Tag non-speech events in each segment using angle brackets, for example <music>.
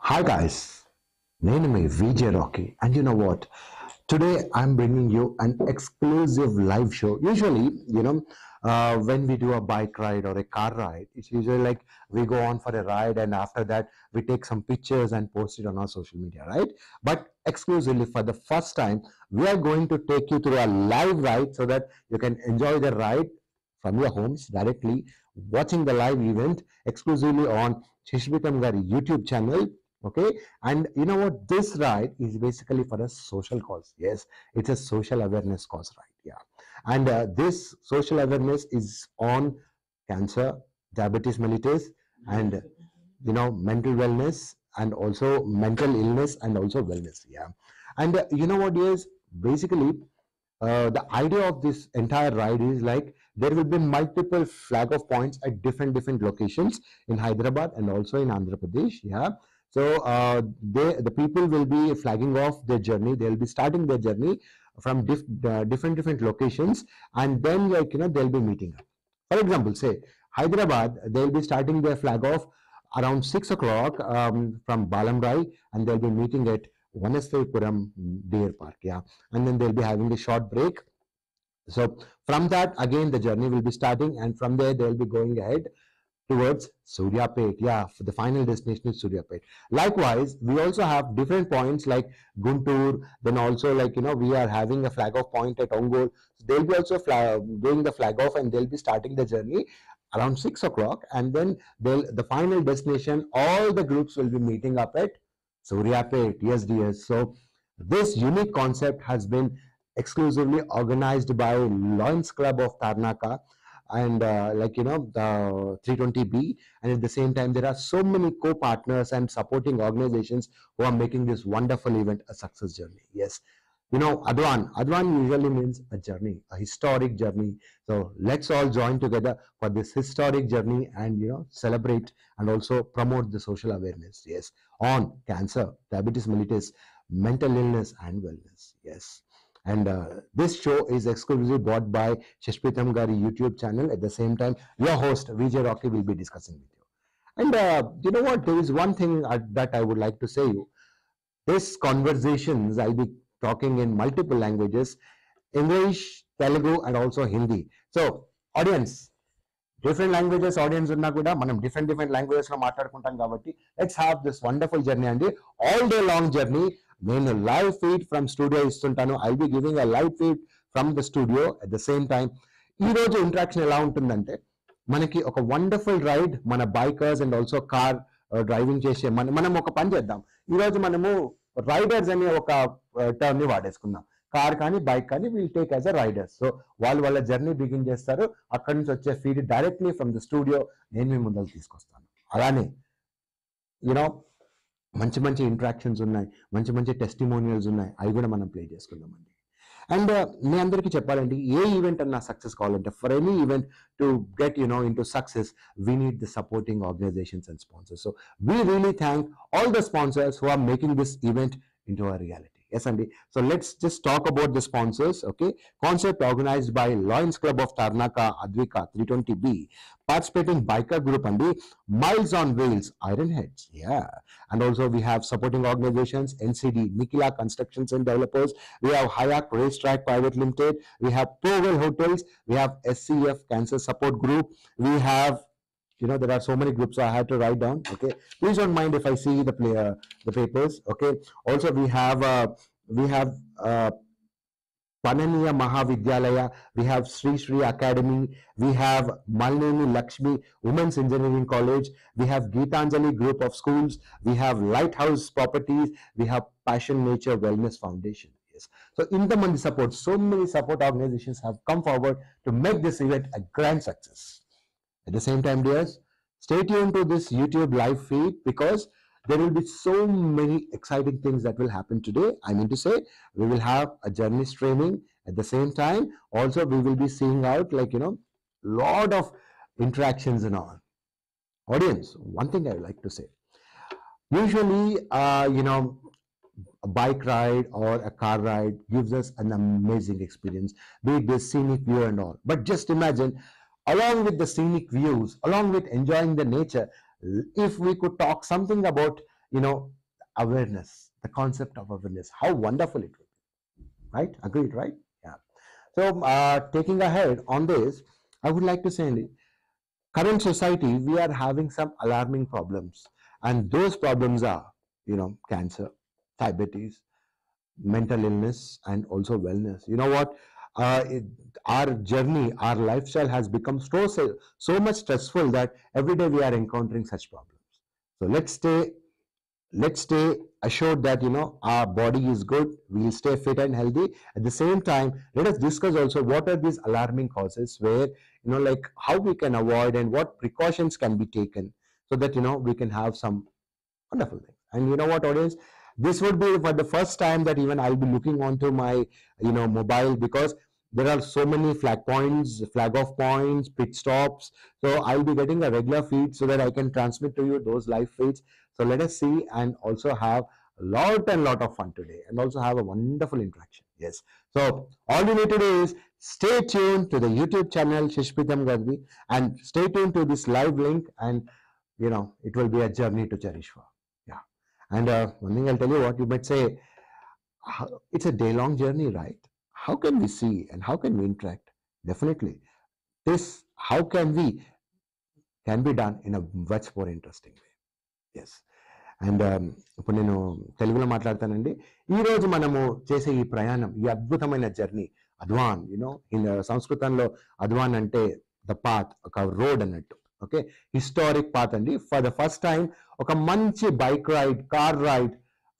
Hi guys, name me Vijay Rocky and you know what, today I'm bringing you an exclusive live show. Usually, you know, uh, when we do a bike ride or a car ride, it's usually like we go on for a ride and after that we take some pictures and post it on our social media, right? But exclusively for the first time, we are going to take you through a live ride so that you can enjoy the ride from your homes directly watching the live event exclusively on Shishbitam YouTube channel Okay, and you know what? This ride is basically for a social cause. Yes, it's a social awareness cause ride. Yeah, and uh, this social awareness is on cancer, diabetes mellitus, and you know mental wellness and also mental illness and also wellness. Yeah, and uh, you know what is basically uh, the idea of this entire ride is like there will be multiple flag of points at different different locations in hyderabad and also in andhra pradesh yeah so uh, they the people will be flagging off their journey they'll be starting their journey from dif- uh, different different locations and then like you know they'll be meeting up for example say hyderabad they'll be starting their flag off around 6 o'clock um, from balamrai and they'll be meeting at Vanasthepuram Deer Park, yeah. And then they'll be having a short break. So from that, again, the journey will be starting, and from there they'll be going ahead towards Suryapet. Yeah, for the final destination is Suryapet. Likewise, we also have different points like Guntur. Then also like you know we are having a flag off point at Ongol. So they'll be also doing the flag off, and they'll be starting the journey around six o'clock, and then the final destination. All the groups will be meeting up at Suryapet. Yes, dears. So this unique concept has been exclusively organized by Lions Club of Tarnaka and uh, like you know the 320b and at the same time there are so many co-partners and supporting organizations who are making this wonderful event a success journey. Yes. You know advan advan usually means a journey a historic journey. So let's all join together for this historic journey and you know celebrate and also promote the social awareness. Yes. On cancer diabetes mellitus mental illness and wellness. Yes and uh, this show is exclusively bought by Shashpitam Gari YouTube channel. At the same time, your host Vijay Rocky will be discussing with you. And uh, you know what? There is one thing I, that I would like to say you. This conversations I'll be talking in multiple languages, English, Telugu, and also Hindi. So, audience, different languages audience ఉన్నా కూడా మనం different different languages లో మాట్లాడుకుంటాం కాబట్టి let's have this wonderful journey అండి all day long journey నేను live feed from studio ఇస్తుంటాను. I be giving a live feed from the studio at the same time ఈ రోజు ఇంట్రాక్షన్ ఎలా ఉంటుందంటే మనకి ఒక వండర్ఫుల్ రైడ్ మన bikers and also car driving చేసే మన మనం ఒక పని చేద్దాం. ఈ రోజు మనము రైడర్స్ అనే ఒక uh, టర్మ్ని వాడేసుకుందాం. కార్ కానీ బైక్ కానీ will take as a riders so వాళ్ళు వాళ్ళ జర్నీ బిగిన్ చేస్తారు. అక్కడి నుంచి వచ్చే feed directly from the studio నేను మీ ముందరకు తీసుకొస్తాను. అలానే యూనో మంచి మంచి ఇంట్రాక్షన్స్ ఉన్నాయి మంచి మంచి టెస్టిమోనియల్స్ ఉన్నాయి అవి కూడా మనం ప్లే చేసుకుందామండి. అండ్ uh, మీ అందరికీ చెప్పాలండి ఏ ఈవెంట్ అన్నా సక్సెస్ కావాలంటే for any event to get you know into success we need the supporting organizations and sponsors so we really thank all the sponsors who are making this event into our reality yes andy. So let's just talk about the sponsors okay? Concept organized by lions club of tarnaka advika 320b participating biker group and miles on wheels iron heads yeah. And also we have supporting organizations ncd nikila constructions and developers. We have hayak racetrack private limited. We have powell hotels. We have scf cancer support group. We have you know there are so many groups i had to write down okay please don't mind if i see the player the papers okay also we have uh, we have uh, Pananiya Mahavidyalaya, we have Sri Sri Academy, we have Malneni Lakshmi Women's Engineering College, we have Geetanjali Group of Schools, we have Lighthouse Properties, we have Passion Nature Wellness Foundation. Yes. So in the money support, so many support organizations have come forward to make this event a grand success. At the same time, dears, stay tuned to this YouTube live feed because there will be so many exciting things that will happen today. I mean to say, we will have a journey streaming at the same time. Also, we will be seeing out like, you know, a lot of interactions and all. Audience, one thing I would like to say. Usually, uh, you know, a bike ride or a car ride gives us an amazing experience, be it the scenic view and all. But just imagine, along with the scenic views, along with enjoying the nature, if we could talk something about you know, awareness, the concept of awareness, how wonderful it would be. Right? Agreed, right? Yeah. So, uh, taking ahead on this, I would like to say, current society, we are having some alarming problems. And those problems are, you know, cancer, diabetes, mental illness, and also wellness. You know what? Uh, our journey, our lifestyle has become so, so so much stressful that every day we are encountering such problems. So let's stay let's stay assured that you know our body is good we'll stay fit and healthy. At the same time let us discuss also what are these alarming causes where you know like how we can avoid and what precautions can be taken so that you know we can have some wonderful things. And you know what audience? This would be for the first time that even i'll be looking onto my you know mobile because there are so many flag points flag off points pit stops so i'll be getting a regular feed so that i can transmit to you those live feeds so let us see and also have a lot and lot of fun today and also have a wonderful interaction. Yes. So all you need to do is stay tuned to the YouTube channel Shishpitam Gadvi and stay tuned to this live link and you know it will be a journey to cherish for. Yeah. And uh, one thing I'll tell you what you might say it's a day long journey, right? How can we see and how can we interact? Definitely. This how can we can be done in a much more interesting way. Yes and um, ఇప్పుడు నేను తెలుగులో మాట్లాడతానండి ఈరోజు మనము చేసే ఈ ప్రయాణం ఈ అద్భుతమైన జర్నీ అద్వాన్ యూనో ఇన్ సంస్కృతంలో అద్వాన్ అంటే ద పాత్ ఒక రోడ్ అన్నట్టు ఓకే హిస్టారిక్ పాత్ అండి ఫర్ ద ఫస్ట్ టైం ఒక మంచి bike ride car ride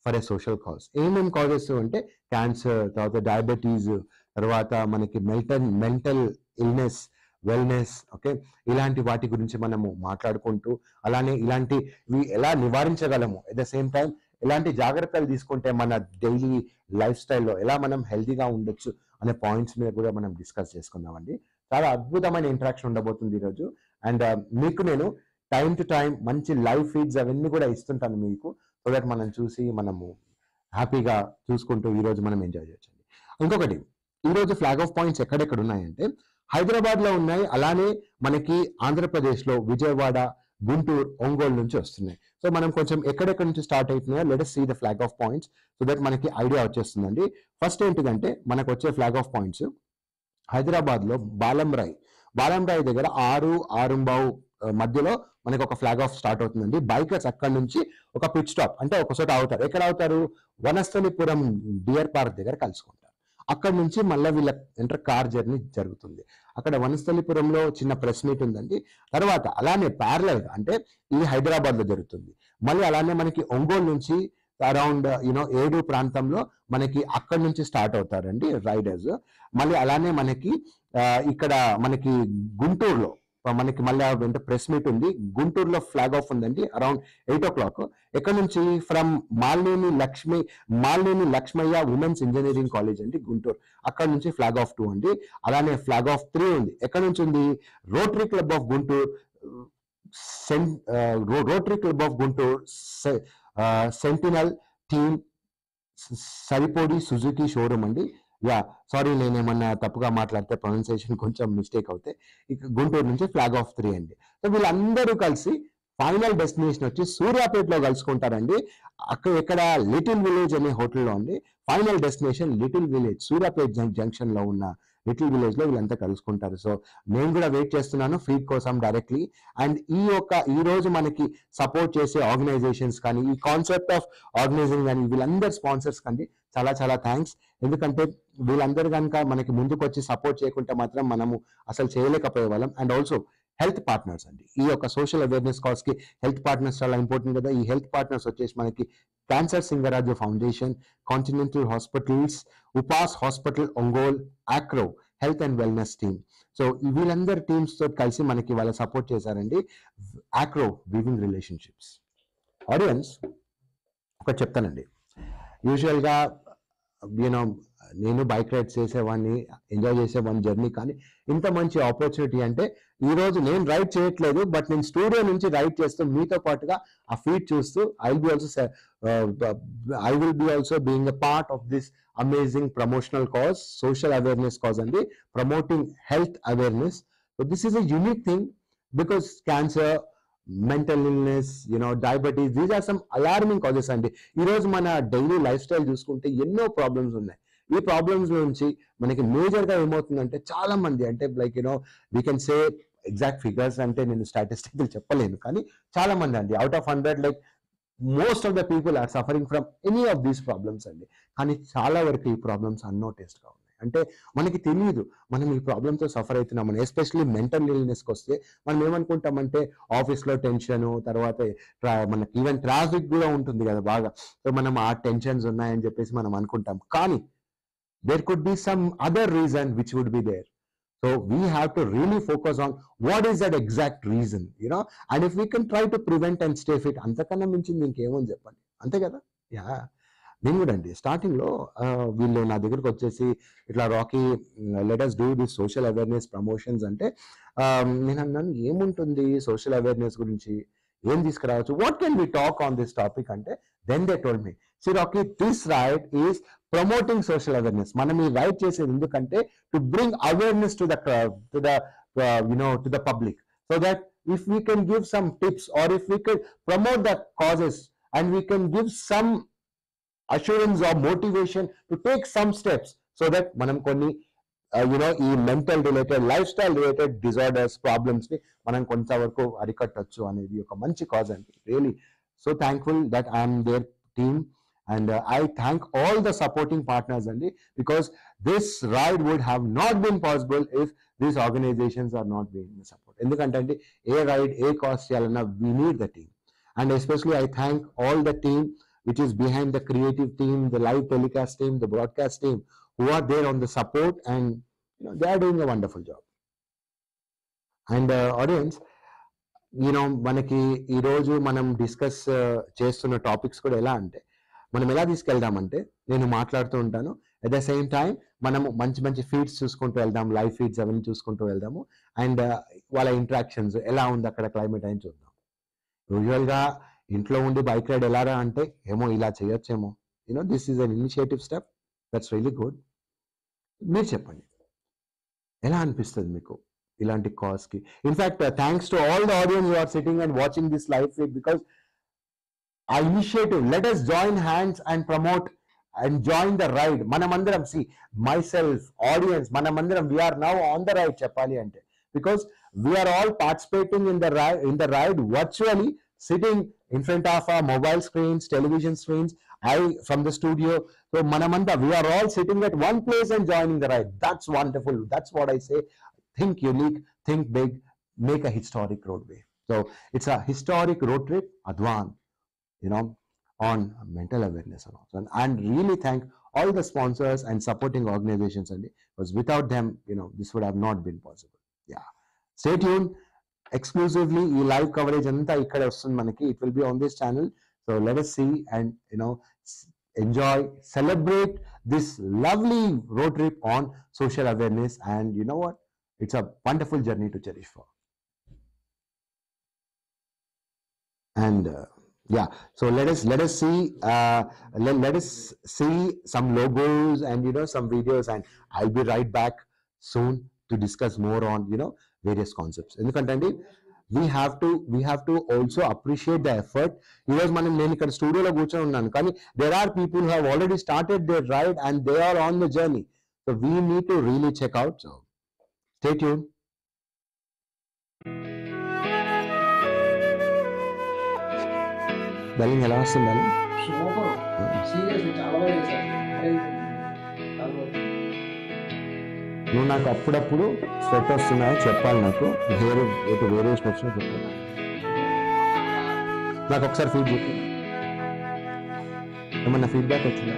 for a social cause. ఏమేమి కాజెస్ అంటే క్యాన్సర్ తర్వాత డయాబెటీస్ తర్వాత మనకి mental mental illness wellness okay ఇలాంటి వాటి గురించి మనము మాట్లాడుకుంటూ అలానే ఇలాంటివి ఎలా నివారించగలము? ఎట్ ద సేమ్ టైం ఎలాంటి జాగ్రత్తలు తీసుకుంటే మన డైలీ లైఫ్ స్టైల్లో ఎలా మనం హెల్తీగా ఉండొచ్చు అనే పాయింట్స్ మీద కూడా మనం డిస్కస్ చేసుకుందామండి. చాలా అద్భుతమైన ఇంటరాక్షన్ ఉండబోతుంది ఈరోజు. అండ్ uh, మీకు నేను టైం టు టైం మంచి లైవ్ ఫీడ్స్ అవన్నీ కూడా ఇస్తుంటాను మీకు. సో దట్ మనం చూసి మనము హ్యాపీగా చూసుకుంటూ ఈరోజు మనం ఎంజాయ్ చేయొచ్చండి ఇంకొకటి ఈ రోజు ఫ్లాగ్ ఆఫ్ పాయింట్స్ ఎక్కడెక్కడ ఉన్నాయంటే హైదరాబాద్లో ఉన్నాయి అలానే మనకి ఆంధ్రప్రదేశ్లో విజయవాడ గుంటూరు ఒంగోలు నుంచి వస్తున్నాయి. సో మనం కొంచెం ఎక్కడెక్కడ నుంచి స్టార్ట్ అవుతున్నాయో let see the flag off points so that మనకి ఐడియా వచ్చేస్తుందండి. ఫస్ట్ ఏంటిదంటే మనకు వచ్చే ఫ్లాగ్ ఆఫ్ పాయింట్స్ హైదరాబాద్లో బాలంరాయ్. బాలంరాయ్ దగ్గర ఆరు ఆరుంబావు మధ్యలో మనకి ఒక ఫ్లాగ్ ఆఫ్ స్టార్ట్ అవుతుందండి. బైకర్స్ అక్కడ నుంచి ఒక పిట్ స్టాప్ అంటే ఒక చోట అవుతారు ఎక్కడ అవుతారు వనస్థలిపురం డియర్ పార్క్ దగ్గర కలుసుకుంటారు. అక్కడ నుంచి మళ్ళీ వీళ్ళ ఎంటర్ కార్ జర్నీ జరుగుతుంది. అక్కడ వనస్థలిపురంలో చిన్న ప్రెస్ మీట్ ఉందండి. తర్వాత అలానే ప్యారలల్ అంటే ఇది హైదరాబాద్లో జరుగుతుంది. మళ్ళీ అలానే మనకి ఒంగోలు నుంచి అరౌండ్ యూనో ఏడు ప్రాంతంలో మనకి అక్కడ నుంచి స్టార్ట్ అవుతారండి రైడర్స్ మళ్ళీ అలానే మనకి ఇక్కడ మనకి గుంటూరులో మనకి మళ్ళీ అంటే ప్రెస్ మీట్ ఉంది. గుంటూరులో ఫ్లాగ్ ఆఫ్ ఉందండి అరౌండ్ ఎయిట్ ఓ క్లాక్ ఎక్కడ నుంచి? From Malneni Lakshmi Malneni Lakshmaiah women's engineering college అండి గుంటూరు. అక్కడ నుంచి ఫ్లాగ్ ఆఫ్ టూ అండి. అలానే ఫ్లాగ్ ఆఫ్ త్రీ ఉంది. ఎక్కడ నుంచి ఉంది? Rotary club of Guntur rotary club of Guntur sentinel team సరిపోడి Suzuki showroom అండి. యా సారీ నేనేమన్నా తప్పుగా మాట్లాడితే ప్రొనౌన్సియేషన్ కొంచెం మిస్టేక్ అవుతే ఇక గుంటూరు నుంచి ఫ్లాగ్ ఆఫ్ త్రీ అండి. సో వీళ్ళందరూ కలిసి ఫైనల్ డెస్టినేషన్ వచ్చి సూర్యాపేటలో కలుసుకుంటారండి. అక్కడ ఎక్కడ లిటిల్ విలేజ్ అనే హోటల్లో ఉంది. Final destination little village Suryapet జంక్షన్లో ఉన్న లిటిల్ విలేజ్లో వీళ్ళంతా కలుసుకుంటారు. సో నేను కూడా వెయిట్ చేస్తున్నాను ఫీడ్ కోసం డైరెక్ట్లీ అండ్ ఈ యొక్క ఈ రోజు మనకి సపోర్ట్ చేసే ఆర్గనైజేషన్స్ కానీ ఈ కాన్సెప్ట్ ఆఫ్ ఆర్గనైజింగ్ కానీ వీళ్ళందరి స్పాన్సర్స్ కానీ చాలా చాలా థ్యాంక్స్ ఎందుకంటే వీళ్ళందరూ కనుక మనకి ముందుకు వచ్చి సపోర్ట్ చేయకుంటే మాత్రం మనము అసలు చేయలేకపోయే వాళ్ళం అండ్ ఆల్సో హెల్త్ పార్ట్నర్స్ అండి. ఈ యొక్క సోషల్ అవేర్నెస్ కాజ్కి హెల్త్ పార్ట్నర్స్ చాలా ఇంపార్టెంట్ కదా. ఈ హెల్త్ పార్ట్నర్స్ వచ్చేసి మనకి cancer Singaraju foundation continental hospitals ఉపాస్ hospital Ongole Acro health and wellness team so వీళ్ళందరి టీమ్స్తో కలిసి మనకి వాళ్ళ సపోర్ట్ చేశారండి. ఆక్రో వివింగ్ రిలేషన్షిప్స్ ఆడియన్స్ ఒకటి చెప్తానండి. యూజువల్గా యూనో నేను బైక్ రైడ్ చేసేవాడిని ఎంజాయ్ చేసేవాడిని జర్నీ కానీ ఇంత మంచి ఆపర్చునిటీ అంటే ఈ రోజు నేను రైడ్ చేయట్లేదు బట్ నేను స్టూడియో నుంచి రైడ్ చేస్తూ మీతో పాటుగా ఆ ఫీడ్ చూస్తూ I be also I will be also being a part of this amazing promotional cause social awareness cause అండి promoting health awareness this is a unique thing because cancer mental illness you know diabetes these are some alarming causes అండి ఈ రోజు మన daily life style చూసుకుంటే ఎన్నో problems ఉన్నాయి. ఈ problems నుంచి మనకి మేజర్గా ఏమవుతుందంటే చాలా మంది అంటే like you know we can say exact figures అంటే నేను స్టాటిస్టిక్లు చెప్పలేను కానీ చాలా మంది అండి out of hundred like most of the people are suffering from any of these problems అండి కానీ చాలా వరకు ఈ ప్రాబ్లమ్స్ అన్నోటెస్ట్గా ఉన్నాయి. అంటే మనకి తెలియదు మనం ఈ ప్రాబ్లంతో సఫర్ అవుతున్నామని ఎస్పెషల్లీ మెంటల్ ఇల్నెస్కి వస్తే మనం ఏమనుకుంటామంటే ఆఫీస్లో టెన్షన్ తర్వాత మనకి ఈవెన్ ట్రాఫిక్ కూడా ఉంటుంది కదా బాగా. సో మనం ఆ టెన్షన్స్ ఉన్నాయని చెప్పేసి మనం అనుకుంటాం. కానీ there could be some other reason which would be there so we have to really focus on what is that exact reason you know? And if we can try to prevent and stay fit అంతకన్నా మించింది ఇంకేమని చెప్పండి? అంతే కదా? Yeah నేను కూడా అండి. స్టార్టింగ్లో వీళ్ళు నా దగ్గరకు వచ్చేసి ఇట్లా Rocky letters do the social awareness promotions అంటే నేను అన్నాను ఏముంటుంది సోషల్ అవేర్నెస్ గురించి? ఏం తీసుకురావచ్చు? What can we talk on this topic అంటే then they told me see Rocky this ride is promoting social awareness మనం ఈ రైట్ చేసేది ఎందుకంటే to bring awareness to the to the you know to the public so that if we can give some tips or if we can promote the causes and we can give some assurance or motivation to take some steps so that మనం కొన్ని you know ఈ mental related life style related disorders problems ని మనం కొంతవరకు అరికట్టచ్చు అనేది ఒక మంచి కాజ్ అండి really so thankful that I'm there team and I thank all the supporting partners అండి because this ride would have not been possible if these organizations are not being support ఎందుకంటే అండి ఏ రైడ్ ఏ cost చేయాలన్నా we need the team and especially I thank all the team which is behind the creative team, the live telecast team, the broadcast team, who are there on the support and you know, they are doing a wonderful job. And audience you know మనకి ఈరోజు మనం discuss uh, చేస్తున్న topics కూడా ఎలా అంటే మనం ఎలా తీసుకెళ్దామంటే నేను మాట్లాడుతూ ఉంటాను. అట్ ద సేమ్ టైం మనము మంచి మంచి ఫీడ్స్ చూసుకుంటూ వెళ్దాం లైవ్ ఫీడ్స్ అవన్నీ చూసుకుంటూ వెళ్దాము. అండ్ uh, వాళ్ళ ఇంట్రాక్షన్స్ ఎలా ఉంది అక్కడ క్లైమేట్ అని చూద్దాం. యూజువల్గా ఇంట్లో ఉండి బైక్ రైడ్ ఎలా అంటే ఏమో ఇలా చేయొచ్చేమో. You know this is an initiative step that's really good మీరు చెప్పండి. ఎలా అనిపిస్తుంది మీకు ఇలాంటి కాజ్కి? In fact thanks to all the audience you are sitting and watching this life feed because ఆ initiative let us join hands and promote and join the ride మనమందరం see myself audience మనమందరం we're now on the ride చెప్పాలి అంటే. Because we're all participating in the ride in the ride virtually sitting in front of our mobile screens, television screens, I from the studio. So Manamanda, we are all sitting at one place and joining the ride. That's wonderful. That's what I say. Think unique, think big, make a historic roadway. So it's a historic road trip, Advan, you know, on mental awareness and also. And really thank all the sponsors and supporting organizations and because without them, you know, this would have not been possible. Yeah. Stay tuned. Exclusively ఈ live coverage అంతా ఇక్కడ వస్తుంది మనకి it will be on this channel so let us see and you know enjoy celebrate this lovely road trip on social awareness and you know what it's a wonderful journey to cherish for and uh, yeah so let us let us see uh, let, let us see some logos and you know some videos and i'll be right back soon to discuss more on you know various concepts ఎందుకంటే అండి we have to we have to also appreciate the effort ఈరోజు మనం నేను ఇక్కడ స్టూడియోలో కూర్చొని ఉన్నాను. కానీ there are people have already started their ride and they are on the journey so we need to really check out so state Yoon belling ఎలా వస్తుంది బెల్లింగ్ సూపర్ సీరియస్ చాలా బాగా చేశారు. నువ్వు నాకు అప్పుడప్పుడు స్వెట్ వస్తున్నాయో చెప్పాలి నాకు. వేరే ఎటు వేరియేషన్ వచ్చినా చెప్పాలి నాకు ఒకసారి ఫీడ్బ్యాక్ ఏమన్నా ఫీడ్బ్యాక్ వచ్చిందా?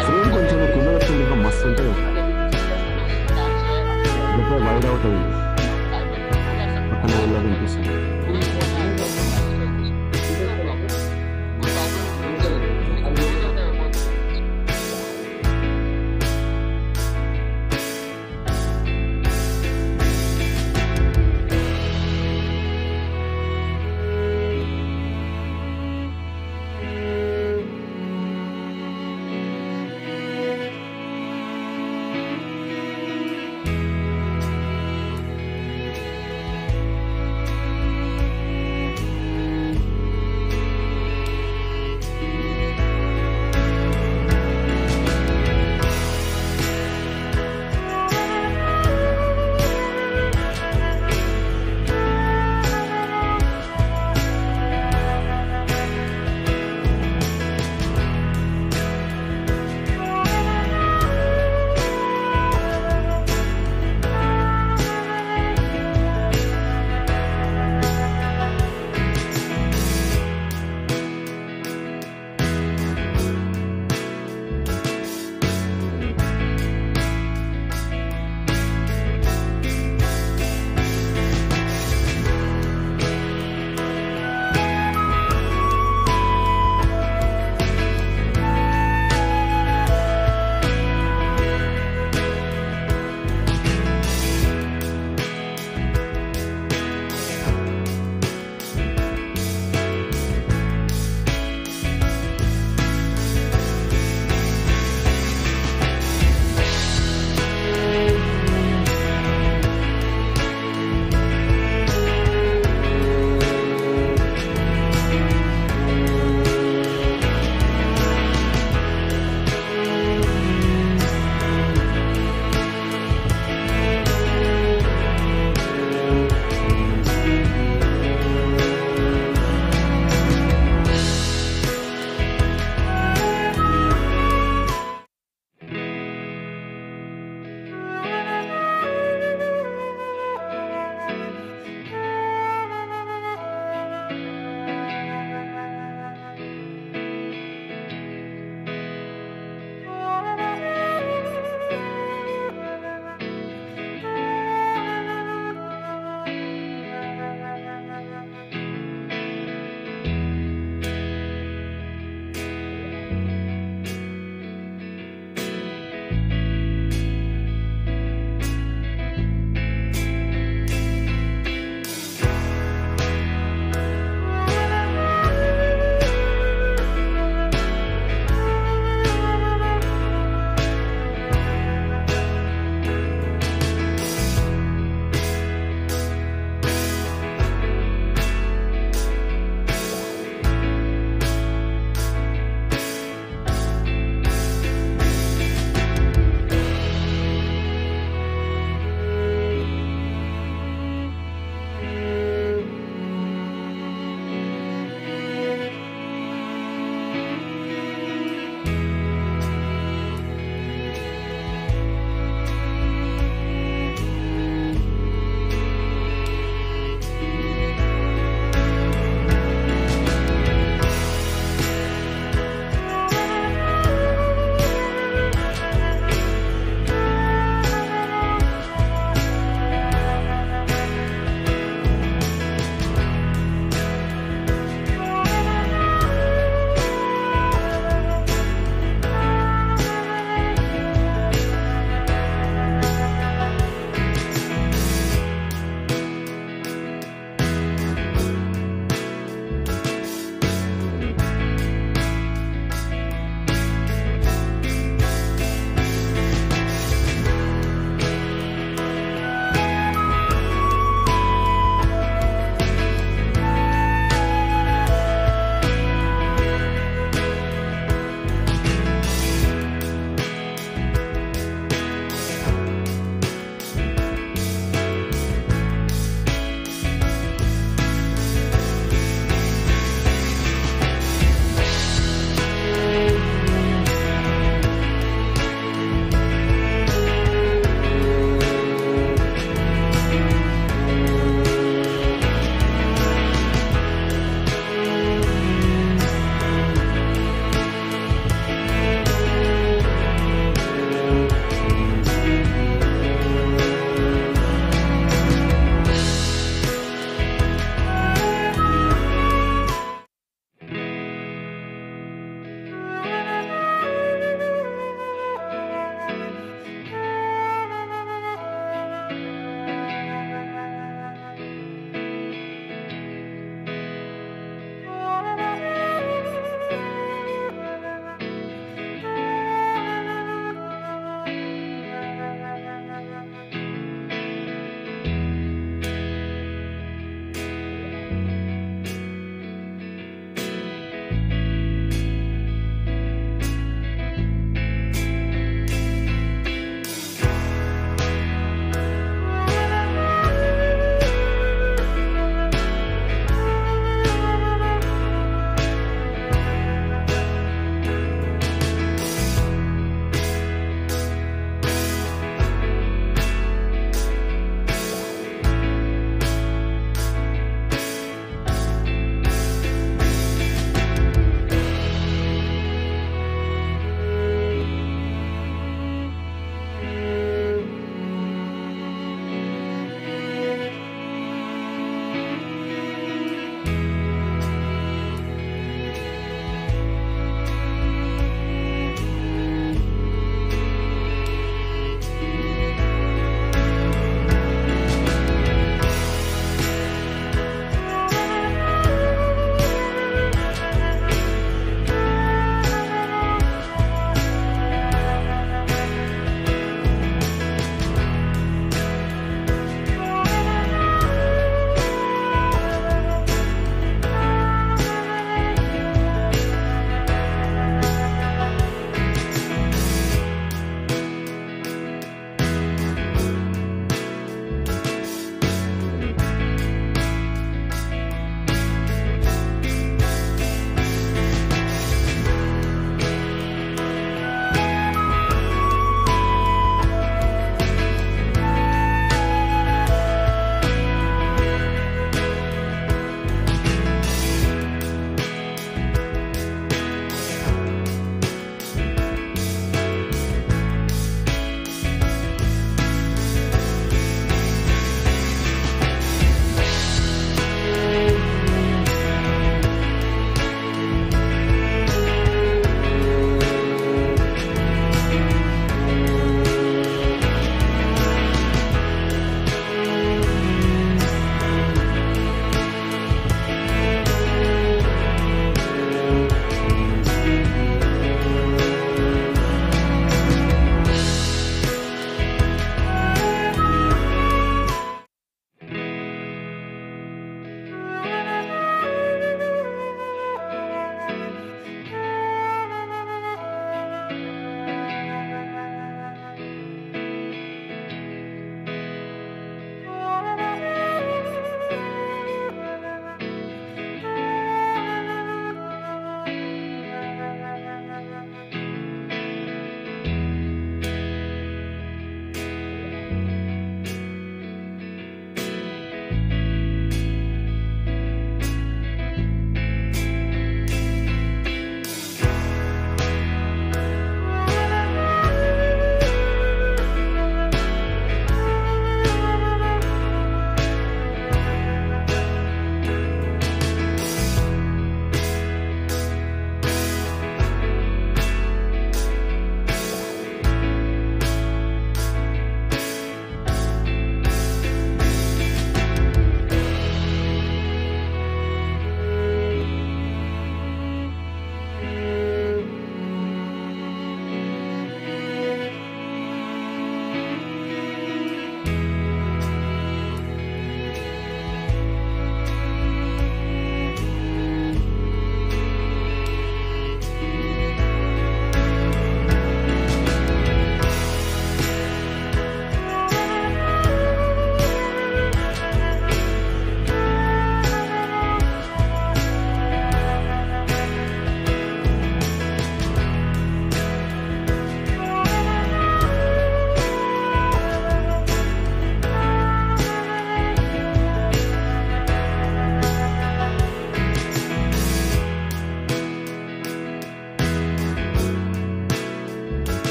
ఫీడ్ కొంచెం కింద వచ్చింది ఇంకా మస్తు ఉంటుంది before whiteout only up to 11%.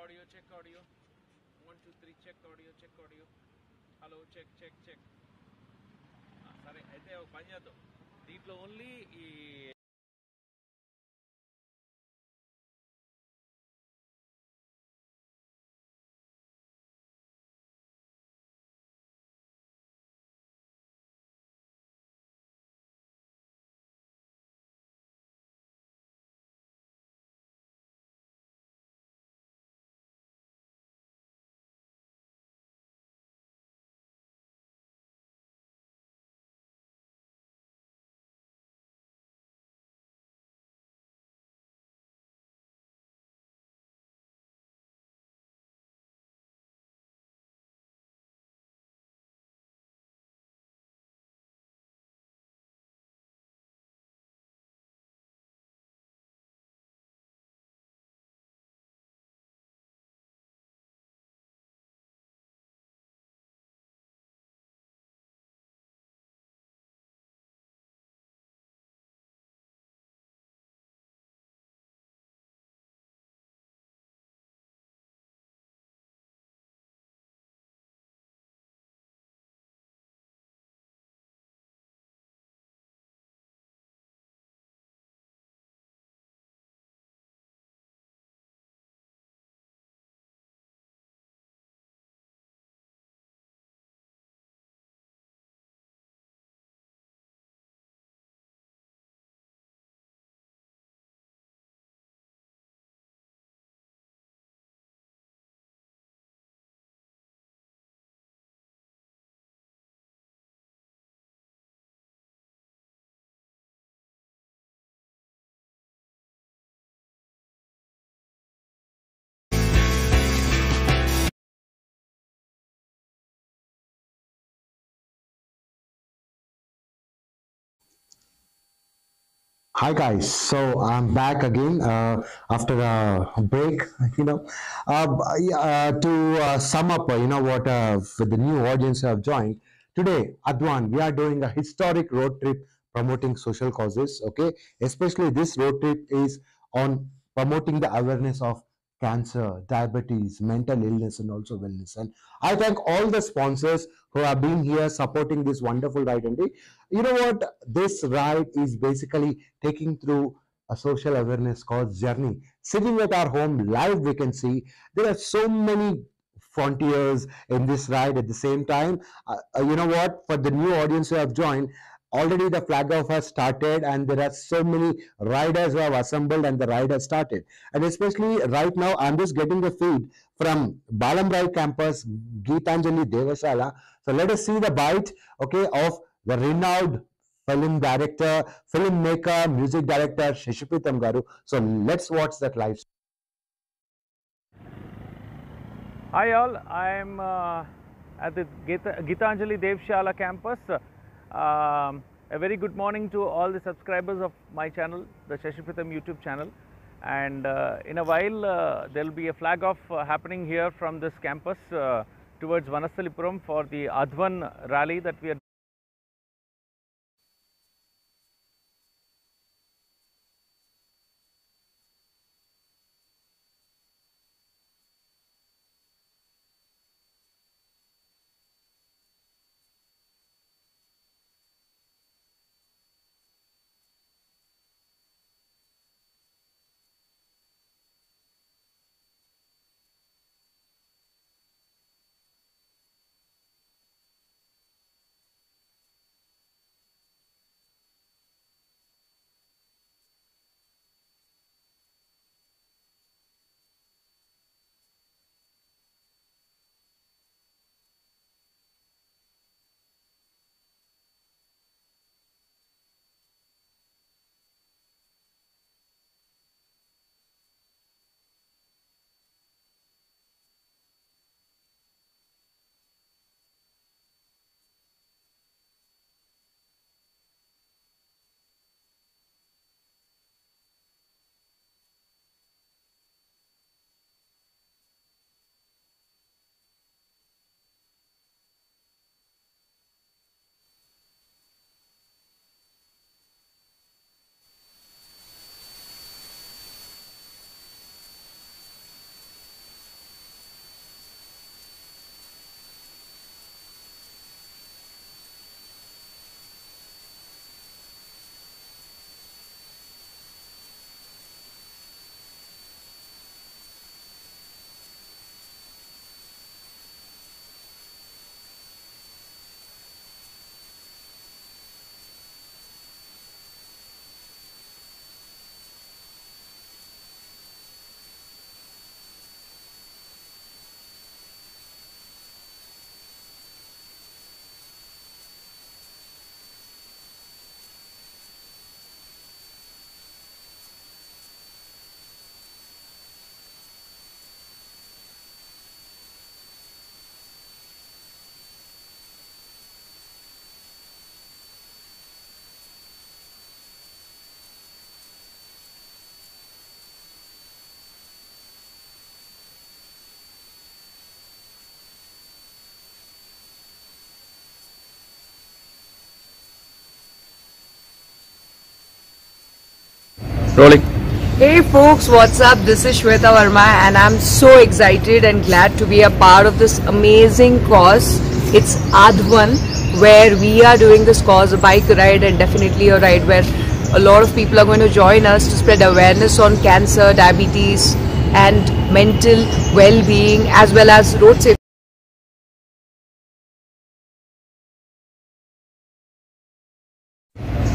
Audio, check audio. One, two, three, check audio, check audio. Hello check check check సరే అయితే ఒక పని చేద్దాం దీంట్లో ఓన్లీ ఈ Hi guys, so I'm back again uh, after a break. <laughs> You know, uh, uh, to uh, sum up, uh, you know what, uh, the new audience have joined today, Adwan, we are doing a historic road trip promoting social causes. Okay, especially this road trip is on promoting the awareness of cancer, diabetes, mental illness, and also wellness. And I thank all the sponsors who have been here supporting this wonderful ride. And you know what? This ride is basically taking through a social awareness cause journey. Sitting at our home live, we can see there are so many frontiers in this ride at the same time. Uh, uh, you know what? For the new audience who have joined, already the flag off has started, and there are so many riders who have assembled, and the ride has started. And especially right now, I'm just getting the feed from Balamrai campus, Geetanjali Devasala. So let us see the bite, okay, of the renowned film director, filmmaker, music director Shishupitham Garu. So let's watch that live. Hi all, I am uh, at the Gita, Gitanjali Devshala campus. Um, a very good morning to all the subscribers of my channel, the Shashipritham YouTube channel. And uh, in a while, uh, there will be a flag off uh, happening here from this campus towards Vanasalipuram for the Advan rally that we are Rolling. Hey folks, what's up? This is Shweta Verma and I'm so excited and glad to be a part of this amazing cause. It's Advan where we are doing this cause, a bike ride and definitely a ride where a lot of people are going to join us to spread awareness on cancer, diabetes and mental well-being as well as road safety.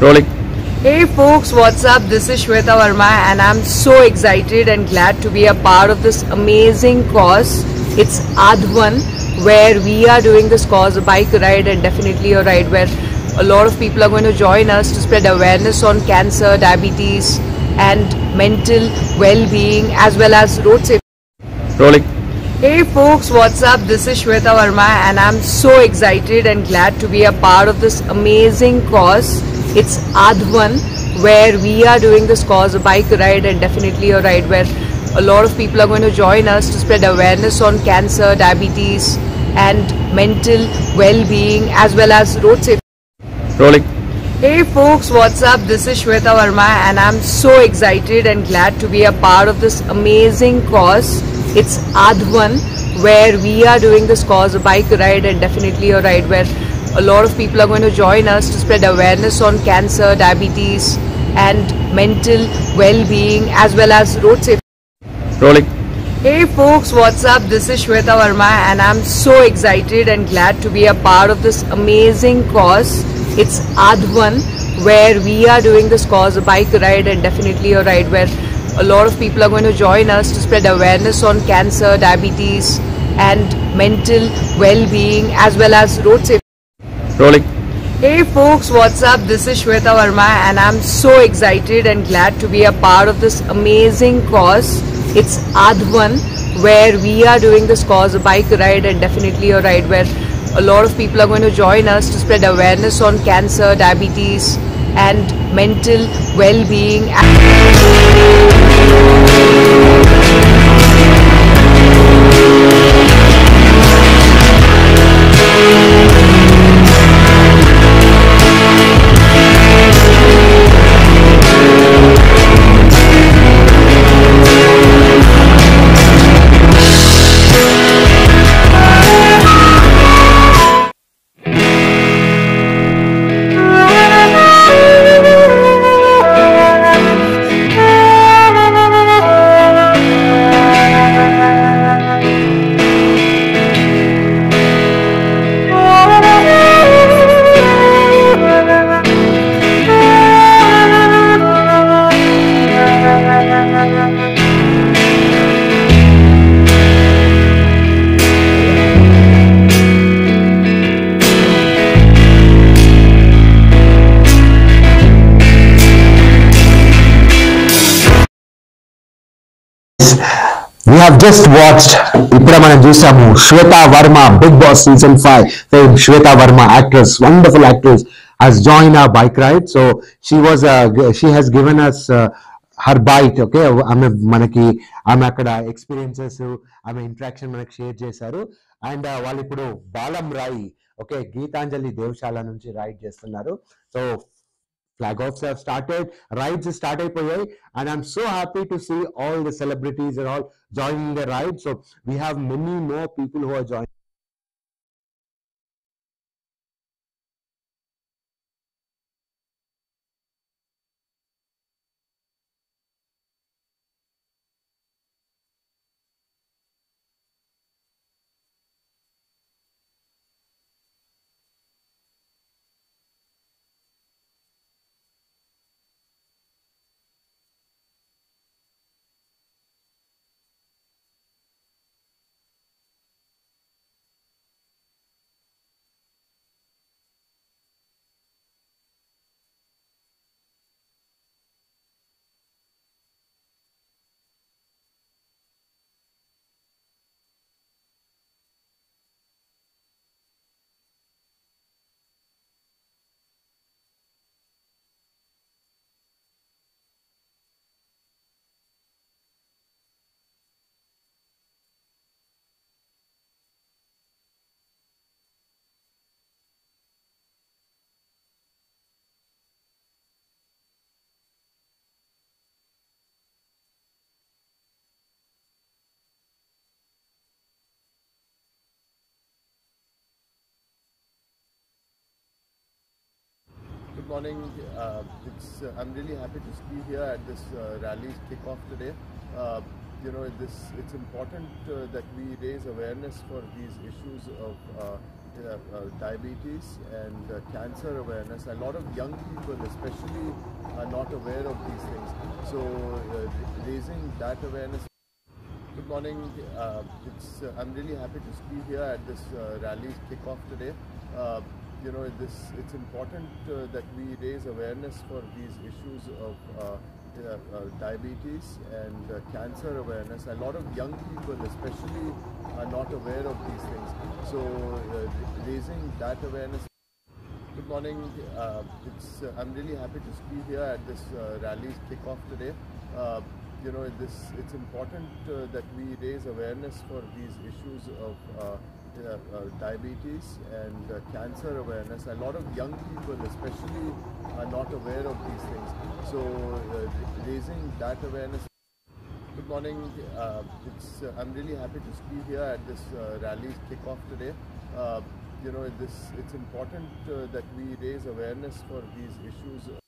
Rolling. Hey folks, what's up? This is Shweta Verma and I'm so excited and glad to be a part of this amazing cause. It's Advan where we are doing this cause, a bike ride and definitely a ride where a lot of people are going to join us to spread awareness on cancer, diabetes and mental well-being as well as road safety. Rolling. Hey folks, what's up? This is Shweta Verma and I'm so excited and glad to be a part of this amazing cause. It's Advan where we are doing this cause, a bike ride and definitely a ride where a lot of people are going to join us to spread awareness on cancer, diabetes and mental well-being as well as road safety. Rolling. Hey folks, what's up? This is Shweta Verma and I'm so excited and glad to be a part of this amazing cause. It's Advan where we are doing this cause, a bike ride and definitely a ride where a lot of people are going to join us to spread awareness on cancer, diabetes and mental well-being as well as road safety. Rolling. Hey folks, what's up? This is Shweta Verma and I'm so excited and glad to be a part of this amazing cause. It's Advan where we are doing this cause, a bike ride and definitely a ride where a lot of people are going to join us to spread awareness on cancer, diabetes and mental well-being as well as road safety. Rolling. Hey folks, what's up? This is Shweta Verma and I'm so excited and glad to be a part of this amazing cause. It's Advan where we are doing this cause, a bike ride and definitely a ride where a lot of people are going to join us to spread awareness on cancer, diabetes and mental well-being. We watched ఇప్పుడే మనం చూసాము Shweta Varma Bigg Boss season five fame Varma actress wonderful actress has joined our bike ride. So she was uh, g- she has given us uh, her bite okay ఆమె మనకి ఆమె అక్కడ experiences ఆమె interaction మనకి share చేశారు. And uh, వాళ్ళు ఇప్పుడు బాలం రాయి ఓకే గీతాంజలి దేవశాల నుంచి రైడ్ చేస్తున్నారు. So flag offs have started, rides start అయిపోయాయి and I'm so happy to see all the celebrities and all joining the ride. So we have many more people who are joining. Morning. Uh, uh, I'm really happy to be here at this uh, rally's kickoff today. Uh, you know, this it's important uh, that we raise awareness for these issues of uh, uh, diabetes and cancer awareness. A lot of young people, especially, are not aware of these things. So, raising that awareness. Good morning. It's, I'm really happy to be here at this rally's kickoff today. You know, this it's important uh, that we raise awareness for these issues of uh, uh, uh, diabetes and uh, cancer awareness. A lot of young people, especially, are not aware of these things. So, raising that awareness. Good morning. It's, I'm really happy to be here at this rally's kickoff today. You know, this it's important uh, that we raise awareness for these issues of uh, uh, diabetes and uh, cancer awareness. A lot of young people, especially, are not aware of these things. So, uh, raising that awareness. Good morning. Uh, I'm really happy to be here at this rally's kickoff today. You know, this it's important uh, that we raise awareness for these issues.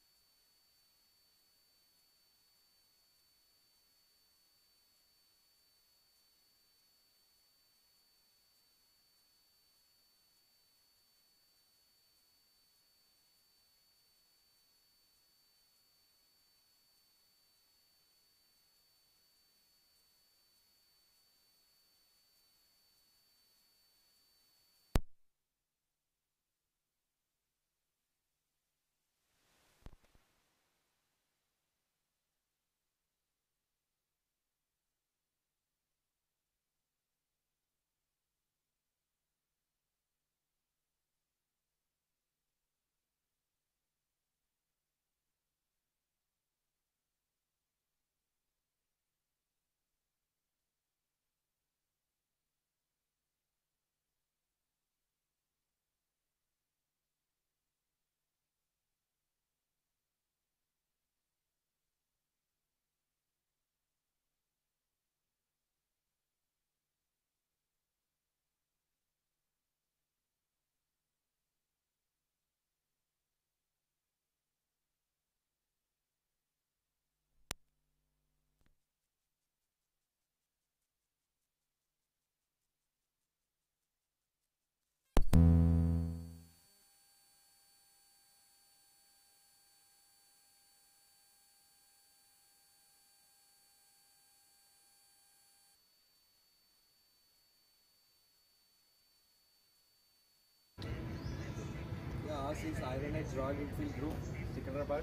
Iron Royal Enfield Group, Secunderabad.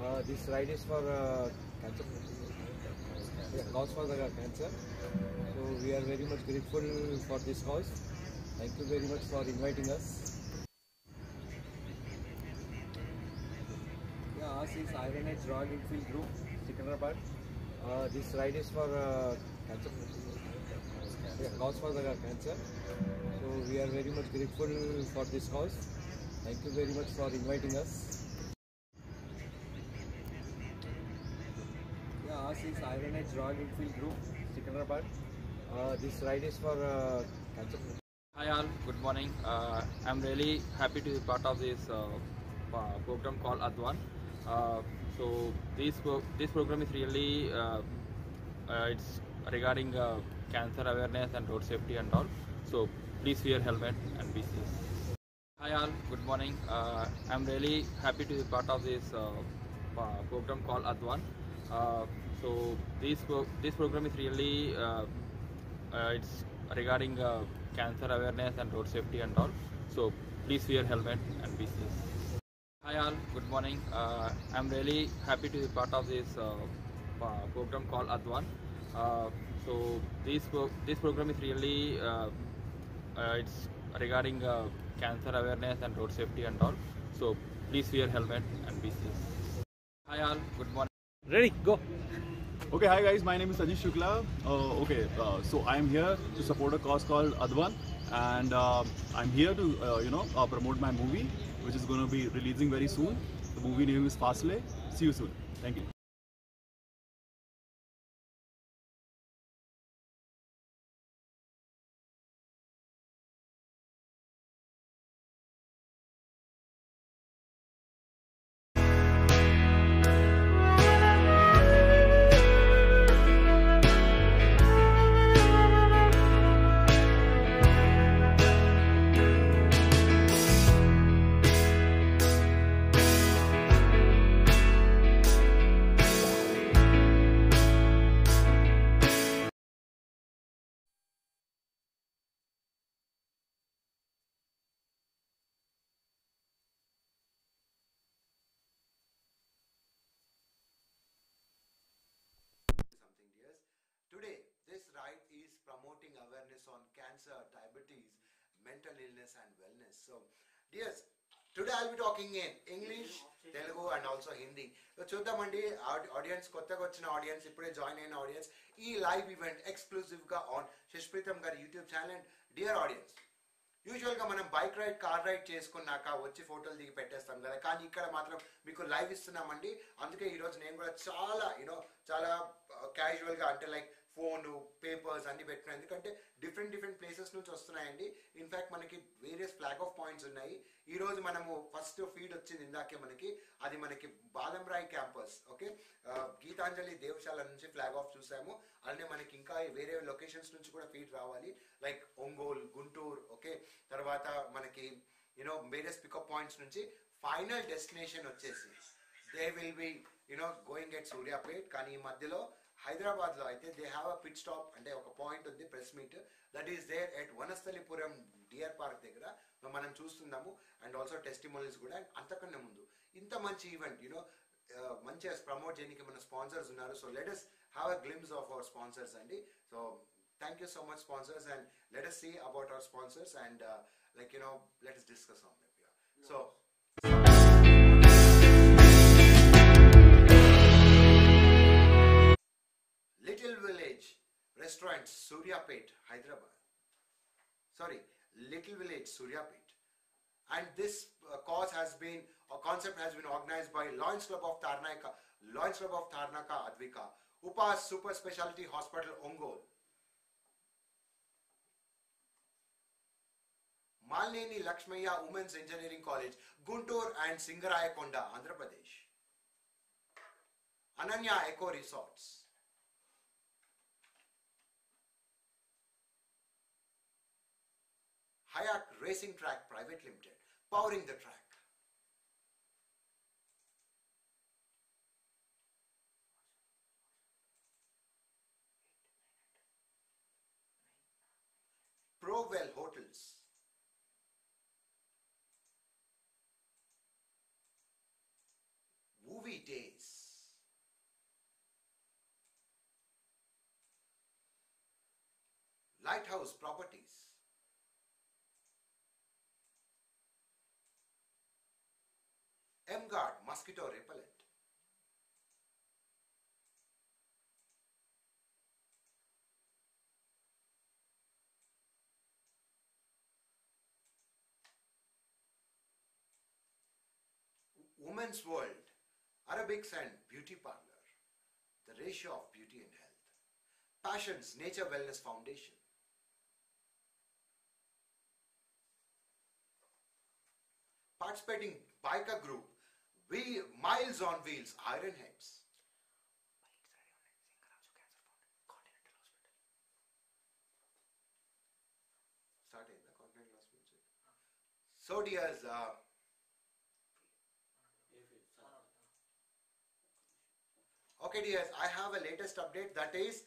Uh, this ride is for uh, cancer. Yeah, cause for the cancer. So we are very much grateful for this cause. Thank you very much for inviting us. Yeah, us is Edge Royal Enfield Group, Secunderabad. Uh, this ride is for uh, cancer. Yeah, cause for the cancer. So we are very much grateful for this cause. Thank you very much for inviting us. Yeah, us is Iron Edge Royal Enfield Group, Secunderabad. Uh, this ride is for uh, cancer. Hi all, good morning. Uh, I'm really happy to be part of this uh, program called Advan. Uh, so this this program is really uh, uh, it's regarding cancer awareness and road safety and all. So please wear helmet and be safe. Hi all, good morning. Uh, I'm really happy to be part of this uh, program called Advan. Uh, so this pro- this program is really uh, uh, it's regarding uh, cancer awareness and road safety and all. So please wear helmet and be safe. Hi all, good morning. I'm really happy to be part of this program called Advan. So this pro- this program is really it's regarding cancer awareness and road safety and all. So please wear helmet and be safe. Hi all, good morning. Ready? Go. Okay, hi guys, my name is Sajid Shukla. Uh, okay, uh, so I'm here to support a cause called Advan, and uh, I'm here to, uh, you know, uh, promote my movie, which is going to be releasing very soon. The movie name is Fastle. See you soon. Thank you. Awareness on cancer, diabetes, mental illness, and wellness. So, dears, today I'll be talking in English Telugu and also Hindi చూద్దామండి audience కొత్తగా వచ్చిన audience ఇప్పుడే join అయిన audience ఈ live event ఎక్స్క్లూజివ్గా on Shashipreetham గారి YouTube channel and dear audience యూజువల్గా మనం బైక్ రైడ్ కార్ రైడ్ చేసుకున్నాక వచ్చి ఫోటోలు దిగి పెట్టేస్తాం కదా. కానీ ఇక్కడ మాత్రం మీకు లైవ్ ఇస్తున్నామండి. అందుకే ఈరోజు నేను కూడా చాలా యూనో చాలా uh, క్యాజువల్గా అంటే లైక్ ఫోన్ పేపర్స్ అన్ని పెట్టినాయి ఎందుకంటే డిఫరెంట్ డిఫరెంట్ ప్లేసెస్ నుంచి వస్తున్నాయండి. ఇన్ఫాక్ట్ మనకి వేరియస్ ఫ్లాగ్ ఆఫ్ పాయింట్స్ ఉన్నాయి. ఈ రోజు మనము ఫస్ట్ ఫీడ్ వచ్చింది ఇందాకే మనకి. అది మనకి బాలంరాయ్ క్యాంపస్ ఓకే గీతాంజలి దేవశాల నుంచి ఫ్లాగ్ ఆఫ్ చూసాము. అలానే మనకి ఇంకా వేరే లొకేషన్స్ నుంచి కూడా ఫీడ్ రావాలి. లైక్ ఒంగోల్ గుంటూరు ఓకే తర్వాత మనకి you know various pickup points నుంచి ఫైనల్ డెస్టినేషన్ వచ్చేసి they will be you know going at Suryapet కానీ ఈ మధ్యలో హైదరాబాద్లో అయితే they have a pit stop అంటే ఒక పాయింట్ ఉంది press meet that is there at Vanasthalipuram Deer Park దగ్గర. మనం చూస్తున్నాము. అండ్ ఆల్సో టెస్టిమోనీస్ కూడా అండ్ అంతకన్నా ముందు. ఇంత మంచి ఈవెంట్ యూనో మంచిగా ప్రమోట్ చేయడానికి మన స్పాన్సర్స్ ఉన్నారు? So let us have a glimpse of our sponsors అండి. So thank you so much sponsors and let us see about our sponsors and like you know let us discuss on so Restaurant, Suryapet, Hyderabad. Sorry, Little Village, Suryapet. And this uh, cause has been, a concept has been organized by Lions Club of Tarnaka, Lions Club of Tarnaka, Advika, Upas Super Specialty Hospital, Ongol. Malneni Lakshmaya Women's Engineering College, Guntur and Singarayakonda, Andhra Pradesh. Ananya Eco Resorts. Hayak Racing Track Private Limited, powering the track. Prowell Hotels. Movie Days. Lighthouse Properties. M-Guard mosquito repellent. Women's World, Arabics and Beauty Parlor, the ratio of beauty and health. Passions Nature Wellness Foundation. Participating biker group, we Miles on Wheels, Iron Heads. So dears, uh, Okay, dears, I have a latest update. That is,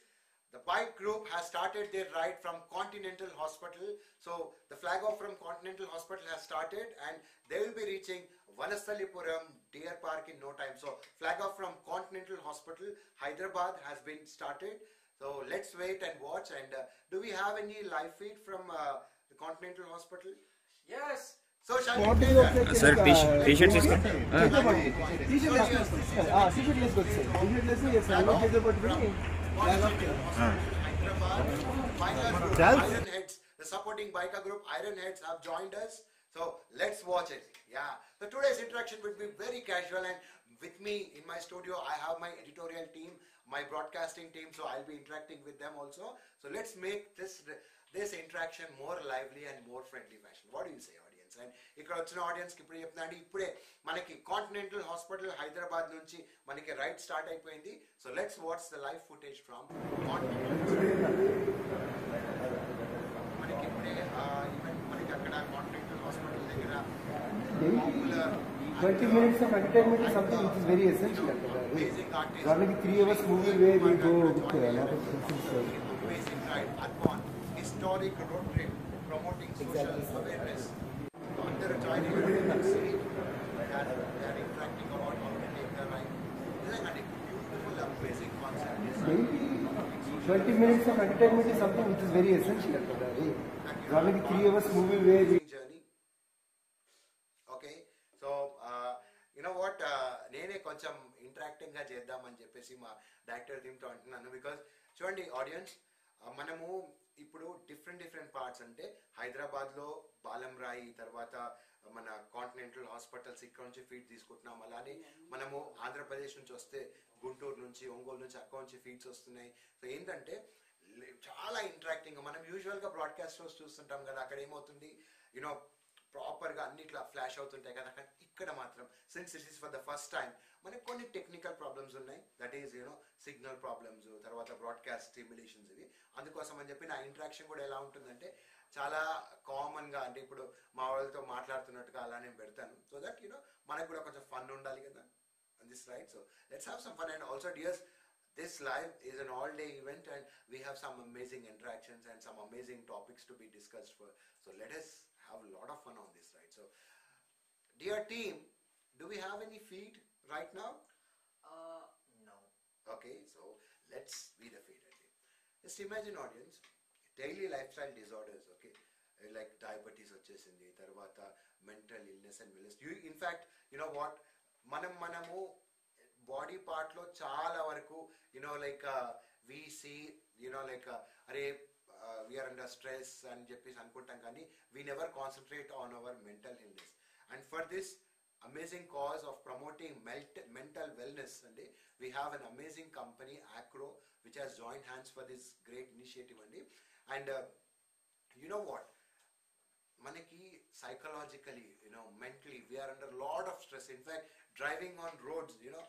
the PIPE group has started their ride from Continental Hospital. So the flag off from Continental Hospital has started and they will be reaching Vanasthalipuram Deer Park in no time. So flag off from Continental Hospital, Hyderabad has been started. So let's wait and watch. And uh, do we have any live feed from uh, the Continental Hospital? Yes. So shall what we do? Sir, t-shirt is good. T-shirt is good. T-shirt is good. T-shirt is good. Iron Heads, the supporting biker group Iron Heads have joined us. So let's watch it. Yeah. So today's interaction will be very casual and with me in my studio I have my editorial team, my broadcasting team, so I'll be interacting with them also. So let's make this this interaction more lively and more friendly fashion. What do you say, audience? And ఇక్కడ వచ్చిన audience కి ఇప్పుడు చెప్తున్నా అండి ఇప్పుడే మనకి continental hospital Hyderabad నుంచి మనకి రైడ్ స్టార్ట్ అయిపోయింది so let's what's the live footage from మనకి ఇప్పుడే ఈవెంట్ మనకి అక్కడ కాంటినెంటల్ హాస్పిటల్ దగ్గర popular 20 minutes of entertainment is something which is very essential. amazing artist Normally three hours movie where we go with a lot of things. amazing ride Advan historic road trip promoting social awareness Twenty minutes of entertainment about how to take the ride నిజంగా beautiful amazing concept 20 minutes of entertainment okay so you know what నేనే కొంచెం ఇంటరాక్టింగ్గా చేద్దామని చెప్పేసి మా director టీమ్తో అంటున్నాను because చూడండి audience మనము ఇప్పుడు డిఫరెంట్ డిఫరెంట్ పార్ట్స్ అంటే హైదరాబాద్లో బాలం రాయి తర్వాత మన కాంటినెంటల్ హాస్పిటల్స్ ఇక్కడ నుంచి ఫీడ్ తీసుకుంటున్నాం. అలానే మనము ఆంధ్రప్రదేశ్ నుంచి వస్తే గుంటూరు నుంచి ఒంగోలు నుంచి అక్కడ నుంచి ఫీడ్స్ వస్తున్నాయి. సో ఏంటంటే చాలా ఇంటరాక్టింగ్ మనం యూజువల్గా బ్రాడ్కాస్ట్ షోస్ చూస్తుంటాం కదా అక్కడ ఏమవుతుంది? యూనో ప్రాపర్గా అన్నిట్లా ఫ్లాష్ అవుతుంటాయి కదా కానీ ఇక్కడ మాత్రం since it is for the first time మనకి కొన్ని టెక్నికల్ ప్రాబ్లమ్స్ ఉన్నాయి. That is you know signal problems తర్వాత బ్రాడ్కాస్ట్ స్టిమ్యులేషన్స్ ఇవి. అందుకోసం అని చెప్పి నా ఇంటరాక్షన్ కూడా ఎలా ఉంటుందంటే చాలా కామన్ గా అంటే ఇప్పుడు మా వాళ్ళతో మాట్లాడుతున్నట్టుగా అలా నేను పెడతాను సో దట్ యూనో మనకు కూడా కొంచెం ఫన్ ఉండాలి కదా on this ride. So let's have some fun. And also, dears, this live is an all-day event, and we have some amazing interactions and some amazing topics to be discussed. For so let us have a lot of fun on this ride. So, dear team, do we have any feed right now? Uh, no. Okay, so let's be the feed. Okay. Just imagine, audience, daily lifestyle disorders okay? Like diabetes వచ్చేసింది తర్వాత mental illness and wellness. You in fact you know what? మనం మనము body పార్ట్లో చాలా వరకు you know like we see you know like అరే we are under stress అని చెప్పేసి అనుకుంటాం కానీ we never concentrate on our mental illness and for this amazing cause of promoting melt mental wellness అండి we have an amazing company Acro which has join hands for this great initiative అండి. And you know what మనకి psychologically you know mentally we're under load of stress in fact driving on roads you know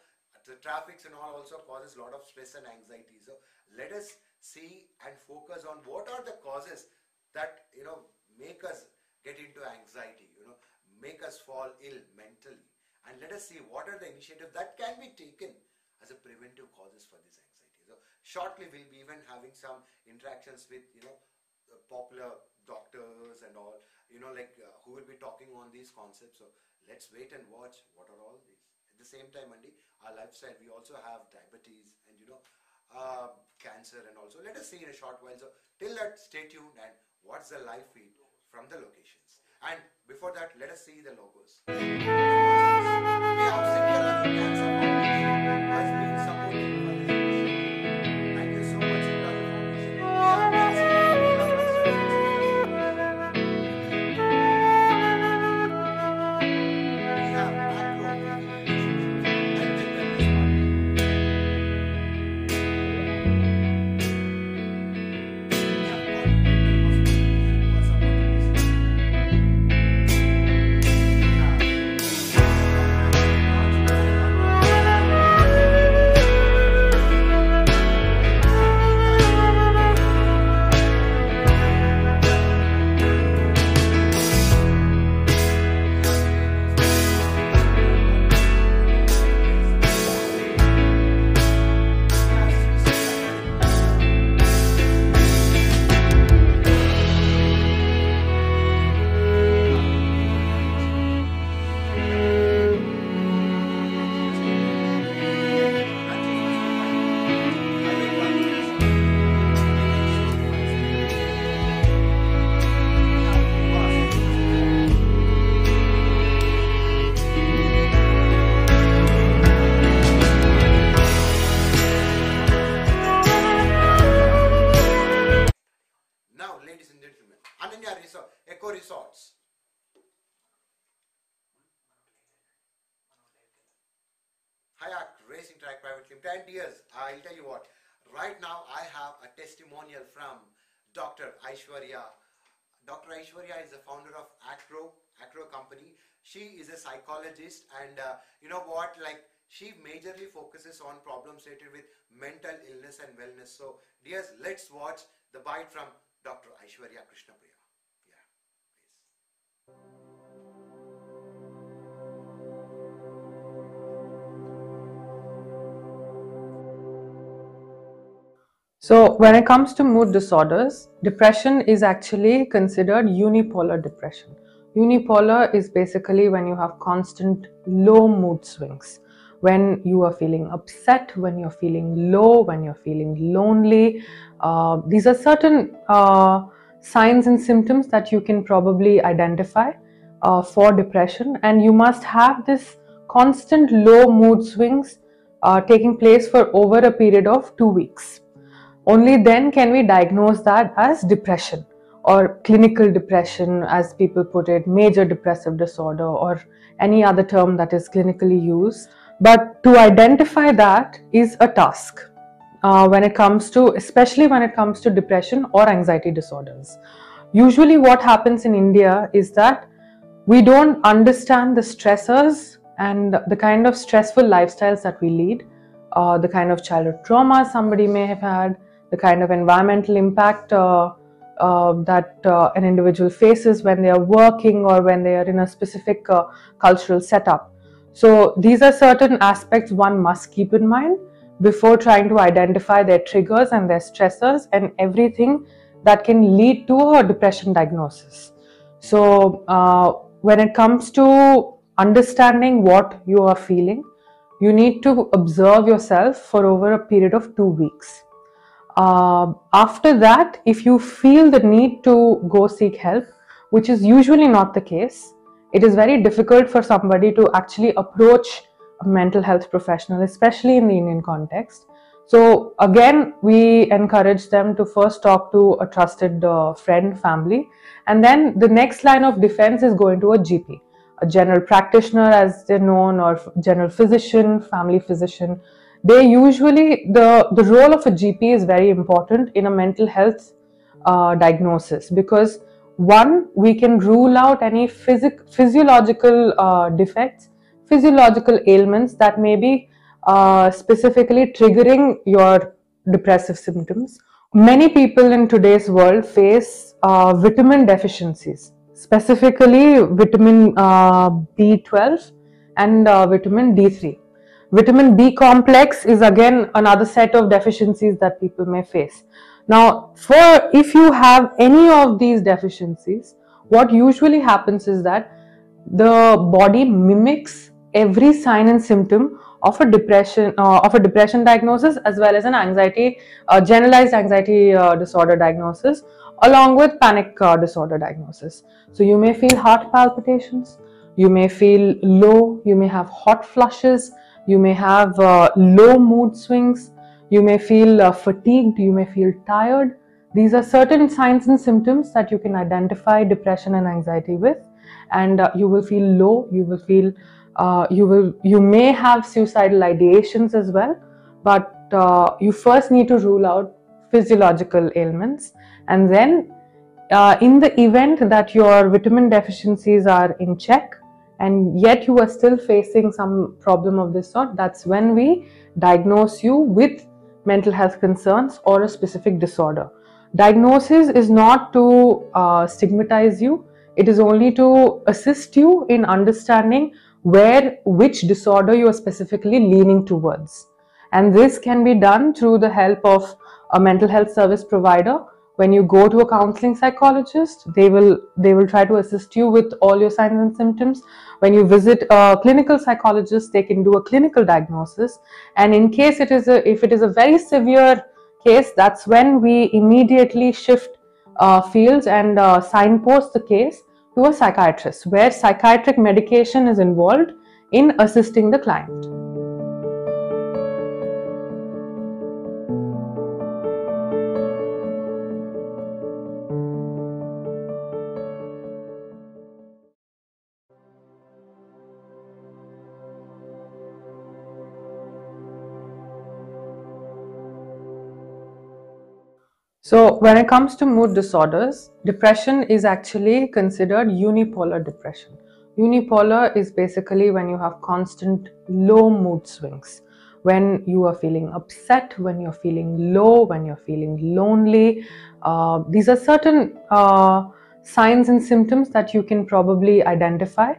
the traffics and all also causes a lot of stress and anxiety so let us see and focus on what are the causes that you know make us get into anxiety you know make us fall ill mentally and let us see what are the initiatives that can be taken as a preventive causes for this anxiety so shortly we'll be even having some interactions with you know popular doctors and all you know like uh, who will be talking on these concepts. So let's wait and watch what are all these. At the same time Andy, our lifestyle we also have diabetes and you know uh, cancer and also let us see in a short while. So till that stay tuned and what's the live feed from the locations. And before that let us see the logos Hayak Racing Track Private Limited. And I'll tell you what. Right now, I have a testimonial from Dr. Aishwarya. Dr. Aishwarya is the founder of Acro, Acro Company. She is a psychologist, and uh, you know what? Like she majorly focuses on problems related with mental illness and wellness. So, dears, let's watch the bite from Dr. Aishwarya Krishnapriya. So, when it comes to mood disorders, depression is actually considered unipolar depression. Unipolar is basically when you have constant low mood swings. when you are feeling upset, when you're feeling low, when you're feeling lonely. Uh, these are certain uh, signs and symptoms that you can probably identify uh, for depression, and you must have this constant low mood swings uh, taking place for over a period of two weeks. Only then can we diagnose that as depression or clinical depression, as people put it, major depressive disorder, or any other term that is clinically used. But to identify that is a task uh, when it comes to, especially when it comes to depression or anxiety disorders. Usually, what happens in India is that we don't understand the stressors and the kind of stressful lifestyles that we lead, uh, the kind of childhood trauma somebody may have had, the kind of environmental impact uh, uh, that uh, an individual faces when they are working or when they are in a specific uh, cultural setup. So, these are certain aspects one must keep in mind before trying to identify their triggers and their stressors and everything that can lead to a depression diagnosis. So, uh, when it comes to understanding what you are feeling, you need to observe yourself for over a period of two weeks. Uh, after that, if you feel the need to go seek help, which is usually not the case, it is very difficult for somebody to actually approach a mental health professional, especially in the Indian context. So, again, we encourage them to first talk to a trusted uh, friend, family, and then the next line of defense is going to a GP, a general practitioner, as they're known, or general physician, family physician. They usually, the, the role of a GP is very important in a mental health uh, diagnosis because one, we can rule out any physic- physiological uh, defects, physiological ailments that may be uh, specifically triggering your depressive symptoms. Many people in today's world face uh, vitamin deficiencies, specifically vitamin uh, B12 and uh, vitamin D3. Vitamin B complex is again another set of deficiencies that people may face. Now, for if you have any of these deficiencies, what usually happens is that the body mimics every sign and symptom of a depression uh, of a depression diagnosis as well as an anxiety uh, generalized anxiety uh, disorder diagnosis along with panic uh, disorder diagnosis so you may feel heart palpitations you may feel low you may have hot flushes you may have uh, low mood swings. You may feel uh, fatigued. You may feel tired. These are certain signs and symptoms that you can identify depression and anxiety with. And uh, you will feel low. You will feel uh, you will you may have suicidal ideations as well. But uh, you first need to rule out physiological ailments. And then uh, in the event that your vitamin deficiencies are in check and yet you are still facing some problem of this sort. That's when we diagnose you with mental health concerns or a specific disorder. Diagnosis is not to uh, stigmatize you. It is only to assist you in understanding where which disorder you are specifically leaning towards. And this can be done through the help of a mental health service provider when you go to a counseling psychologist they will they will try to assist you with all your signs and symptoms when you visit a clinical psychologist they can do a clinical diagnosis and in case it is a if it is a very severe case that's when we immediately shift uh, fields and uh, signpost the case to a psychiatrist where psychiatric medication is involved in assisting the client. So, when it comes to mood disorders, depression is actually considered unipolar depression. Unipolar is basically when you have constant low mood swings, when you are feeling upset, when you're feeling low, when you're feeling lonely. Uh, these are certain uh, signs and symptoms that you can probably identify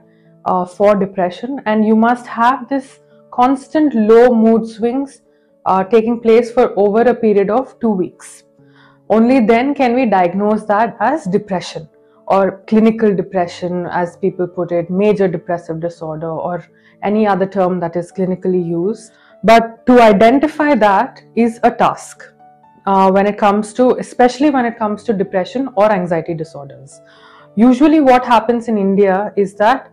uh, for depression, and you must have this constant low mood swings uh, taking place for over a period of two weeks only then can we diagnose that as depression or clinical depression, as people put it, major depressive disorder, or any other term that is clinically used. But to identify that is a task uh, when it comes to, especially when it comes to depression or anxiety disorders. Usually, what happens in India is that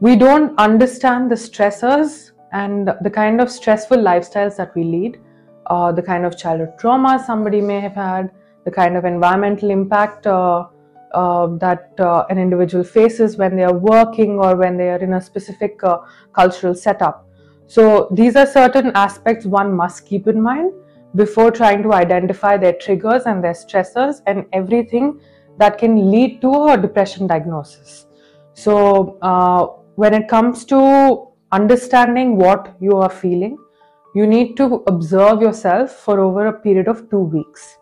we don't understand the stressors and the kind of stressful lifestyles that we lead, uh, the kind of childhood trauma somebody may have had, the kind of environmental impact uh, uh, that uh, an individual faces when they are working or when they are in a specific uh, cultural setup. So, these are certain aspects one must keep in mind before trying to identify their triggers and their stressors and everything that can lead to a depression diagnosis. So, uh, when it comes to understanding what you are feeling, you need to observe yourself for over a period of two weeks.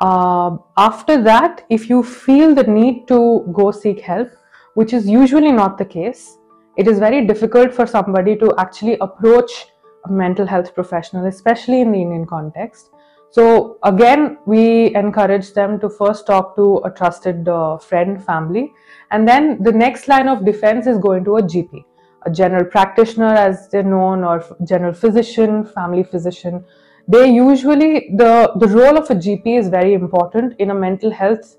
Uh, after that, if you feel the need to go seek help, which is usually not the case, it is very difficult for somebody to actually approach a mental health professional, especially in the Indian context. So, again, we encourage them to first talk to a trusted uh, friend, family, and then the next line of defense is going to a GP, a general practitioner, as they're known, or general physician, family physician. They usually, the, the role of a GP is very important in a mental health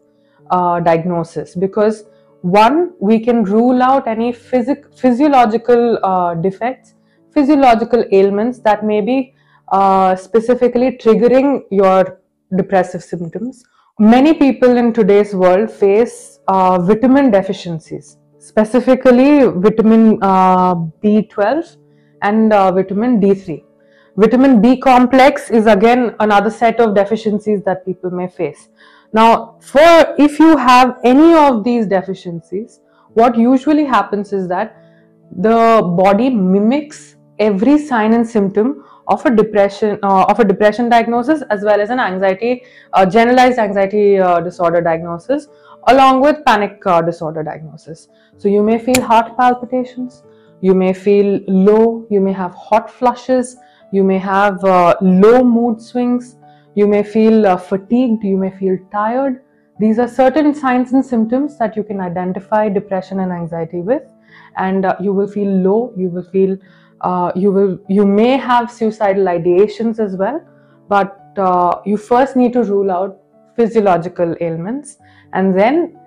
uh, diagnosis because one, we can rule out any physic- physiological uh, defects, physiological ailments that may be uh, specifically triggering your depressive symptoms. Many people in today's world face uh, vitamin deficiencies, specifically vitamin uh, B12 and uh, vitamin D3. Vitamin B complex is again another set of deficiencies that people may face. Now, for if you have any of these deficiencies, what usually happens is that the body mimics every sign and symptom of a depression uh, of a depression diagnosis as well as an anxiety uh, generalized anxiety uh, disorder diagnosis along with panic uh, disorder diagnosis so you may feel heart palpitations you may feel low you may have hot flushes you may have uh, low mood swings. You may feel uh, fatigued. You may feel tired. These are certain signs and symptoms that you can identify depression and anxiety with. And uh, you will feel low. You will feel uh, you will you may have suicidal ideations as well. But uh, you first need to rule out physiological ailments. And then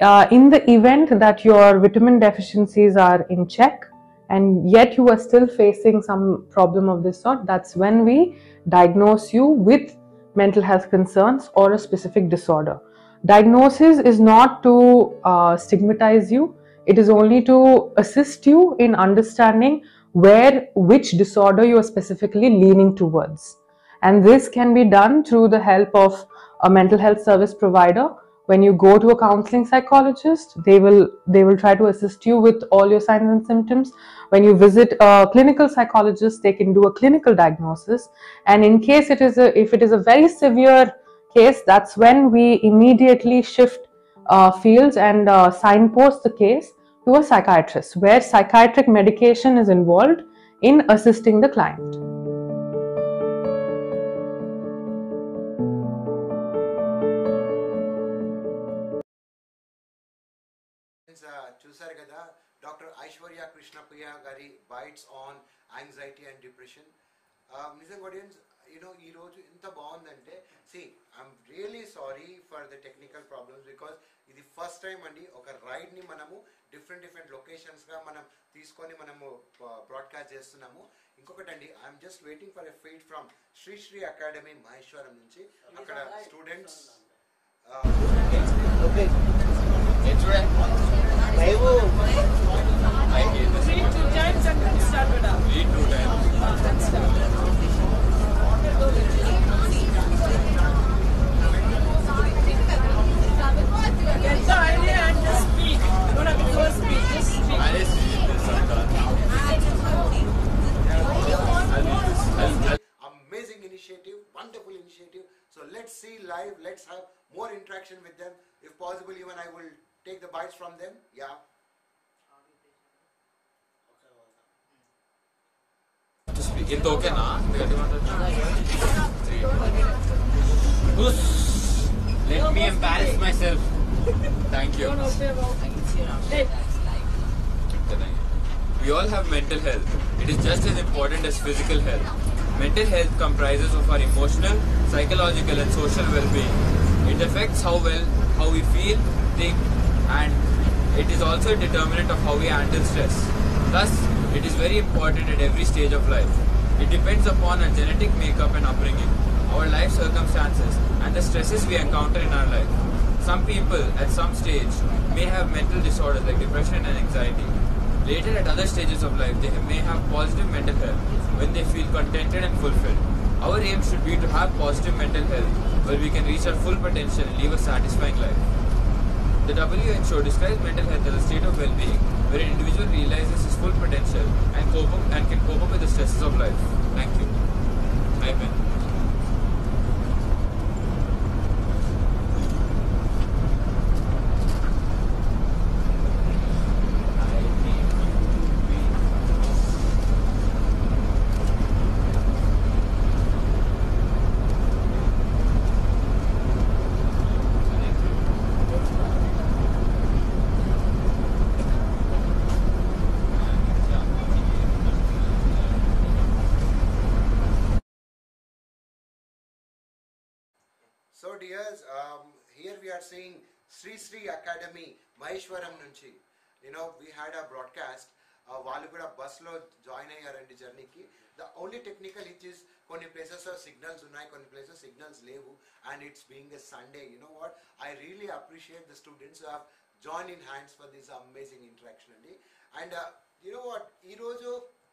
uh, in the event that your vitamin deficiencies are in check and yet you are still facing some problem of this sort. That's when we diagnose you with mental health concerns or a specific disorder. Diagnosis is not to uh, stigmatize you. It is only to assist you in understanding where which disorder you are specifically leaning towards. And this can be done through the help of a mental health service provider when you go to a counseling psychologist they will they will try to assist you with all your signs and symptoms. When you visit a clinical psychologist they can do a clinical diagnosis. And in case it is a if it is a very severe case that's when we immediately shift uh, fields and uh, signpost the case to a psychiatrist where psychiatric medication is involved in assisting the client sorry for the technical problems because ఇది first time అండి. ఒక రైడ్ని మనము different different లొకేషన్స్గా మనం తీసుకొని మనము broadcast చేస్తున్నాము. ఇంకొకటి అండి I'm just waiting for a feed from Sri Sri academy Maheshwaram నుంచి. అక్కడ students amazing initiative, wonderful initiative. So let's see live, let's have more interaction with them. If possible, even I will take the bites from them. Yeah. ఇంత ఓకేనా Let me embarrass myself. Thank you. We all have mental health. It is just as important as physical health. Mental health comprises of our emotional, psychological and social well-being. It affects how well, how we feel, think and it is also a determinant of how we handle stress. Thus, it is very important at every stage of life. It depends upon our genetic makeup and upbringing, our life circumstances and the stresses we encounter in our life. Some people at some stage may have mental disorders like depression and anxiety. Later at other stages of life, they may have positive mental health when they feel contented and fulfilled. Our aim should be to have positive mental health where we can reach our full potential and live a satisfying life. The WHO describes mental health as a state of well-being where an individual realizes his full potential and cope up, and can cope up with the stresses of life. Thank you. Ben. So dears, um, here we are seeing Sri Sri Academy, Maheshwaram నుంచి you know we had a broadcast uh, వాళ్ళు కూడా బస్లో join అయ్యారండి జర్నీకి the only technical ఇచ్చేస్ కొన్ని places signals ఉన్నాయి కొన్ని places signals లేవు and it's being a Sunday you know what I really appreciate the students have join in hands for this amazing interaction అండి and you know what ఈరోజు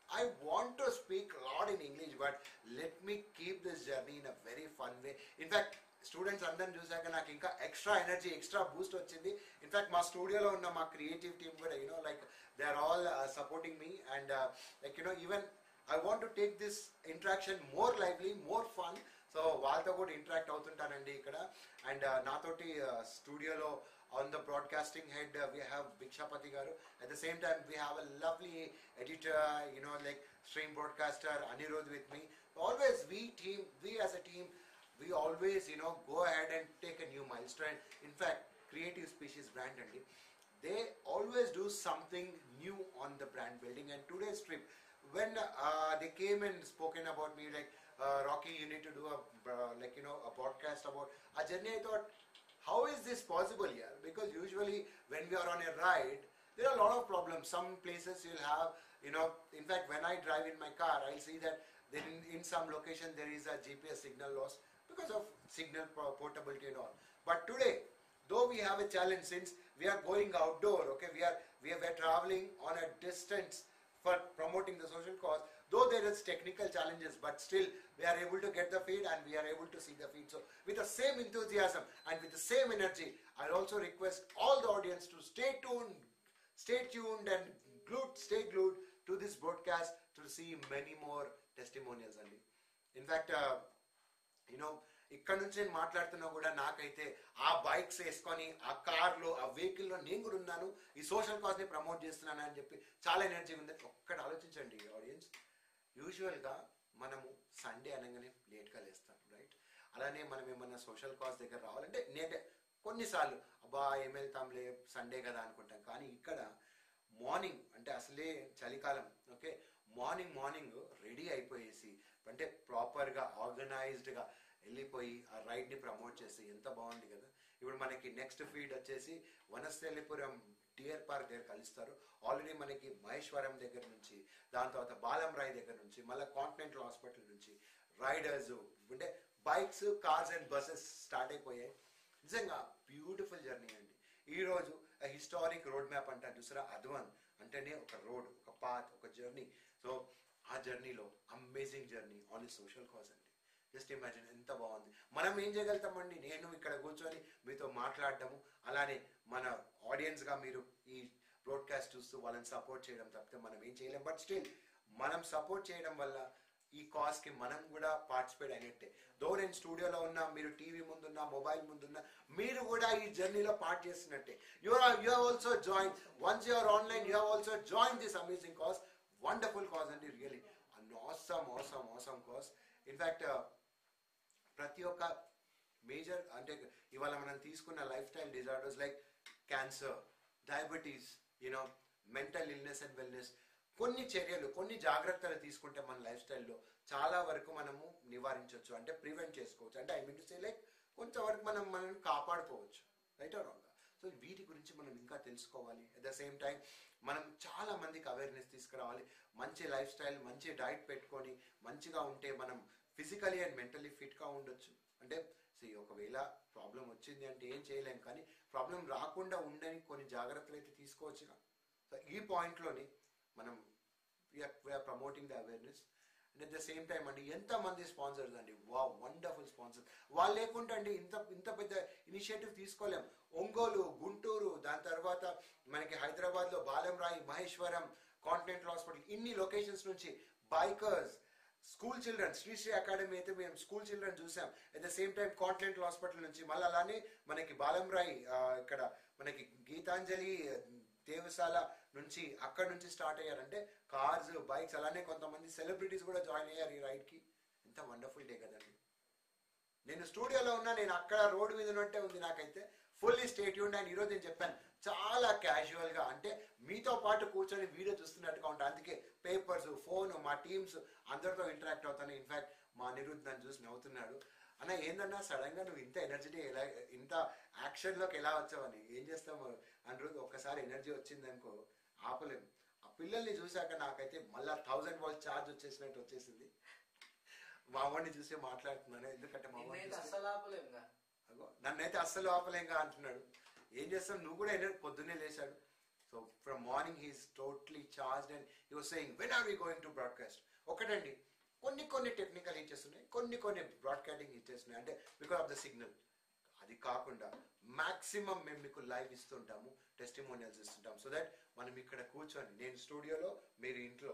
I want to speak a lot in English, but let me keep this journey in a very fun way. In fact, students అందరిని చూసాక నాకు ఇంకా extra energy extra boost వచ్చింది. In fact మా స్టూడియోలో ఉన్న మా క్రియేటివ్ టీమ్ కూడా you know like they are all supporting me and like you know even I want to take this interaction more lively more fun so వాళ్ళతో కూడా interact అవుతుంటానండి ఇక్కడ. అండ్ నాతోటి స్టూడియోలో on the broadcasting head we have Bhikshapathi గారు. At the same time we have a lovely editor you know like stream broadcaster Anirudh with me always we team we as a team we always, you know, go ahead and take a new milestone. In fact, Creative Species brand only, they always do something new on the brand building. And today's trip, when uh, they came and spoken about me, like uh, Rocky, you need to do a uh, like you know a podcast about a journey. I thought how is this possible here? Because usually when we are on a ride, there are a lot of problems. Some places you'll have, you know, in fact, when I drive in my car, I'll see that then in, in some location there is a GPS signal loss because of signal portability and all. But today, though we have a challenge since we are going outdoor, okay, we are we are, we are traveling on a distance for promoting the social cause. Though there is technical challenges, but still we are able to get the feed and we are able to see the feed. So with the same enthusiasm and with the same energy, I'll also request all the audience to stay tuned, stay tuned and glued, stay glued to this broadcast to see many more testimonials. In fact, uh, you know ఇక్కడ నుంచి నేను మాట్లాడుతున్నా కూడా నాకైతే ఆ bikes వేసుకొని ఆ కార్లో ఆ వెహికల్లో నేను కూడా ఉన్నాను. ఈ సోషల్ కాజ్ని ప్రమోట్ చేస్తున్నాను అని చెప్పి చాలా ఎనర్జీ ఉంది. ఒక్కటి ఆలోచించండి ఆడియన్స్ యూజువల్గా మనము సండే అనగానే లేట్గా లేస్తాం రైట్ అలానే మనం ఏమన్నా సోషల్ కాజ్ దగ్గర రావాలంటే నేటే కొన్నిసార్లు అబ్బా ఏం వెళ్తాంలే సండే కదా అనుకుంటాం. కానీ ఇక్కడ మార్నింగ్ అంటే అసలే చలికాలం ఓకే? మార్నింగ్ మార్నింగ్ రెడీ అయిపోయేసి అంటే ప్రాపర్గా ఆర్గనైజ్డ్గా వెళ్ళిపోయి ఆ రైడ్ని ప్రమోట్ చేసి ఎంత బాగుంది కదా. ఇప్పుడు మనకి నెక్స్ట్ ఫీడ్ వచ్చేసి వనస్థలిపురం టియర్ పార్క్ దగ్గర కలుస్తారు. ఆల్రెడీ మనకి మహేశ్వరం దగ్గర నుంచి దాని తర్వాత బాలం రాయ్ దగ్గర నుంచి మళ్ళీ కాంటినెంటల్ హాస్పిటల్ నుంచి రైడర్స్ అంటే bikes cars and buses start అయిపోయాయి. నిజంగా బ్యూటిఫుల్ జర్నీ అండి. ఈరోజు హిస్టారిక్ రోడ్ మ్యాప్ అంటారు చూసారా అద్వన్ అంటేనే ఒక రోడ్ ఒక పాత్ ఒక జర్నీ. సో ఆ జర్నీలో అమేజింగ్ జర్నీ ఆన్ ఈ సోషల్ కాజ్ జస్ట్ ఇమాజిన్ ఎంత బాగుంది. మనం ఏం చేయగలుగుతామండి? నేను ఇక్కడ కూర్చొని మీతో మాట్లాడటము అలానే మన ఆడియన్స్గా మీరు ఈ బ్రాడ్కాస్ట్ చూస్తూ వాళ్ళని సపోర్ట్ చేయడం తప్పితే మనం ఏం చేయలేం. బట్ స్టిల్ మనం సపోర్ట్ చేయడం వల్ల ఈ కాస్ట్కి మనం కూడా పార్టిసిపేట్ అయినట్టే. దో నేను స్టూడియోలో ఉన్నా మీరు టీవీ ముందున్నా మొబైల్ ముందున్నా మీరు కూడా ఈ జర్నీలో part చేస్తున్నట్టే. You are you also join once you are online you also join this amazing cause wonderful cause అండి really an awesome awesome awesome cause in fact ప్రతి ఒక్క మేజర్ అంటే ఇవాళ మనం తీసుకున్న lifestyle disorders like cancer diabetes you know mental illness and wellness కొన్ని చర్యలు కొన్ని జాగ్రత్తలు తీసుకుంటే మన లైఫ్ స్టైల్లో చాలా వరకు మనము నివారించవచ్చు అంటే ప్రివెంట్ చేసుకోవచ్చు. అంటే I mean to say like కొంతవరకు మనం మనల్ని కాపాడుకోవచ్చు. Right wrong? సో వీటి గురించి మనం ఇంకా తెలుసుకోవాలి. అట్ ద సేమ్ టైం మనం చాలా మందికి అవేర్నెస్ తీసుకురావాలి. మంచి లైఫ్ స్టైల్ మంచి డైట్ పెట్టుకొని మంచిగా ఉంటే మనం ఫిజికలీ అండ్ మెంటలీ ఫిట్గా ఉండొచ్చు. అంటే సో ఒకవేళ ప్రాబ్లం వచ్చింది అంటే ఏం చేయలేం. కానీ ప్రాబ్లం రాకుండా ఉండని కొన్ని జాగ్రత్తలు అయితే తీసుకోవచ్చుగా సో ఈ పాయింట్లోని మనం we're promoting the awareness and at the same time అండి ఎంతమంది స్పాన్సర్స్ అండి? వా వండర్ఫుల్ స్పాన్సర్స్ వాళ్ళు లేకుండా అండి ఇంత ఇంత పెద్ద ఇనిషియేటివ్ తీసుకోలేం. ఒంగోలు గుంటూరు దాని తర్వాత మనకి హైదరాబాద్లో బాలెంరాయి మహేశ్వరం కాంటినెంటల్ హాస్పిటల్ ఇన్ని లొకేషన్స్ నుంచి bikers school children Sri Sri academy అయితే మేము స్కూల్ చిల్డ్రన్ చూసాం. At the same time continental hospital నుంచి మళ్ళీ అలానే మనకి బాలంరాయి ఇక్కడ మనకి గీతాంజలి దేవశాల నుంచి అక్కడ నుంచి స్టార్ట్ అయ్యారంటే కార్స్ బైక్స్ అలానే కొంతమంది సెలబ్రిటీస్ కూడా జాయిన్ అయ్యారు ఈ రైడ్కి ఎంత వండర్ఫుల్ డే కదండి. నేను స్టూడియోలో ఉన్నా నేను అక్కడ రోడ్డు మీద ఉన్నట్టే ఉంది నాకైతే. ఫుల్లీ స్టేట్ యూన్ అండ్ ఈరోజు నేను చెప్పాను. చాలా క్యాజువల్గా అంటే మీతో పాటు కూర్చొని వీడియో చూస్తున్నట్టుగా ఉంటాను అందుకే పేపర్స్ ఫోన్ మా టీమ్స్ అందరితో ఇంటరాక్ట్ అవుతాను. ఇన్ఫాక్ట్ మా అనిరుద్ధ్ నన్ను చూసి నవ్వుతున్నాడు. అన్న ఏందన్నా సడన్గా నువ్వు ఇంత ఎనర్జీ ఎలా ఇంత యాక్షన్లోకి ఎలా వచ్చావని ఏం చేస్తాము అనిరుద్ధ్ ఒక్కసారి ఎనర్జీ వచ్చింది అనుకో ఆపలేము ఆ పిల్లల్ని చూశాక నాకైతే మళ్ళా థౌజండ్ వాల్ట్ ఛార్జ్ వచ్చేసినట్టు వచ్చేసింది. మా వాడిని చూసి మాట్లాడుతున్నాను. ఎందుకంటే మా వాడిని నన్నైతే అస్సలు ఆపలేంగా అంటున్నాడు. ఏం చేస్తావు నువ్వు కూడా ఎనర్ పొద్దున్నే లేచాడు. So from morning he's totally charged and you saying when are we going to broadcast ఒకటండి. కొన్ని కొన్ని టెక్నికల్ ఇచ్చేస్తున్నాయి కొన్ని కొన్ని బ్రాడ్కాస్టింగ్ ఇచ్చేస్తున్నాయి అంటే బికాస్ ఆఫ్ ద సిగ్నల్ అది కాకుండా మ్యాక్సిమం మేము మీకు లైవ్ ఇస్తుంటాము టెస్టిమోనియల్స్ ఇస్తుంటాం సో దట్ మనం ఇక్కడ కూర్చొని నేను స్టూడియోలో మీరు ఇంట్లో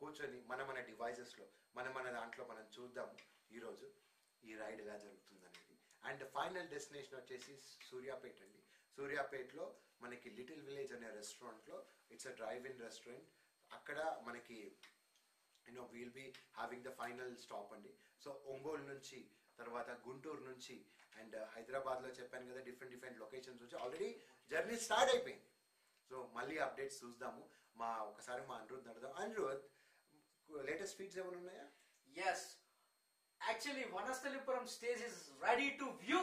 కూర్చొని మన మన డివైజెస్లో మన మన దాంట్లో మనం చూద్దాము ఈరోజు ఈ రైడ్ ఎలా జరుగుతుంది అనేది అండ్ ఫైనల్ డెస్టినేషన్ వచ్చేసి సూర్యాపేట అండి. సూర్యాపేట్లో మనకి లిటిల్ విలేజ్ అనే రెస్టారెంట్లో it's a drive in restaurant అక్కడ మనకి you know we'll be having the final stop అండి. సో ఒంగోలు నుంచి తర్వాత గుంటూరు నుంచి అండ్ uh, హైదరాబాద్లో చెప్పాను కదా డిఫరెంట్ డిఫరెంట్ లొకేషన్స్ వచ్చి ఆల్రెడీ జర్నీ స్టార్ట్ అయిపోయింది. సో మళ్ళీ అప్డేట్స్ చూద్దాము. మా ఒకసారి మా అనిరుద్ధ్ అడుగుదాం అనిరుద్ లేటెస్ట్ ఫీడ్స్ ఏమైనా ఉన్నాయా? Yes actually Vanasthalipuram stage is ready to view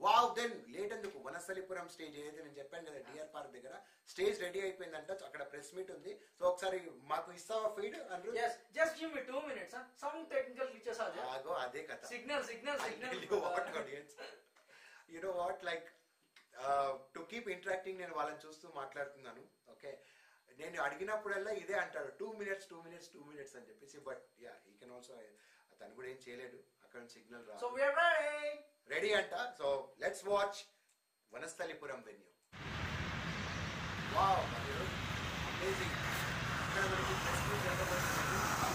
wow then late ఎందుకు వనస్థలిపురం స్టేజ్ ఏదైతే నేను చెప్పాను కదా డిఆర్ పార్క్ దగ్గర స్టేజ్ రెడీ అయిపోయిందంట అక్కడ ప్రెస్ మీట్ ఉంది సో ఒకసారి మాకు ఇస్తావా feed me two minutes. Huh? Some technical glitches are there. ఆగో అదే కథ signal. tell you what, audience. You know what, like, to keep interacting నేను వాళ్ళని చూస్తూ మాట్లాడుతున్నాను ఓకే నేను అడిగినప్పుడల్లా ఇదే అంటాడు two minutes two minutes two minutes అని చెప్పేసి but yeah he can also తను కూడా ఏం చేయలేడు అక్కడ సిగ్నల్ రా రెడీ అంట so let's watch Vanasthalipuram venue wow amazing.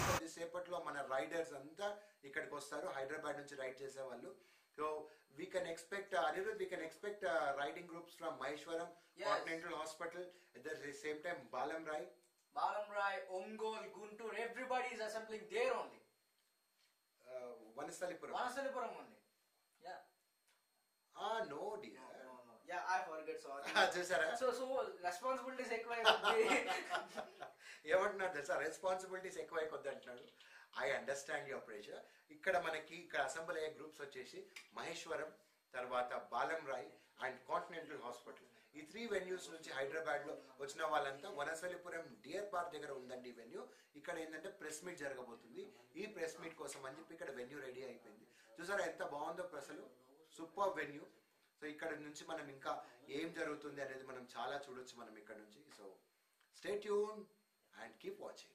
కొద్దిసేపట్లో మన రైడర్స్ అంతా ఇక్కడికి వస్తారు హైదరాబాద్ నుంచి రైడ్ చేసే వాళ్ళు so we can expect Anirudh we can expect riding groups from Maheshwaram. Continental Hospital at the same time Balamrai Balamrai, Ongol, Guntur, everybody is assembling there only. Vanasthalipuram Vanastalipuram only. ఆ no dear. చూసారా? So, so responsibilities ఎక్కువ <laughs> ఏమంటున్నారు తెలుసా? Responsibilities ఎక్కువ అయిపోద్ది అంటున్నాడు. I understand your pressure ఇక్కడ మనకి ఇక్కడ అసెంబ్లీ అయ్యే గ్రూప్స్ వచ్చేసి మహేశ్వరం తర్వాత బాలం రాయ్ అండ్ కాంటినెంటల్ హాస్పిటల్. ఈ త్రీ వెన్యూస్ నుంచి హైదరాబాద్లో వచ్చిన వాళ్ళంతా వనసలిపురం డియర్ పార్క్ దగ్గర ఉందండి వెన్యూ ఇక్కడ ఏంటంటే ప్రెస్ మీట్ జరగబోతుంది. ఈ ప్రెస్ మీట్ కోసం అని చెప్పి ఇక్కడ వెన్యూ రెడీ అయిపోయింది. చూసారా ఎంత బాగుందో అసలు సూపర్ వెన్యూ సో ఇక్కడ నుంచి మనం ఇంకా ఏం జరుగుతుంది అనేది మనం చాలా చూడొచ్చు మనం ఇక్కడ నుంచి. So stay tune and keep watching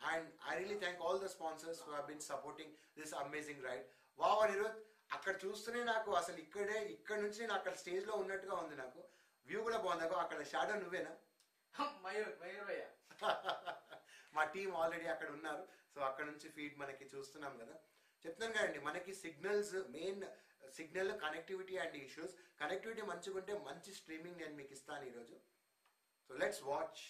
and I really thank all the sponsors who have been supporting this amazing ride wow Anirudh అక్కడ చూస్తూనే నాకు అసలు ఇక్కడే ఇక్కడ నుంచి నేను అక్కడ స్టేజ్లో ఉన్నట్టుగా ఉంది నాకు. వ్యూ కూడా బాగుంది. అక్కడ షాడో నువ్వేనా? <laughs> మయూర్ మయూర్ భయ్య <laughs> మా టీం ఆల్రెడీ అక్కడ ఉన్నారు. సో అక్కడ నుంచి ఫీడ్ మనకి చూస్తున్నాం కదా. చెప్తున్నాను కదండి మనకి signals main signal connectivity and issues connectivity మంచిగా ఉంటే మంచి స్ట్రీమింగ్ నేను మీకు ఇస్తాను ఈరోజు. So let's watch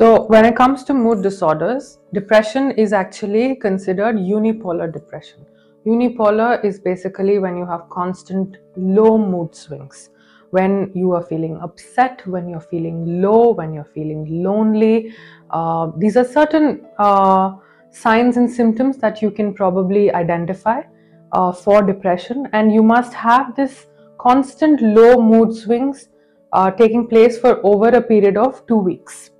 So, when it comes to mood disorders, depression is actually considered unipolar depression. Unipolar is basically when you have constant low mood swings, when you are feeling upset, when you're feeling low, when you're feeling lonely. Uh, these are certain uh, signs and symptoms that you can probably identify uh, for depression, and you must have this constant low mood swings uh, taking place for over a period of two weeks.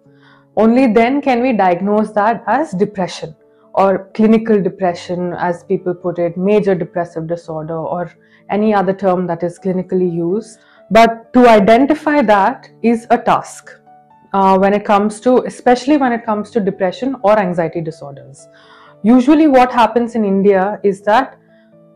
Only then can we diagnose that as depression or clinical depression, as people put it, major depressive disorder, or any other term that is clinically used. But to identify that is a task uh, when it comes to, especially when it comes to depression or anxiety disorders. Usually, what happens in India is that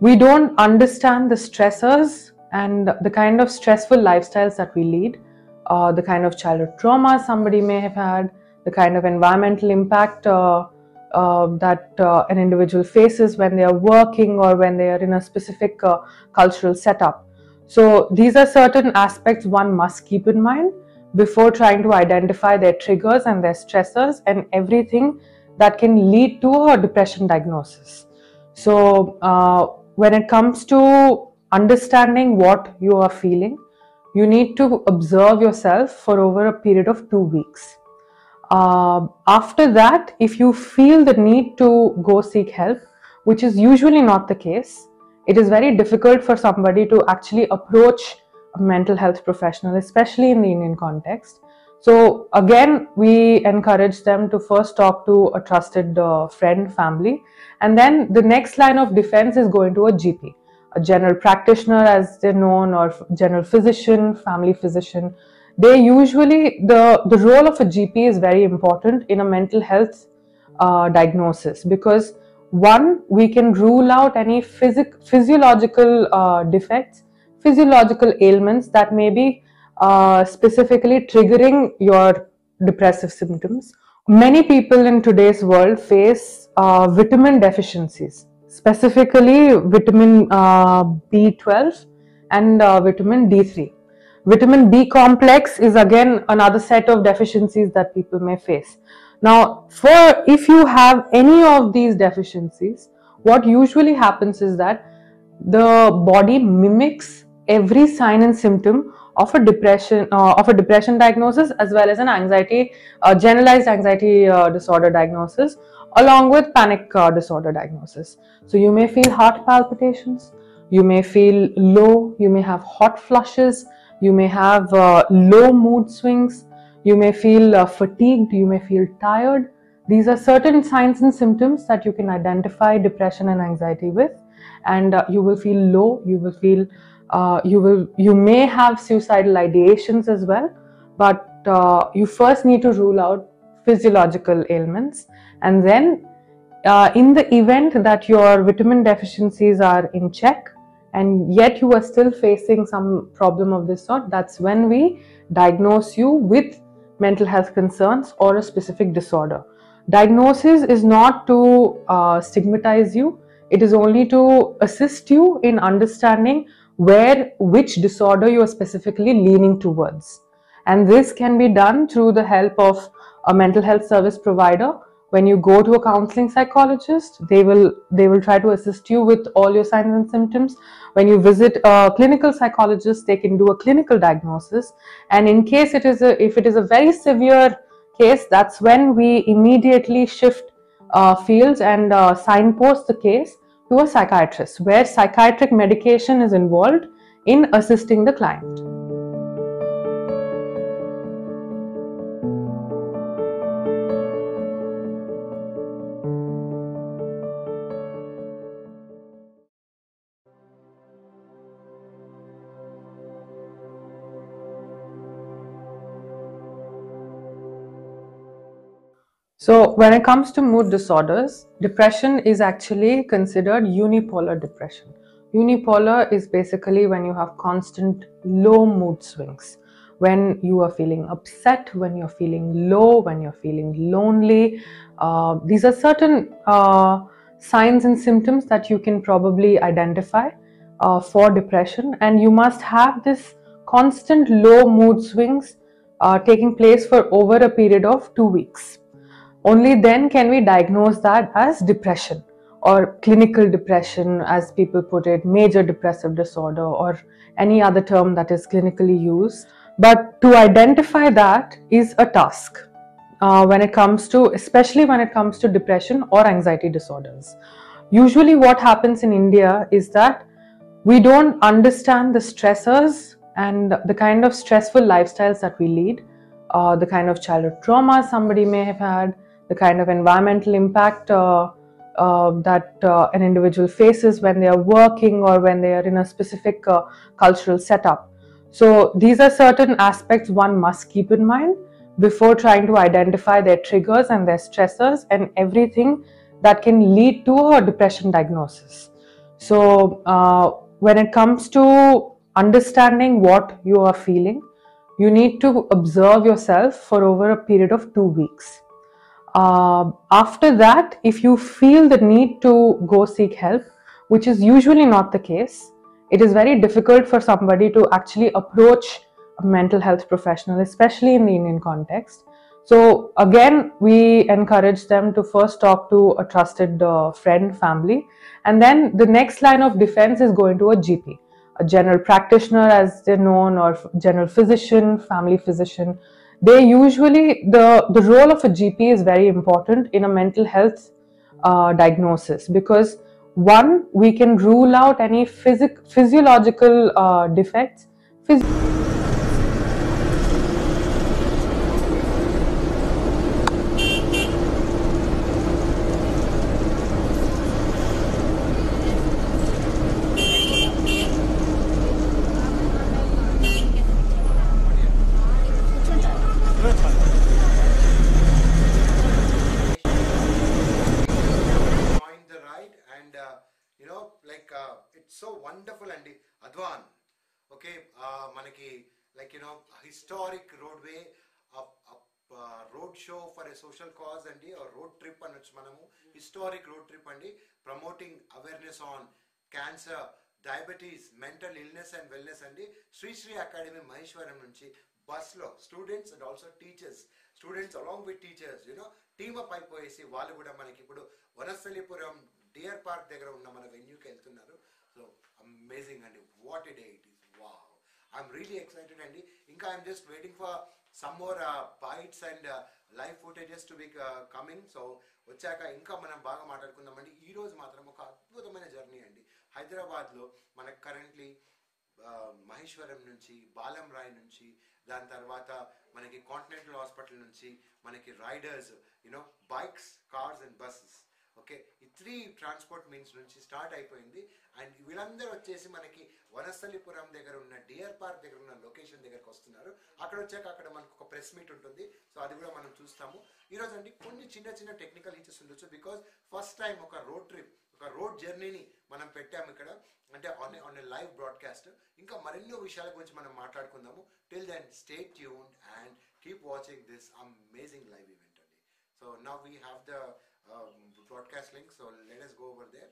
we don't understand the stressors and the kind of stressful lifestyles that we lead, uh, the kind of childhood trauma somebody may have had, the kind of environmental impact uh, uh, that uh, an individual faces when they are working or when they are in a specific uh, cultural setup. So, these are certain aspects one must keep in mind before trying to identify their triggers and their stressors and everything that can lead to a depression diagnosis. So, uh, when it comes to understanding what you are feeling, you need to observe yourself for over a period of two weeks. Uh, after that, if you feel the need to go seek help, which is usually not the case, it is very difficult for somebody to actually approach a mental health professional, especially in the Indian context. So, again, we encourage them to first talk to a trusted uh, friend, family, and then the next line of defense is going to a GP, a general practitioner, as they're known, or general physician, family physician they usually the the role of a gp is very important in a mental health uh, diagnosis because one we can rule out any physic physiological uh, defects physiological ailments that may be uh, specifically triggering your depressive symptoms. Many people in today's world face uh, vitamin deficiencies specifically vitamin uh, b12 and uh, vitamin d3 Vitamin B complex is again another set of deficiencies that people may face. Now, for if you have any of these deficiencies, what usually happens is that the body mimics every sign and symptom of a depression uh, of a depression diagnosis as well as an anxiety uh, generalized anxiety uh, disorder diagnosis along with panic uh, disorder diagnosis so you may feel heart palpitations you may feel low you may have hot flushes you may have uh, low mood swings, you may feel uh, fatigued, you may feel tired. These are certain signs and symptoms that you can identify depression and anxiety with, and uh, you will feel low, you will feel uh, you will you may have suicidal ideations as well, but uh, you first need to rule out physiological ailments, and then uh, in the event that your vitamin deficiencies are in check, and yet you are still facing some problem of this sort, that's when we diagnose you with mental health concerns or a specific disorder. Diagnosis is not to uh, stigmatize you, it is only to assist you in understanding where which disorder you are specifically leaning towards. And this can be done through the help of a mental health service provider when you go to a counseling psychologist they will they will try to assist you with all your signs and symptoms. When you visit a clinical psychologist they can do a clinical diagnosis. And in case it is a if it is a very severe case that's when we immediately shift uh, fields and uh, signpost the case to a psychiatrist where psychiatric medication is involved in assisting the client So, when it comes to mood disorders, depression is actually considered unipolar depression. Unipolar is basically when you have constant low mood swings, when you are feeling upset, when you're feeling low, when you're feeling lonely. Uh, these are certain uh, signs and symptoms that you can probably identify uh, for depression, and you must have this constant low mood swings uh, taking place for over a period of two weeks. Only then can we diagnose that as depression or clinical depression, as people put it, major depressive disorder, or any other term that is clinically used. But to identify that is a task uh, when it comes to, especially when it comes to depression or anxiety disorders. Usually, what happens in India is that we don't understand the stressors and the kind of stressful lifestyles that we lead, uh, the kind of childhood trauma somebody may have had, the kind of environmental impact uh, uh, that uh, an individual faces when they are working or when they are in a specific uh, cultural setup. So, these are certain aspects one must keep in mind before trying to identify their triggers and their stressors and everything that can lead to a depression diagnosis. So, uh, when it comes to understanding what you are feeling, you need to observe yourself for over a period of two weeks. Uh, after that, if you feel the need to go seek help, which is usually not the case, it is very difficult for somebody to actually approach a mental health professional, especially in the Indian context. So, again, we encourage them to first talk to a trusted uh, friend, family, and then the next line of defense is going to a GP, a general practitioner, as they're known, or general physician, family physician. They usually, the, the role of a GP is very important in a mental health uh, diagnosis because one, we can rule out any physic- physiological uh, defects. మనకి like you historic roadway road show for a social cause అండి road trip అనొచ్చు మనము. Historic road trip అండి. Promoting awareness on cancer diabetes mental illness and wellness అండి. Sri Sri academy Maheshwaram నుంచి బస్లో students and also teachers students along with teachers you know team up అయిపోయేసి వాళ్ళు కూడా మనకి ఇప్పుడు వనస్థలిపురం డియర్ పార్క్ దగ్గర ఉన్న మన వెన్యూకి వెళ్తున్నారు. సో అమేజింగ్ అండి. What a day it is wow I'm really excited అండి ఇంకా I'm just waiting for some more bites and live footages to be coming so వచ్చాక ఇంకా మనం బాగా మాట్లాడుకుందామండి ఈ రోజు మాత్రం ఒక అద్భుతమైన జర్నీ అండి. హైదరాబాద్లో మనకు కరెంట్లీ uh, మహేశ్వరం నుంచి బాలం రాయ్ నుంచి దాని తర్వాత మనకి కాంటినెంటల్ హాస్పిటల్ నుంచి మనకి riders you know bikes cars and buses okay? ఈ త్రీ ట్రాన్స్పోర్ట్ మీన్స్ నుంచి స్టార్ట్ అయిపోయింది. అండ్ వీళ్ళందరూ వచ్చేసి మనకి వనస్థలిపురం దగ్గర ఉన్న డియర్ పార్క్ దగ్గర ఉన్న లొకేషన్ దగ్గరకు వస్తున్నారు. అక్కడ వచ్చాక అక్కడ మనకు ఒక ప్రెస్ మీట్ ఉంటుంది. సో అది కూడా మనం చూస్తాము. ఈరోజు అండి కొన్ని చిన్న చిన్న టెక్నికల్ ఇష్యూస్ ఉండొచ్చు బికాస్ ఫస్ట్ టైం ఒక రోడ్ ట్రిప్ ఒక రోడ్ జర్నీని మనం పెట్టాము ఇక్కడ. అంటే on on a live broadcast ఇంకా మరెన్నో విషయాల గురించి మనం మాట్లాడుకుందాము. Till then stay tune and keep watching this amazing live event అండి. So now we have the Um, broadcast link so let us go over there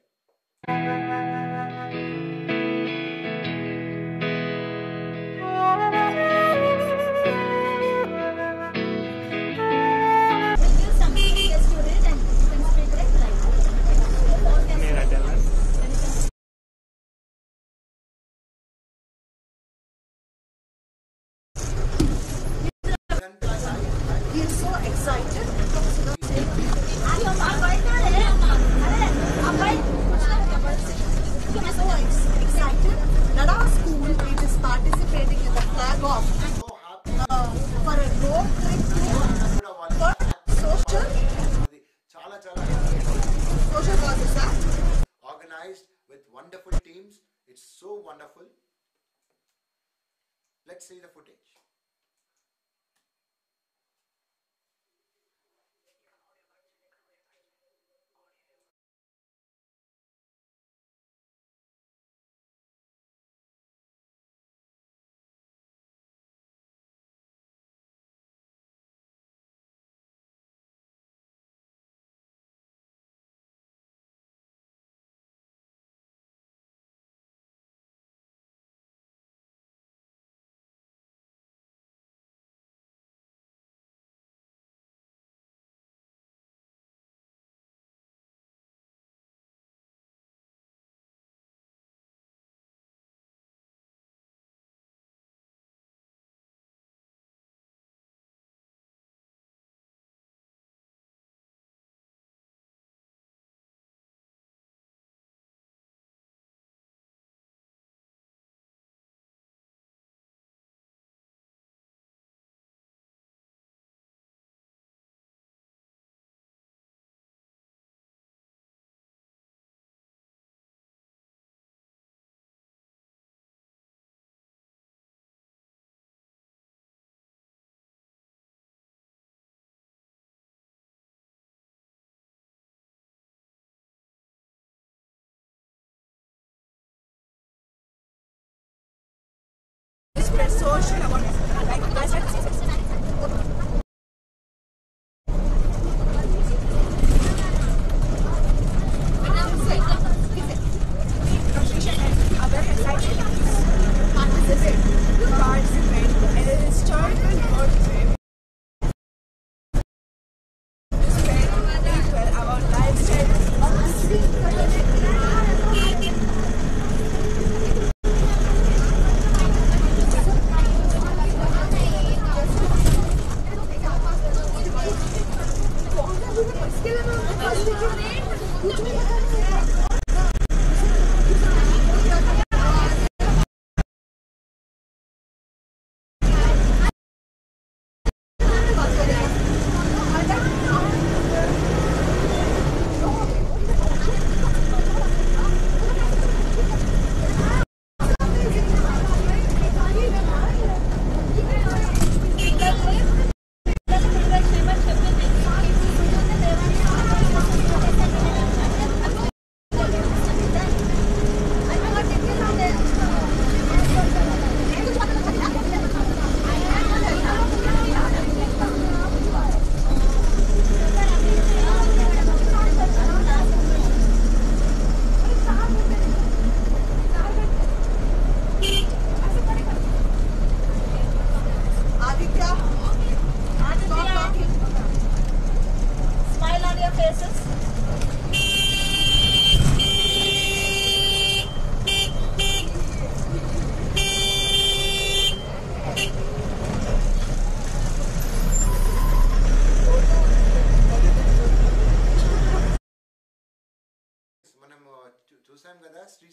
let's see the footage pessoas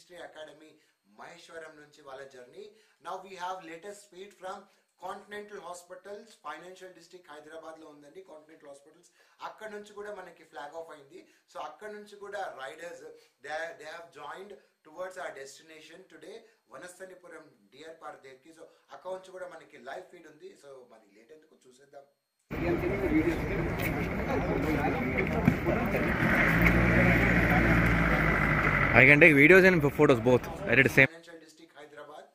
ministry Academy Maheshwaram నుంచి వాళ్ళ journey. Now we have latest speed from Continental Hospitals Financial District హైదరాబాద్లో ఉందండి continental hospitals అక్కడ నుంచి కూడా మనకి flag off అయింది. So అక్కడ నుంచి కూడా riders they they have joined towards ఆ destination today Vanasthalipuram deer park దేవ్కి so అక్కడ నుంచి కూడా మనకి లైవ్ ఫీడ్ ఉంది. సో మరి లేట్ ఎందుకు? చూసేద్దాం. I can take videos and photos both at the same. Financial District, Hyderabad.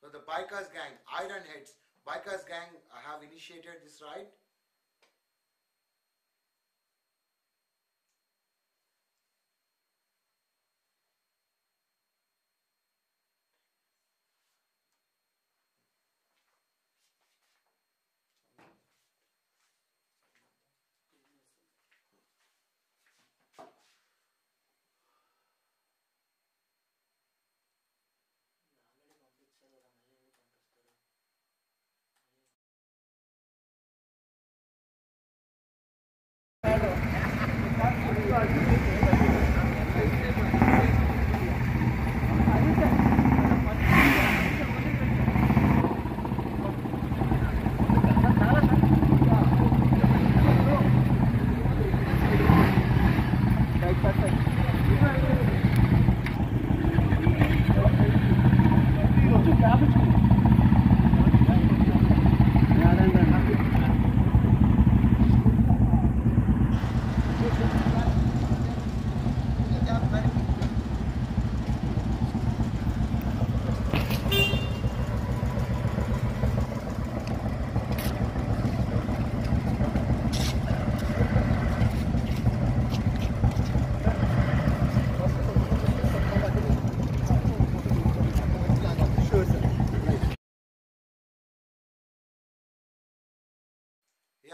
So the bikers gang, Iron Heads, bikers gang have initiated this ride.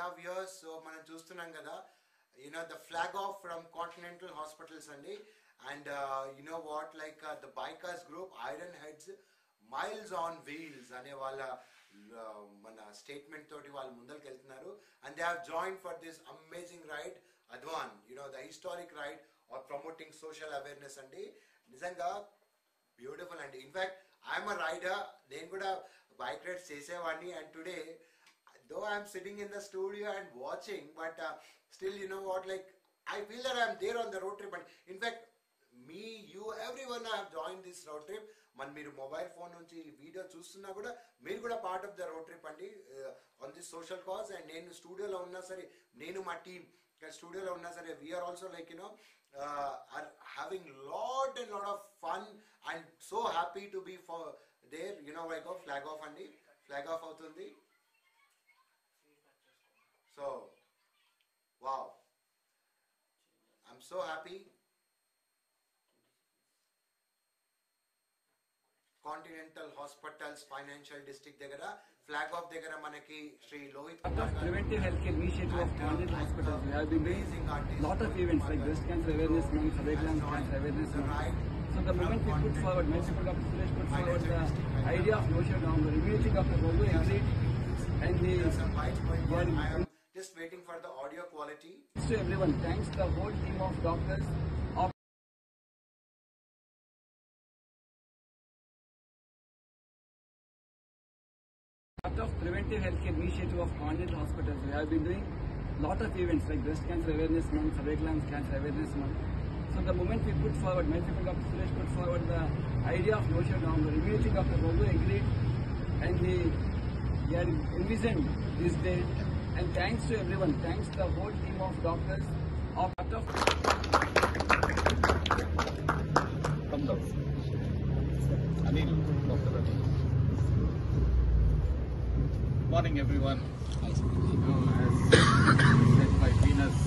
Yeah years so మనం చూస్తున్నాం కదా you know the flag off from Continental Hospitals అండి. And you know what like the bikers group Iron Heads Miles on Wheels అనే వాళ్ళ మన statement తోటి వాళ్ళు ముందరికి వెళ్తున్నారు. And they have join for this amazing ride అద్వాన్ you know the historic ride are promoting social awareness అండి. నిజంగా beautiful అండి. ఇన్ఫ్యాక్ట్ ఐఎమ్ అ రైడర్ నేను కూడా బైక్ రైడ్స్ చేసేవాడిని. And today though I'm sitting in the studio and watching, but uh, still, you know what, like, I feel that I'm there on the road trip. And in fact, me, you, everyone have joined this road trip. మన మీరు mobile phone నుంచి video చూస్తున్నా కూడా మీరు కూడా part of the road trip అండి. On this social cause and నేను స్టూడియోలో ఉన్నా సరే నేను మా టీమ్ స్టూడియోలో ఉన్నా సరే we're also like you know are having lot and lot of fun and so happy to be for there you know like flag off అండి. ఫ్లాగ్ ఆఫ్ అవుతుంది. So wow I'm so happy Continental Hospitals financial district దగ్గర flag off దగ్గర మనకి శ్రీ లోహిత్ కుమార్ గారు preventive healthcare initiative of Convent Hospitals. We have been doing lot of events like breast cancer awareness month, cervical cancer awareness month. So the moment we put forward, when people Dr. Suresh put forward the idea of Notion down, the immediately Dr. Babu agreed and he got I am just Waiting for the audio quality. Thanks to everyone. Thanks the whole team of doctors of of preventive healthcare initiative of Convent Hospitals. We have been doing lot of events like breast cancer awareness month, cervical cancer awareness month. So the moment we put forward, when people Dr. Suresh put forward the idea of Notion down, immediately Dr. Babu agreed and he, he had envisioned this date. And thanks to everyone, thanks the whole team of doctors of Come down. Anil, Dr. Anil. Morning, everyone. You know, as said by Venus,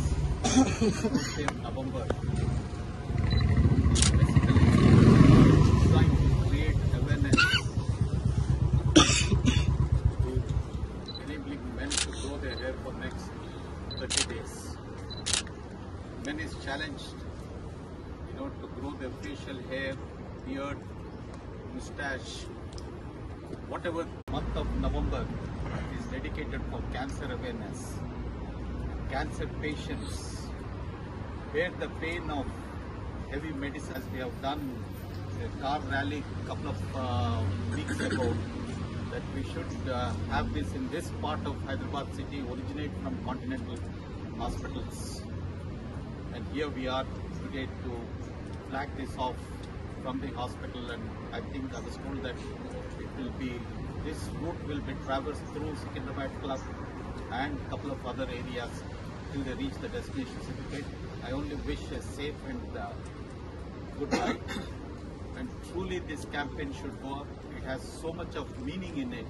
November, basically trying to create awareness to enabling men to grow their hair for next 30 days. Men is challenged you know, to grow their facial hair, beard, mustache, whatever month of November is dedicated for cancer awareness. Cancer patients bear the pain of medicine as we have done a car rally a couple of uh, weeks ago that we should uh, have this in this part of Hyderabad city originate from continental hospitals and here we are today to flag this off from the hospital and I think I was told that it will be this route will be traversed through Secunderabad Club and couple of other areas till they reach the destination certificate. I only wish a safe and uh, good ride and truly this campaign should go up. It has so much of meaning in it.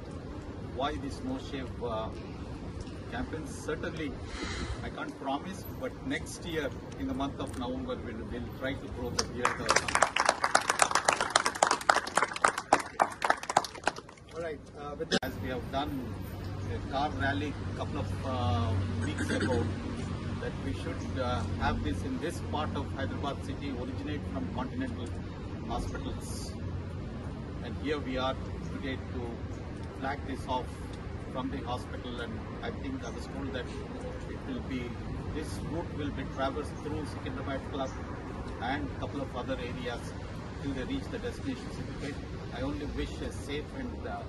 Why this no shave uh, campaign? Certainly, I can't promise, but next year in the month of November, we'll, we'll try to grow the beard. All right. Uh, As we have done a car rally a couple of uh, weeks ago, that we should uh, have this in this part of Hyderabad city originate from continental hospitals. And here we are today to flag this off from the hospital and I think I was told that it will be, this route will be traversed through Secunderabad Club and a couple of other areas till they reach the destination certificate. I only wish a safe and uh,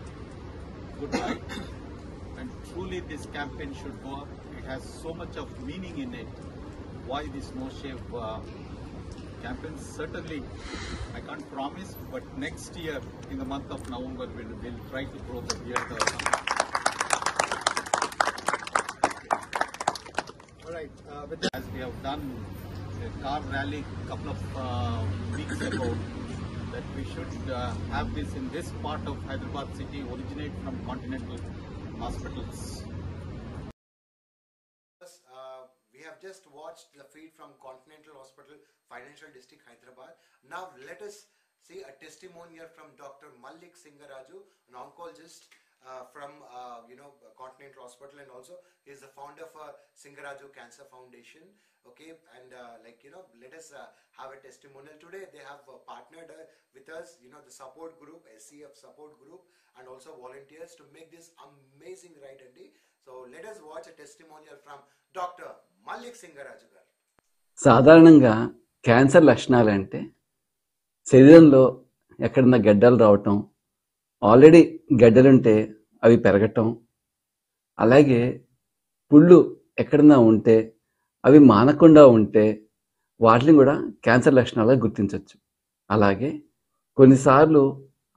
good ride and truly this campaign should go up. Has so much of meaning in it. Why this no shave uh, campaign? Certainly, I can't promise, but next year in the month of November, we'll, we'll try to grow the beard. all right. Uh, with As we have done a car rally a couple of uh, weeks ago, that we should uh, have this in this part of Hyderabad city originate from continental hospitals. Uh, we have just watched the feed from Continental Hospital, Financial District, Hyderabad. Now let us see a testimonial from Dr. Malik Singaraju, an oncologist uh, from uh, you know Continental Hospital, and also he is the founder for Singaraju Cancer Foundation. Okay, and uh, like you know, let us uh, have a testimonial today. They have uh, partnered uh, with us, you know, the support group, SCF support group, and also volunteers to make this amazing ride, Andy. So let us watch a testimonial from Dr. Malik Singaraju గారు. సాధారణంగా cancer లక్షణాలు అంటే శరీరంలో ఎక్కడన్నా గడ్డలు రావటం already గడ్డలుంటే అవి పెరగటం అలాగే పుళ్ళు ఎక్కడన్నా ఉంటే అవి మానకుండా ఉంటే వాటిని కూడా క్యాన్సర్ లక్షణాలుగా గుర్తించవచ్చు అలాగే కొన్నిసార్లు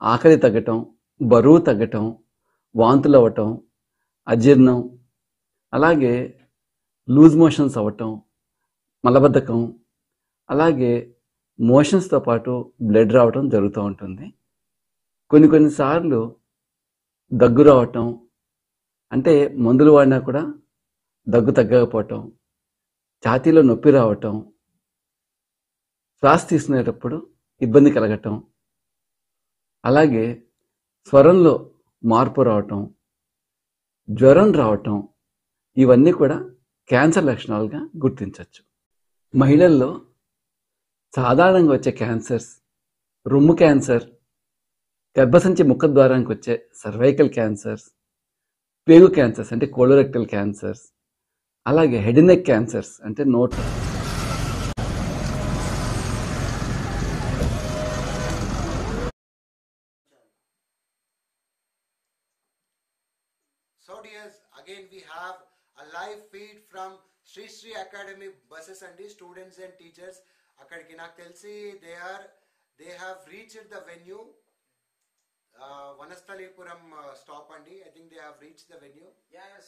ఆకలి తగ్గటం బరువు తగ్గటం వాంతులు అవ్వటం అజీర్ణం అలాగే లూజ్ మోషన్స్ అవ్వటం మలబద్ధకం అలాగే మోషన్స్తో పాటు బ్లడ్ రావటం జరుగుతూ ఉంటుంది. కొన్ని కొన్నిసార్లు దగ్గు రావటం అంటే మందులు వాడినా కూడా దగ్గు తగ్గకపోవటం ఛాతీలో నొప్పి రావటం శ్వాస తీసుకునేటప్పుడు ఇబ్బంది కలగటం అలాగే స్వరంలో మార్పు రావటం జ్వరం రావటం ఇవన్నీ కూడా క్యాన్సర్ లక్షణాలుగా గుర్తించవచ్చు మహిళల్లో సాధారణంగా వచ్చే క్యాన్సర్స్ రొమ్ము క్యాన్సర్ గర్భసంచి ముఖద్వారానికి వచ్చే సర్వైకల్ క్యాన్సర్స్ పేగు క్యాన్సర్స్ అంటే కోలోరెక్టల్ క్యాన్సర్స్ అలాగే హెడ్ నెక్ క్యాన్సర్స్ అంటే నోట్ So dears, again we have from Sri Sri Academy buses and the students and teachers. అక్కడికి నాకు తెలిసి they are they have reached the venue Vanasthalipuram stop అండి I think they have reach the venue Yes.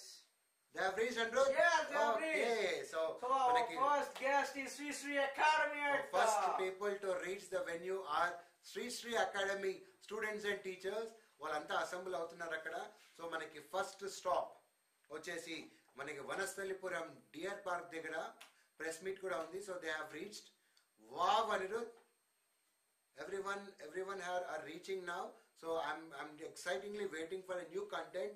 They have reach Andrew Yes, they have okay reached. So So our మనకి first guest is Sri Sri Academy at first uh, people to reach the venue are Sri Sri Academy students and teachers వాళ్ళంతా assemble అవుతున్నారు అక్కడ so మనకి first stop వచ్చేసి మనకి Vanasthalipuram dear park దగ్గర press meet కూడా ఉంది. So they have reached wow Anirudh everyone everyone here are reaching now. So i'm i'm excitingly waiting for a new content.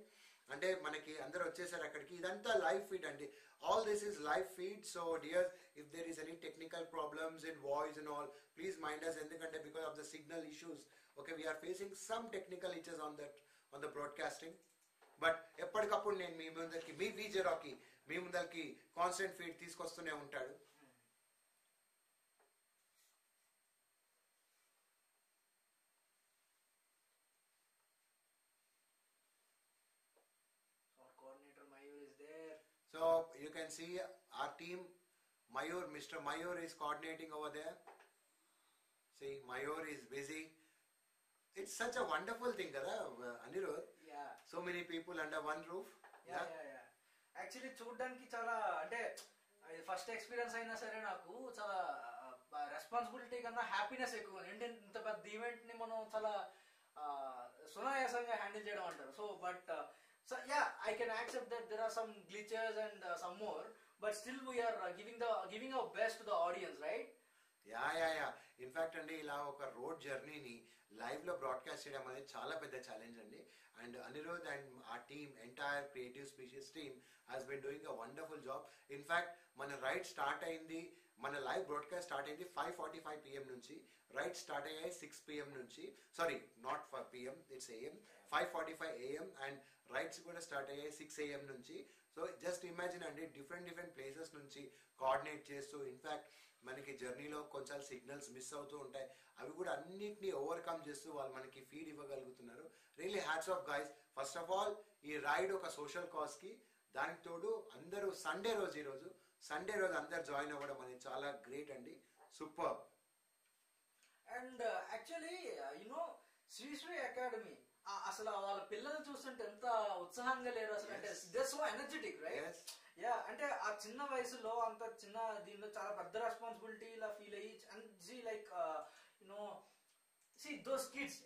అంటే మనకి అందరు వచ్చేసారు అక్కడికి. ఇదంతా లైవ్ ఫీడ్ అండి. All this is live feed so dear if there is any technical problems in voice and all please mind us ఎందుకంటే because of the signal issues okay we're facing some technical issues on that on the broadcasting but ఎప్పటికప్పుడు నేను మీ ముందరికి మీ వీజరాకి మీ ముందరికి constant feed తీసుకొస్తూనే ఉంటాడు. So you can see our team Mayur mister Mayur is coordinating over there see Mayur is busy it's such a wonderful thing కదా Anirudh Yeah. So many people under one roof. Yeah yeah yeah actually చూడడానికి చాలా అంటే first experience అయినా సరే నాకు చాలా responsibility కన్నా happiness ఎక్కువ. అంటే ఇంత పెద్ద ఈవెంట్ని మనం చాలా సునాయాసంగా హ్యాండిల్ చేయడం అంటారు so but so yeah I can accept that there are some glitches and some more but still we're giving the giving our best the audience right yeah yeah yeah in fact అండి ఇలా ఒక road జర్నీని లైవ్లో broadcast చేయడం అనేది చాలా పెద్ద challenge అండి అండ్ అనిరోద్ అండ్ ఆ team entire creative specious team has been doing a wonderful job in fact మన రైట్ స్టార్ట్ అయింది మన లైవ్ బ్రాడ్కాస్ట్ స్టార్ట్ అయింది ఫైవ్ ఫార్టీ ఫైవ్ పిఎం నుంచి. రైట్ స్టార్ట్ అయ్యాయి సిక్స్ పిఎం నుంచి. Sorry not for PM it's AM five forty five AM and rides కూడా start అయ్యాయి six AM నుంచి. సో జస్ట్ ఇమాజిన్ అండి డిఫరెంట్ డిఫరెంట్ ప్లేసెస్ నుంచి coordinate చేస్తూ ఇన్ఫ్యాక్ట్ మనకి జర్నీలో కొంచెం సిగ్నల్స్ మిస్ అవుతూ ఉంటాయి. అవి కూడా అన్నిటినీ ఓవర్కమ్ చేస్తూ వాళ్ళు మనకి feed ఇవ్వగలుగుతున్నారు. Really hats off guys first of all ఈ రైడ్ ఒక సోషల్ కాజ్కి దానికి తోడు అందరూ సండే రోజు ఈ రోజు సండే రోజు అందరు జాయిన్ అవ్వడం అనేది చాలా గ్రేట్ అండి. Super and actually you know Sri Sri academy అసలు వాళ్ళ పిల్లలు చూస్తుంటే ఎంత ఉత్సాహంగా లేరు అసలు. అంటే they so energetic right yeah అంటే ఆ చిన్న వయసులో అంత చిన్న దీనిలో చాలా పెద్ద రెస్పాన్సిబిలిటీ ఇలా ఫీల్ అయ్యి and G like you know see those kids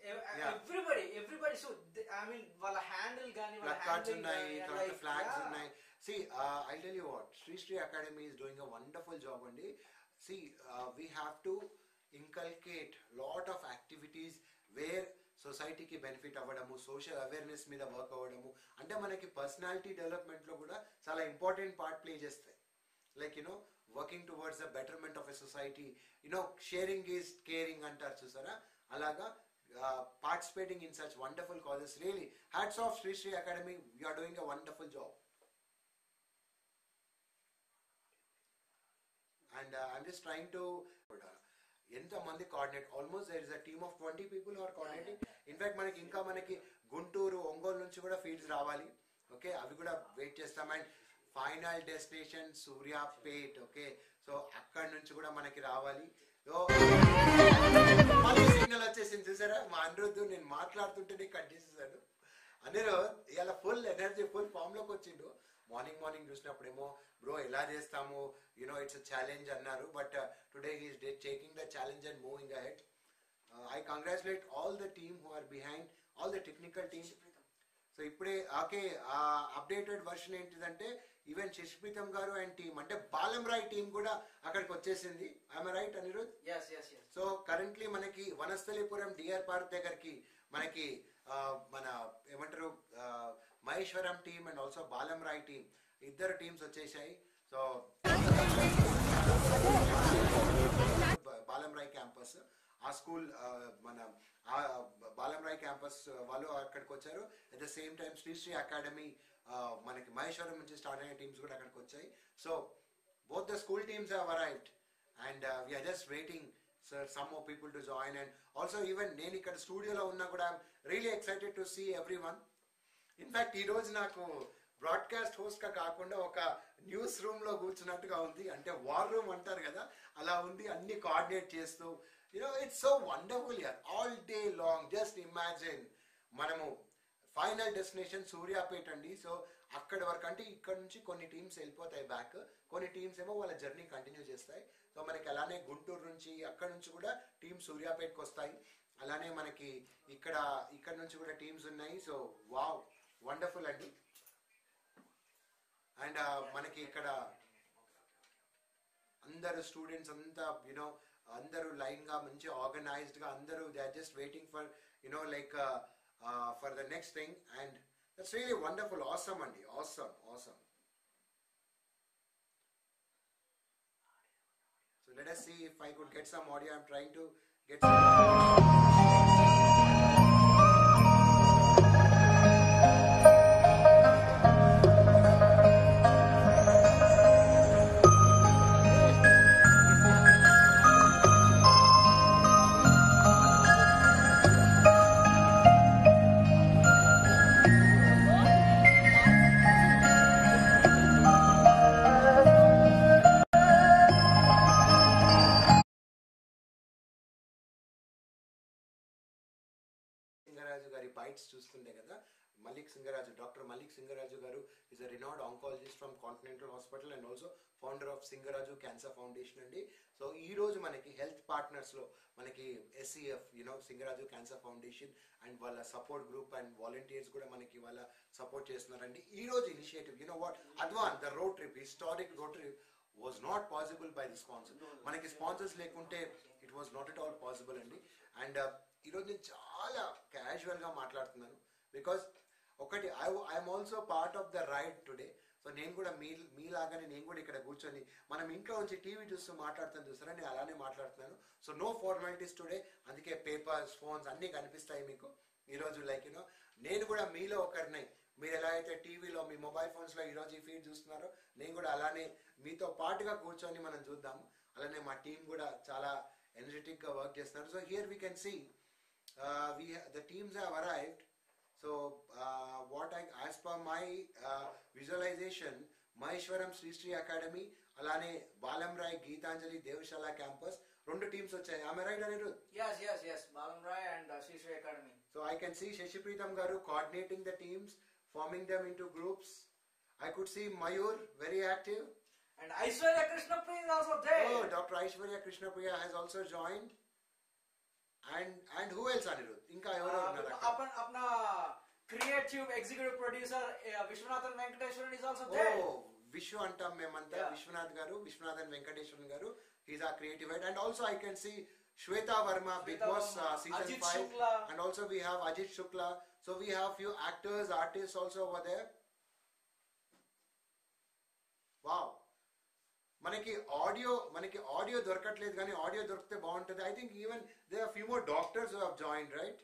everybody everybody so I mean వాళ్ళ హ్యాండిల్ కానీ వాళ్ళ ఉన్నాయి తర్వాత ఫ్లాగ్స్. ఉన్నాయి. See I tell you what Sri Sri Academy is doing a wonderful job అండి see we have to lot of activities where సొసైటీకి benefit అవ్వడము social awareness మీద వర్క్ అవ్వడము. అంటే మనకి పర్సనాలిటీ డెవలప్మెంట్లో కూడా చాలా ఇంపార్టెంట్ పార్ట్ ప్లే చేస్తాయి. Like you know working towards the betterment of a society. You know sharing is caring అంటారు చూసారా? అలాగా participating in such wonderful causes. Really hats off Sri Sri Academy you are doing a wonderful job. And I'm just trying to ఎంతమంది coordinate almost there is a team of twenty people are coordinating. In fact మనకి ఇంకా మనకి గుంటూరు ఒంగోలు నుంచి కూడా feeds రావాలి. Okay అవి కూడా wait చేస్తాం. And final destination Suryapet. Okay so అక్కడ నుంచి కూడా మనకి రావాలి. సిగ్నల్ వచ్చేసింది. చూసారా? మా అనిరుద్ధు నేను మాట్లాడుతుంటేనే కట్ చేసేసాడు. అనిరుద్ ఇలా ఫుల్ ఎనర్జీ ఫుల్ ఫామ్లోకి వచ్చిండు. మార్నింగ్ మార్నింగ్ చూసినప్పుడేమో బ్రో ఎలా చేస్తాము? యునో ఇట్స్ ఛాలెంజ్ అన్నారు. But today he's taking the challenge and moving ahead I congratulate all the team who are behind all the technical team so ఇప్పుడే okay updated version ఏంటిదంటే even Shashipreetam garu and team అంటే బాలం Rai team కూడా అక్కడికి వచ్చేసింది. I'm right Anirudh so currently మనకి Vanasthalipuram DR park దగ్గరికి మనకి మన ఏమంటారు Maheshwaram team and also Balam Rai team ఇద్దరు టీమ్స్ వచ్చేసాయి. సో బాలం రాయ్ క్యాంపస్ ఆ స్కూల్ మన ఆ క్యాంపస్ వాళ్ళు అక్కడికి వచ్చారు at the same time Sri Sri Academy మనకి మహేశ్వరం నుంచి స్టార్ట్ అయిన టీమ్స్ కూడా అక్కడికి వచ్చాయి so both the school teams have arrived and we're just waiting sir some more people to join and also even నేను ఇక్కడ స్టూడియోలో ఉన్నా కూడా really excited to see everyone in fact ఈరోజు నాకు బ్రాడ్కాస్ట్ హోస్ట్గా కాకుండా ఒక న్యూస్ రూమ్లో కూర్చున్నట్టుగా ఉంది. అంటే వార్ రూమ్ అంటారు కదా అలా ఉంది. అన్ని కోఆర్డినేట్ చేస్తూ you know it's so wonderful year all day long just imagine మనము ఫైనల్ డెస్టినేషన్ సూర్యాపేట అండి. సో అక్కడ వరకు అంటే ఇక్కడ నుంచి కొన్ని టీమ్స్ వెళ్ళిపోతాయి బ్యాక్ కొన్ని టీమ్స్ ఏమో వాళ్ళ జర్నీ కంటిన్యూ చేస్తాయి. సో మనకి అలానే గుంటూరు నుంచి అక్కడ నుంచి కూడా టీమ్స్ సూర్యాపేటకు వస్తాయి. అలానే మనకి ఇక్కడ ఇక్కడ నుంచి కూడా టీమ్స్ ఉన్నాయి. సో వావ్ వండర్ఫుల్ అండి. అండ్ uh, మనకి ఇక్కడ అందరు స్టూడెంట్స్ అంతా యునో అందరూ లైన్గా మంచి ఆర్గనైజ్డ్గా అందరూ they are just waiting for you know like for the next thing and that's really wonderful awesome అండి awesome awesome So let us see if I could get some audio. I'm trying to get some. Bites చూస్తుంటే కదా. Malik Singaraju doctor Malik Singaraju garu is a renowned oncologist from Continental Hospital and also founder of Singaraju Cancer Foundation అండి. So ఈ రోజు మనకి health పార్ట్నర్స్లో మనకి SCF you know Singaraju Cancer Foundation and వాళ్ళ support group and volunteers కూడా మనకి వాళ్ళ సపోర్ట్ చేస్తున్నారండి. ఈ రోజు initiative you know what అద్వాన్ the road trip historic road trip was not possible by the sponsor మనకి స్పాన్సర్స్ లేకుంటే it was not at all possible అండి. అండ్ ఈరోజు నేను చాలా క్యాజువల్గా మాట్లాడుతున్నాను. బికాస్ ఒకటి I I'm also part of the ride today so నేను కూడా మీ మీలాగానే నేను కూడా ఇక్కడ కూర్చొని మనం ఇంట్లో నుంచి టీవీ చూస్తూ మాట్లాడుతాను చూస్తారా నేను అలానే మాట్లాడుతున్నాను. సో నో ఫార్మాలిటీస్ టుడే అందుకే పేపర్స్ ఫోన్స్ అన్నీ కనిపిస్తాయి మీకు. ఈరోజు లైక్ యూనో నేను కూడా మీలో ఒకరినై మీరు ఎలా అయితే టీవీలో మీ మొబైల్ ఫోన్స్లో ఈరోజు ఈ ఫీడ్ చూస్తున్నారో నేను కూడా అలానే మీతో పాటుగా కూర్చొని మనం చూద్దాము. అలానే మా టీం కూడా చాలా ఎనర్జెటిక్గా వర్క్ చేస్తున్నారు. So here we can see we the teams have arrived so uh, what I as per my uh, visualization Maheshwaram Sri Sri academy అలానే బాలం రాయ్ గీతాంజలి దేవశాల క్యాంపస్ రెండు టీమ్స్ వచ్చాయి ఆమె right Anirudh Yes, yes, yes. Balam Rai and uh, Sri Sri Academy. So I can see Shashi Preetham గారు coordinating the teams forming them into groups I could see Mayur very active And Aishwarya Krishna Priya is also there. Oh, Dr. Aishwarya Krishnapriya has also joined. and and who else anirudh ఇంకా ఎవరు ఉన్నారు అక్కడ అప్న creative executive producer Viswanathan Venkateswaran is also there ఓ విశ్వ అంటాం మేమంతా. Vishwanath garu Viswanathan Venkateswaran garu he's our creative head and also I can see Shweta Verma, Big Boss uh, season 5 and also we have Ajit Shukla. So we have few actors, artists also over there. Wow. మనకి audio మనకి audio దొరకట్లేదు కానీ audio దొరికితే బాగుంటుంది I think even they are few more doctors have join right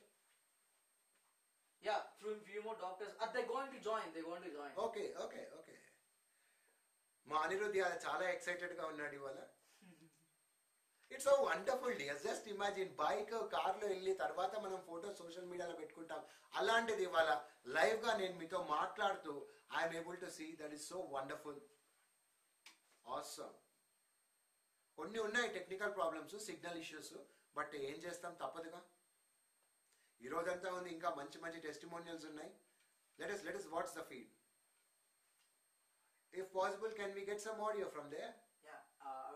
Yeah, few, few more doctors. Uh, they're going to join. They're going to join. Okay okay okay మా అనిరుద్ధి చాలా ఎక్సైటెడ్గా ఉన్నాడు ఇవాళ it's a wonderful day just imagine bike కార్లో వెళ్ళి తర్వాత మనం photo social మీడియాలో పెట్టుకుంటాం అలాంటిది ఇవాళ లైవ్గా నేను మీతో మాట్లాడుతూ I'm able to see that is so wonderful awesome కొన్ని ఉన్నాయి technical problems signal issues but ఏం చేస్తాం? తప్పదుగా. ఈ రోజంతా ఉంది ఇంకా మంచి మంచి టెస్టిమోనియల్స్ ఉన్నాయి. Let us let us what's the feed if possible can we get some audio from there? Uh,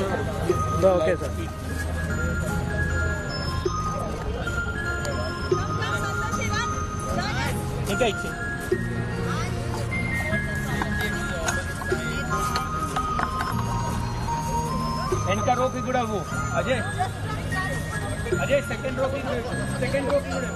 okay sir हाँ, ठीक रो की गुड़ा वो अजय अजय सेकंड रो की सेकंड रो की गुड़ा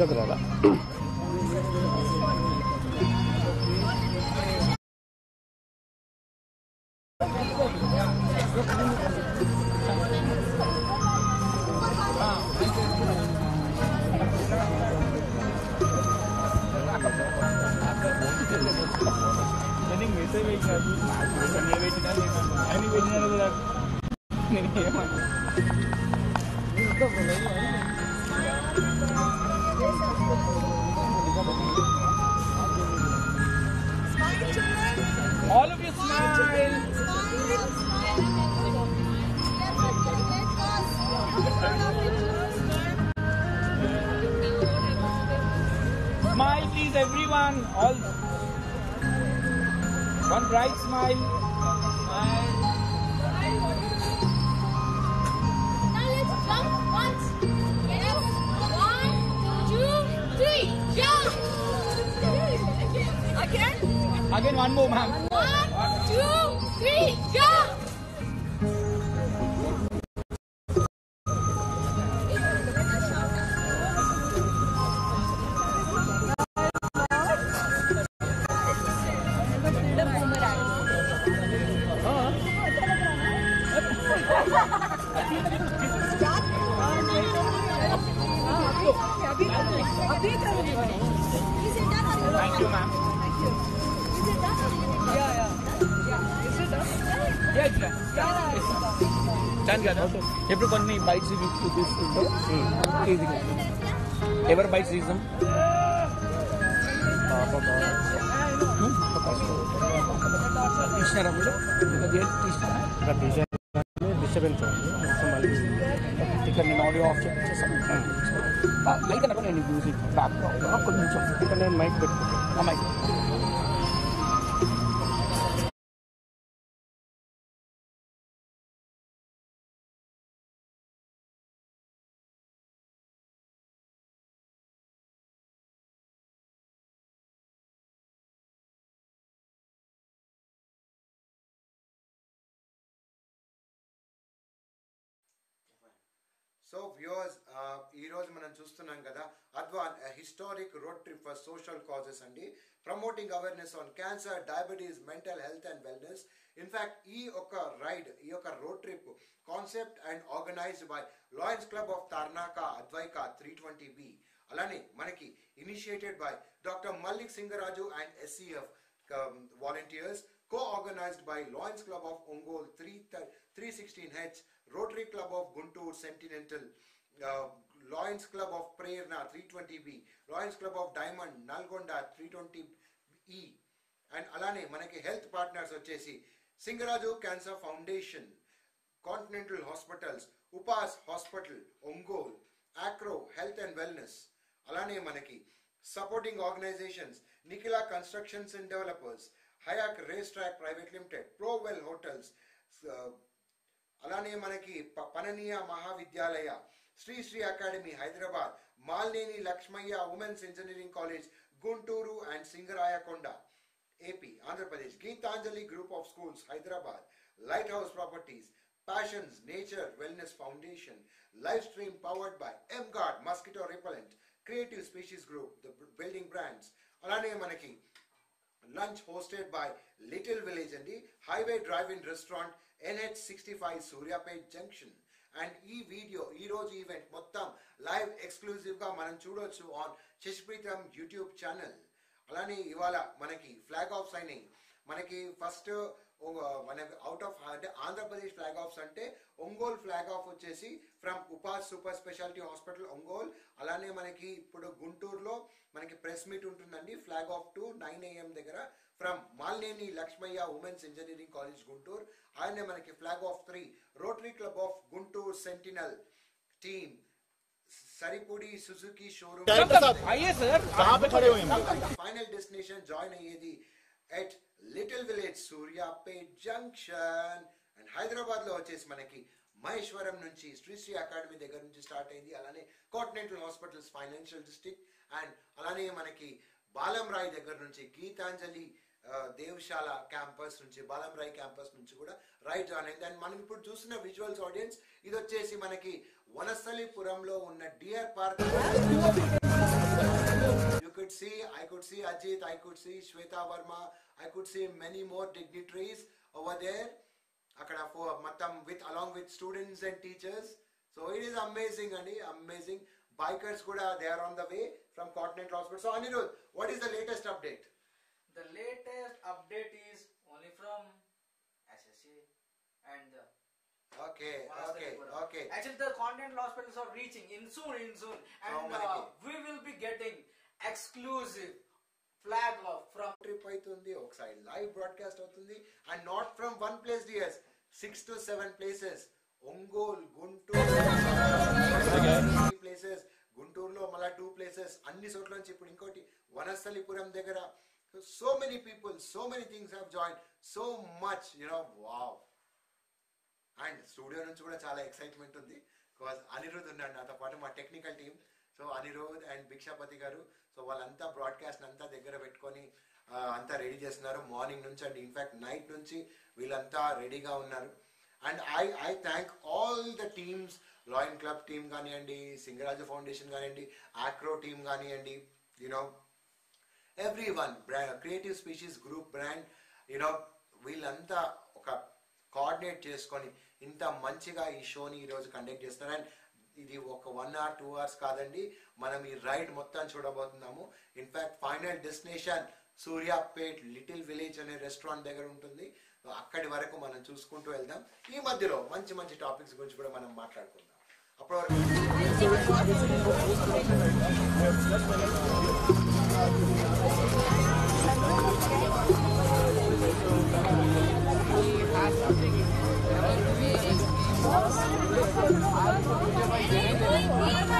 就知了。desse సో వ్యూవర్స్ ఈ రోజు మనం చూస్తున్నాం కదా అద్వాన్ historic road trip for social causes అండి. Promoting awareness on cancer diabetes mental health and wellness in fact ఈ యొక్క రైడ్ ఈ యొక్క road trip concept and organized by Lions Club of Tarnaka Advaika three twenty B అలానే మనకి initiated by doctor Mallik Singaraju and SCF volunteers co-organized by Lions Club of Ongol 316H, Rotary Club of Guntur Centennial Lions Club of Prerana three twenty B Lions Club of Diamond Nalgonda three twenty E and అలానే మనకి health partners వచ్చేసి Singaraju Cancer Foundation Continental Hospitals Upas hospital Ongole Acro health and wellness అలానే మనకి supporting organizations Nikhila constructions and developers Hayak race track private limited Provel hotels అలానే మనకి ప- పననీయ Mahavidyalaya Sri Sri academy Hyderabad Malneni Lakshmaiah women's engineering college Guntur and Singarayakonda AP Andhra Pradesh Geethanjali group of schools Hyderabad light house properties passions nature wellness foundation live stream powered by M guard mosquito repellent creative species group the building brands అలానే మనకి lunch hosted by little village అండి highway drive in restaurant NH sixty five Suryapet junction and ఈ video ఈ రోజు event మొత్తం live ఎక్స్క్లూజివ్గా మనం చూడొచ్చు ఆన్ శశిప్రీతం యూట్యూబ్ ఛానల్ అలానే ఇవాళ మనకి ఫ్లాగ్ ఆఫ్ సైనింగ్ మనకి ఫస్ట్ మన అవుట్ ఆఫ్ అంటే ఆంధ్రప్రదేశ్ ఫ్లాగ్ ఆఫ్స్ అంటే ఒంగోలు ఫ్లాగ్ ఆఫ్ వచ్చేసి from Upas super speciality hospital Ongole. అలానే మనకి ఇప్పుడు గుంటూరులో మనకి ప్రెస్ మీట్ ఉంటుందండి flag off to nine AM దగ్గర from Malineni Lakshmaiah women's engineering college Guntur. అలానే మనకి flag off three Rotary Club of Guntur Centennial team Saripudi Suzuki showroom final destination join అయ్యేది at little village Suryapet junction and హైదరాబాద్లో వచ్చేసి మనకి మహేశ్వరం నుంచి Shri Sri academy దగ్గర నుంచి స్టార్ట్ అయింది. అలానే Continental Hospitals financial district and అలానే మనకి బాలం రాయ్ దగ్గర నుంచి గీతాంజలి దేవశాల క్యాంపస్ నుంచి బాలం రాయ్ క్యాంపస్ నుంచి కూడా రైట్ జాయిన్ అయింది. అండ్ మనం ఇప్పుడు చూసిన విజువల్స్ ఆడియన్స్ ఇది వచ్చేసి మనకి వనస్థలిపురంలో ఉన్న deer park you could see I could see Ajit I could see Shweta Verma I could see many more dignitaries over there. Akada for Matam with along with students and teachers. So it is amazing, Ani, amazing. Bikers Kuda, they are on the way from Continental Hospital. So Anirudh, what is the latest update? The latest update is only from SSA and the Okay, okay, okay. Actually, the Continental Hospitals are reaching in soon, in soon, and uh, we will be getting exclusive flag off trip అవుతుంది ఒకసారి live broadcast అవుతుంది and not from one place dears six to seven places Ongole Guntur. Places గుంటూరులో మళ్ళీ two places అన్ని చోట్ల నుంచి ఇప్పుడు ఇంకోటి వనస్థలిపురం దగ్గర. So many people so many things have join so much you know wow and studio నుంచి కూడా చాలా ఎక్సైట్మెంట్ ఉంది. బికాస్ అనిరుద్ ఉన్నాడు నాతో పాటు మా technical team so Anirudh and Bhikshapathi garu so వాళ్ళంతా బ్రాడ్కాస్ట్ అంతా దగ్గర పెట్టుకొని అంతా రెడీ చేస్తున్నారు. మార్నింగ్ నుంచి అండ్ ఇన్ఫాక్ట్ నైట్ నుంచి వీళ్ళంతా రెడీగా ఉన్నారు. And I I thank all the teams lion club team కానివ్వండి సింగరాజు ఫౌండేషన్ కానివ్వండి ఆక్రో టీమ్ కానివ్వండి you know everyone creative species group brand you know వీళ్ళంతా ఒక కోఆర్డినేట్ చేసుకొని ఇంత మంచిగా ఈ షోని ఈరోజు కండక్ట్ చేస్తున్నారు. అండ్ ఇది ఒక వన్ అవర్ టూ అవర్స్ కాదండి. మనం ఈ రైడ్ మొత్తం చూడబోతున్నాము. In fact final destination Suryapet little village అనే రెస్టారెంట్ దగ్గర ఉంటుంది. అక్కడి వరకు మనం చూసుకుంటూ వెళ్దాం. ఈ మధ్యలో మంచి మంచి టాపిక్స్ గురించి కూడా మనం మాట్లాడుకుందాం. అప్పటి వరకు Muito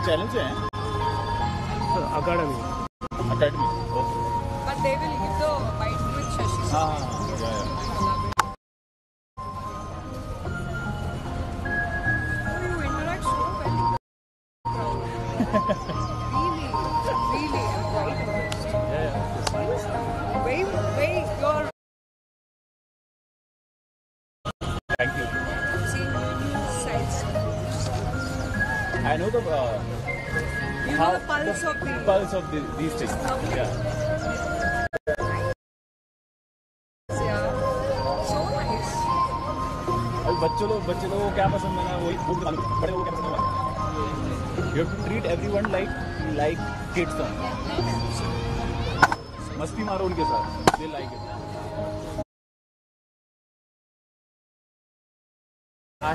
फ़ील्ड चैनल से academy academy okay but they will give the white with हाँ. Of the pulse of the, these things. Yeah. बच्चों लोग बच्चे लोगों को क्या पसंद है ना वही। बड़े लोगों को क्या पसंद है you have to treat everyone like like kids मस्ती मारो उनके साथ they like it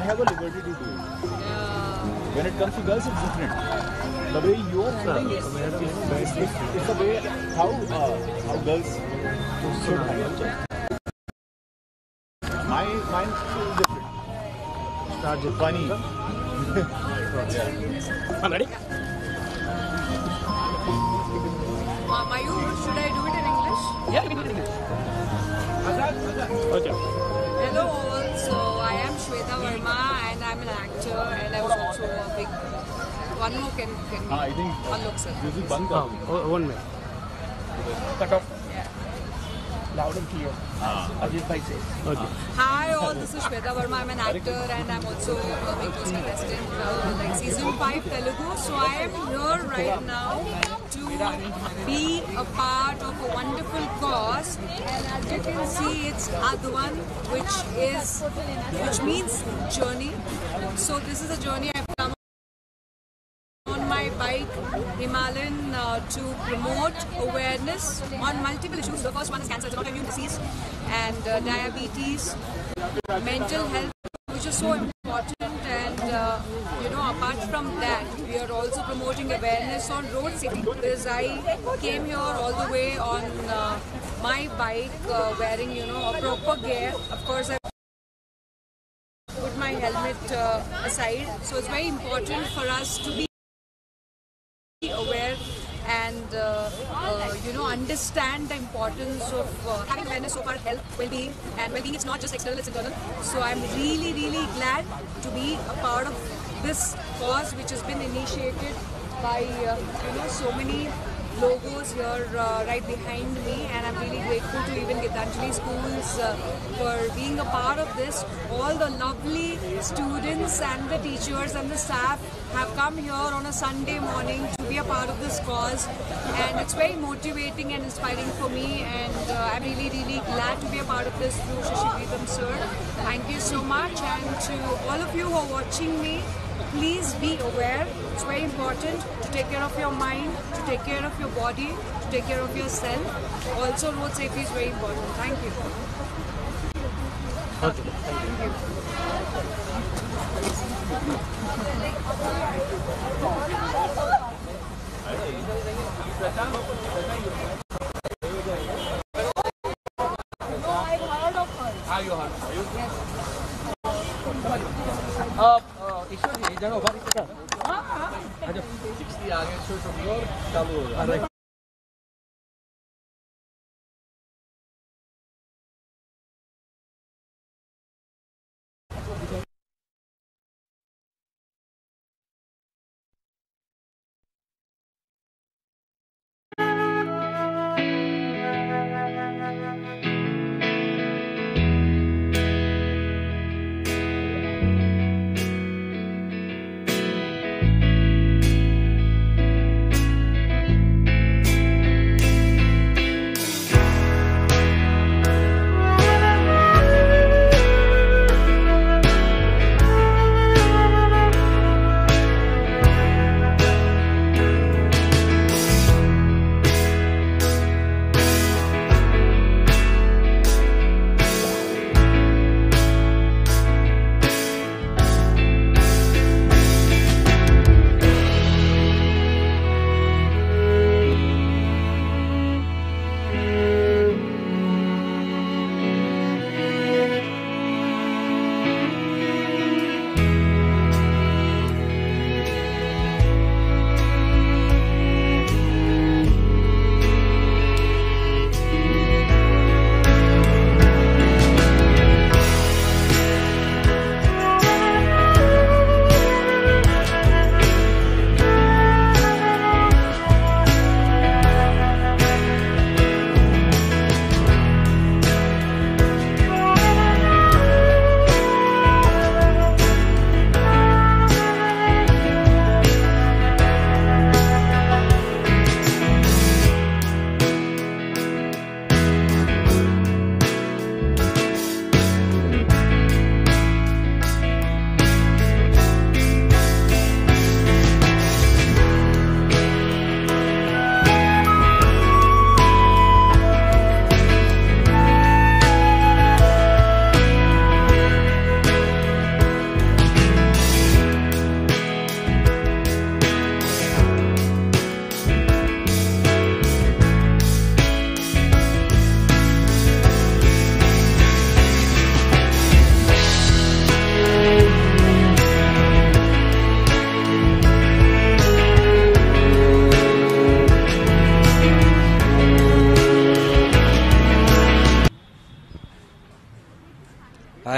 have a liberty to do it. When it comes to girls, it's different. The way you're handling it, it's, it's, it's the way how uh, how girls should handle it. My mine is different. Start with funny. yeah. <laughs> I'm ready. Uh, Mayur, should I do it in English? Yeah, you can do it in English. Okay. Neha Verma and I'm an actor and I was also a big... One more can... can uh, I think... I'll look, sir. This is Bangkok. Oh, oh, one minute. Cut off. Loud and clear. Ajit Bhai says. Okay. Hi all, this is Shweta Verma. I'm an actor and I'm also a Big Boss contestant, uh, like season 5 Telugu. So I am here right now to be a part of a wonderful cause. And as you can see, it's Adwan, which is, which means journey. So this is a journey I've come on my bike Himalayan uh, to promote awareness on multiple issues. The first one is cancer, it's an autoimmune disease, and uh, diabetes, mental health, which is so important. And uh, you know, apart from that, we are also promoting awareness on road safety. Because I came here all the way on uh, my bike, uh, wearing you know a proper gear. Of course, I put my helmet uh, aside. So it's very important for us to be aware and uh, uh, you know understand the importance of uh, having awareness of our health, well-being, and well-being. It's not just external; it's internal. So I'm really, really glad to be a part of this cause, which has been initiated by uh, you know so many logos here uh, right behind me and I'm really grateful to even Gitanjali schools uh, for being a part of this all the lovely students and the teachers and the staff have come here on a Sunday morning to be a part of this cause, and it's very motivating and inspiring for me. And uh, I'm really, really glad to be a part of this through Shashikritam sir. Thank you so much, and to all of you who are watching me, please be aware. It's very important to take care of your mind, to take care of your body, to take care of yourself. Also, road safety is very important. Thank you. Thank you. Uh, चढ़ो बारी 60 आगे छोड़ छोड़ चालू हो जाए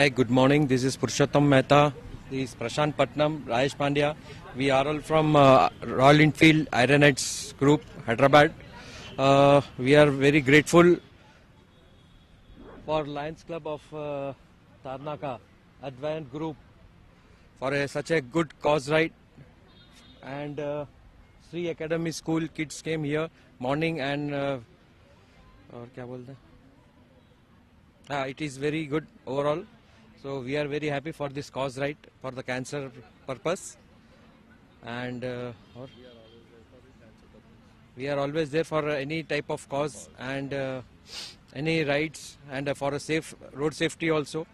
Hi, good morning. This is Purushottam Mehta. This is Prashant Patnam, Rajesh Pandya. We are all from uh, Royal Enfield Group, Hyderabad. Uh, we are very grateful for Lions Club of uh, Tarnaka, Advent Group, for a, such a good cause ride. And uh, Sri Academy School kids came here morning and uh, or kya bolte? Uh, it is very good overall. So we are very happy for this cause right for the cancer purpose, and uh, or we are always there for any type of cause and uh, any rides and uh, for a safe road safety also.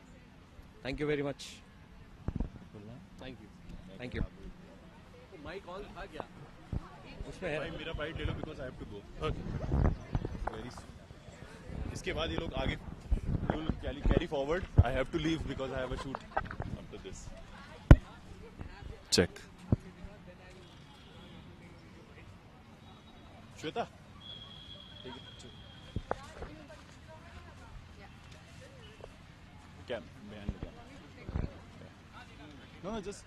Thank you very much. Thank you. Thank you. Mic on था क्या उसमें है। भाई मेरा bite ले लो because I have to go okay very इसके बाद ये लोग आगे you will carry, carry forward. I have to leave because I have a shoot after this. Check. Shweta, take a picture. Cam, behind the cam. No, no, just.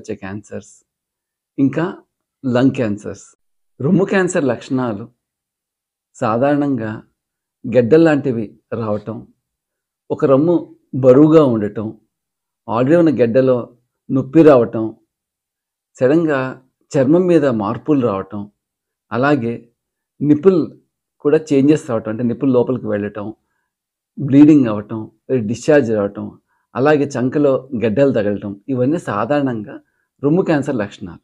వచ్చే cancers ఇంకా lung cancers రొమ్ము cancer లక్షణాలు సాధారణంగా గెడ్డల్లాంటివి రావటం ఒక రొమ్ము బరువుగా ఉండటం ఆల్రెడీ ఉన్న గెడ్డలో నొప్పి రావటం సడన్గా చర్మం మీద మార్పులు రావటం అలాగే నిపుల్ కూడా చేంజెస్ రావటం అంటే నిపుల్ లోపలికి వెళ్ళటం బ్లీడింగ్ అవ్వటం డిశ్చార్జ్ రావటం అలాగే చంకలో గడ్డలు తగలటం ఇవన్నీ సాధారణంగా రొమ్ము క్యాన్సర్ లక్షణాలు.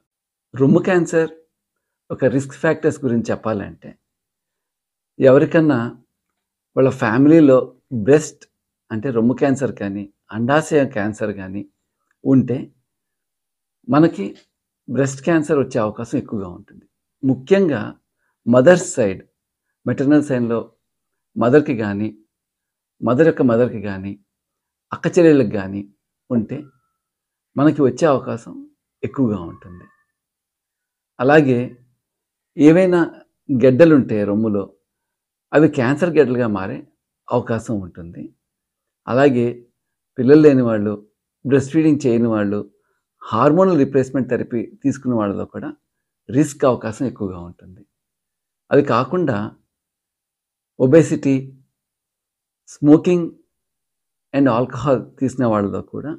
రొమ్ము క్యాన్సర్ ఒక రిస్క్ ఫ్యాక్టర్స్ గురించి చెప్పాలంటే ఎవరికన్నా వాళ్ళ ఫ్యామిలీలో బ్రెస్ట్ అంటే రొమ్ము క్యాన్సర్ కానీ అండాశయ క్యాన్సర్ కానీ ఉంటే మనకి బ్రెస్ట్ క్యాన్సర్ వచ్చే అవకాశం ఎక్కువగా ఉంటుంది. ముఖ్యంగా మదర్స్ సైడ్ మెటర్నల్ సైడ్లో మదర్కి కానీ మదర్ యొక్క మదర్కి కానీ అక్క చెల్లెళ్ళకి కానీ ఉంటే మనకి వచ్చే అవకాశం ఎక్కువగా ఉంటుంది. అలాగే ఏవైనా గెడ్డలుంటే రొమ్ములో అవి క్యాన్సర్ గెడ్డలుగా మారే అవకాశం ఉంటుంది. అలాగే పిల్లలు లేని వాళ్ళు బ్రెస్ట్ ఫీడింగ్ చేయని వాళ్ళు హార్మోనల్ రిప్లేస్మెంట్ థెరపీ తీసుకున్న వాళ్ళలో కూడా రిస్క్ అవకాశం ఎక్కువగా ఉంటుంది. అది కాకుండా ఒబేసిటీ స్మోకింగ్ అండ్ ఆల్కహాల్ తీసిన వాళ్ళలో కూడా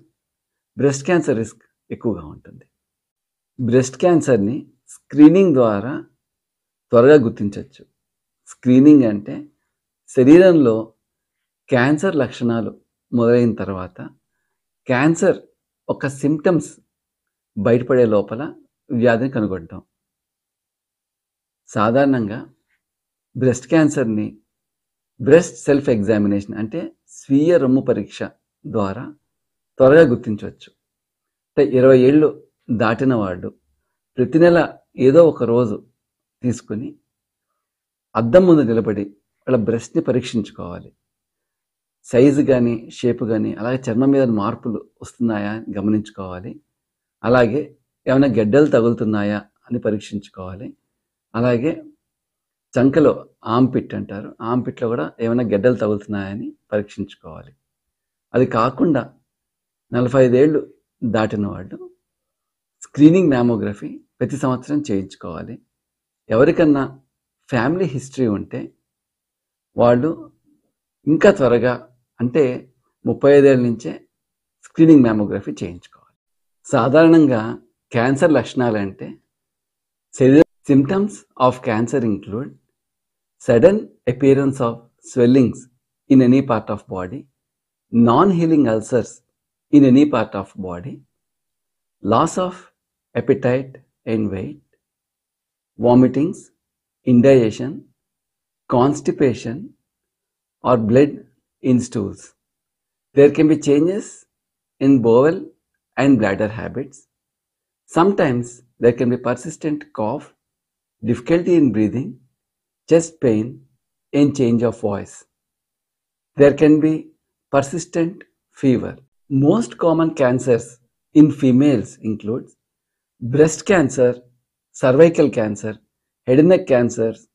బ్రెస్ట్ క్యాన్సర్ రిస్క్ ఎక్కువగా ఉంటుంది. బ్రెస్ట్ క్యాన్సర్ని స్క్రీనింగ్ ద్వారా త్వరగా గుర్తించవచ్చు. స్క్రీనింగ్ అంటే శరీరంలో క్యాన్సర్ లక్షణాలు మొదలైన తర్వాత క్యాన్సర్ ఒక సిమ్టమ్స్ బయటపడే లోపల వ్యాధిని కనుగొంటాం సాధారణంగా బ్రెస్ట్ క్యాన్సర్ని బ్రెస్ట్ సెల్ఫ్ ఎగ్జామినేషన్ అంటే స్వీయ రొమ్ము పరీక్ష ద్వారా త్వరగా గుర్తించవచ్చు. అంటే ఇరవై ఏళ్ళు దాటిన వాళ్ళు ప్రతి నెల ఏదో ఒక రోజు తీసుకుని అద్దం ముందు నిలబడి వాళ్ళ బ్రెస్ట్ని పరీక్షించుకోవాలి. సైజు కానీ షేప్ కానీ అలాగే చర్మం మీద మార్పులు వస్తున్నాయా అని గమనించుకోవాలి. అలాగే ఏమైనా గెడ్డలు తగులుతున్నాయా అని పరీక్షించుకోవాలి. అలాగే చంకలో ఆంపిట్ అంటారు ఆంపిట్లో కూడా ఏమైనా గెడ్డలు తగులుతున్నాయని పరీక్షించుకోవాలి. అది కాకుండా నలభై ఐదేళ్ళు దాటిన వాళ్ళు స్క్రీనింగ్ మ్యామోగ్రఫీ ప్రతి సంవత్సరం చేయించుకోవాలి. ఎవరికన్నా ఫ్యామిలీ హిస్టరీ ఉంటే వాళ్ళు ఇంకా త్వరగా అంటే ముప్పై ఐదేళ్ళ నుంచే స్క్రీనింగ్ మ్యామోగ్రఫీ చేయించుకోవాలి. సాధారణంగా క్యాన్సర్ లక్షణాలు అంటే శరీర symptoms of cancer include sudden appearance of swellings in any part of body non healing ulcers in any part of body loss of appetite and weight, vomitings, indigestion, constipation or blood in stools. There can be changes in bowel and bladder habits. Sometimes there can be persistent cough, difficulty in breathing, chest pain and change of voice. There can be persistent fever. Most common cancers in females include breast cancer, cervical cancer, head and neck cancers,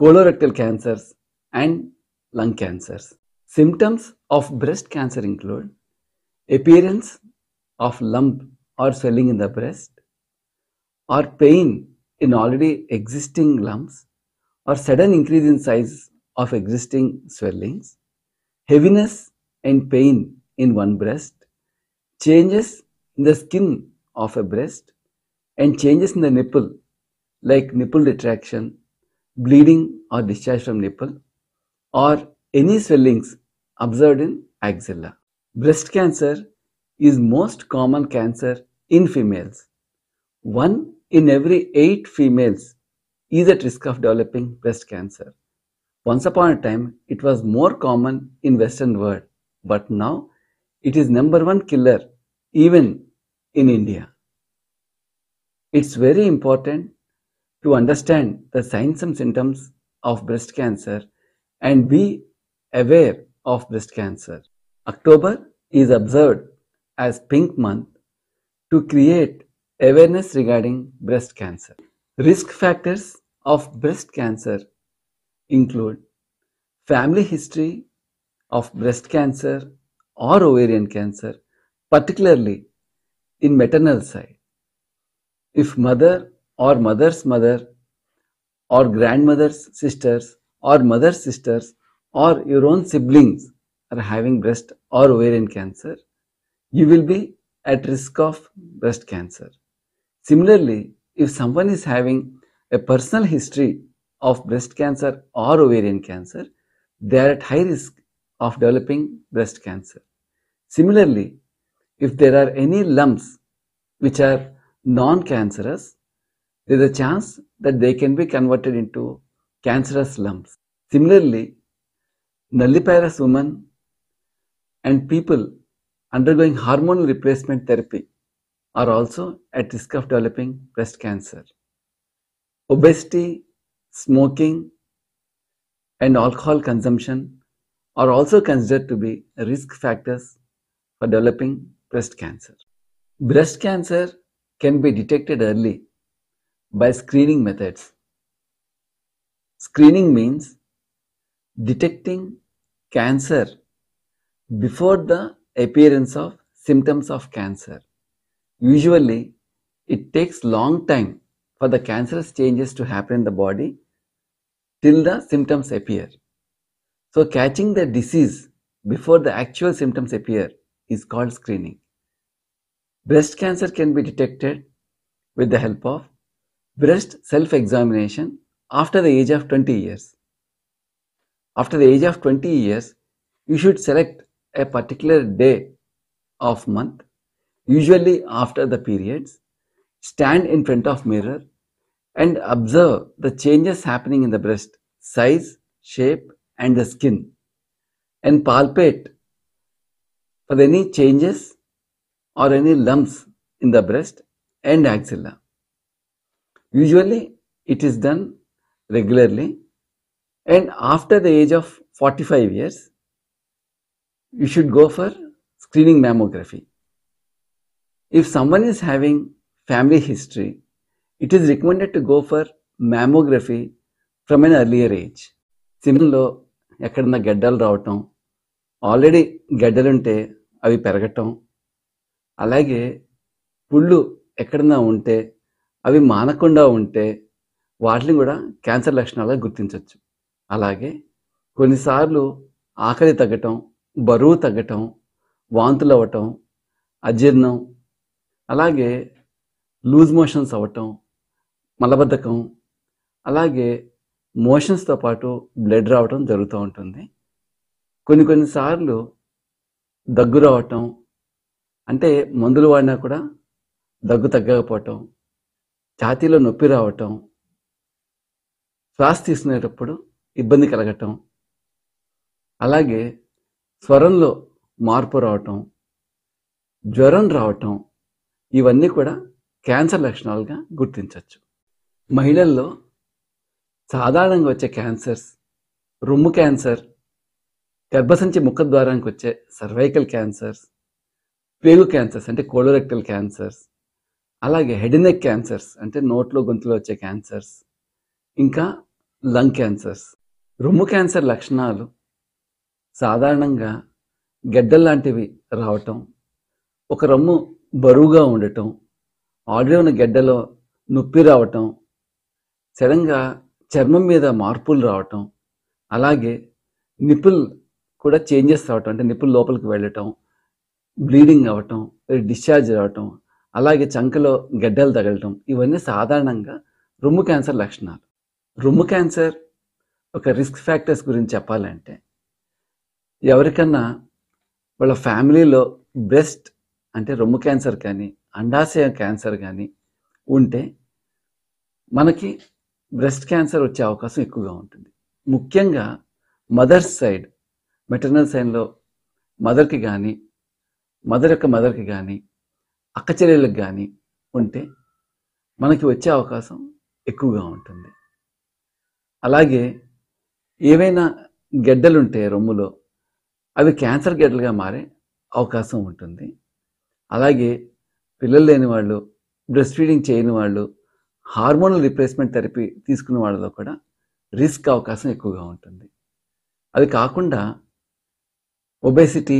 colorectal cancers, and lung cancers. Symptoms of breast cancer include appearance of lump or swelling in the breast, or pain in already existing lumps, or sudden increase in size of existing swellings, heaviness and pain in one breast, changes in the skin of a breast, and changes in the nipple like nipple retraction, bleeding or discharge from nipple, or any swellings observed in axilla. Breast cancer is most common cancer in females. One in every eight females is at risk of developing breast cancer. Once upon a time, it was more common in Western world, but now it is number one killer even in India. It's very important to understand the signs and symptoms of breast cancer and be aware of breast cancer. October is observed as Pink Month to create awareness regarding breast cancer. Risk factors of breast cancer include family history of breast cancer or ovarian cancer, particularly in maternal side. If mother or mother's mother or grandmother's sisters or mother's sisters or your own siblings are having breast or ovarian cancer, you will be at risk of breast cancer. Similarly, if someone is having a personal history of breast cancer or ovarian cancer, they are at high risk of developing breast cancer. Similarly, if there are any lumps which are non-cancerous, there is a chance that they can be converted into cancerous lumps. Similarly, nulliparous women and people undergoing hormonal replacement therapy are also at risk of developing breast cancer. Obesity, smoking, and alcohol consumption are also considered to be risk factors for developing breast cancer. Breast cancer can be detected early by screening methods. Screening means detecting cancer before the appearance of symptoms of cancer. Usually, it takes long time for the cancerous changes to happen in the body till the symptoms appear. So, catching the disease before the actual symptoms appear is called screening. Breast cancer can be detected with the help of breast self examination after the age of 20 years. After the age of 20 years, you should select a particular day of month, usually after the periods, stand in front of mirror and observe the changes happening in the breast size, shape, and the skin, and palpate for any changes or any lumps in the breast and axilla. Usually, it is done regularly, and after the age of 45 years, you should go for screening mammography. If someone is having family history, it is recommended to go for mammography from an earlier age. సిమ్లో ఎక్కడన్నా గడ్డలు రావటం already గడ్డలుంటే అవి పెరగటం. అలాగే పుళ్ళు ఎక్కడన్నా ఉంటే అవి మానకుండా ఉంటే వాటిని కూడా క్యాన్సర్ లక్షణాలుగా గుర్తించవచ్చు అలాగే కొన్నిసార్లు ఆకలి తగ్గటం బరువు తగ్గటం వాంతులు అవ్వటం అజీర్ణం అలాగే లూజ్ మోషన్స్ అవ్వటం మలబద్ధకం అలాగే మోషన్స్తో పాటు బ్లడ్ రావటం జరుగుతూ ఉంటుంది. కొన్ని కొన్నిసార్లు దగ్గు రావటం అంటే మందులు వాడినా కూడా దగ్గు తగ్గకపోవటం ఛాతీలో నొప్పి రావటం శ్వాస తీసుకునేటప్పుడు ఇబ్బంది కలగటం అలాగే స్వరంలో మార్పు రావటం జ్వరం రావటం ఇవన్నీ కూడా క్యాన్సర్ లక్షణాలుగా గుర్తించవచ్చు మహిళల్లో సాధారణంగా వచ్చే క్యాన్సర్స్ రొమ్ము క్యాన్సర్ గర్భసంచి ముఖ ద్వారానికి వచ్చే సర్వైకల్ క్యాన్సర్స్ పేగు క్యాన్సర్స్ అంటే కోలోరెక్టల్ క్యాన్సర్స్ అలాగే హెడ్ నెక్ క్యాన్సర్స్ అంటే నోట్లో గొంతులో వచ్చే క్యాన్సర్స్ ఇంకా లంగ్ క్యాన్సర్స్. రొమ్ము క్యాన్సర్ లక్షణాలు సాధారణంగా గెడ్డల్లాంటివి రావటం ఒక రొమ్ము బరువుగా ఉండటం ఆల్రెడీ ఉన్న గడ్డలో నొప్పి రావటం సడన్గా చర్మం మీద మార్పులు రావటం అలాగే నిపుల్ కూడా చేంజెస్ రావటం అంటే నిప్పులు లోపలికి వెళ్ళటం బ్లీడింగ్ అవ్వటం డిశ్చార్జ్ రావటం అలాగే చంకలో గడ్డలు తగలటం ఇవన్నీ సాధారణంగా రొమ్ము క్యాన్సర్ లక్షణాలు. రొమ్ము క్యాన్సర్ ఒక రిస్క్ ఫ్యాక్టర్స్ గురించి చెప్పాలంటే ఎవరికన్నా వాళ్ళ ఫ్యామిలీలో బ్రెస్ట్ అంటే రొమ్ము క్యాన్సర్ కానీ అండాశయ క్యాన్సర్ కానీ ఉంటే మనకి బ్రెస్ట్ క్యాన్సర్ వచ్చే అవకాశం ఎక్కువగా ఉంటుంది. ముఖ్యంగా మదర్స్ సైడ్ మెటర్నల్ సైన్లో మదర్కి కానీ మదర్ యొక్క మదర్కి కానీ అక్క చెల్లెళ్ళకి కానీ ఉంటే మనకి వచ్చే అవకాశం ఎక్కువగా ఉంటుంది. అలాగే ఏవైనా గెడ్డలుంటే రొమ్ములో అవి క్యాన్సర్ గెడ్డలుగా మారే అవకాశం ఉంటుంది. అలాగే పిల్లలు లేని వాళ్ళు బ్రెస్ట్ ఫీడింగ్ చేయని వాళ్ళు హార్మోనల్ రిప్లేస్మెంట్ థెరపీ తీసుకున్న వాళ్ళలో కూడా రిస్క్ అవకాశం ఎక్కువగా ఉంటుంది. అది కాకుండా ఒబేసిటీ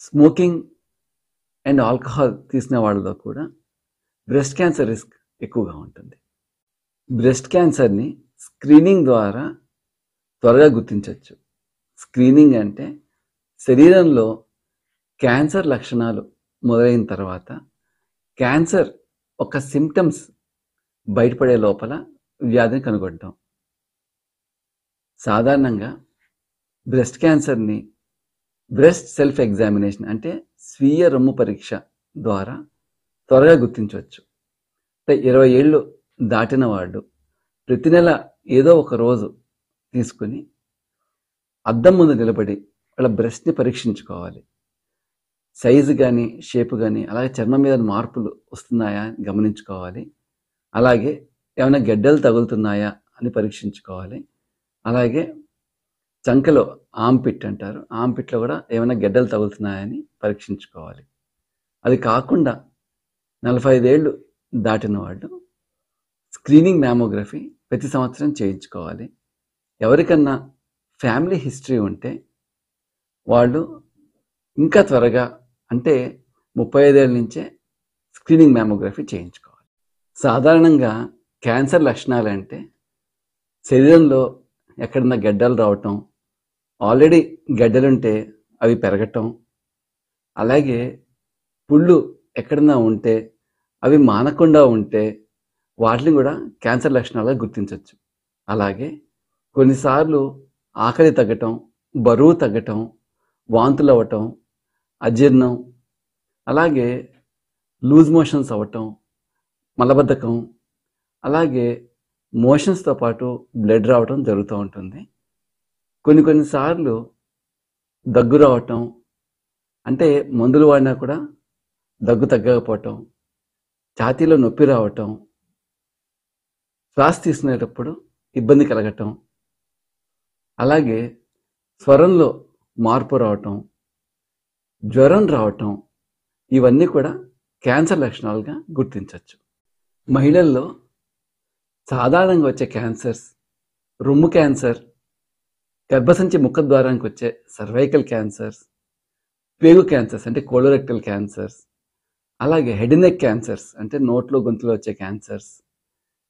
స్మోకింగ్ అండ్ ఆల్కహాల్ తీసిన వాళ్ళలో కూడా బ్రెస్ట్ క్యాన్సర్ రిస్క్ ఎక్కువగా ఉంటుంది. బ్రెస్ట్ క్యాన్సర్ని స్క్రీనింగ్ ద్వారా త్వరగా గుర్తించవచ్చు స్క్రీనింగ్ అంటే శరీరంలో క్యాన్సర్ లక్షణాలు మొదలైన తర్వాత క్యాన్సర్ ఒక సిమ్టమ్స్ బయటపడే లోపల వ్యాధిని కనుగొంటాం సాధారణంగా బ్రెస్ట్ క్యాన్సర్ని బ్రెస్ట్ సెల్ఫ్ ఎగ్జామినేషన్ అంటే స్వీయ రొమ్ము పరీక్ష ద్వారా త్వరగా గుర్తించవచ్చు. ఇరవై ఏళ్ళు దాటిన వాళ్ళు ప్రతి నెల ఏదో ఒక రోజు తీసుకుని అద్దం ముందు నిలబడి వాళ్ళ బ్రెస్ట్ని పరీక్షించుకోవాలి. సైజు కానీ షేప్ కానీ అలాగే చర్మం మీద మార్పులు వస్తున్నాయా అని గమనించుకోవాలి. అలాగే ఏమైనా గెడ్డలు తగులుతున్నాయా అని పరీక్షించుకోవాలి. అలాగే చంకలో ఆంపిట్ అంటారు. ఆంపిట్లో కూడా ఏమైనా గెడ్డలు తగులుతున్నాయని పరీక్షించుకోవాలి. అది కాకుండా నలభై ఐదేళ్ళు దాటిన వాళ్ళు స్క్రీనింగ్ మ్యామోగ్రఫీ ప్రతి సంవత్సరం చేయించుకోవాలి. ఎవరికన్నా ఫ్యామిలీ హిస్టరీ ఉంటే వాళ్ళు ఇంకా త్వరగా అంటే ముప్పై ఐదేళ్ళ నుంచే స్క్రీనింగ్ మ్యామోగ్రఫీ చేయించుకోవాలి. సాధారణంగా క్యాన్సర్ లక్షణాలు అంటే శరీరంలో ఎక్కడన్నా గెడ్డలు రావటం ఆల్రెడీ గడ్డలుంటే అవి పెరగటం. అలాగే పుళ్ళు ఎక్కడన్నా ఉంటే అవి మానకుండా ఉంటే వాటిని కూడా క్యాన్సర్ లక్షణాలుగా గుర్తించవచ్చు అలాగే కొన్నిసార్లు ఆకలి తగ్గటం బరువు తగ్గటం వాంతులు అవ్వటం అజీర్ణం అలాగే లూజ్ మోషన్స్ అవ్వటం మలబద్ధకం అలాగే మోషన్స్తో పాటు బ్లడ్ రావటం జరుగుతూ ఉంటుంది. కొన్ని కొన్నిసార్లు దగ్గు రావటం అంటే మందులు వాడినా కూడా దగ్గు తగ్గకపోవటం ఛాతీలో నొప్పి రావటం శ్వాస తీసుకునేటప్పుడు ఇబ్బంది కలగటం అలాగే స్వరంలో మార్పు రావటం జ్వరం రావటం ఇవన్నీ కూడా క్యాన్సర్ లక్షణాలుగా గుర్తించవచ్చు మహిళల్లో సాధారణంగా వచ్చే క్యాన్సర్స్ రొమ్ము క్యాన్సర్ గర్భసంచి ముఖద్వారానికి వచ్చే సర్వైకల్ క్యాన్సర్స్ పేగు క్యాన్సర్స్ అంటే కోలోరెక్టల్ క్యాన్సర్స్ అలాగే హెడ్ నెక్ క్యాన్సర్స్ అంటే నోట్లో గొంతులో వచ్చే క్యాన్సర్స్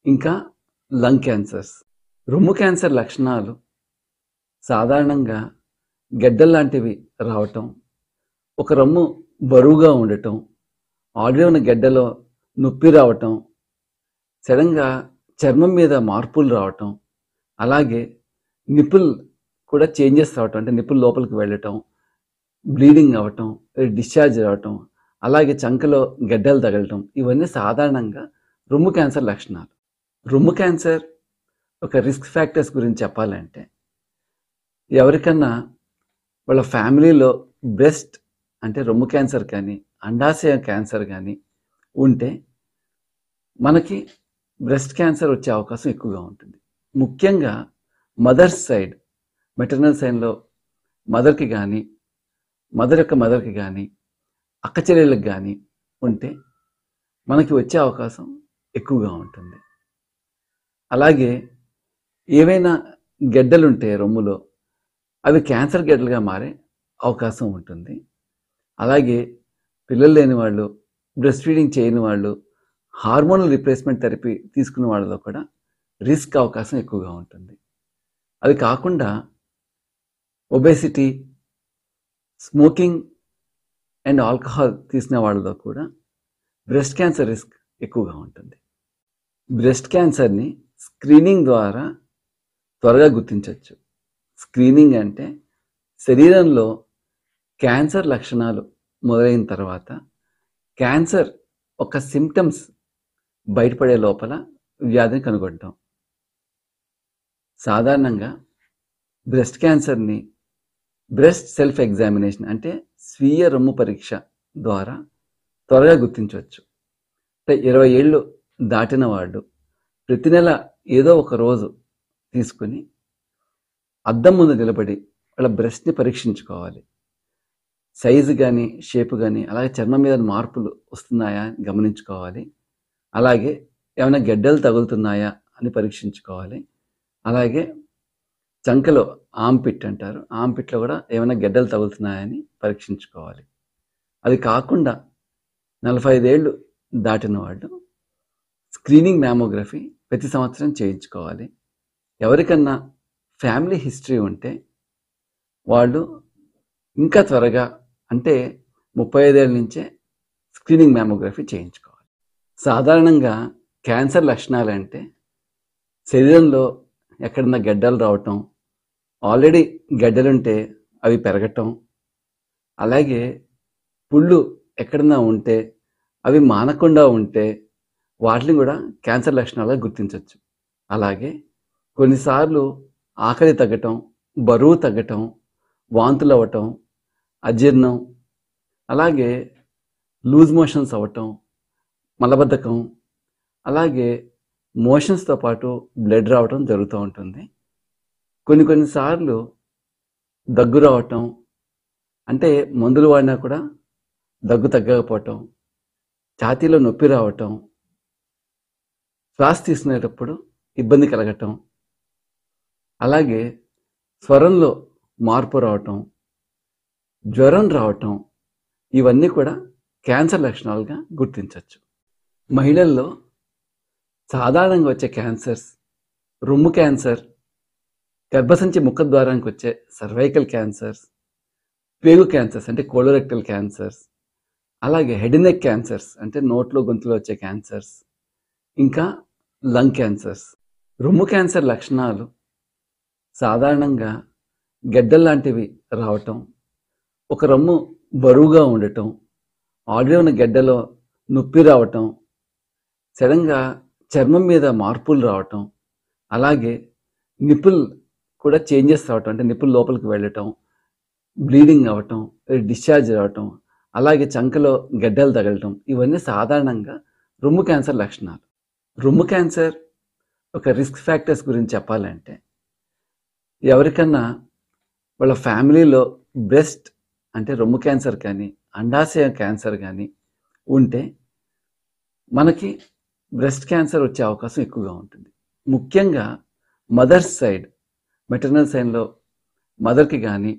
ఇంకా లంగ్ క్యాన్సర్స్. రొమ్ము క్యాన్సర్ లక్షణాలు సాధారణంగా గెడ్డల్లాంటివి రావటం ఒక రొమ్ము బరువుగా ఉండటం ఆల్రెడీ ఉన్న గడ్డలో నొప్పి రావటం సడన్గా చర్మం మీద మార్పులు రావటం అలాగే నిపుల్ కూడా చేంజెస్ రావటం అంటే నిప్పులు లోపలికి వెళ్ళటం బ్లీడింగ్ అవ్వటం డిశ్చార్జ్ రావటం అలాగే చంకలో గడ్డలు తగలటం ఇవన్నీ సాధారణంగా రొమ్ము క్యాన్సర్ లక్షణాలు. రొమ్ము క్యాన్సర్ ఒక రిస్క్ ఫ్యాక్టర్స్ గురించి చెప్పాలంటే ఎవరికన్నా వాళ్ళ ఫ్యామిలీలో బ్రెస్ట్ అంటే రొమ్ము క్యాన్సర్ కానీ అండాశయ క్యాన్సర్ కానీ ఉంటే మనకి బ్రెస్ట్ క్యాన్సర్ వచ్చే అవకాశం ఎక్కువగా ఉంటుంది. ముఖ్యంగా మదర్స్ సైడ్ మెటర్నల్ సైన్లో మదర్కి కానీ మదర్ యొక్క మదర్కి కానీ అక్క చెల్లెళ్ళకి కానీ ఉంటే మనకి వచ్చే అవకాశం ఎక్కువగా ఉంటుంది. అలాగే ఏవైనా గెడ్డలుంటే రొమ్ములో అవి క్యాన్సర్ గెడ్డలుగా మారే అవకాశం ఉంటుంది. అలాగే పిల్లలు లేని వాళ్ళు బ్రెస్ట్ ఫీడింగ్ చేయని వాళ్ళు హార్మోనల్ రిప్లేస్మెంట్ థెరపీ తీసుకున్న వాళ్ళలో కూడా రిస్క్ అవకాశం ఎక్కువగా ఉంటుంది. అది కాకుండా ఒబేసిటీ స్మోకింగ్ అండ్ ఆల్కహాల్ తీసిన వాళ్ళలో కూడా బ్రెస్ట్ క్యాన్సర్ రిస్క్ ఎక్కువగా ఉంటుంది. బ్రెస్ట్ క్యాన్సర్ని స్క్రీనింగ్ ద్వారా త్వరగా గుర్తించవచ్చు స్క్రీనింగ్ అంటే శరీరంలో క్యాన్సర్ లక్షణాలు మొదలైన తర్వాత క్యాన్సర్ ఒక సిమ్టమ్స్ బయటపడే లోపల వ్యాధిని కనుగొంటాం సాధారణంగా బ్రెస్ట్ క్యాన్సర్ని బ్రెస్ట్ సెల్ఫ్ ఎగ్జామినేషన్ అంటే స్వీయ రొమ్ము పరీక్ష ద్వారా త్వరగా గుర్తించవచ్చు. ఇరవై ఏళ్ళు దాటిన వాళ్ళు ప్రతి నెల ఏదో ఒక రోజు తీసుకుని అద్దం ముందు నిలబడి వాళ్ళ బ్రెస్ట్ని పరీక్షించుకోవాలి. సైజు కానీ షేప్ కానీ అలాగే చర్మం మీద మార్పులు వస్తున్నాయా అని గమనించుకోవాలి. అలాగే ఏమైనా గెడ్డలు తగులుతున్నాయా అని పరీక్షించుకోవాలి. అలాగే చంకలో ఆంపిట్ అంటారు. ఆంపిట్లో కూడా ఏమైనా గెడ్డలు తగులుతున్నాయని పరీక్షించుకోవాలి. అది కాకుండా నలభై ఐదేళ్ళు దాటిన వాళ్ళు స్క్రీనింగ్ మ్యామోగ్రఫీ ప్రతి సంవత్సరం చేయించుకోవాలి. ఎవరికన్నా ఫ్యామిలీ హిస్టరీ ఉంటే వాళ్ళు ఇంకా త్వరగా అంటే ముప్పై ఐదేళ్ళ నుంచే స్క్రీనింగ్ మ్యామోగ్రఫీ చేయించుకోవాలి. సాధారణంగా క్యాన్సర్ లక్షణాలు అంటే శరీరంలో ఎక్కడన్నా గెడ్డలు రావటం ఆల్రెడీ గడ్డలుంటే అవి పెరగటం. అలాగే పుళ్ళు ఎక్కడన్నా ఉంటే అవి మానకుండా ఉంటే వాటిని కూడా క్యాన్సర్ లక్షణాలుగా గుర్తించవచ్చు అలాగే కొన్నిసార్లు ఆకలి తగ్గటం బరువు తగ్గటం వాంతులు అవ్వటం అజీర్ణం అలాగే లూజ్ మోషన్స్ అవ్వటం మలబద్ధకం అలాగే మోషన్స్తో పాటు బ్లడ్ రావటం జరుగుతూ ఉంటుంది. కొన్ని కొన్నిసార్లు దగ్గు రావటం అంటే మందులు వాడినా కూడా దగ్గు తగ్గకపోవటం ఛాతీలో నొప్పి రావటం శ్వాస తీసుకునేటప్పుడు ఇబ్బంది కలగటం అలాగే స్వరంలో మార్పు రావటం జ్వరం రావటం ఇవన్నీ కూడా క్యాన్సర్ లక్షణాలుగా గుర్తించవచ్చు మహిళల్లో సాధారణంగా వచ్చే క్యాన్సర్స్ రొమ్ము క్యాన్సర్ గర్భసంచి ముఖద్వారానికి వచ్చే సర్వైకల్ క్యాన్సర్స్ పేగు క్యాన్సర్స్ అంటే కోలోరెక్టల్ క్యాన్సర్స్ అలాగే హెడ్ నెక్ క్యాన్సర్స్ అంటే నోట్లో గొంతులో వచ్చే క్యాన్సర్స్ ఇంకా లంగ్ క్యాన్సర్స్ రొమ్ము క్యాన్సర్ లక్షణాలు సాధారణంగా గడ్డలు లాంటివి రావటం ఒక రొమ్ము బరువుగా ఉండటం ఆల్రెడీ ఉన్న గడ్డలో నొప్పి రావటం సడన్గా చర్మం మీద మార్పులు రావటం అలాగే నిపుల్ కూడా చేంజెస్ రావటం అంటే నిప్పులు లోపలికి వెళ్ళటం బ్లీడింగ్ అవ్వటం డిశ్చార్జ్ రావటం అలాగే చంకలో గడ్డలు తగలటం ఇవన్నీ సాధారణంగా రొమ్ము క్యాన్సర్ లక్షణాలు. రొమ్ము క్యాన్సర్ ఒక రిస్క్ ఫ్యాక్టర్స్ గురించి చెప్పాలంటే ఎవరికన్నా వాళ్ళ ఫ్యామిలీలో బ్రెస్ట్ అంటే రొమ్ము క్యాన్సర్ కానీ అండాశయ క్యాన్సర్ కానీ ఉంటే మనకి బ్రెస్ట్ క్యాన్సర్ వచ్చే అవకాశం ఎక్కువగా ఉంటుంది. ముఖ్యంగా మదర్స్ సైడ్ మెటర్నల్ సైన్లో మదర్కి కానీ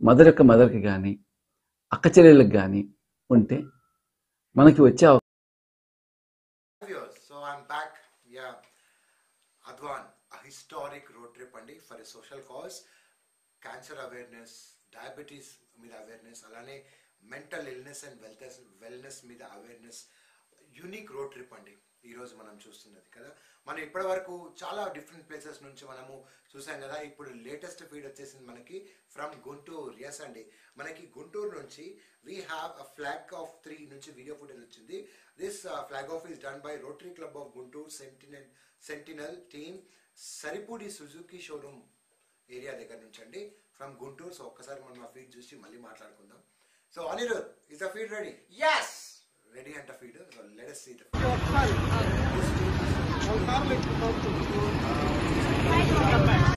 మదర్ యొక్క మదర్కి కానీ అక్క చెల్లెళ్ళకి కానీ ఉంటే మనకి వచ్చే అవకాశం హిస్టారిక్ రోడ్ ట్రిప్ అండి for a social cause cancer awareness diabetes మీద అవేర్నెస్ అలానే mental illness and wellness wellness మీద అవేర్నెస్ యూనిక్ రోడ్ ట్రిప్ అండి ఈరోజు మనం చూస్తున్నది కదా. మనం ఇప్పటి వరకు చాలా డిఫరెంట్ ప్లేసెస్ నుంచి మనము చూసాం కదా. ఇప్పుడు లేటెస్ట్ ఫీడ్ వచ్చేసింది మనకి ఫ్రమ్ గుంటూరు. ఎస్ అండి. మనకి గుంటూరు నుంచి we have a flag off three నుంచి వీడియో ఫుటేజ్ వచ్చింది. This flag off is done by Rotary Club of Guntur Centennial Centennial team Saripudi Suzuki showroom area దగ్గర నుంచి అండి. ఫ్రమ్ గుంటూరు. సో ఒక్కసారి మనం ఆ ఫీడ్ చూసి మళ్ళీ మాట్లాడుకుందాం. So Anirudh is the feed ready yes ready అంట feed so let see the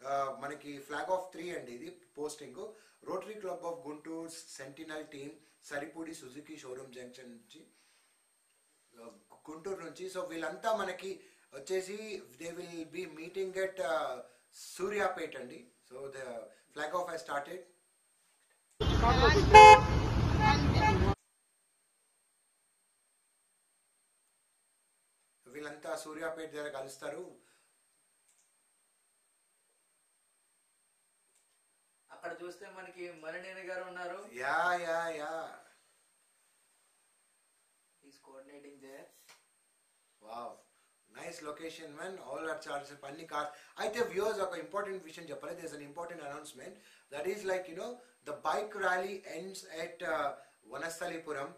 Uh, మనకి ఫ్లాగ్ ఆఫ్ త్రీ అండి ఇది posting Rotary Club of Guntur Centennial team Saripudi Suzuki showroom junction నుంచి uh, గుంటూరు నుంచి. సో వీళ్ళంతా మనకి వచ్చేసి they will be meeting at Suryapet అండి. So the flag off I started వీళ్ళంతా సూర్యాపేట దగ్గర కలుస్తారు. అక్కడ చూస్తే మనకి మరినేని గారు ఉన్నారు. Yeah yeah yeah. Is coordinating there wow nice location men all are charges అన్ని కార్స్ అయితే వ్యూవర్స్ ఒక ఇంపార్టెంట్ విషయం చెప్పాలి. This an important announcement that is like you know the bike rally ends at Vanasthalipuram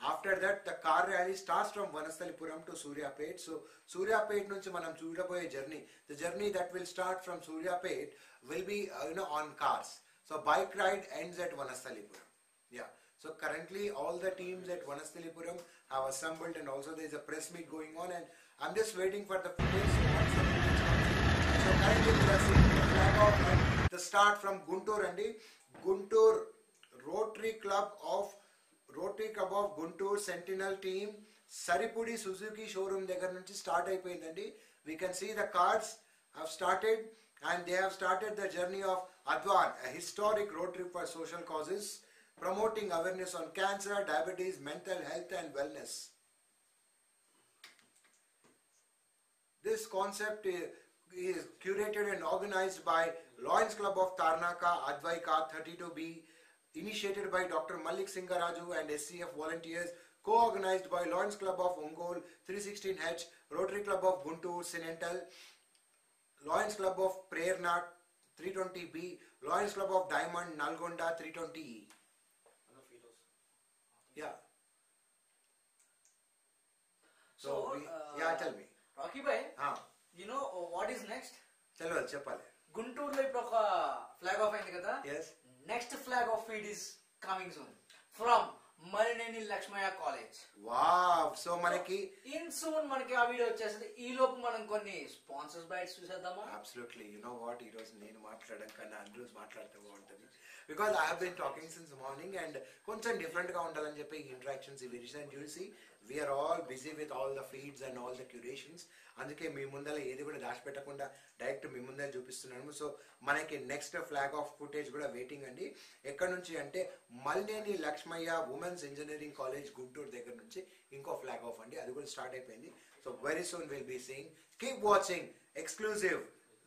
After that the car rally starts from Vanasthalipuram to Suryapet so Suryapet నుంచి మనం చూడబోయే journey the journey that will start from Suryapet will be you know on cars so bike ride ends at Vanasthalipuram Yeah. So currently all the teams at Vanasthalipuram have assembled and also there is a press meet going on and I'm just waiting for the footage. So once the footage comes in, so currently we are seeing the flag off and the start from Guntur Andi. Guntur Rotary Club of Rotary Club of Guntur Sentinel team Saripudi Suzuki showroom దగ్గర నుంచి start అయిపోయిందండి we can see the cars have started and they have started the journey of Advan, a historic road trip for social causes. promoting awareness on cancer, diabetes, mental health, and wellness. This concept i- is curated and organized by Lions Club of Tarnaka, Advaika 32B, initiated by Dr. Malik Singaraju and SCF volunteers, co-organized by Lions Club of Ongol 316H, Rotary Club of Guntur, Sinental, Lions Club of Prerna 320B, Lions Club of Diamond, Nalgonda 320E. Yeah. So, we- uh, yeah, tell me. Rocky boy Ah. You know what is next తెలియదు చెప్పాలి గుంటూరులో ఇప్పుడు ఒక flag off అయింది కదా Yes. next flag off feed is coming soon from Marineni Lakshmaiah college wow so మనకి in soon మనకి ఆ వీడియో వచ్చేసింది ఈ లోపు మనం కొన్ని స్పాన్సర్స్ బైట్స్ చూసేద్దామా? అబ్సల్యూట్లీ యు నో వాట్ ఈ రోజు నేను మాట్లాడడం కన్నా అండ్రూస్ మాట్లాడితే బాగుంటుంది. Because I have been talking since morning and కొంచెం డిఫరెంట్గా ఉండాలని చెప్పి ఇంట్రాక్షన్స్ ఇంటరాక్షన్స్ ఇవి రీసెంట్ చూసి we're all busy with all the feeds and all the curations అందుకే మీ ముందర ఏది కూడా దాచిపెట్టకుండా డైరెక్ట్ మీ ముందర చూపిస్తున్నాము సో మనకి నెక్స్ట్ ఫ్లాగ్ ఆఫ్ ఫుటేజ్ కూడా వెయిటింగ్ అండి. ఎక్కడ నుంచి అంటే Malneni Lakshmaiah women's engineering college Guntur దగ్గర నుంచి ఇంకో ఫ్లాగ్ ఆఫ్ అండి. అది కూడా స్టార్ట్ అయిపోయింది. So very soon will be seeing keep watching exclusive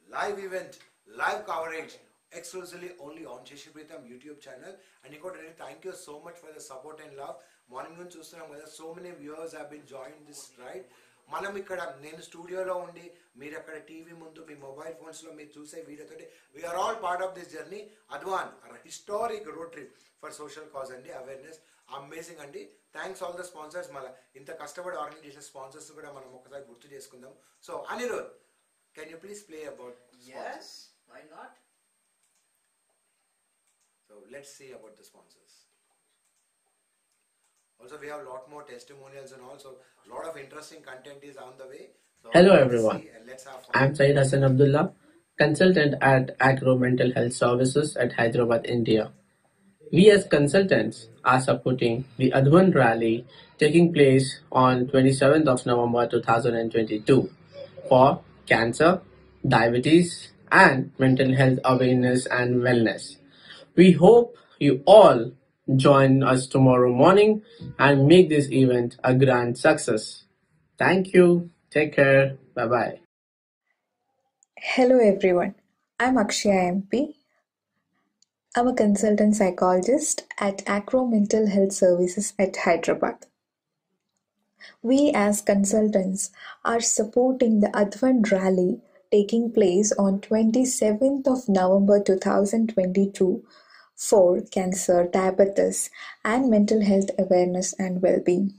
live event live coverage exclusively only on Shashi Preetham YouTube channel and ఇంకోటి really thank you so much for the support and morning నుంచి చూస్తున్నాం కదా so many viewers have been join this ride మనం ఇక్కడ నేను స్టూడియోలో ఉండి మీరు అక్కడ టీవీ ముందు మీ మొబైల్ ఫోన్స్లో మీరు చూసే వీడియోతోటి we're all part of this journey Advan historic road trip for social cause అండి అవేర్నెస్ అమేజింగ్ అండి థ్యాంక్స్ ఆల్ ద స్పాన్సర్స్ మళ్ళీ ఇంత కష్టపడి ఆర్గనైజ్ చేసిన స్పాన్సర్స్ కూడా మనం ఒకసారి గుర్తు చేసుకుందాం. So Anirudh can you please play about yes why not? So let's see about the sponsors. Also, we have a lot more testimonials and also a lot of interesting content is on the way. So Hello everyone. see let's have. I'm Syed Hassan Abdullah, consultant at Agro Mental Health Services at Hyderabad, India. We as consultants are supporting the Advan rally taking place on 27th of November 2022 for cancer, diabetes and mental health awareness and wellness. We hope you all join us tomorrow morning and make this event a grand success. Thank you. Take care. Bye bye. Hello everyone, I'm Akshaya MP. I'm a consultant psychologist at Acro Mental Health Services at Hyderabad. We as consultants are supporting the Advent rally taking place on 27th of November 2022 for cancer, diabetes and mental health awareness and well-being.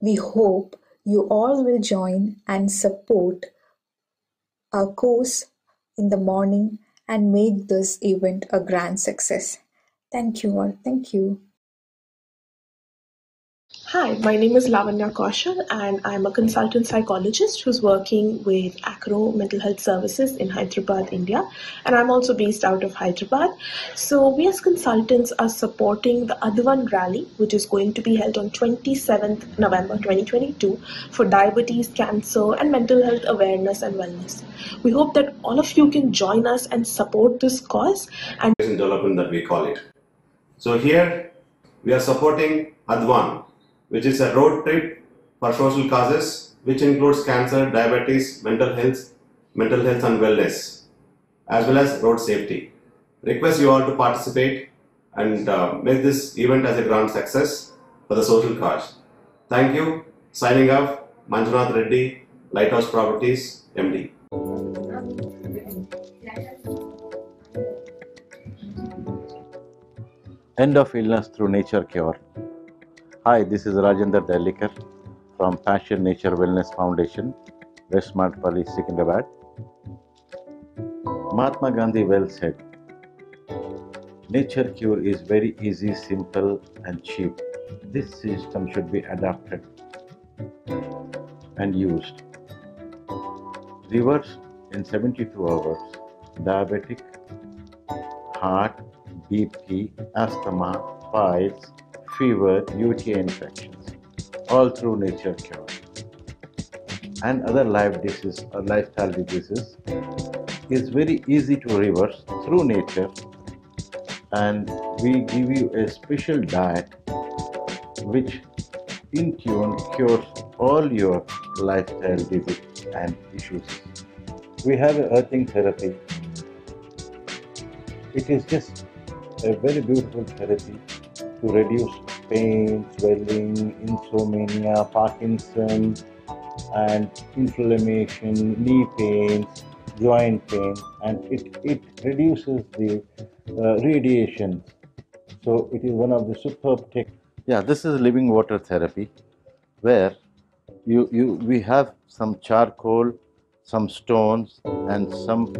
We hope you all will join and support our course in the morning and make this event a grand success. Thank you all. Thank you. Hi, my name is Lavanya Kaushal and I'm a consultant psychologist who's working with Acro Mental Health Services in Hyderabad, India. And I'm also based out of Hyderabad. So we as consultants are supporting the Advan rally, which is going to be held on 27th November 2022 for diabetes, cancer, and mental health awareness and wellness. We hope that all of you can join us and support this cause and development that we call it. So here we are supporting Advan, which is a road trip for social causes, which includes cancer, diabetes, mental health, mental health and wellness, as well as road safety. Request you all to participate and uh, make this event as a grand success for the social cause. Thank you. Signing off, Manjunath Reddy, Lighthouse Properties, MD. End of illness through nature cure. Hi, this is Rajendra Dalikar from Passion Nature Wellness Foundation, West Madpalli, Secunderabad. Mahatma Gandhi well said, Nature cure is very easy, simple, and cheap. This system should be adapted and used. Reverse in 72 hours diabetic, heart, BP, asthma, piles, fever, UTI infections, all through nature cure. And other life diseases or lifestyle diseases is very easy to reverse through nature and we give you a special diet which in tune cures all your lifestyle diseases and issues. We have a earthing therapy. It is just a very beautiful therapy to reduce pain, swelling, insomnia, Parkinson, and inflammation, knee pains, joint pain, and it, it reduces the uh, radiation. So it is one of the superb techniques. Yeah, this is living water therapy, where you you we have some charcoal, some stones, and some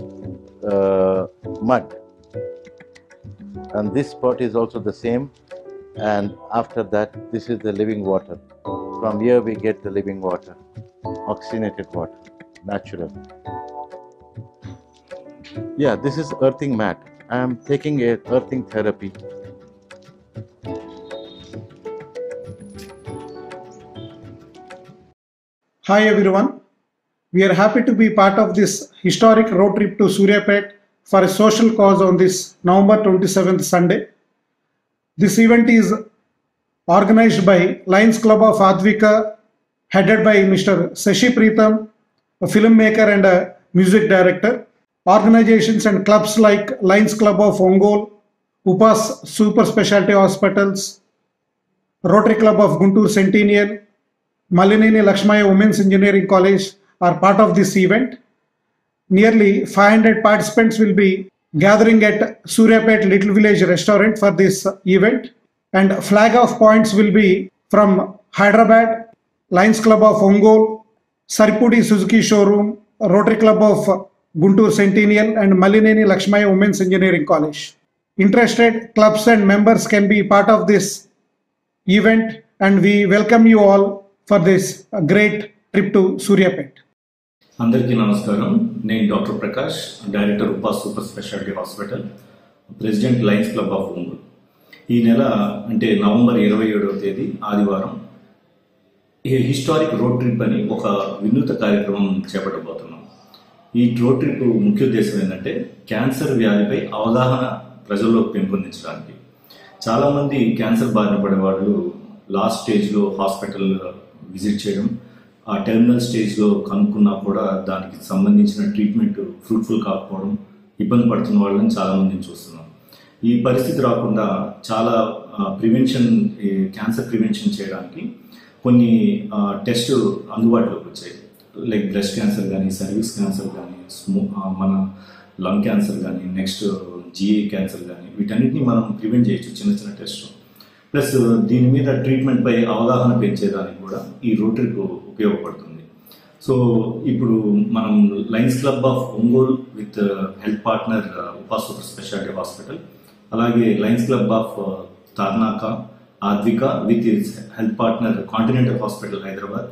uh, mud. And this pot is also the same. And after that, this is the living water. From here we get the living water, oxygenated water, natural. Yeah, this is earthing mat. I am taking a earthing therapy. Hi everyone. We are happy to be part of this historic road trip to Suryapet for a social cause on this November 27th Sunday. This event is organized by Lions Club of Advika, headed by Mr. Sashi Preetham, a filmmaker and a music director. Organizations and clubs like Lions Club of Ongol, Upas Super Specialty Hospitals, Rotary Club of Guntur Centennial, Malineni Lakshmaya Women's Engineering College are part of this event. Nearly 500 participants will be gathering at Suryapet Little Village restaurant for this event and flag off points will be from Hyderabad, Lions Club of Ongol, Saripudi Suzuki Showroom, Rotary Club of Guntur Centennial and Malineni Lakshmaya Women's Engineering College. Interested clubs and members can be part of this event and we welcome you all for this great trip to Suryapet. అందరికీ నమస్కారం. నేను doctor Prakash director Upa super speciality hospital president Lions Club of Ongole. ఈ నెల అంటే November ఇరవై ఏడవ తేదీ ఆదివారం ఈ హిస్టారిక్ రోడ్ ట్రిప్ అని ఒక వినూత కార్యక్రమం చేపట్టబోతున్నాం. ఈ రోడ్ ట్రిప్ ముఖ్య ఉద్దేశం ఏంటంటే క్యాన్సర్ వ్యాధిపై అవగాహన ప్రజల్లో పెంపొందించడానికి. చాలామంది క్యాన్సర్ బారిన పడే వాళ్ళు లాస్ట్ స్టేజ్లో హాస్పిటల్ విజిట్ చేయడం ఆ టెర్మినల్ స్టేజ్లో కనుక్కున్నా కూడా దానికి సంబంధించిన ట్రీట్మెంట్ ఫ్రూట్ఫుల్ కాకపోవడం ఇబ్బంది పడుతున్న వాళ్ళని చాలామందిని చూస్తున్నాం. ఈ పరిస్థితి రాకుండా చాలా ప్రివెన్షన్ క్యాన్సర్ ప్రివెన్షన్ చేయడానికి కొన్ని టెస్ట్ అందుబాటులోకి వచ్చాయి. లైక్ బ్రెస్ట్ క్యాన్సర్ కానీ సర్వీస్ క్యాన్సర్ కానీ స్మో మన లంగ్ క్యాన్సర్ కానీ నెక్స్ట్ జిఏ క్యాన్సర్ కానీ వీటన్నిటిని మనం ప్రివెంట్ చేయొచ్చు చిన్న చిన్న టెస్ట్ ప్లస్ దీని మీద ట్రీట్మెంట్ పై అవగాహన పెంచేదానికి కూడా ఈ రోడ్ ఉపయోగపడుతుంది. సో ఇప్పుడు మనం Lions Club of Ongole with health partner Upa super speciality hospital అలాగే Lions Club of Tarnaka Aadvika with health partner Continental hospital Hyderabad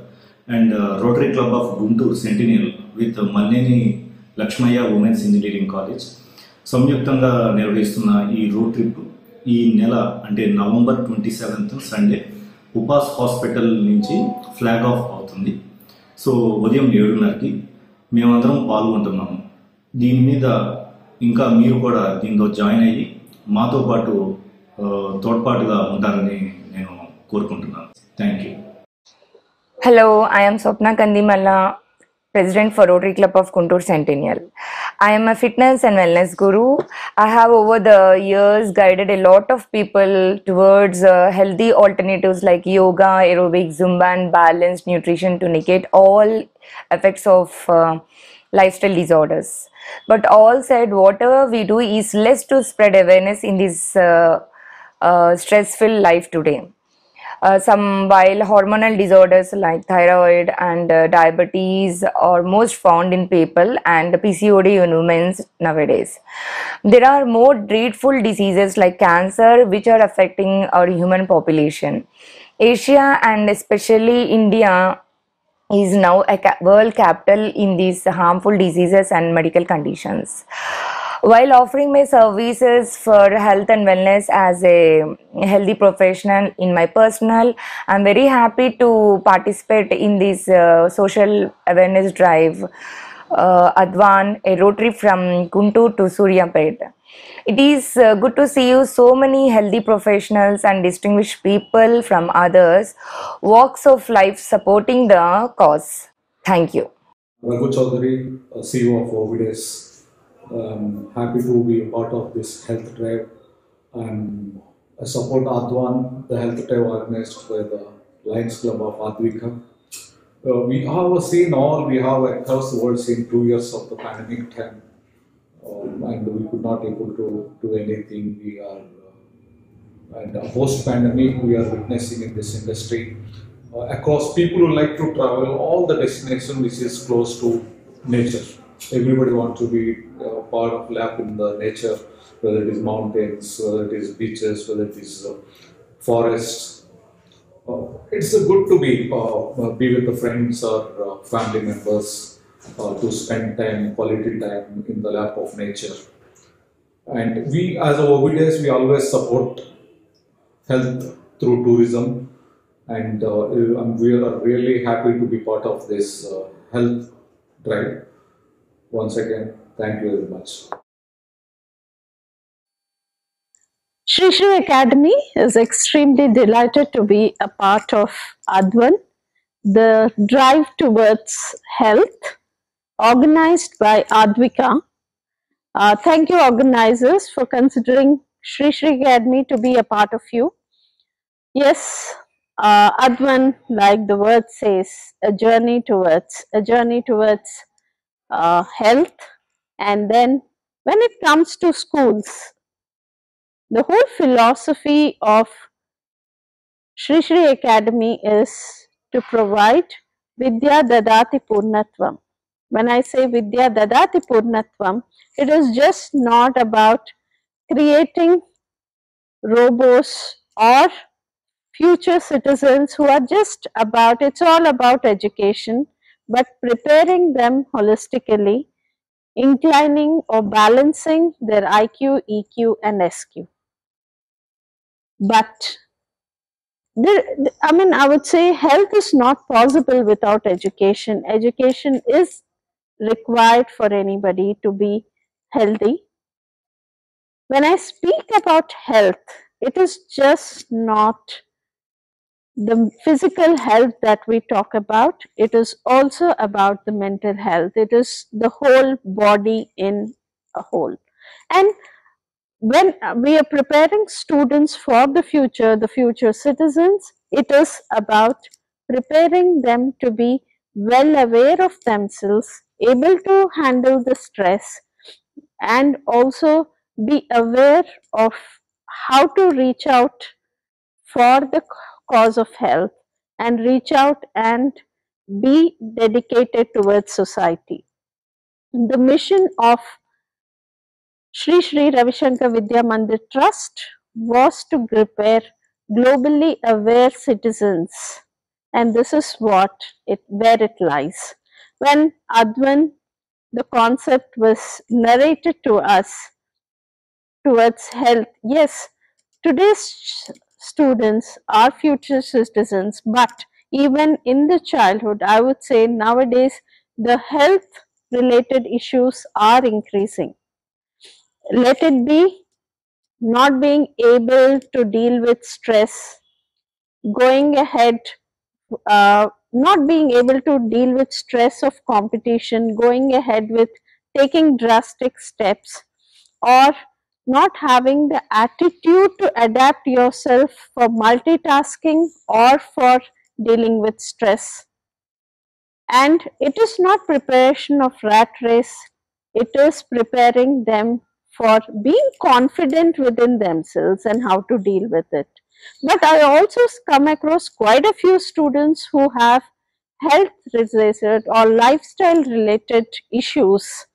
and Rotary Club of Guntur centennial with Malleni Lakshmaiah women's engineering college సంయుక్తంగా నిర్వహిస్తున్న ఈ road trip ఈ నెల అంటే November twenty seventh Sunday Upas hospital నుంచి flag off అవుతుంది. So ఉదయం ఏడున్నరకి మేమందరం పాల్గొంటున్నాము. దీని మీద ఇంకా మీరు కూడా దీంతో జాయిన్ అయ్యి మాతో పాటు తోడ్పాటుగా ఉంటారని నేను కోరుకుంటున్నాను. Thank you hello I'm Swapna Swapna Kandimalla, president for club of Guntur Kuntur I am a fitness and wellness guru. I have over the years guided a lot of people towards uh, healthy alternatives like yoga, aerobics, Zumba, and balanced nutrition to negate all effects of uh, lifestyle disorders. But all said, whatever we do is less to spread awareness in this uh, uh, stressful life today. Uh, some while hormonal disorders like thyroid and uh, diabetes are most found in people and PCOD in women nowadays. There are more dreadful diseases like cancer which are affecting our human population. Asia and especially India is now a world capital in these harmful diseases and medical conditions. While offering my services for health and wellness as a healthy professional in my personal, I'm very happy to participate in this uh, social awareness drive, uh, Advan, a trip from Guntur to Suryapet. It is uh, good to see you so many healthy professionals and distinguished people from others walks of life supporting the cause. Thank you. Raghu Chaudhary, uh, CEO of Ovides. Um, happy to be a part of this health drive and I support Adwan, the health drive organized by the Lions Club of Advika. Uh, we have seen all, we have across the world seen two years of the pandemic time um, and we could not able to do anything. We are, uh, and post pandemic, we are witnessing in this industry uh, across people who like to travel all the destination which is close to nature. Everybody want to be uh, part of lap in the nature, whether it is mountains, whether it is beaches, whether it is uh, forests. Uh, it's good to be uh, be with the friends or uh, family members uh, to spend time, quality time in the lap of nature. And we, as OVDs, we always support health through tourism and uh, we are really happy to be part of this uh, health drive. Once again, thank you very much. Shri Shri Academy is extremely delighted to be a part of Advan, the drive towards health organized by Advika. Uh, thank you organizers for considering Shri Shri Academy to be a part of you. Yes, uh, Advan, like the word says, a journey towards, a journey towards uh, health. And then when it comes to schools, the whole philosophy of Shri Shri Academy is to provide Vidya Dadati Purnatvam. When I say Vidya Dadati Purnatvam, it is just not about creating robots or future citizens who are just about, it's all about education, but preparing them holistically, inclining or balancing their IQ, EQ and SQ. But there, I mean, I would say health is not possible without education. Education is required for anybody to be healthy. When I speak about health, it is just not the physical health that we talk about, it is also about the mental health. It is the whole body in a whole. And when we are preparing students for the future, the future citizens, it is about preparing them to be well aware of themselves, able to handle the stress, and also be aware of how to reach out for the cause of health and reach out and be dedicated towards society. The mission of Sri Sri Ravi Shankar Vidya Mandir Trust was to prepare globally aware citizens and this is what it where it lies. When Advan the concept was narrated to us towards health, yes, today's students are future citizens, but even in the childhood, I would say nowadays the health related issues are increasing. Let it be not being able to deal with stress, going ahead, uh, not being able to deal with stress of competition, going ahead with taking drastic steps, or not having the attitude to adapt yourself for multitasking or for dealing with stress. And it is not preparation of rat race, it is preparing them for being confident within themselves and how to deal with it. But I also come across quite a few students who have health related or lifestyle related issues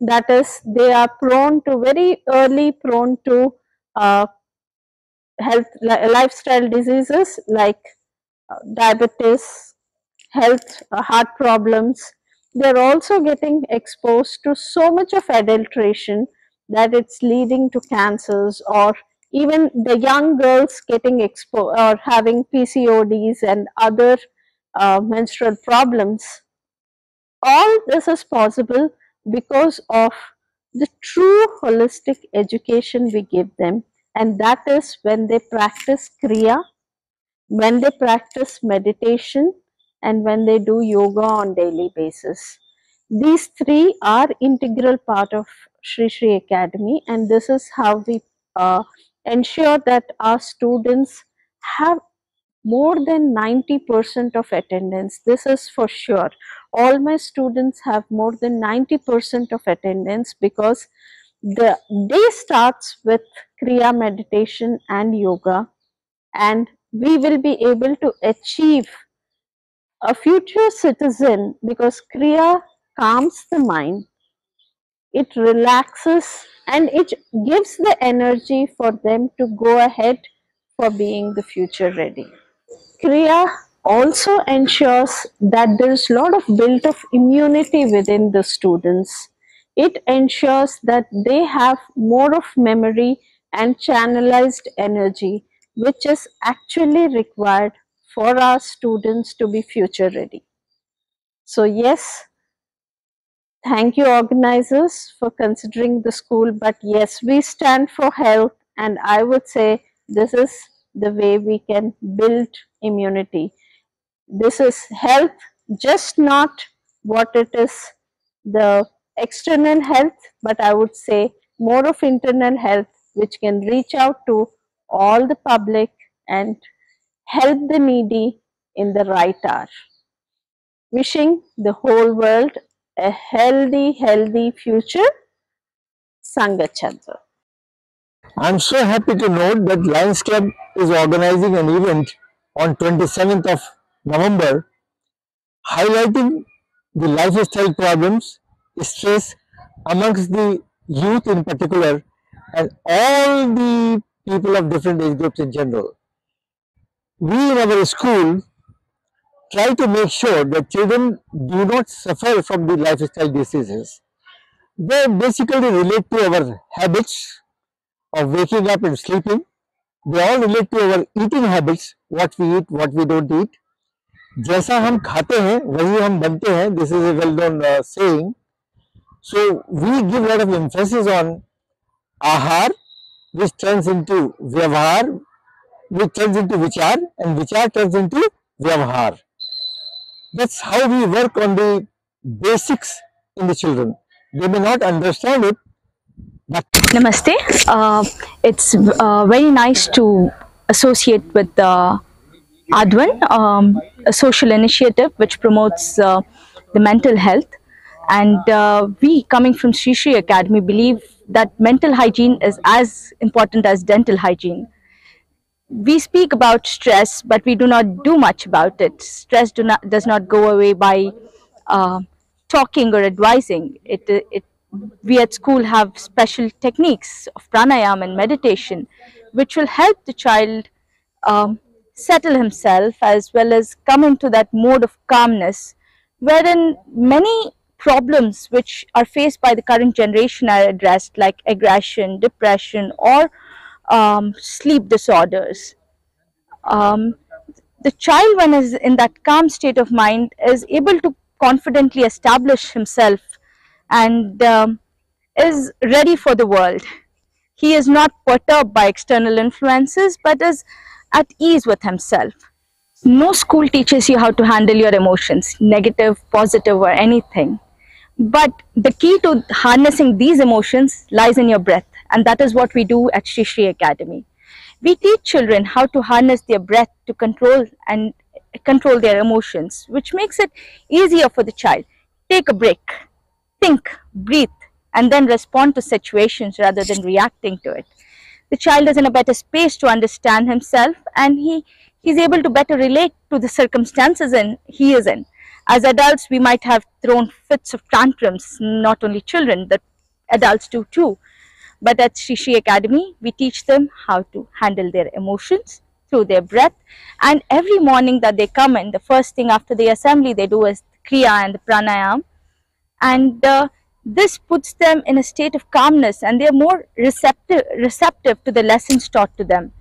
that is they are prone to very early prone to uh, health li lifestyle diseases like uh, diabetes health uh, heart problems. They're also getting exposed to so much of adulteration that it's leading to cancers or even the young girls getting exposed or having PCODs and other uh, menstrual problems. All this is possible because of the true holistic education we give them, and that is when they practice Kriya, when they practice meditation, and when they do yoga on daily basis. These three are integral part of Sri Sri Academy, and this is how we uh, ensure that our students have more than 90% of attendance. This is for sure. All my students have more than 90% of attendance because the day starts with Kriya meditation and yoga, and we will be able to achieve a future citizen because Kriya calms the mind, it relaxes, and it gives the energy for them to go ahead for being the future ready. Kriya also ensures that there is a lot of built of immunity within the students. It ensures that they have more of memory and channelized energy, which is actually required for our students to be future ready. So yes, thank you organizers for considering the school, but yes, we stand for health and I would say this is the way we can build immunity. This is health, just not what it is the external health, but I would say more of internal health, which can reach out to all the public and help the needy in the right hour. Wishing the whole world a healthy, healthy future. Sangachandra. I'm so happy to note that Lions Club is organizing an event on 27th of November highlighting the lifestyle problems, stress amongst the youth in particular and all the people of different age groups in general. We in our school try to make sure that children do not suffer from the lifestyle diseases. They basically relate to our habits of waking up and sleeping. They all relate to our eating habits, what we eat, what we don't eat. जैसा हम खाते हैं वही हम बनते हैं this is known uh, saying so we give a lot of emphasis on ahar which turns into vyavhar which turns into vichar and vichar turns into vyavhar that's how we work on the basics in the children they may not understand it but Namaste. Uh, it's uh, very nice to associate with the Advan, um, a social initiative which promotes uh, the mental health. And uh, we, coming from Sri Sri Academy, believe that mental hygiene is as important as dental hygiene. We speak about stress, but we do not do much about it. Stress do not, does not go away by uh, talking or advising. It, it we at school have special techniques of pranayam and meditation which will help the child um, settle himself as well as come into that mode of calmness wherein many problems which are faced by the current generation are addressed like aggression depression or um, sleep disorders um, the child when is in that calm state of mind is able to confidently establish himself and um, is ready for the world. He is not perturbed by external influences but is at ease with himself. No school teaches you how to handle your emotions, negative, positive, or anything. But the key to harnessing these emotions lies in your breath, and that is what we do at Shri Academy. We teach children how to harness their breath to control and control their emotions, which makes it easier for the child. Take a break, think, breathe, and then respond to situations rather than reacting to it. The child is in a better space to understand himself and he, he's able to better relate to the circumstances in, he is in. As adults, we might have thrown fits of tantrums, not only children, but adults do too. But at Shri Academy, we teach them how to handle their emotions through their breath. And every morning that they come in, the first thing after the assembly they do is Kriya and the Pranayam. And uh, this puts them in a state of calmness and they are more receptive, receptive to the lessons taught to them.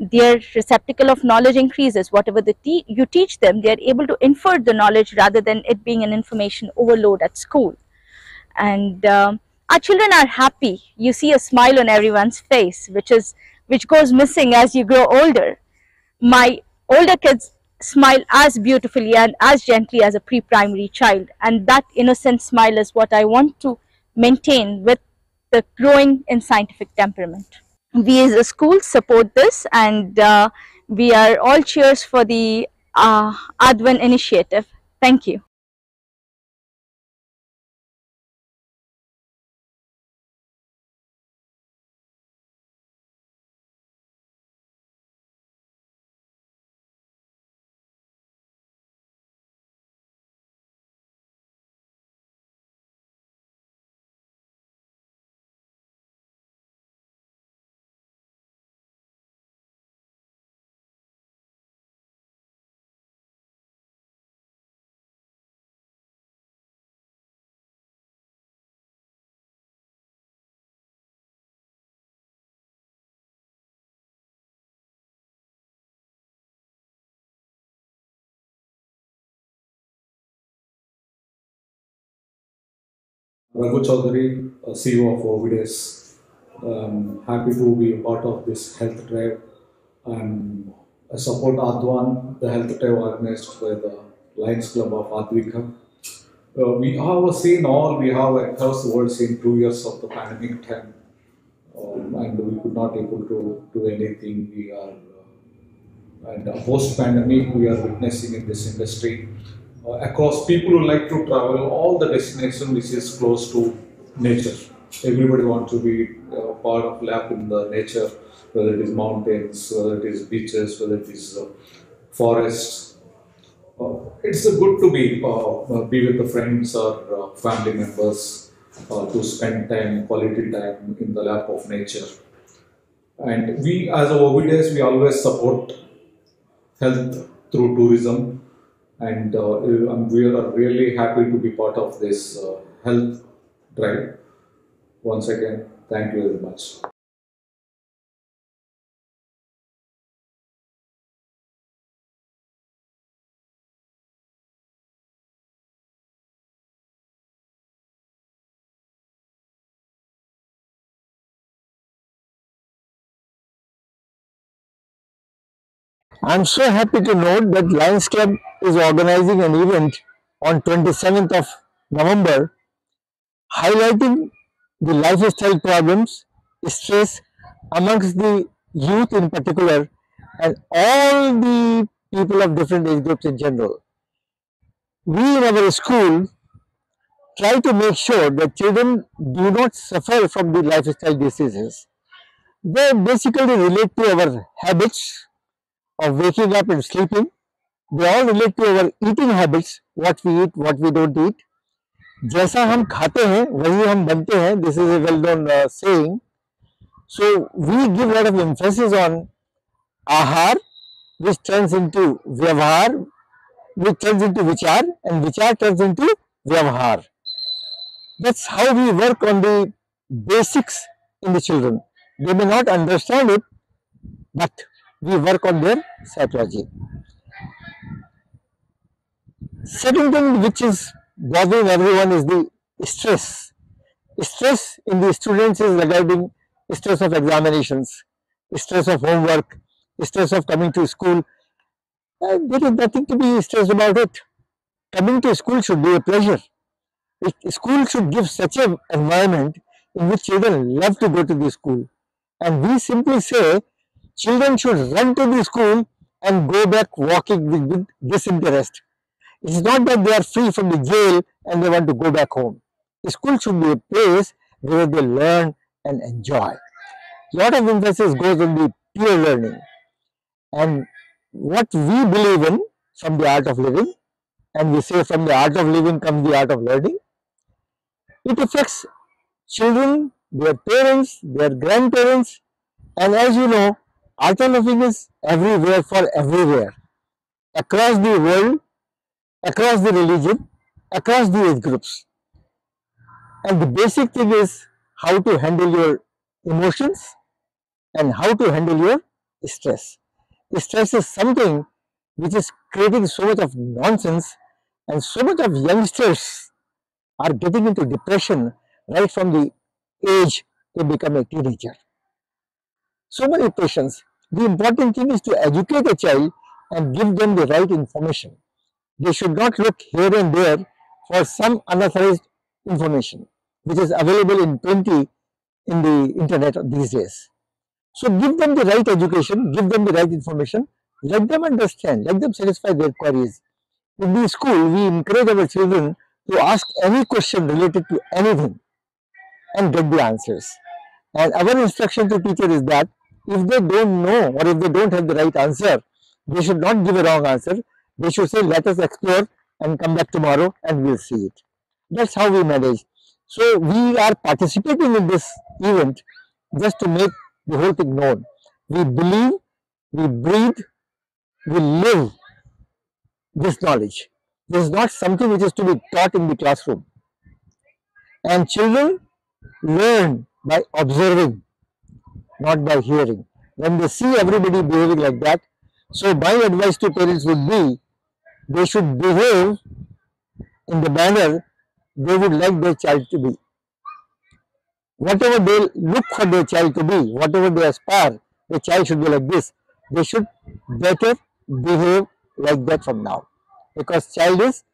Their receptacle of knowledge increases. Whatever the te you teach them, they are able to infer the knowledge rather than it being an information overload at school. And uh, our children are happy you see a smile on everyone's face which is which goes missing as you grow older my older kids smile as beautifully and as gently as a pre-primary child. And that innocent smile is what i want to maintain with the growing in scientific temperament. We as a school support this and uh, we are all cheers for the uh, advan initiative. Thank you Raghu Chaudhary, CEO of Ovides. Um, happy to be a part of this health drive and I support Adwan, the health drive organized by the Lions Club of Advika. Uh, we have seen all, we have across the world seen two years of the pandemic time um, and we could not able to do anything. We are, uh, and uh, post-pandemic we are witnessing in this industry across people who like to travel all the destination which is close to nature. Everybody wants to be uh, part of lap in the nature, whether it is mountains, whether it is beaches, whether it is uh, forests. Uh, it's uh, good to be uh, uh, be with the friends or uh, family members uh, to spend time, quality time in the lap of nature. And we, as our OVDs, we always support health through tourism and uh, and we are really happy to be part of this uh, health drive. Once again, thank you very much. I'm so happy to note that Lions is organizing an event on 27th of November highlighting the lifestyle problems, stress amongst the youth in particular and all the people of different age groups in general. We in our school try to make sure that children do not suffer from the lifestyle diseases. They basically relate to our habits, of waking up and sleeping. They all relate to our eating habits, what we eat, what we don't eat. जैसा हम खाते हैं वही हम बनते हैं this is a well known saying so we give lot of emphasis on aahar which turns into vyavahar which turns into vichar and vichar turns into vyavahar that's how we work on the basics in the children they may not understand it but we work on their psychology. Second thing which is bothering everyone is the stress. Stress in the students is regarding stress of examinations, stress of homework, stress of coming to school. Uh, there is nothing to be stressed about it. Coming to school should be a pleasure. It, school should give such an environment in which children love to go to the school. And we simply say children should run to the school and go back walking with, with disinterest. It is not that they are free from the jail and they want to go back home. The school should be a place where they learn and enjoy. lot of emphasis goes on the peer learning and what we believe in from the art of living and we say from the art of living comes the art of learning. It affects children, their parents, their grandparents and as you know art of living is everywhere for everywhere across the world, across the religion, across the age groups. And the basic thing is how to handle your emotions and how to handle your stress. Stress is something which is creating so much of nonsense and so much of youngsters are getting into depression right from the age they become a teenager. So many patients. The important thing is to educate a child and give them the right information. They should not look here and there for some unauthorized information which is available in plenty in the internet these days. So give them the right education, give them the right information, let them understand, let them satisfy their queries. In the school, we encourage our children to ask any question related to anything and get the answers. And our instruction to teacher is that if they don't know or if they don't have the right answer, they should not give a wrong answer. They should say, let us explore and come back tomorrow and we'll see it. That's how we manage. So we are participating in this event just to make the whole thing known. We believe, we breathe, we live this knowledge. This is not something which is to be taught in the classroom. And children learn by observing, not by hearing. When they see everybody behaving like that, so my advice to parents would be, they should behave in the manner they would like their child to be. Whatever they look for their child to be, whatever they aspire, the child should be like this. They should better behave like that from now. Because child is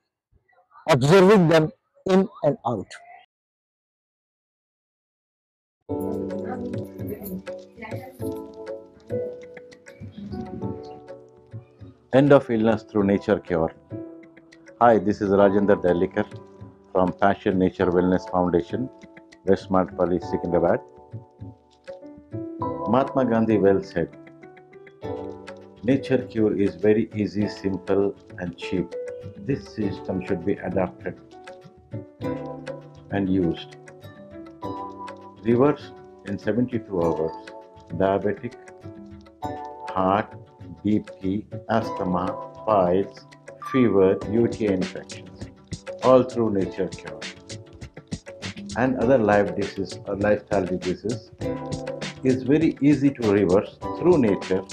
observing them in and out. End of illness through nature cure. Hi, this is Rajendra Dalikar from Passion Nature Wellness Foundation, West Madpalli, Secunderabad. Mahatma Gandhi well said, Nature cure is very easy, simple, and cheap. This system should be adopted and used. Reverse in 72 hours diabetic, heart, BP, asthma, piles, fever, UTI infections, all through nature cure. And other life diseases or lifestyle diseases is very easy to reverse through nature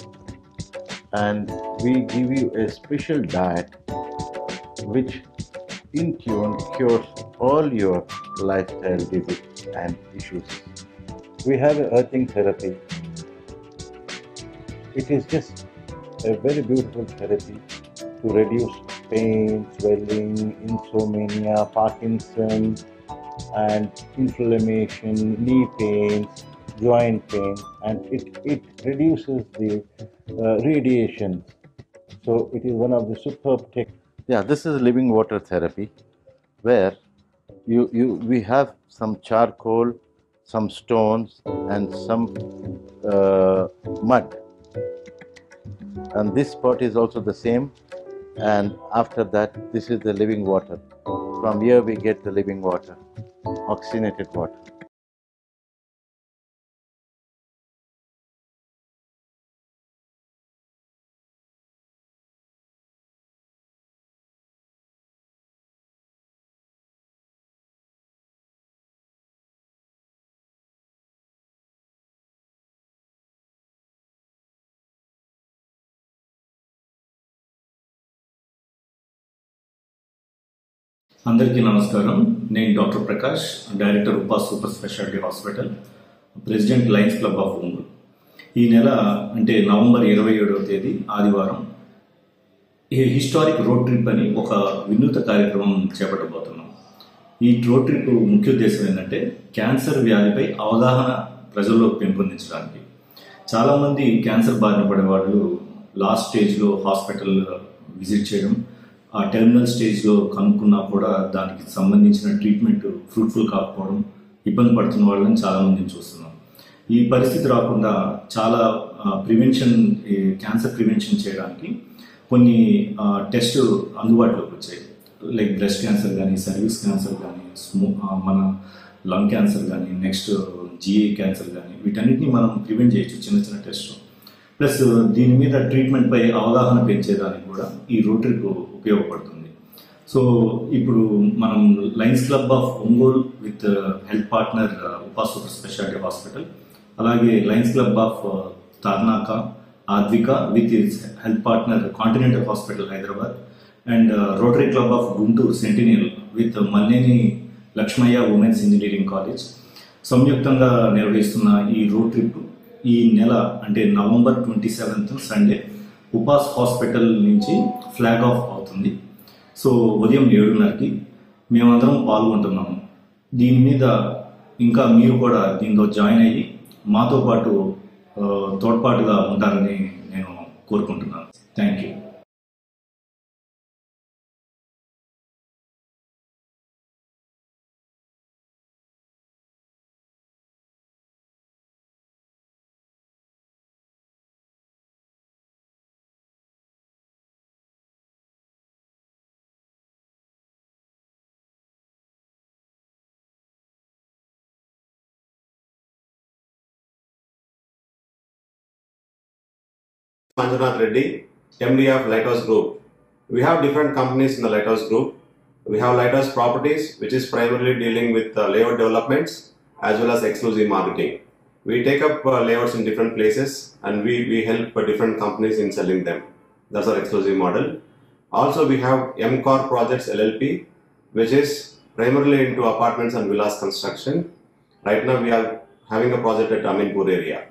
and we give you a special diet which in tune cures all your lifestyle disease and issues. We have a earthing therapy. It is just a very beautiful therapy to reduce pain, swelling, insomnia, Parkinson, and inflammation, knee pains, joint pain, and it, it reduces the uh, radiation. So it is one of the superb techniques. Yeah, this is living water therapy, where you you we have some charcoal, some stones, and some uh, mud and this spot is also the same. And after that this is the living water. From here we get the living water oxygenated water అందరికీ నమస్కారం. నేను doctor Prakash director Upa super speciality hospital president Lions Club of Ongole. ఈ నెల అంటే November ఇరవై ఏడవ తేదీ ఆదివారం ఈ హిస్టారిక్ రోడ్ ట్రిప్ అని ఒక వినూత కార్యక్రమం చేపట్టబోతున్నాం. ఈ రోడ్ ట్రిప్ ముఖ్య ఉద్దేశం ఏంటంటే క్యాన్సర్ వ్యాధిపై అవగాహన ప్రజల్లో పెంపొందించడానికి. చాలామంది క్యాన్సర్ బారిన పడే వాళ్ళు లాస్ట్ స్టేజ్లో హాస్పిటల్ విజిట్ చేయడం ఆ టెర్మినల్ స్టేజ్లో కనుక్కున్నా కూడా దానికి సంబంధించిన ట్రీట్మెంట్ ఫ్రూట్ఫుల్ కాకపోవడం ఇబ్బంది పడుతున్న వాళ్ళని చాలామందిని చూస్తున్నాం. ఈ పరిస్థితి రాకుండా చాలా ప్రివెన్షన్ క్యాన్సర్ ప్రివెన్షన్ చేయడానికి కొన్ని టెస్ట్ అందుబాటులోకి వచ్చాయి. లైక్ బ్రెస్ట్ క్యాన్సర్ కానీ సర్వీస్ క్యాన్సర్ కానీ స్మో మన లంగ్ క్యాన్సర్ కానీ నెక్స్ట్ జిఏ క్యాన్సర్ కానీ వీటన్నిటిని మనం ప్రివెంట్ చేయొచ్చు చిన్న చిన్న టెస్ట్ ప్లస్ దీని మీద ట్రీట్మెంట్పై అవగాహన పెంచేదానికి కూడా ఈ రోడ్ ఉపయోగపడుతుంది. సో ఇప్పుడు మనం Lions Club of Ongole with health partner Upa super speciality hospital అలాగే Lions Club of Tarnaka Aadvika with health partner Continental hospital Hyderabad and Rotary Club of Guntur centennial with Malleni Lakshmaiah women's engineering college సంయుక్తంగా నిర్వహిస్తున్న ఈ road trip ఈ నెల అంటే November twenty seventh Sunday Upas hospital నుంచి flag off అవుతుంది. So ఉదయం ఏడున్నరకి మేమందరం పాల్గొంటున్నాము. దీని మీద ఇంకా మీరు కూడా దీంతో జాయిన్ అయ్యి మాతో పాటు తోడ్పాటుగా ఉంటారని నేను కోరుకుంటున్నాను. Thank you. Manjunath Reddy, MD of Lighthouse Group. We have different companies in the Lighthouse Group. We have Lighthouse Properties, which is primarily dealing with uh, layout developments as well as exclusive marketing. We take up uh, layouts in different places and we, we help uh, different companies in selling them. That's our exclusive model. Also, we have MCOR Projects LLP, which is primarily into apartments and villas construction. Right now, we are having a project at Aminpur area.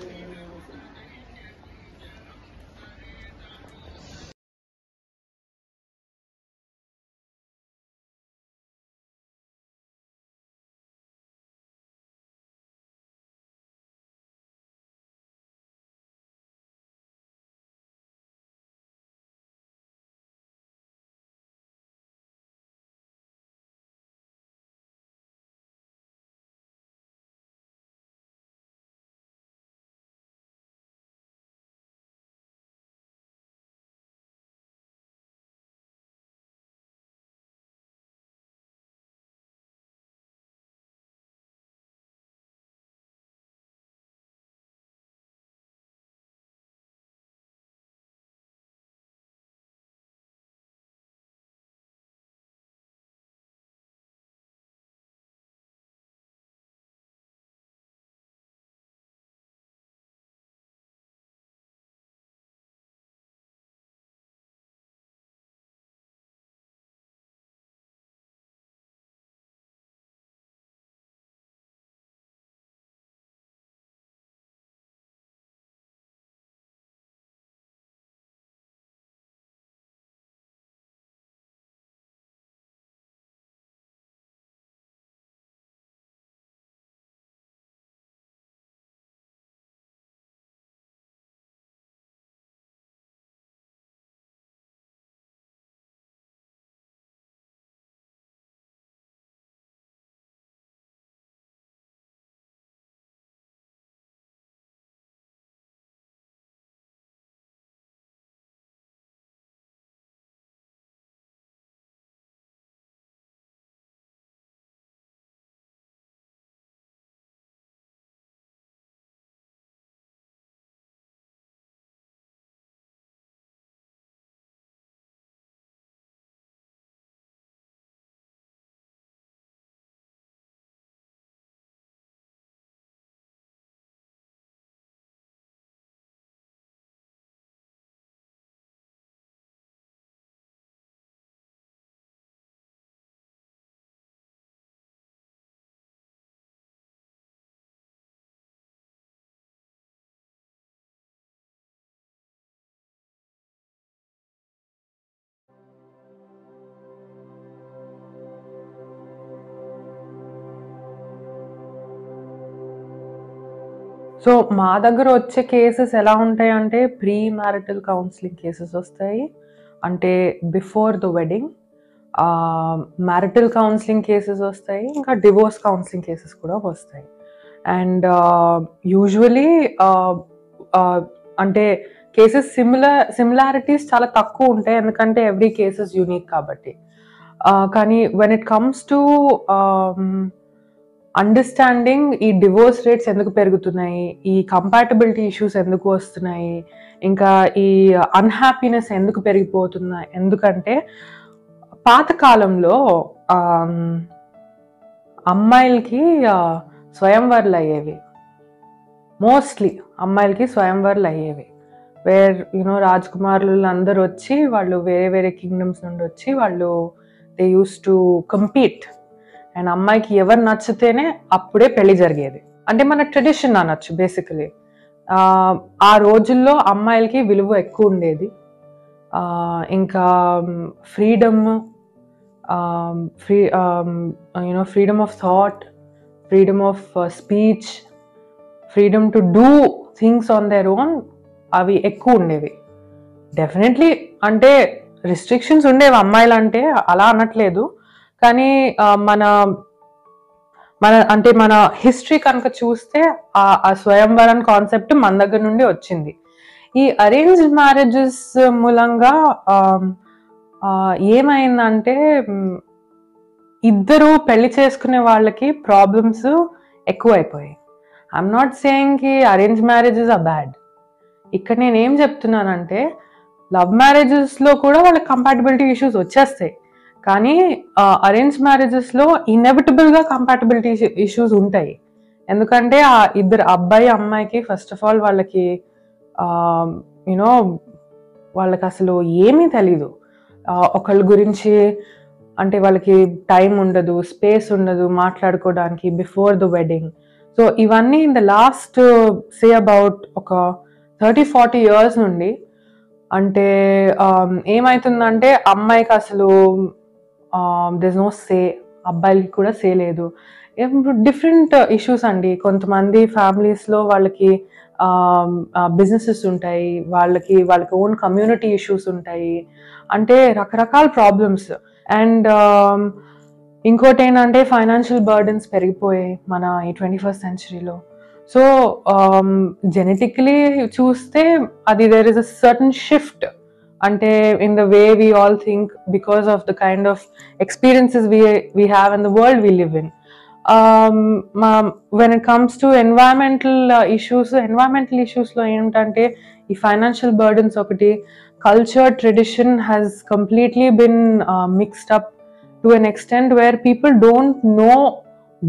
Amen. So మా దగ్గర వచ్చే cases ఎలా ఉంటాయి అంటే pre marital counselling cases వస్తాయి. అంటే before the wedding marital counselling cases వస్తాయి ఇంకా డివోర్స్ కౌన్సిలింగ్ కేసెస్ కూడా వస్తాయి. అండ్ యూజువలీ అంటే కేసెస్ సిమిలర్ సిమిలారిటీస్ చాలా తక్కువ ఉంటాయి. ఎందుకంటే ఎవ్రీ కేసెస్ యూనిక్ కాబట్టి. కానీ when it comes to understanding ఈ డివోర్స్ రేట్స్ ఎందుకు పెరుగుతున్నాయి? ఈ కంపాటబిలిటీ ఇష్యూస్ ఎందుకు వస్తున్నాయి? ఇంకా ఈ అన్హ్యాపీనెస్ ఎందుకు పెరిగిపోతున్నాయి? ఎందుకంటే పాతకాలంలో అమ్మాయిలకి ఆ, అయ్యేవి. మోస్ట్లీ అమ్మాయిలకి స్వయంవరాలు అయ్యేవి. వేర్ యునో రాజకుమారులు అందరూ వచ్చి వాళ్ళు వేరే వేరే కింగ్డమ్స్ నుండి వచ్చి వాళ్ళు they used to compete and అమ్మాయికి ఎవరు నచ్చితేనే అప్పుడే పెళ్ళి జరిగేది. అంటే మన ట్రెడిషన్ అనొచ్చు బేసికలీ ఆ రోజుల్లో అమ్మాయిలకి విలువ ఎక్కువ ఉండేది. ఇంకా freedom free you know freedom of thought freedom of speech freedom to do things on their own అవి ఎక్కువ ఉండేవి. డెఫినెట్లీ అంటే రిస్ట్రిక్షన్స్ ఉండేవి అమ్మాయిలు అంటే అలా అనట్లేదు. కానీ మన మన అంటే మన హిస్టరీ కనుక చూస్తే ఆ ఆ స్వయంవరం కాన్సెప్ట్ మన దగ్గర నుండి వచ్చింది. ఈ అరేంజ్ మ్యారేజెస్ మూలంగా ఏమైందంటే ఇద్దరు పెళ్ళి చేసుకునే వాళ్ళకి ప్రాబ్లమ్స్ ఎక్కువైపోయాయి. ఐఎమ్ నాట్ సేయింగ్కి అరేంజ్ మ్యారేజెస్ ఆర్ బ్యాడ్ ఇక్కడ నేనేం చెప్తున్నానంటే లవ్ మ్యారేజెస్లో కూడా వాళ్ళకి కంపాటబిలిటీ ఇష్యూస్ వచ్చేస్తాయి. కానీ అరేంజ్ మ్యారేజెస్లో ఇన్ఎవిటబుల్గా కంపాటబిలిటీ ఇష్యూస్ ఉంటాయి. ఎందుకంటే ఆ ఇద్దరు అబ్బాయి అమ్మాయికి ఫస్ట్ ఆఫ్ ఆల్ వాళ్ళకి యూనో వాళ్ళకి అసలు ఏమీ తెలీదు. ఒకళ్ళ గురించి అంటే వాళ్ళకి టైం ఉండదు స్పేస్ ఉండదు మాట్లాడుకోవడానికి బిఫోర్ ద వెడ్డింగ్ సో ఇవన్నీ in the last say about ఒక థర్టీ ఫార్టీ ఇయర్స్ నుండి అంటే ఏమవుతుందంటే అమ్మాయికి అసలు దెస్ నో సే అబ్బాయిలకి కూడా సే లేదు. డిఫరెంట్ ఇష్యూస్ అండి. కొంతమంది ఫ్యామిలీస్లో వాళ్ళకి బిజినెసెస్ ఉంటాయి. వాళ్ళకి వాళ్ళకి ఓన్ కమ్యూనిటీ ఇష్యూస్ ఉంటాయి. అంటే రకరకాల ప్రాబ్లమ్స్ అండ్ ఇంకోటి ఏంటంటే ఫైనాన్షియల్ బర్డెన్స్ పెరిగిపోయాయి మన ఈ ట్వంటీ ఫస్ట్ సెంచరీలో సో జెనెటిక్లీ చూస్తే అది there is a certain shift అంటే in the way we all think because of the kind of experiences we we have in the world we live in when it comes to environmental issues environmental ఇష్యూస్లో ఏంటంటే ఈ financial burdens ఒకటి culture tradition has completely been mixed up to an extent where people don't know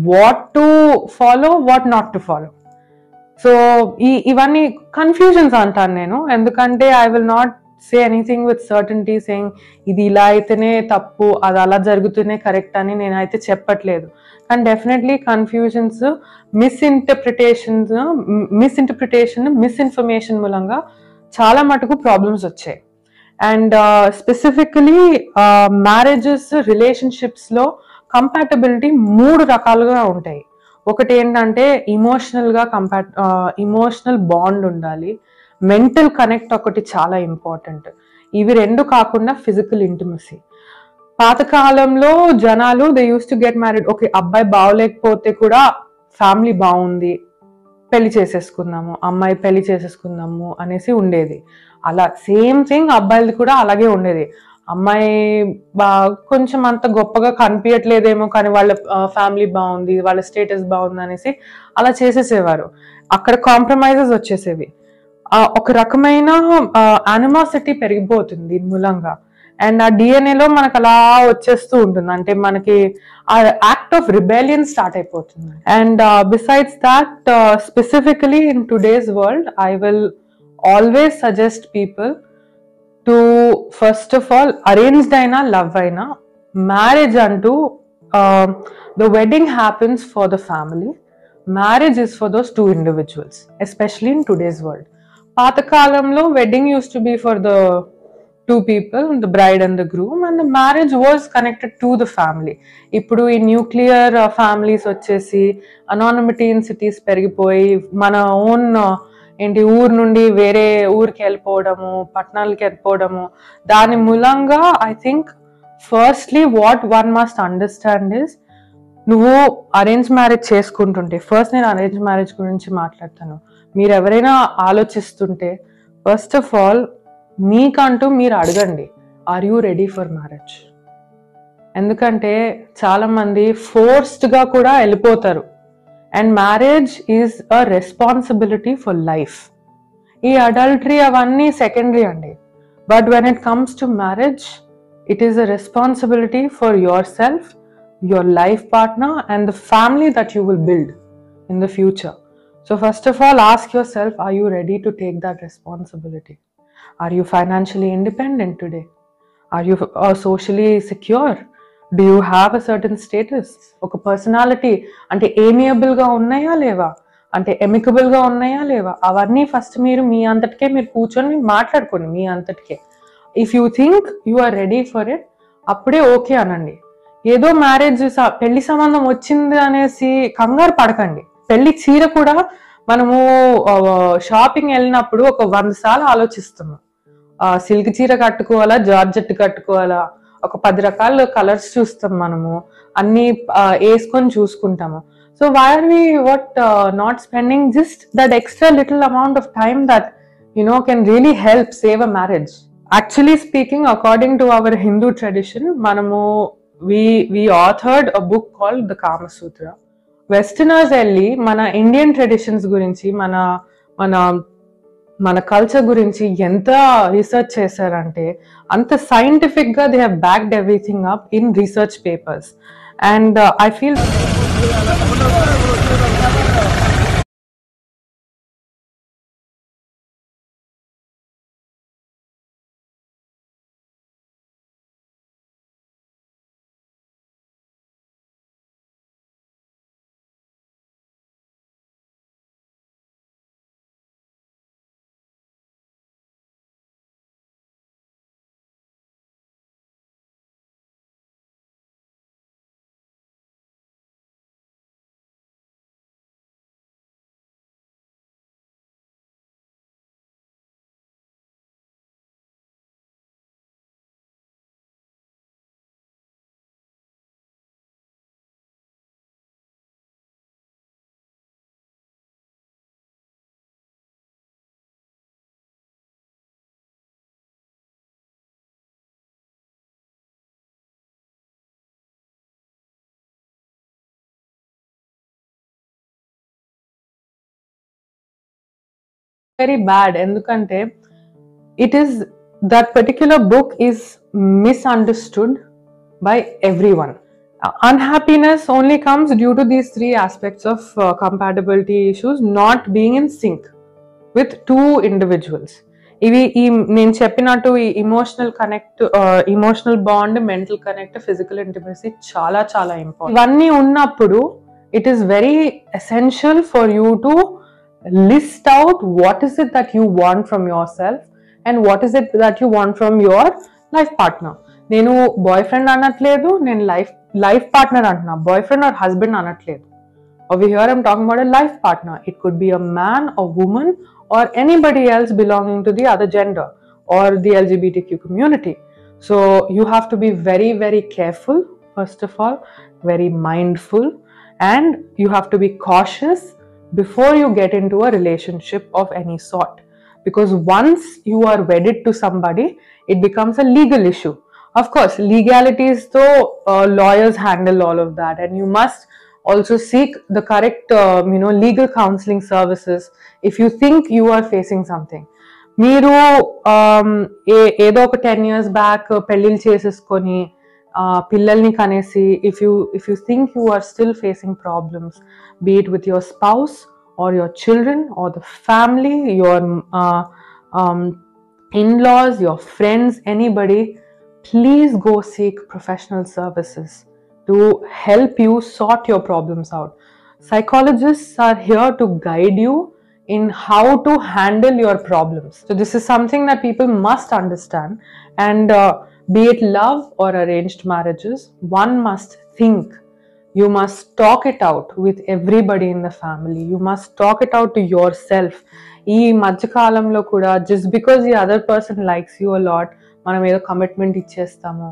what to follow what not to follow so ఈ ఇవన్నీ confusions అంటాను నేను. ఎందుకంటే I will not say anything with certainty saying ఇది ఇలా అయితేనే తప్పు అది అలా జరుగుతూనే కరెక్ట్ అని నేనైతే చెప్పట్లేదు. కానీ definitely confusions misinterpretations misinterpretation misinformation మూలంగా చాలా మటుకు ప్రాబ్లమ్స్ వచ్చాయి. అండ్ స్పెసిఫికలీ మ్యారేజెస్ రిలేషన్షిప్స్లో కంపాటబిలిటీ మూడు రకాలుగా ఉంటాయి. ఒకటి ఏంటంటే ఇమోషనల్గా కంపా ఇమోషనల్ బాండ్ ఉండాలి. మెంటల్ కనెక్ట్ ఒకటి చాలా ఇంపార్టెంట్. ఇవి రెండు కాకుండా ఫిజికల్ ఇంటిమసీ. పాతకాలంలో జనాలు they used to get married okay అబ్బాయి బాగోలేకపోతే కూడా ఫ్యామిలీ బాగుంది పెళ్ళి చేసేసుకుందాము అమ్మాయి పెళ్ళి చేసేసుకుందాము అనేసి ఉండేది. అలా సేమ్ థింగ్ అబ్బాయిలది కూడా అలాగే ఉండేది. అమ్మాయి బా కొంచెం అంత గొప్పగా కనిపించట్లేదేమో కానీ వాళ్ళ ఫ్యామిలీ బాగుంది వాళ్ళ స్టేటస్ బాగుంది అనేసి అలా చేసేసేవారు. అక్కడ కాంప్రమైజెస్ వచ్చేసేవి. ఒక రకమైన యానిమాసిటీ పెరిగిపోతుంది దీని మూలంగా. అండ్ ఆ డిఎన్ఏలో మనకు అలా వచ్చేస్తూ ఉంటుంది. అంటే మనకి ఆ యాక్ట్ ఆఫ్ రిబెలియన్ స్టార్ట్ అయిపోతుంది. And besides that specifically in today's world I will always suggest people to first of all arranged అయినా లవ్ అయినా మ్యారేజ్ అంటూ the wedding happens for the family marriage is for those two individuals especially in today's world పాతకాలంలో wedding used to be for the two people the bride and the groom and the marriage was connected to the family ఇప్పుడు ఈ nuclear families uh, వచ్చేసి అనానమిటీ in cities పెరిగిపోయి మన own uh, ఏంటి ఊరు నుండి వేరే ఊరికి వెళ్ళిపోవడము పట్టణాలకి వెళ్ళిపోవడము దాని మూలంగా I think firstly what one must understand is నువ్వు అరేంజ్ మ్యారేజ్ చేసుకుంటుంటే ఫస్ట్ నేను అరేంజ్ మ్యారేజ్ గురించి మాట్లాడతాను. మీరు ఎవరైనా ఆలోచిస్తుంటే ఫస్ట్ ఆఫ్ ఆల్ మీకంటూ మీరు అడగండి are you ready for marriage ఎందుకంటే చాలామంది ఫోర్స్డ్గా కూడా వెళ్ళిపోతారు. And marriage is a responsibility for life ఈ అడల్టరీ అవన్నీ సెకండరీ అండి. But when it comes to marriage it is a responsibility for yourself your life partner and the family that you will build in the future so first of all ask yourself are you ready to take that responsibility are you financially independent today are you socially secure do you have a certain status ఒక personality అంటే ఏమియబుల్గా ఉన్నాయా లేవా? అంటే ఎమికబుల్గా ఉన్నాయా లేవా? అవన్నీ first మీరు మీ అంతటికే మీరు కూర్చొని మాట్లాడుకోండి మీ అంతటికే. If you think you are ready for it అప్పుడే ఓకే అనండి. ఏదో మ్యారేజ్ పెళ్ళి సంబంధం వచ్చింది అనేసి కంగారు పడకండి. పెళ్ళి చీర కూడా మనము షాపింగ్ వెళ్ళినప్పుడు ఒక వంద సార్లు ఆలోచిస్తున్నాం. సిల్క్ చీర కట్టుకోవాలా జార్జెట్ కట్టుకోవాలా ఒక పది రకాల కలర్స్ చూస్తాం మనము అన్ని వేసుకొని చూసుకుంటాము. So why are we what not spending just that extra little amount of time that you can can help help a marriage actually speaking speaking to our Hindu tradition మనము we we authored authored book book the Kamasutra westerners వెళ్ళి మన Indian traditions గురించి మన మన మన culture గురించి ఎంత research చేశారంటే అంత సైంటిఫిక్గా they have backed everything up in research papers and I feel very bad ఎందుకంటే it is that particular book is misunderstood by everyone unhappiness only comes due to these three aspects of uh, compatibility issues not being in sync with two individuals. ఇవి ఈ నేను చెప్పినట్టు ఈ emotional connect emotional bond mental connect physical intimacy చాలా చాలా important ఇవన్నీ ఉన్నప్పుడు it is very essential for you to list out what is it that you want from your self and what is it that you want from your life partner నేను boy friend అనట్లేదు నేను life life partner అంటున్నా boy friend or husband అనట్లేదు over here i'm talking about a life partner it could be a man a woman or anybody else belonging to the other gender or the lgbtq community so you have to be very very careful first of all very mindful and you have to be cautious before you get into a relationship of any sort because once you are wedded to somebody it becomes a legal issue of course legalities though uh, lawyers handle all of that and you must also seek the correct um, you know legal counseling services if you think you are facing something మీరు um, ఏ ఏదో ఒక ten years back పెళ్ళిళ్ళు చేసేసుకొని ఆ, పిల్లల్ని కనేసి if you if you think you are still facing problems be it with your spouse or your children or the family, your uh, um, in laws, your friends, anybody, please go seek professional services to help you sort your problems out. Psychologists are here to guide you in how to handle your problems. So, this is something that people must understand. And uh, be it love or arranged marriages, one must think You must talk it out with everybody in the family. You must talk it out to yourself. ఈ మధ్యకాలంలో కూడా just because the other person likes you a lot మనం ఏదో commitment ఇచ్చేస్తాము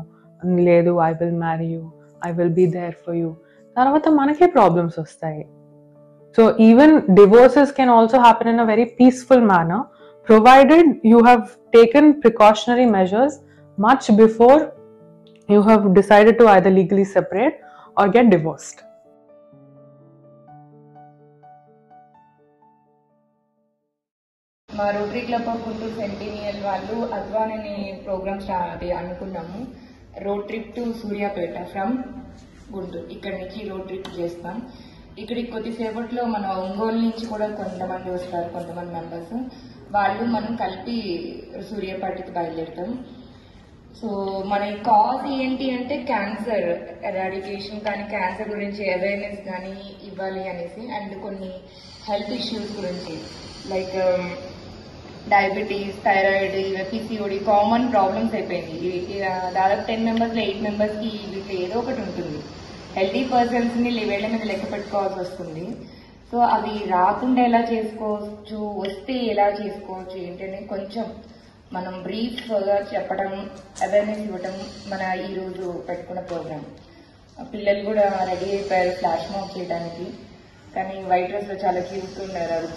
లేదు I will marry you I will be there for you తర్వాత మనకే problems వస్తాయి so even divorces can also happen in a very peaceful manner provided you have taken precautionary measures much before you have decided to either legally separate or get divorced. మా Rotary Club of Guntur centennial వాళ్ళు అద్వాన్ అనే program start అనుకున్నాము. Road trip to Suryapet from Guntur ఇక్కడ నుంచి road trip చేస్తాం. ఇక్కడికి కొద్దిసేపట్లో మన ఒంగోలు నుంచి కూడా కొంతమంది వస్తారు కొంతమంది మెంబర్స్. వాళ్ళు మనం కలిపి సూర్యాపేటకి బయలుదేరుతాం. సో మన కాజ్ ఏంటి అంటే క్యాన్సర్ ఎరాడికేషన్ కానీ క్యాన్సర్ గురించి అవేర్నెస్ కానీ ఇవ్వాలి అనేసి అండ్ కొన్ని హెల్త్ ఇష్యూస్ గురించి. Like diabetes thyroid PCOD common problems అయిపోయింది దాదాపు టెన్ మెంబర్స్ ఎయిట్ మెంబర్స్కి వీటిలో ఏదో ఒకటి ఉంటుంది. హెల్తీ పర్సన్స్ని వేళ్ళ మీద లెక్క పెట్టుకోవాల్సి వస్తుంది. సో అవి రాకుండా ఎలా చేసుకోవచ్చు వస్తే ఎలా చేసుకోవచ్చు ఏంటనే కొంచెం మనం బ్రీఫ్గా చెప్పడం అవేర్నెస్ ఇవ్వడం మన ఈరోజు పెట్టుకున్న ప్రోగ్రామ్ పిల్లలు కూడా రెడీ అయిపోయారు ఫ్లాష్ మాక్ చేయడానికి. కానీ వైట్ డ్రెస్లో చాలా క్యూట్ ఉన్నారు.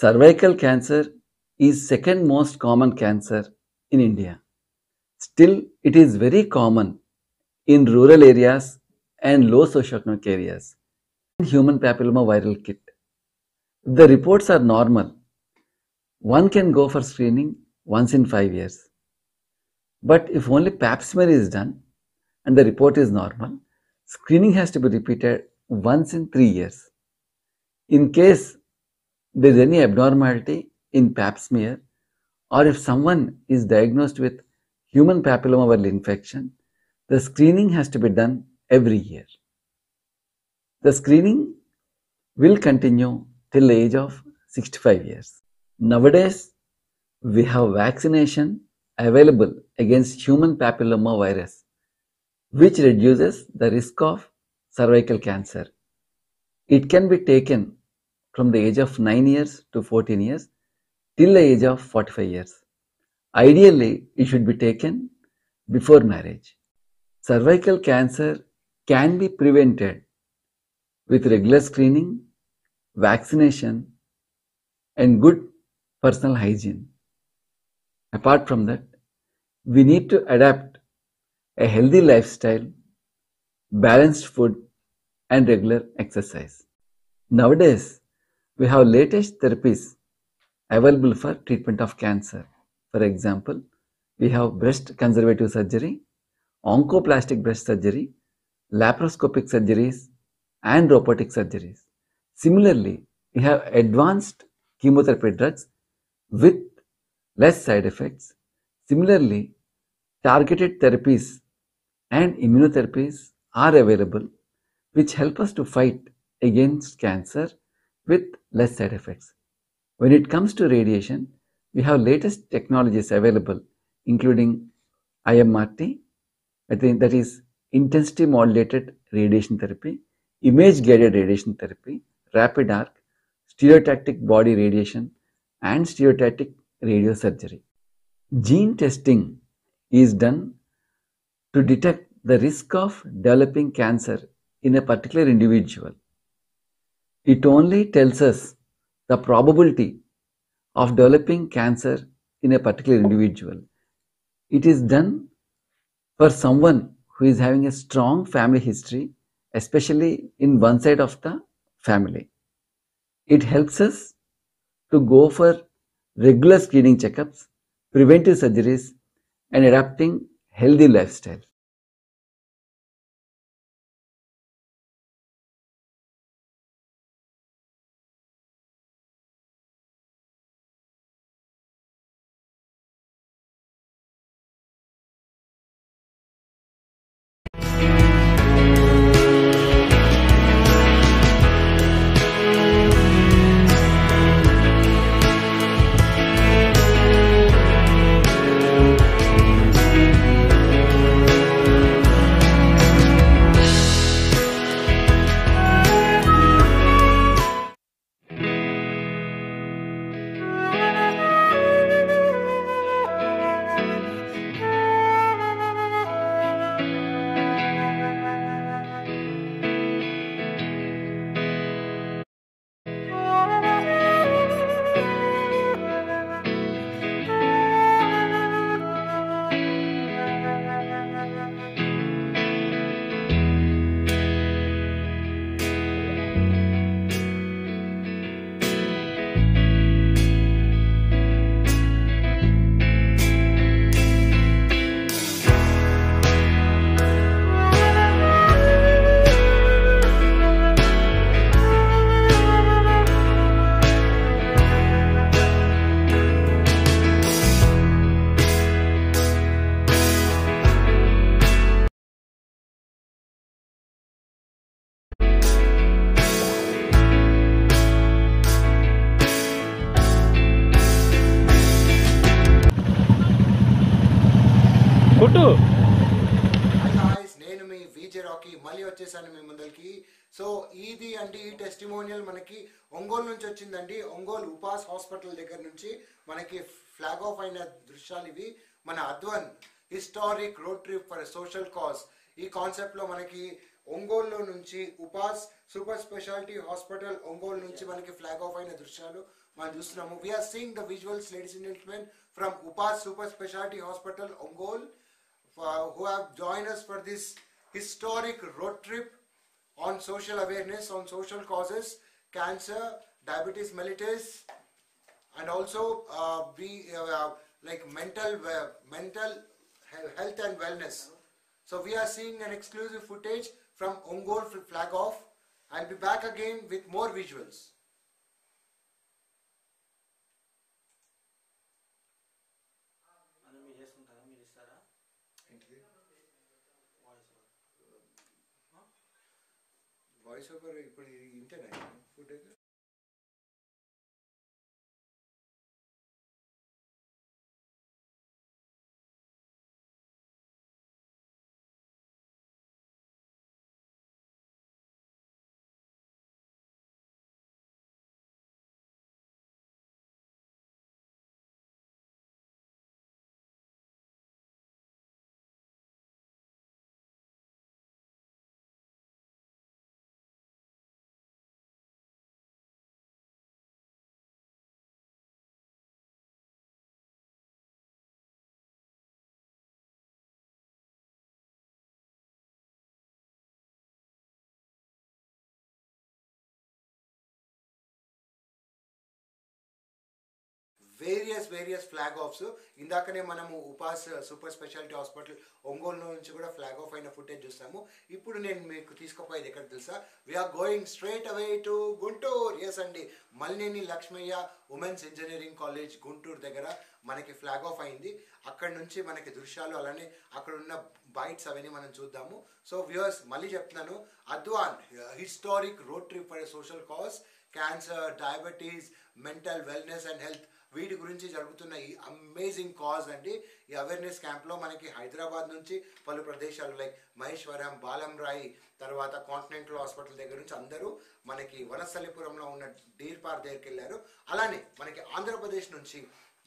Cervical cancer is second most common cancer in India. Still, it is very common in rural areas and low socioeconomic areas. Human papilloma viral kit. The reports are normal. One can go for screening once in five years. But if only pap smear is done and the report is normal, screening has to be repeated once in three years. In case there is any abnormality in pap smear, or if someone is diagnosed with human papilloma viral infection, the screening has to be done every year. The screening will continue till the age of 65 years. Nowadays, we have vaccination available against human papilloma virus, which reduces the risk of cervical cancer. It can be taken from the age of 9 years to 14 years till the age of 45 years. Ideally, it should be taken before marriage. Cervical cancer can be prevented with regular screening, vaccination, and good personal hygiene. Apart from that, we need to adapt a healthy lifestyle, balanced food, and regular exercise. Nowadays, we have latest therapies available for treatment of cancer. For example, we have breast conservative surgery, oncoplastic breast surgery, laparoscopic surgeries, and robotic surgeries. Similarly, we have advanced chemotherapy drugs with less side effects. Similarly, targeted therapies and immunotherapies are available which help us to fight against cancer with less side effects. When it comes to radiation, we have latest technologies available including IMRT, I think that is intensity modulated radiation therapy, image guided radiation therapy, rapid arc, stereotactic body radiation, and stereotactic radiosurgery. Gene testing is done to detect the risk of developing cancer in a particular individual. It only tells us the probability of developing cancer in a particular individual. It is done for someone who is having a strong family history, especially in one side of the family. It helps us to go for regular screening checkups, preventive surgeries, and adapting healthy lifestyle. Testimonial మనకి ఒంగోలు నుంచి వచ్చిందండి. Ongole ఉపాస్ hospital దగ్గర నుంచి మనకి flag off అయిన దృశ్యాలు ఇవి. మన అద్వన్ historic road trip for social cause. ఈ కాన్సెప్ట్లో మనకి ఒంగోలు నుంచి ఉపాస్ సూపర్ స్పెషాలిటీ హాస్పిటల్ ఒంగోలు నుంచి మనకి ఫ్లాగ్ ఆఫ్ అయిన దృశ్యాలు మనం చూస్తున్నాము. We're seeing the visuals ladies and gentlemen from ఉపాస్ super speciality hospital Ongole who have joined us for this historic road trip. On social awareness, on social causes, cancer, diabetes mellitus, and also uh, we uh, like mental uh, mental health and wellness. So we are seeing an exclusive footage from Ongol flag off. I'll be back again with more visuals. வயசுக்கு இப்படி various various flag offs ఇందాకనే మనము Upas super speciality hospital Ongole నుంచి కూడా flag off అయిన footage చూసాము. ఇప్పుడు నేను మీకు తీసుకుపోయేది ఎక్కడ తెలుసా? We're going straight away to Guntur. Yes అండి. Malneni Lakshmaiah women's engineering college Guntur దగ్గర మనకి ఫ్లాగ్ ఆఫ్ అయింది. అక్కడ నుంచి మనకి దృశ్యాలు అలానే అక్కడ ఉన్న బైట్స్ అవన్నీ మనం చూద్దాము. సో వ్యూవర్స్ మళ్ళీ చెప్తున్నాను. అద్వాన్ historic road trip for social cause cancer diabetes mental wellness and health. వీటి గురించి జరుగుతున్న ఈ అమేజింగ్ కాజ్ అండి. ఈ అవేర్నెస్ క్యాంప్లో మనకి హైదరాబాద్ నుంచి పలు ప్రదేశాలు లైక్ మహేశ్వరం బాలంరాయి తర్వాత కాంటినెంటల్ హాస్పిటల్ దగ్గర నుంచి అందరూ మనకి వనస్థలిపురంలో ఉన్న డీర్ పార్క్ దగ్గరికి వెళ్ళారు. అలానే మనకి ఆంధ్రప్రదేశ్ నుంచి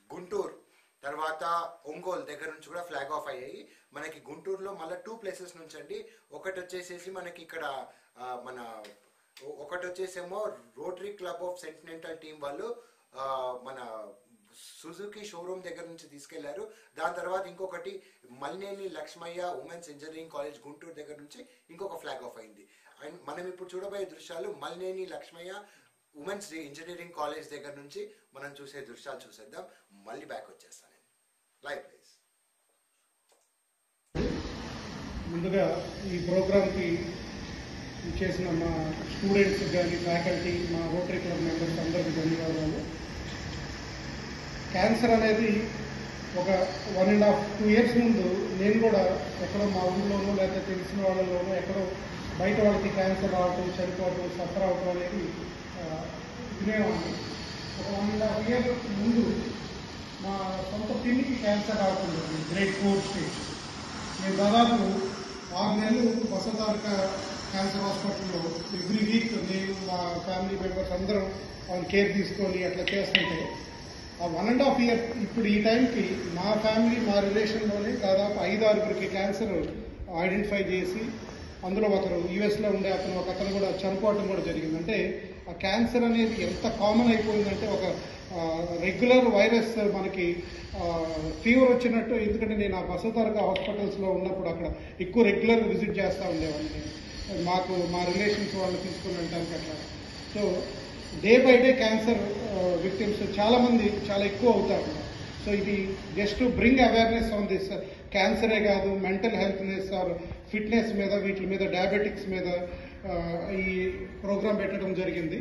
గుంటూరు తర్వాత ఒంగోలు దగ్గర నుంచి కూడా ఫ్లాగ్ ఆఫ్ అయ్యాయి. మనకి గుంటూరులో మళ్ళీ టూ ప్లేసెస్ నుంచి అండి. ఒకటి వచ్చేసేసి మనకి ఇక్కడ మన ఒకటి వచ్చేసేమో Rotary Club of Continental team వాళ్ళు మన సుజుకి షోరూమ్ దగ్గర నుంచి తీసుకెళ్ళారు. దాని తర్వాత ఇంకొకటి Malneni Lakshmaiah women's engineering college Guntur దగ్గర నుంచి ఇంకొక ఫ్లాగ్ ఆఫ్ అయింది. అండ్ మనం ఇప్పుడు చూడబోయే దృశ్యాలు Malneni Lakshmaiah women's engineering college దగ్గర నుంచి మనం చూసే దృశ్యాలు చూసేద్దాం. మళ్ళీ బ్యాక్ వచ్చేస్తాను నేను. లైవ్ ప్లీజ్ ముందుగా ఈ ప్రోగ్రామ్కి చేసిన మా స్టూడెంట్స్ కానీ ఫ్యాకల్టీ మా రోటరీ క్లబ్ మెంబర్స్ అందరికీ ధన్యవాదాలు. క్యాన్సర్ అనేది ఒక one and half two years ముందు నేను కూడా ఎక్కడో మా ఊళ్ళోనో లేకపోతే తెలిసిన వాళ్ళలోనో ఎక్కడో బయట వాళ్ళకి క్యాన్సర్ రావటం చనిపోవటం సఫర్ అవటం అనేది ఆ, వినేవాడిని ఒక వన్ అండ్ హాఫ్ ఇయర్ ముందు మా సొంత పిన్నికి క్యాన్సర్ రావటం జరిగింది గ్రేట్ ఫోర్ స్టేజ్. నేను దాదాపు ఆరు నెలలు వసతారక క్యాన్సర్ హాస్పిటల్లో ఎవ్రీ వీక్ నేను మా ఫ్యామిలీ మెంబర్స్ అందరం వాళ్ళని కేర్ తీసుకొని అట్లా చేస్తుంటే ఆ వన్ అండ్ హాఫ్ ఇయర్ ఇప్పుడు ఈ టైంకి మా ఫ్యామిలీ మా రిలేషన్లోనే దాదాపు ఐదు ఆరుగురికి క్యాన్సర్ ఐడెంటిఫై చేసి అందులో ఒకరు యుఎస్లో ఉండే అతను ఒక అతను కూడా చనిపోవటం కూడా జరిగింది. అంటే ఆ క్యాన్సర్ అనేది ఎంత కామన్ అయిపోయిందంటే ఒక రెగ్యులర్ వైరస్ మనకి ఫీవర్ వచ్చినట్టు. ఎందుకంటే నేను ఆ బసతరగా హాస్పిటల్స్లో ఉన్నప్పుడు అక్కడ ఎక్కువ రెగ్యులర్ విజిట్ చేస్తూ ఉండేవాడిని. మాకు మా రిలేషన్స్ వాళ్ళు తీసుకుని వెళ్ళడానికి అట్లా. So day by day cancer victims చాలా మంది చాలా ఎక్కువ అవుతారు. సో ఇది just to bring awareness on this క్యాన్సరే కాదు మెంటల్ హెల్త్నెస్ ఆర్ ఫిట్నెస్ మీద వీటి మీద డయాబెటిక్స్ మీద uh, ఈ ప్రోగ్రాం పెట్టడం జరిగింది.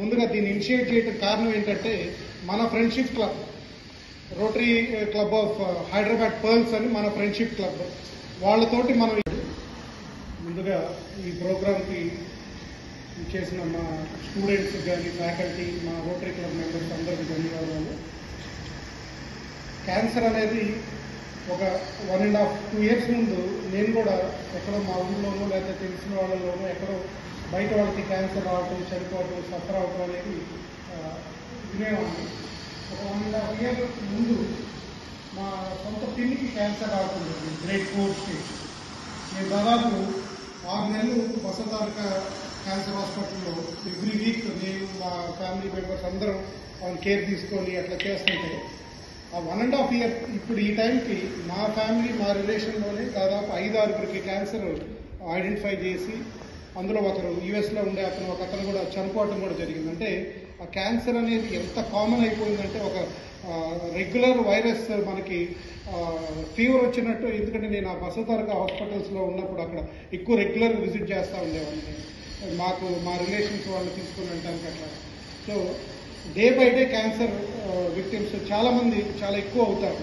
ముందుగా దీన్ని ఇనిషియేట్ చేయడం కారణం ఏంటంటే మన friendship club Rotary Club of Hyderabad Pearls అని మన ఫ్రెండ్షిప్ క్లబ్ వాళ్ళతోటి మనం ముందుగా ఈ ప్రోగ్రాంకి చేసిన మా స్టూడెంట్స్ కానీ ఫ్యాకల్టీ మా రోటరీ క్లబ్ మెంబర్స్ అందరికీ ధన్యవాదాలు. క్యాన్సర్ అనేది ఒక one and half two years ముందు నేను కూడా ఎక్కడో మా ఊళ్ళోనో లేకపోతే తెలిసిన వాళ్ళలోనో ఎక్కడో బయట వాళ్ళకి క్యాన్సర్ రావటం చనిపోవటం సఫర్ అవటం అనేది ఆ, వినేవాడిని. ఒక వన్ అండ్ హాఫ్ ఇయర్ ముందు మా సొంత పిన్నికి క్యాన్సర్ రావటం జరిగింది గ్రేట్ ఫోర్ స్టేజ్ నేను దాదాపు ఆరు నెలలు వసతారక క్యాన్సర్ హాస్పిటల్లో ఎవ్రీ వీక్ నేను మా ఫ్యామిలీ మెంబర్స్ అందరం వాళ్ళ కేర్ తీసుకొని అట్లా చేస్తుంటే ఆ వన్ అండ్ హాఫ్ ఇయర్ ఇప్పుడు ఈ టైంకి మా ఫ్యామిలీ మా రిలేషన్లోనే దాదాపు ఐదు ఆరుగురికి క్యాన్సర్ ఐడెంటిఫై చేసి అందులో ఒకరు యుఎస్లో ఉండే అతను ఒక అతను కూడా చనిపోవటం కూడా జరిగింది. అంటే ఆ క్యాన్సర్ అనేది ఎంత కామన్ అయిపోయిందంటే ఒక రెగ్యులర్ వైరస్ మనకి ఫీవర్ వచ్చినట్టు ఎందుకంటే నేను ఆ బసతరక హాస్పిటల్స్లో ఉన్నప్పుడు అక్కడ ఎక్కువ రెగ్యులర్ విజిట్ చేస్తూ ఉండేవాడిని. మాకు మా రిలేషన్స్ వాళ్ళు తీసుకుని వెళ్ళడానికి అట్లా. So day by day cancer victims చాలామంది చాలా ఎక్కువ అవుతారు.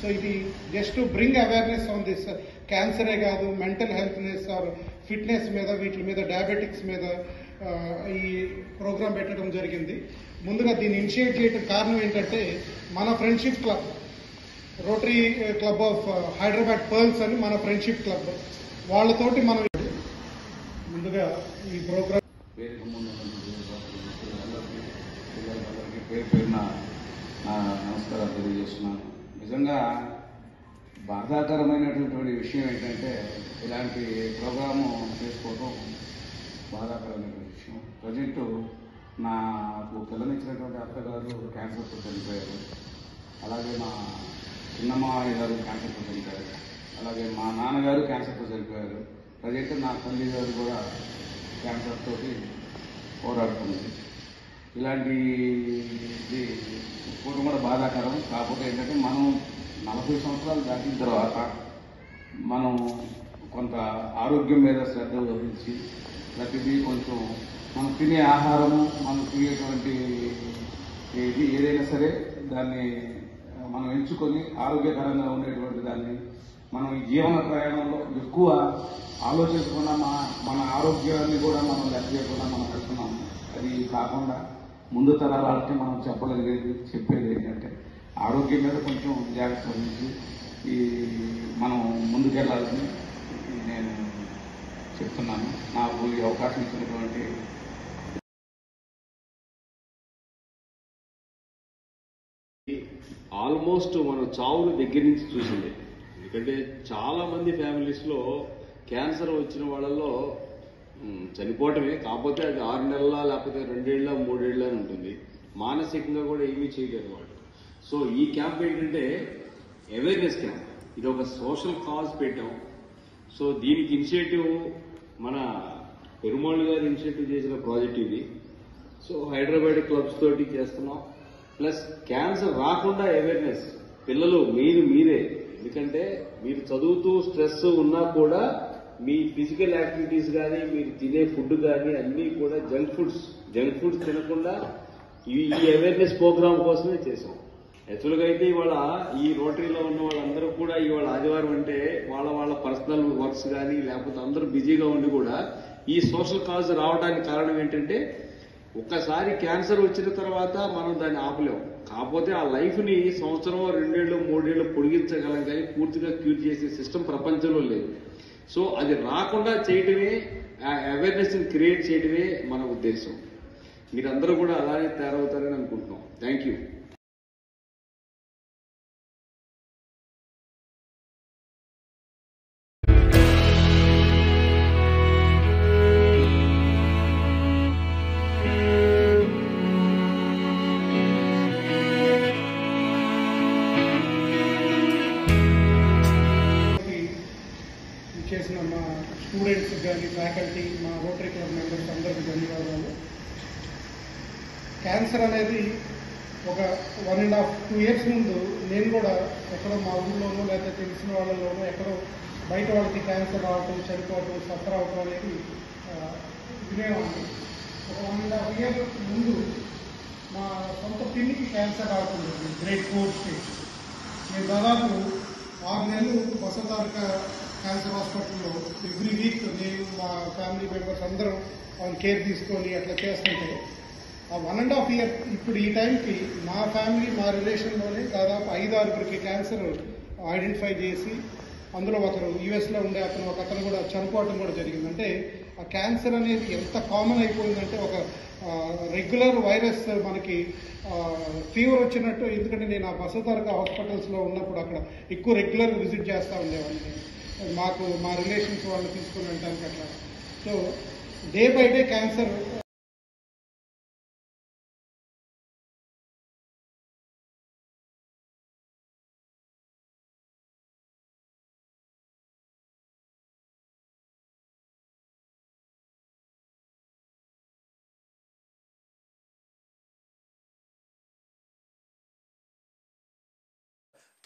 సో ఇది just bring awareness on this క్యాన్సరే కాదు మెంటల్ హెల్త్నెస్ ఆర్ ఫిట్నెస్ మీద వీటి మీద డయాబెటిక్స్ మీద ఈ ప్రోగ్రామ్ పెట్టడం జరిగింది. ముందుగా దీన్ని ఇనిషియేట్ చేయడం కారణం ఏంటంటే మన friendship club Rotary Club of Hyderabad Pearls అని మన ఫ్రెండ్షిప్ క్లబ్. వాళ్ళతోటి మనం ముందుగా ఈ ప్రోగ్రామ్ వేదిక ముందు అందరికీ పేరు పేరున నా నమస్కారాలు తెలియజేస్తున్నాను. నిజంగా బాధాకరమైనటువంటి విషయం ఏంటంటే ఇలాంటి ప్రోగ్రాము చేసుకోవడం బాధాకరమైనటువంటి విషయం. ప్రజెంట్ నాకు పిల్లనిచ్చినటువంటి అత్తగారు క్యాన్సర్తో చనిపోయారు. అలాగే మా చిన్నమ్మ గారు క్యాన్సర్తో చనిపోయారు. అలాగే మా నాన్నగారు క్యాన్సర్తో చనిపోయారు. అదైతే నా తల్లి గారు కూడా క్యాన్సర్ తోటి పోరాడుతుంది ఇలాంటి ఇది ఇప్పుడు కూడా బాధాకరం. కాకపోతే ఏంటంటే మనం నలభై సంవత్సరాలు దాటిన తర్వాత మనం కొంత ఆరోగ్యం మీద శ్రద్ధ వహించి ప్రతిదీ కొంచెం మనం తినే ఆహారము మనం తినేటువంటి ఇది ఏదైనా సరే దాన్ని మనం ఎంచుకొని ఆరోగ్యకరంగా ఉండేటువంటి దాన్ని మనం జీవన ప్రయాణంలో ఎక్కువ ఆలోచించకుండా మన మన ఆరోగ్యాన్ని కూడా మనం లెక్క చేయకుండా మనం వెళ్తున్నాం అది కాకుండా ముందు తరాలంటే మనం చెప్పలేదు చెప్పేది ఏంటంటే ఆరోగ్యం మీద కొంచెం జాగ్రత్త వహించి ఈ మనం ముందుకెళ్ళాలని నేను చెప్తున్నాను. నాకు ఈ అవకాశం ఇచ్చినటువంటి ఆల్మోస్ట్ మనం చావును దగ్గర నుంచి చూసింది. ఎందుకంటే చాలా మంది ఫ్యామిలీస్లో క్యాన్సర్ వచ్చిన వాళ్ళల్లో చనిపోవటమే కాకపోతే అది ఆరు నెలల లేకపోతే రెండేళ్ళ మూడేళ్ళ అని ఉంటుంది. మానసికంగా కూడా ఏమీ చేయలేరు వాళ్ళు. సో ఈ క్యాంప్ ఏంటంటే అవేర్నెస్ క్యాంప్ ఇది ఒక సోషల్ కాజ్ పెట్టాం. సో దీనికి ఇనిషియేటివ్ మన పెరుమాళ్ళు గారు ఇనిషియేటివ్ చేసిన ప్రాజెక్ట్ ఇది. సో హైదరాబాద్ క్లబ్స్ తోటి చేస్తున్నాం. ప్లస్ క్యాన్సర్ రాకుండా అవేర్నెస్ పిల్లలు మీరు మీరే. ఎందుకంటే మీరు చదువుతూ స్ట్రెస్ ఉన్నా కూడా మీ ఫిజికల్ యాక్టివిటీస్ కానీ మీరు తినే ఫుడ్ కానీ అన్నీ కూడా జంక్ ఫుడ్స్ జంక్ ఫుడ్స్ తినకుండా ఈ ఈ అవేర్నెస్ ప్రోగ్రామ్ కోసమే చేసాం యాక్చువల్గా అయితే ఇవాళ ఈ రోటరీలో ఉన్న వాళ్ళందరూ కూడా ఇవాళ ఆదివారం అంటే వాళ్ళ వాళ్ళ పర్సనల్ వర్క్స్ కానీ లేకపోతే అందరూ బిజీగా ఉండి కూడా ఈ సోషల్ కాజ్ రావడానికి కారణం ఏంటంటే ఒక్కసారి క్యాన్సర్ వచ్చిన తర్వాత మనం దాన్ని ఆపలేం. కాకపోతే ఆ లైఫ్ని సంవత్సరం రెండేళ్ళు మూడేళ్ళు పొడిగించగలం కానీ పూర్తిగా క్యూర్ చేసే సిస్టమ్ ప్రపంచంలో లేదు. సో అది రాకుండా చేయటమే అవేర్నెస్ని క్రియేట్ చేయటమే మన ఉద్దేశం. మీరందరూ కూడా అలానే తయారవుతారని అనుకుంటున్నాం. థ్యాంక్ యూ అనేది ఒక one and half two years ముందు నేను కూడా ఎక్కడో మా ఊళ్ళోనో లేకపోతే తెలిసిన వాళ్ళలోనో ఎక్కడో బయట వాళ్ళకి క్యాన్సర్ రావటం చనిపోవటం సఫర్ అవటం అనేది ఆ, వినేవాడిని ఒక వన్ అండ్ హాఫ్ ఇయర్ ముందు మా సొంత పిన్నికి క్యాన్సర్ రావటం జరిగింది. గ్రేట్ ఫోర్ స్టేజ్ నేను దాదాపు ఆరు నెలలు వసతారక క్యాన్సర్ హాస్పిటల్లో ఎవ్రీ వీక్ నేను మా ఫ్యామిలీ మెంబర్స్ అందరం వాళ్ళని కేర్ తీసుకొని అట్లా చేస్తుంటే ఆ వన్ అండ్ హాఫ్ ఇయర్ ఇప్పుడు ఈ టైంకి మా ఫ్యామిలీ మా రిలేషన్లోనే దాదాపు ఐదు ఆరుగురికి క్యాన్సర్ ఐడెంటిఫై చేసి అందులో ఒకరు యుఎస్లో ఉండే అతను ఒక అతను కూడా చనిపోవటం కూడా జరిగింది. అంటే ఆ క్యాన్సర్ అనేది ఎంత కామన్ అయిపోయిందంటే ఒక రెగ్యులర్ వైరస్ మనకి ఫీవర్ వచ్చినట్టు ఎందుకంటే నేను ఆ బసతరక హాస్పిటల్స్లో ఉన్నప్పుడు అక్కడ ఎక్కువ రెగ్యులర్ విజిట్ చేస్తూ ఉండేవాడిని. మాకు మా రిలేషన్స్ వాళ్ళు తీసుకుని వెళ్ళడానికి అట్లా. So day by day cancer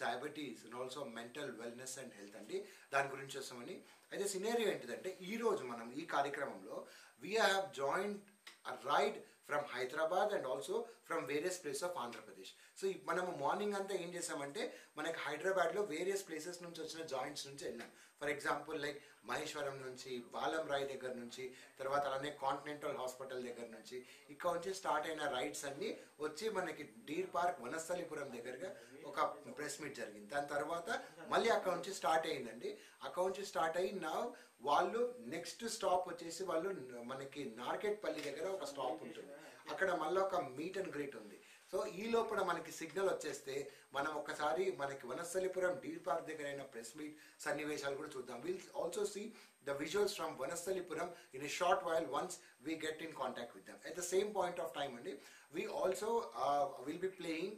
diabetes and also mental wellness and health అండి. దాని గురించి వస్తామని అయితే సినేరియో ఏంటిదంటే ఈ రోజు మనం ఈ కార్యక్రమంలో we have joint ride from Hyderabad and also from various place of Andhra Pradesh so మనము మార్నింగ్ అంతా ఏం చేసామంటే మనకి హైదరాబాద్లో వేరియస్ ప్లేసెస్ నుంచి వచ్చిన జాయింట్స్ నుంచి వెళ్ళాం. ఫర్ ఎగ్జాంపుల్ లైక్ మహేశ్వరం నుంచి బాలం రాయ్ దగ్గర నుంచి తర్వాత అలానే కాంటినెంటల్ హాస్పిటల్ దగ్గర నుంచి ఇక్కడ నుంచి స్టార్ట్ అయిన రైడ్స్ అన్ని వచ్చి మనకి డీర్ పార్క్ వనస్థలిపురం దగ్గరగా ఒక ప్రెస్ మీట్ జరిగింది. దాని తర్వాత మళ్ళీ అక్కడ నుంచి స్టార్ట్ అయిందండి. అక్కడ నుంచి స్టార్ట్ అయ్యి నా వాళ్ళు నెక్స్ట్ స్టాప్ వచ్చేసి వాళ్ళు మనకి నార్కెట్పల్లి దగ్గర ఒక స్టాప్ ఉంటుంది. అక్కడ మళ్ళీ ఒక మీట్ అండ్ గ్రీట్ ఉంది. సో ఈ లోపల మనకి సిగ్నల్ వచ్చేస్తే మనం ఒకసారి మనకి వనస్థలిపురం డీల్ పార్క్ దగ్గర అయిన ప్రెస్ మీట్ సన్నివేశాలు కూడా చూద్దాం. Will also see the visuals from Vanasthalipuram in a short while once we get in contact with them at the same point of time అండి we also will be playing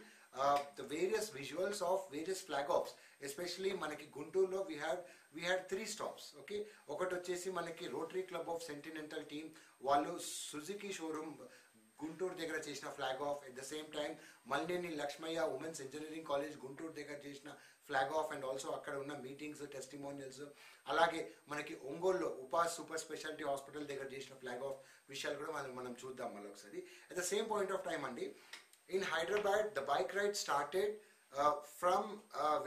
the various visuals of various flag offs especially మనకి గుంటూరులో we have we had three stops okay ఒకటి వచ్చేసి మనకి Rotary Club of Continental team వాళ్ళు Suzuki showroom Guntur దగ్గర చేసిన flag off at the same time Malneni Lakshmaiah women's engineering college Guntur దగ్గర చేసిన ఫ్లాగ్ ఆఫ్ అండ్ ఆల్సో అక్కడ ఉన్న మీటింగ్స్ టెస్టిమోనియల్స్ అలాగే మనకి ఒంగోలులో ఉపాస్ సూపర్ స్పెషాలిటీ హాస్పిటల్ దగ్గర చేసిన ఫ్లాగ్ ఆఫ్ విషయాలు కూడా మనం మనం చూద్దాం మళ్ళీ ఒకసారి. At the same point of time అండి in Hyderabad the bike ride started from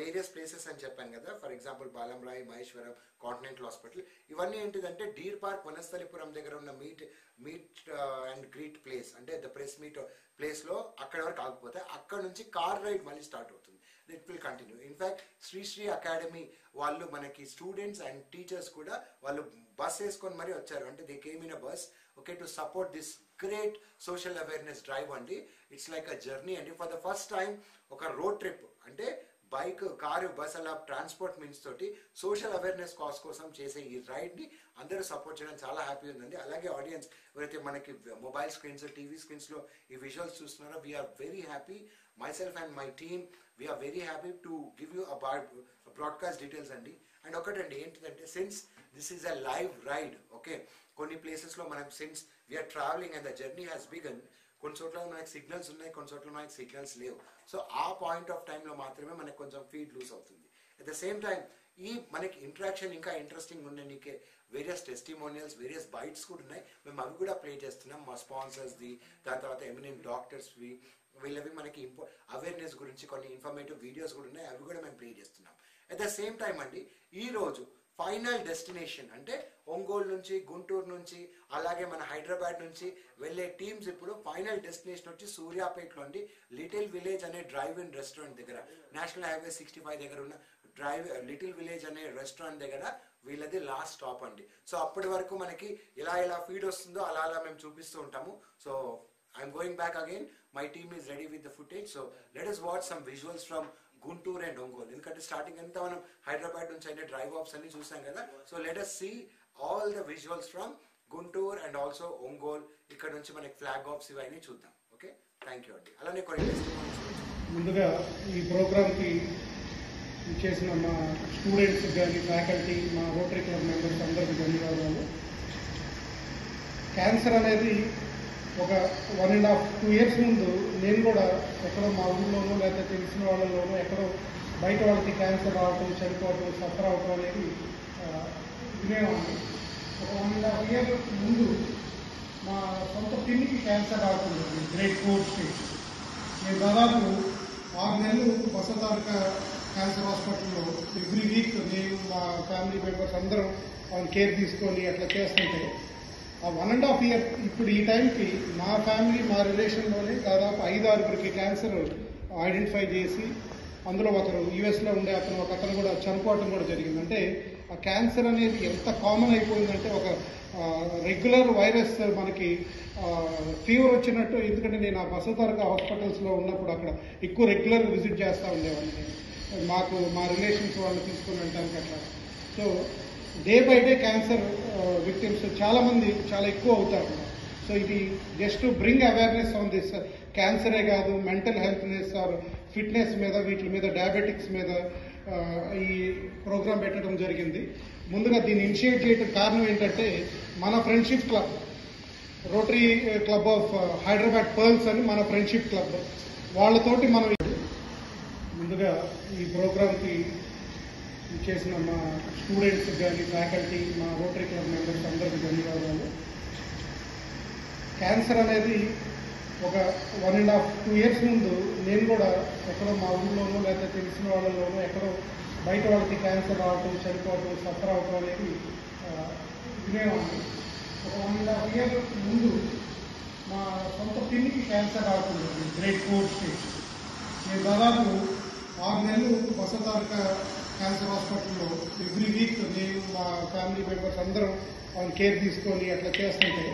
various places అని చెప్పాను కదా. For example Balamrai Maheshwaram Continental Hospital ఇవన్నీ ఏంటిదంటే డీర్ పార్క్ వనస్థలిపురం దగ్గర ఉన్న meet meet and greet place అంటే ద ప్రెస్ మీట్ ప్లేస్లో అక్కడ వరకు ఆగిపోతే అక్కడ నుంచి కార్ రైడ్ మళ్ళీ స్టార్ట్ అవుతుంది. It will continue in fact Sri Sri Academy వాళ్ళు మనకి స్టూడెంట్స్ అండ్ టీచర్స్ కూడా వాళ్ళు బస్ వేసుకొని మరీ వచ్చారు. అంటే they came in a bus okay to support this great social awareness drive అండి. ఇట్స్ లైక్ అ జర్నీ అండి. ఫర్ ద ఫస్ట్ టైం ఒక రోడ్ ట్రిప్ అంటే బైక్ కారు బస్ అలా ట్రాన్స్పోర్ట్ మీన్స్ తోటి సోషల్ అవేర్నెస్ కాస్ కోసం చేసే ఈ రైడ్ని అందరూ సపోర్ట్ చేయడం చాలా హ్యాపీ ఉందండి. అలాగే ఆడియన్స్ ఎవరైతే మనకి మొబైల్ స్క్రీన్స్ టీవీ స్క్రీన్స్లో ఈ విజువల్స్ చూస్తున్నారో we're very happy myself and my team we're very happy to give you a broadcast details అండి. అండ్ ఒకటండి ఏంటిదంటే since this is a live ride okay కొన్ని ప్లేసెస్లో మనం since we're travelling and the journey has begun కొన్ని చోట్ల మనకి signals ఉన్నాయి కొన్ని చోట్ల మనకి సిగ్నల్స్ లేవు. సో ఆ పాయింట్ ఆఫ్ టైంలో మాత్రమే మనకి కొంచెం ఫీడ్ లూజ్ అవుతుంది. అట్ ద సేమ్ టైం ఈ మనకి ఇంటరాక్షన్ ఇంకా ఇంట్రెస్టింగ్ ఉన్నాయి. నీకే వేరియస్ టెస్టిమోనియల్స్ వేరియస్ బైట్స్ కూడా ఉన్నాయి. మేము అవి కూడా ప్లే చేస్తున్నాం. మా స్పాన్సర్స్ది దాని తర్వాత ఎమినెంట్ డాక్టర్స్వి వీళ్ళవి మనకి ఇంపో అవేర్నెస్ గురించి కొన్ని ఇన్ఫర్మేటివ్ వీడియోస్ కూడా ఉన్నాయి. అవి కూడా మేము ప్లే చేస్తున్నాం. అట్ ద సేమ్ టైం అండి ఈ రోజు ఫైనల్ డెస్టినేషన్. అంటే ఒంగోలు నుంచి గుంటూరు నుంచి అలాగే మన హైదరాబాద్ నుంచి వెళ్ళే టీమ్స్ ఇప్పుడు ఫైనల్ డెస్టినేషన్ వచ్చి సూర్యాపేటలో అండి. లిటిల్ విలేజ్ అనే డ్రైవ్ ఇన్ రెస్టారెంట్ దగ్గర. నేషనల్ హైవే సిక్స్టీ ఫైవ్ దగ్గర ఉన్న డ్రైవ్ లిటిల్ విలేజ్ అనే రెస్టారెంట్ దగ్గర వీళ్ళది లాస్ట్ స్టాప్ అండి. సో అప్పటి వరకు మనకి ఇలా ఇలా ఫీడ్ వస్తుందో అలా అలా మేము చూపిస్తూ ఉంటాము. So I'm going back again my team is ready with the footage so let us watch some visuals from Guntur and Ongole ఎందుకంటే స్టార్టింగ్ అంతా మనం హైదరాబాద్ నుంచి అయితే డ్రైవ్ ఆఫ్స్ అన్ని చూసాం కదా. So let us see all the visuals from Guntur and also Ongole. ఇక్కడ నుంచి మనకి ఫ్లాగ్ ఆఫ్స్ ఇవన్నీ చూద్దాం. ఓకే థ్యాంక్ యూ అండి అలానే కొన్ని ముందుగా ఈ ప్రోగ్రామ్కి చేసిన మా స్టూడెంట్స్ కానీ ఫ్యాకల్టీ మా రోటరీ క్లబ్ మెంబర్స్ అందరికీ ధన్యవాదాలు. క్యాన్సర్ అనేది ఒక one and half two years ముందు నేను కూడా ఎక్కడో మా ఊళ్ళోనో లేకపోతే తెలిసిన వాళ్ళలోనో ఎక్కడో బయట వాళ్ళకి క్యాన్సర్ రావటం చనిపోవటం సఫర్ అవటం అనేది ఇదే ఉంది. ఒక వంద ఇయర్ ముందు మా సొంత పిన్నికి క్యాన్సర్ రావటం జరిగింది గ్రేట్ ఫోర్ స్టేజ్ నేను దాదాపు ఆరు నెలలు బసతారక క్యాన్సర్ హాస్పిటల్లో ఎవ్రీ వీక్ నేను మా ఫ్యామిలీ మెంబర్స్ అందరం వాళ్ళని కేర్ తీసుకొని అట్లా చేస్తుంటే ఆ వన్ అండ్ హాఫ్ ఇయర్ ఇప్పుడు ఈ టైంకి మా ఫ్యామిలీ మా రిలేషన్లోనే దాదాపు ఐదు ఆరుగురికి క్యాన్సర్ ఐడెంటిఫై చేసి అందులో ఒకరు యుఎస్లో ఉండే అతను ఒక అతను కూడా చనిపోవటం కూడా జరిగింది. అంటే ఆ క్యాన్సర్ అనేది ఎంత కామన్ అయిపోయిందంటే ఒక రెగ్యులర్ వైరస్ మనకి ఫీవర్ వచ్చినట్టు. ఎందుకంటే నేను ఆ బసతారక హాస్పిటల్స్లో ఉన్నప్పుడు అక్కడ ఎక్కువ రెగ్యులర్ విజిట్ చేస్తూ ఉండేవాడిని. మాకు మా రిలేషన్స్ వాళ్ళు తీసుకుని వెళ్ళడానికి అట్లా. So day by day cancer victims చాలా మంది చాలా ఎక్కువ అవుతారు. సో ఇది just bring awareness on this క్యాన్సరే కాదు మెంటల్ హెల్త్నెస్ ఆర్ ఫిట్నెస్ మీద వీటి మీద డయాబెటిక్స్ మీద ఈ ప్రోగ్రాం పెట్టడం జరిగింది. ముందుగా దీన్ని ఇనిషియేట్ చేయడం కారణం ఏంటంటే మన friendship club Rotary Club of Hyderabad Pearls అని మన ఫ్రెండ్షిప్ క్లబ్. వాళ్ళతోటి మనం ముందుగా ఈ ప్రోగ్రామ్కి చేసిన మా స్టూడెంట్స్ కానీ ఫ్యాకల్టీ మా రోటరీ క్లబ్ మెంబర్స్ అందరికీ ధన్యవాదాలు. క్యాన్సర్ అనేది ఒక one and half two years ముందు నేను కూడా ఎక్కడో మా ఊళ్ళోనో లేకపోతే తెలిసిన వాళ్ళలోనో ఎక్కడో బయట వాళ్ళకి క్యాన్సర్ రావటం చనిపోవటం సఫర్ అవటం అనేది వినేవాడిని. ఒక వన్ అండ్ హాఫ్ ఇయర్ ముందు మా సొంత పిన్నికి క్యాన్సర్ రావటం గ్రేట్ ఫోర్ స్టేజ్ నేను దాదాపు ఆరు నెలలు వసతారక క్యాన్సర్ హాస్పిటల్లో ఎవ్రీ వీక్ నేను మా ఫ్యామిలీ మెంబర్స్ అందరం వాళ్ళ కేర్ తీసుకొని అట్లా చేస్తుంటే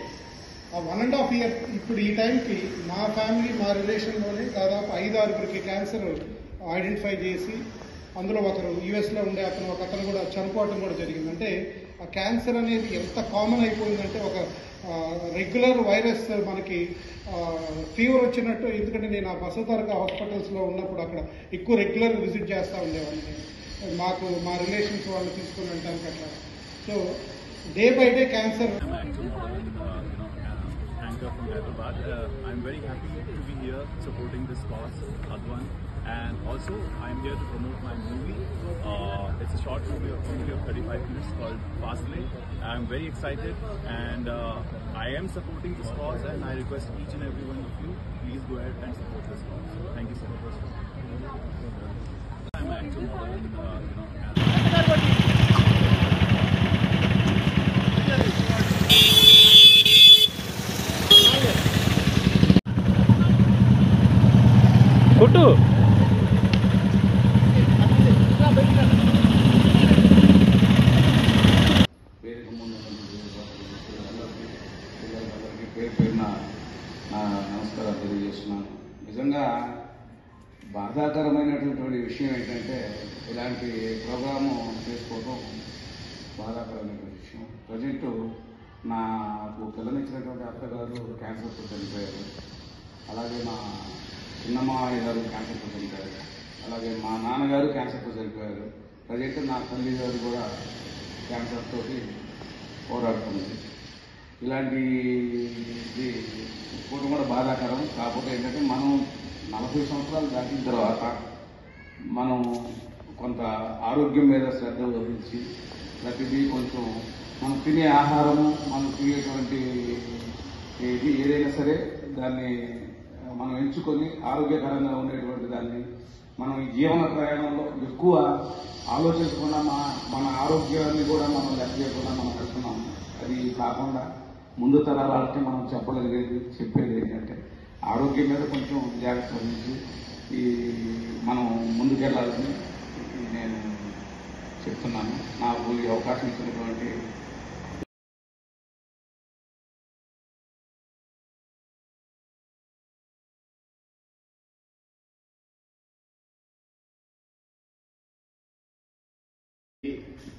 ఆ వన్ అండ్ హాఫ్ ఇయర్ ఇప్పుడు ఈ టైంకి మా ఫ్యామిలీ మా రిలేషన్లోనే దాదాపు ఐదు ఆరుగురికి క్యాన్సర్ ఐడెంటిఫై చేసి అందులో ఒకరు యుఎస్లో ఉండే అతను ఒక అతను కూడా చనిపోవటం కూడా జరిగింది. అంటే ఆ క్యాన్సర్ అనేది ఎంత కామన్ అయిపోయిందంటే ఒక రెగ్యులర్ వైరస్ మనకి ఫీవర్ వచ్చినట్టు ఎందుకంటే నేను ఆ బసతరక హాస్పిటల్స్లో ఉన్నప్పుడు అక్కడ ఎక్కువ రెగ్యులర్ విజిట్ చేస్తూ ఉండేవాడిని. మాకు మా రిలేషన్స్ వాళ్ళు తీసుకుని వెళ్ళడానికి అట్లా so day by day cancer anchor from Hyderabad. Uh, I'm very happy to be here supporting this cause, Adwan. And also, I'm here to promote my movie. Uh, it's a short movie, a movie of 35 minutes called Fastlane. I'm very excited and uh, I am supporting this cause and I request each and every one of you, please go ahead and support this cause. कुटू బాధాకరమైనటువంటి విషయం ఏంటంటే ఇలాంటి programme చేసుకోవడం బాధాకరమైన విషయం. Present నాకు పిల్లనిచ్చినటువంటి అత్తగారు క్యాన్సర్తో చనిపోయారు. అలాగే మా చిన్నమ్మాయి గారు క్యాన్సర్తో చనిపోయారు. అలాగే మా నాన్నగారు క్యాన్సర్తో చనిపోయారు. ప్రజెంట్ నా తల్లి గారు కూడా క్యాన్సర్తో పోరాడుతుంది. ఇలాంటి ఇది కూడా బాధాకరం. కాకపోతే ఏంటంటే మనం నలభై సంవత్సరాలు దాటిన తర్వాత మనం కొంత ఆరోగ్యం మీద శ్రద్ధ వహించి ప్రతిదీ కొంచెం మనం తినే ఆహారము మనం తినేటువంటి ఇది ఏదైనా సరే దాన్ని మనం ఎంచుకొని ఆరోగ్యకరంగా ఉండేటువంటి దాన్ని మనం ఈ జీవన ప్రయాణంలో ఎక్కువ ఆలోచించకుండా మన మన ఆరోగ్యాన్ని కూడా మనం లెక్క చేయకుండా మనం పెడుతున్నాం అది కాకుండా ముందు తరాలకి మనం చెప్పగలిగేది చెప్పేది ఏంటంటే ఆరోగ్యం మీద కొంచెం జాగ్రత్త వహించి ఈ మనం ముందుకెళ్ళాలని నేను చెప్తున్నాను. నాకు ఈ అవకాశం ఇచ్చినటువంటి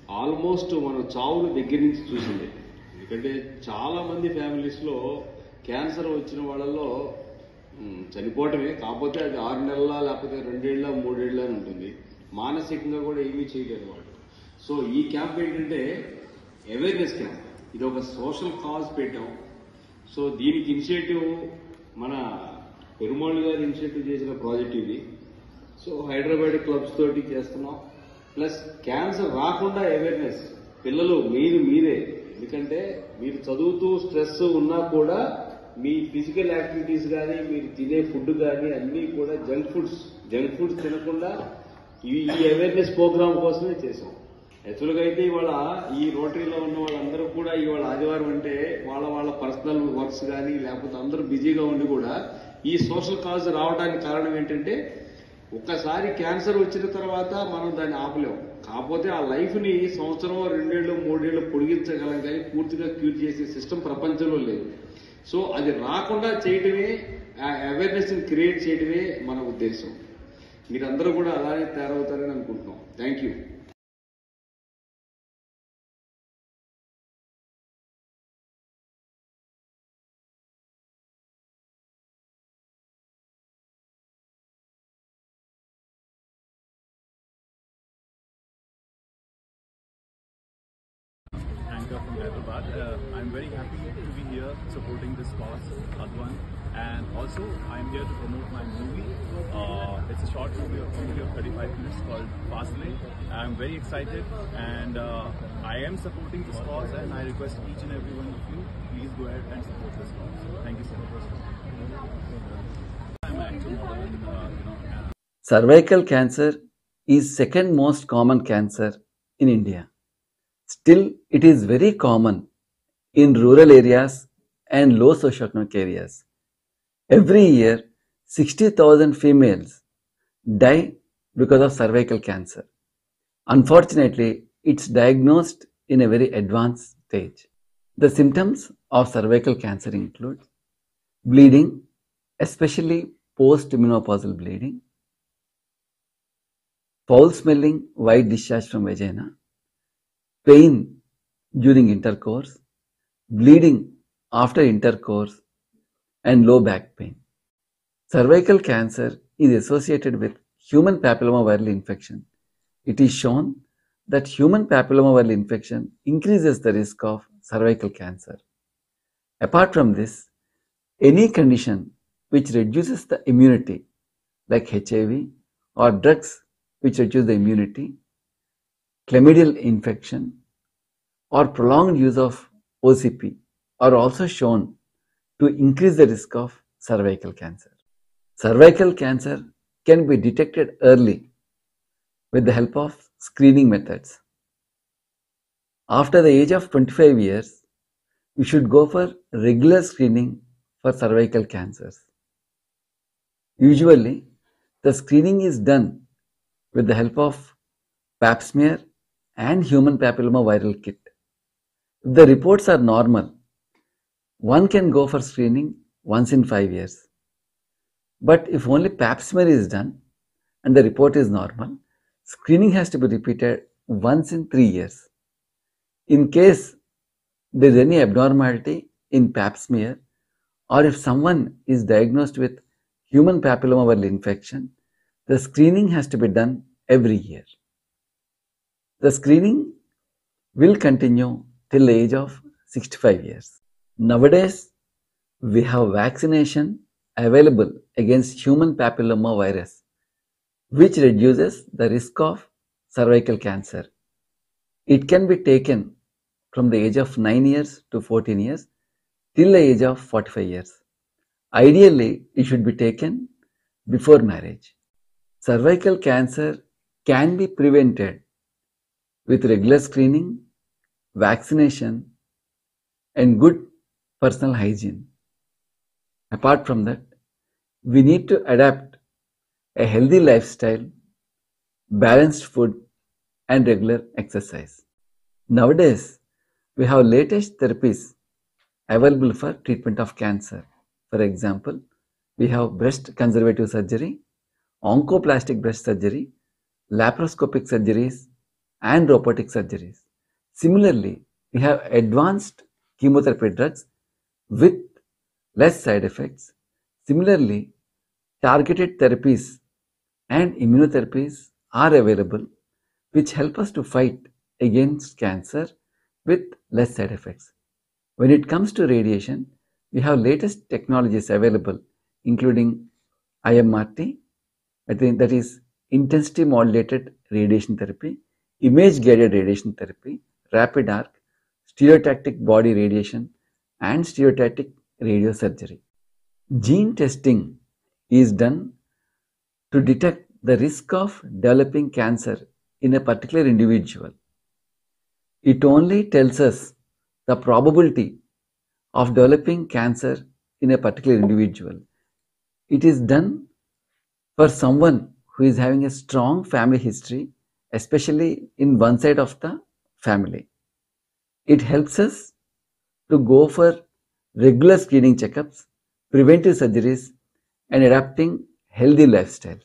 ఆల్మోస్ట్ మనం చావును దగ్గర నుంచి చూసింది. ఎందుకంటే చాలా మంది ఫ్యామిలీస్లో క్యాన్సర్ వచ్చిన వాళ్ళల్లో చనిపోవటమే. కాకపోతే అది ఆరు నెలల లేకపోతే రెండేళ్ళ మూడేళ్ళ అని ఉంటుంది. మానసికంగా కూడా ఏమీ చేయలేరు వాళ్ళు సో ఈ క్యాంప్ ఏంటంటే అవేర్నెస్ క్యాంప్ ఇది ఒక సోషల్ కాజ్ పెట్టాం. సో దీనికి ఇనిషియేటివ్ మన పెరుమాళ్ గారు ఇనిషియేటివ్ చేసిన ప్రాజెక్ట్ ఇది. సో హైదరాబాద్ క్లబ్స్ తోటి చేస్తున్నాం. ప్లస్ క్యాన్సర్ రాకుండా అవేర్నెస్ పిల్లలు మీరు మీరే. ఎందుకంటే మీరు చదువుతూ స్ట్రెస్ ఉన్నా కూడా మీ ఫిజికల్ యాక్టివిటీస్ కానీ మీరు తినే ఫుడ్ కానీ అన్నీ కూడా జంక్ ఫుడ్స్ జంక్ ఫుడ్స్ తినకుండా ఈ ఈ అవేర్నెస్ ప్రోగ్రామ్ కోసమే చేసాం యాక్చువల్గా అయితే ఇవాళ ఈ రోటరీలో ఉన్న వాళ్ళందరూ కూడా ఇవాళ ఆదివారం అంటే వాళ్ళ వాళ్ళ పర్సనల్ వర్క్స్ కానీ లేకపోతే అందరూ బిజీగా ఉండి కూడా ఈ సోషల్ కాజ్ రావడానికి కారణం ఏంటంటే ఒక్కసారి క్యాన్సర్ వచ్చిన తర్వాత మనం దాన్ని ఆపలేం. కాకపోతే ఆ లైఫ్ని సంవత్సరం రెండేళ్ళు మూడేళ్ళు పొడిగించగలం కానీ పూర్తిగా క్యూర్ చేసే సిస్టమ్ ప్రపంచంలో లేదు. సో అది రాకుండా చేయటమే అవేర్నెస్ని క్రియేట్ చేయటమే మన ఉద్దేశం. మీరందరూ కూడా అలానే తయారవుతారని అనుకుంటున్నాం. Thank you here to promote my movie. Uh, it's a short movie of movie of 35 minutes called Fastlane. I'm very excited and uh, I am supporting this cause and I request each and every one of you, please go ahead and support this cause. Thank you so much. Uh, Cervical cancer is second most common cancer in India. Still, it is very common in rural areas and low socioeconomic areas. Every year, 60,000 females die because of cervical cancer. Unfortunately, it's diagnosed in a very advanced stage. The symptoms of cervical cancer include bleeding, especially post-menopausal bleeding, foul smelling white discharge from vagina, pain during intercourse, bleeding after intercourse, and low back pain. Cervical cancer is associated with human papillomaviral infection. It is shown that human papillomaviral infection increases the risk of cervical cancer. Apart from this, any condition which reduces the immunity, like HIV or drugs which reduce the immunity, chlamydial infection, or prolonged use of OCP are also shown to increase the risk of cervical cancer. Cervical cancer can be detected early with the help of screening methods. After the age of 25 years, you should go for regular screening for cervical cancers. Usually, the screening is done with the help of pap smear and human papilloma viral kit. If the reports are normal, one can go for screening once in five years. But if only pap smear is done and the report is normal, screening has to be repeated once in three years. In case there is any abnormality in pap smear, or if someone is diagnosed with human papillomavirus infection, the screening has to be done every year. The screening will continue till the age of 65 years. Nowadays, we have vaccination available against human papilloma virus, which reduces the risk of cervical cancer. It can be taken from the age of 9 years to 14 years till the age of 45 years. Ideally, it should be taken before marriage. Cervical cancer can be prevented with regular screening, vaccination, and good personal hygiene. Apart from that, we need to adapt a healthy lifestyle, balanced food, and regular exercise. Nowadays, we have latest therapies available for treatment of cancer. For example, we have breast conservative surgery, oncoplastic breast surgery, laparoscopic surgeries, and robotic surgeries. Similarly, we have advanced chemotherapy drugs with less side effects. Similarly, targeted therapies and immunotherapies are available which help us to fight against cancer with less side effects. When it comes to radiation, we have latest technologies available including IMRT, I think that is intensity modulated radiation therapy, image guided radiation therapy, rapid arc, stereotactic body radiation, and stereotactic radiosurgery. Gene testing is done to detect the risk of developing cancer in a particular individual. It only tells us the probability of developing cancer in a particular individual. It is done for someone who is having a strong family history, especially in one side of the family. It helps us to go for regular screening checkups, preventive surgeries, and adapting healthy lifestyle.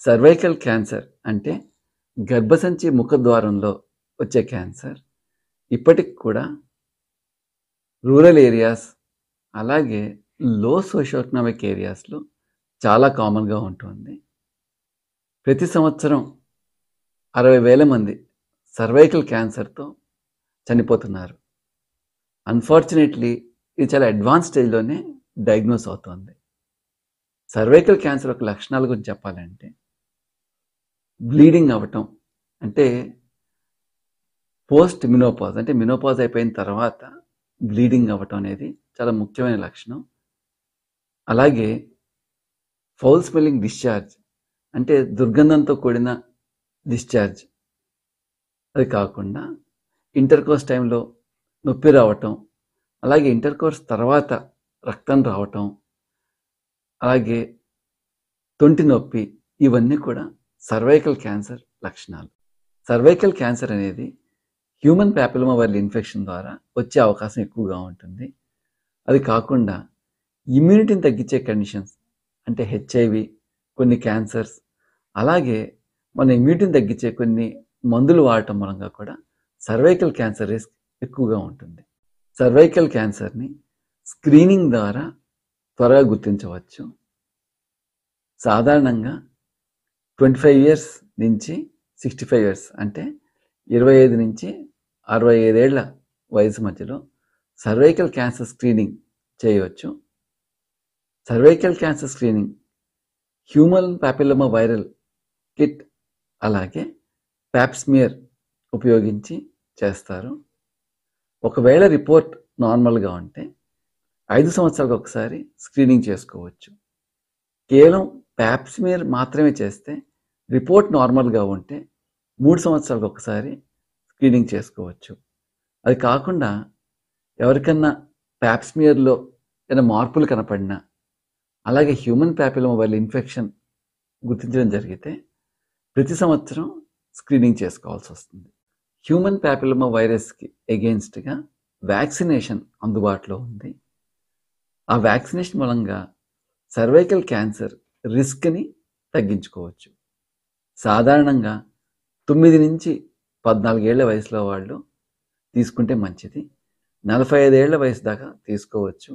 Cervical cancer అంటే గర్భసంచి ముఖద్వారంలో వచ్చే cancer ఇప్పటికి కూడా rural areas అలాగే లో సోషోఎకనామిక్ ఏరియాస్లో చాలా కామన్గా ఉంటుంది. ప్రతి సంవత్సరం అరవై వేల మంది సర్వైకల్ క్యాన్సర్తో చనిపోతున్నారు. అన్ఫార్చునేట్లీ ఇది చాలా అడ్వాన్స్ స్టేజ్లోనే డయాగ్నోస్ అవుతుంది. సర్వైకల్ క్యాన్సర్ యొక్క లక్షణాల గురించి చెప్పాలంటే బ్లీడింగ్ అవ్వటం అంటే పోస్ట్ మినోపాజ్ అంటే మినోపాజ్ అయిపోయిన తర్వాత బ్లీడింగ్ అవ్వటం అనేది చాలా ముఖ్యమైన లక్షణం. అలాగే ఫౌల్ స్మెల్లింగ్ డిశ్చార్జ్ అంటే దుర్గంధంతో కూడిన డిశ్చార్జ్. అది కాకుండా ఇంటర్ కోర్స్ టైంలో నొప్పి రావటం అలాగే ఇంటర్ కోర్స్ తర్వాత రక్తం రావటం అలాగే తొంటి నొప్పి ఇవన్నీ కూడా సర్వైకల్ క్యాన్సర్ లక్షణాలు. సర్వైకల్ క్యాన్సర్ అనేది హ్యూమన్ ప్యాపిలోమా వైరల్ ఇన్ఫెక్షన్ ద్వారా వచ్చే అవకాశం ఎక్కువగా ఉంటుంది. అది కాకుండా ఇమ్యూనిటీని తగ్గించే కండిషన్స్ అంటే హెచ్ఐవి కొన్ని క్యాన్సర్స్ అలాగే మన ఇమ్యూనిటీని తగ్గించే కొన్ని మందులు వాడటం మూలంగా కూడా సర్వైకల్ క్యాన్సర్ రిస్క్ ఎక్కువగా ఉంటుంది. సర్వైకల్ క్యాన్సర్ని స్క్రీనింగ్ ద్వారా త్వరగా గుర్తించవచ్చు. సాధారణంగా ట్వంటీ ఫైవ్ ఇయర్స్ నుంచి సిక్స్టీ ఫైవ్ ఇయర్స్ అంటే ఇరవై ఐదు నుంచి అరవై ఐదేళ్ళ వయసు మధ్యలో సర్వైకల్ క్యాన్సర్ స్క్రీనింగ్ చేయవచ్చు. Cervical cancer screening human papilloma viral kit అలాగే ప్యాప్స్మియర్ ఉపయోగించి చేస్తారు. ఒకవేళ రిపోర్ట్ నార్మల్గా ఉంటే ఐదు సంవత్సరాలకు ఒకసారి స్క్రీనింగ్ చేసుకోవచ్చు. కేవలం ప్యాప్స్మియర్ మాత్రమే చేస్తే రిపోర్ట్ నార్మల్గా ఉంటే మూడు సంవత్సరాలకు ఒకసారి స్క్రీనింగ్ చేసుకోవచ్చు. అది కాకుండా ఎవరికన్నా ప్యాప్స్మియర్లో ఏదైనా మార్పులు కనపడినా అలాగే హ్యూమన్ ప్యాపిలోమా వైల్ ఇన్ఫెక్షన్ గుర్తించడం జరిగితే ప్రతి సంవత్సరం స్క్రీనింగ్ చేసుకోవాల్సి వస్తుంది. హ్యూమన్ ప్యాపిలమా వైరస్కి ఎగెయిన్స్ట్గా వ్యాక్సినేషన్ అందుబాటులో ఉంది. ఆ వ్యాక్సినేషన్ మూలంగా సర్వైకల్ క్యాన్సర్ రిస్క్ని తగ్గించుకోవచ్చు. సాధారణంగా తొమ్మిది నుంచి పద్నాలుగేళ్ళ వయసులో వాళ్ళు తీసుకుంటే మంచిది. నలభై ఐదేళ్ళ వయసు దాకా తీసుకోవచ్చు.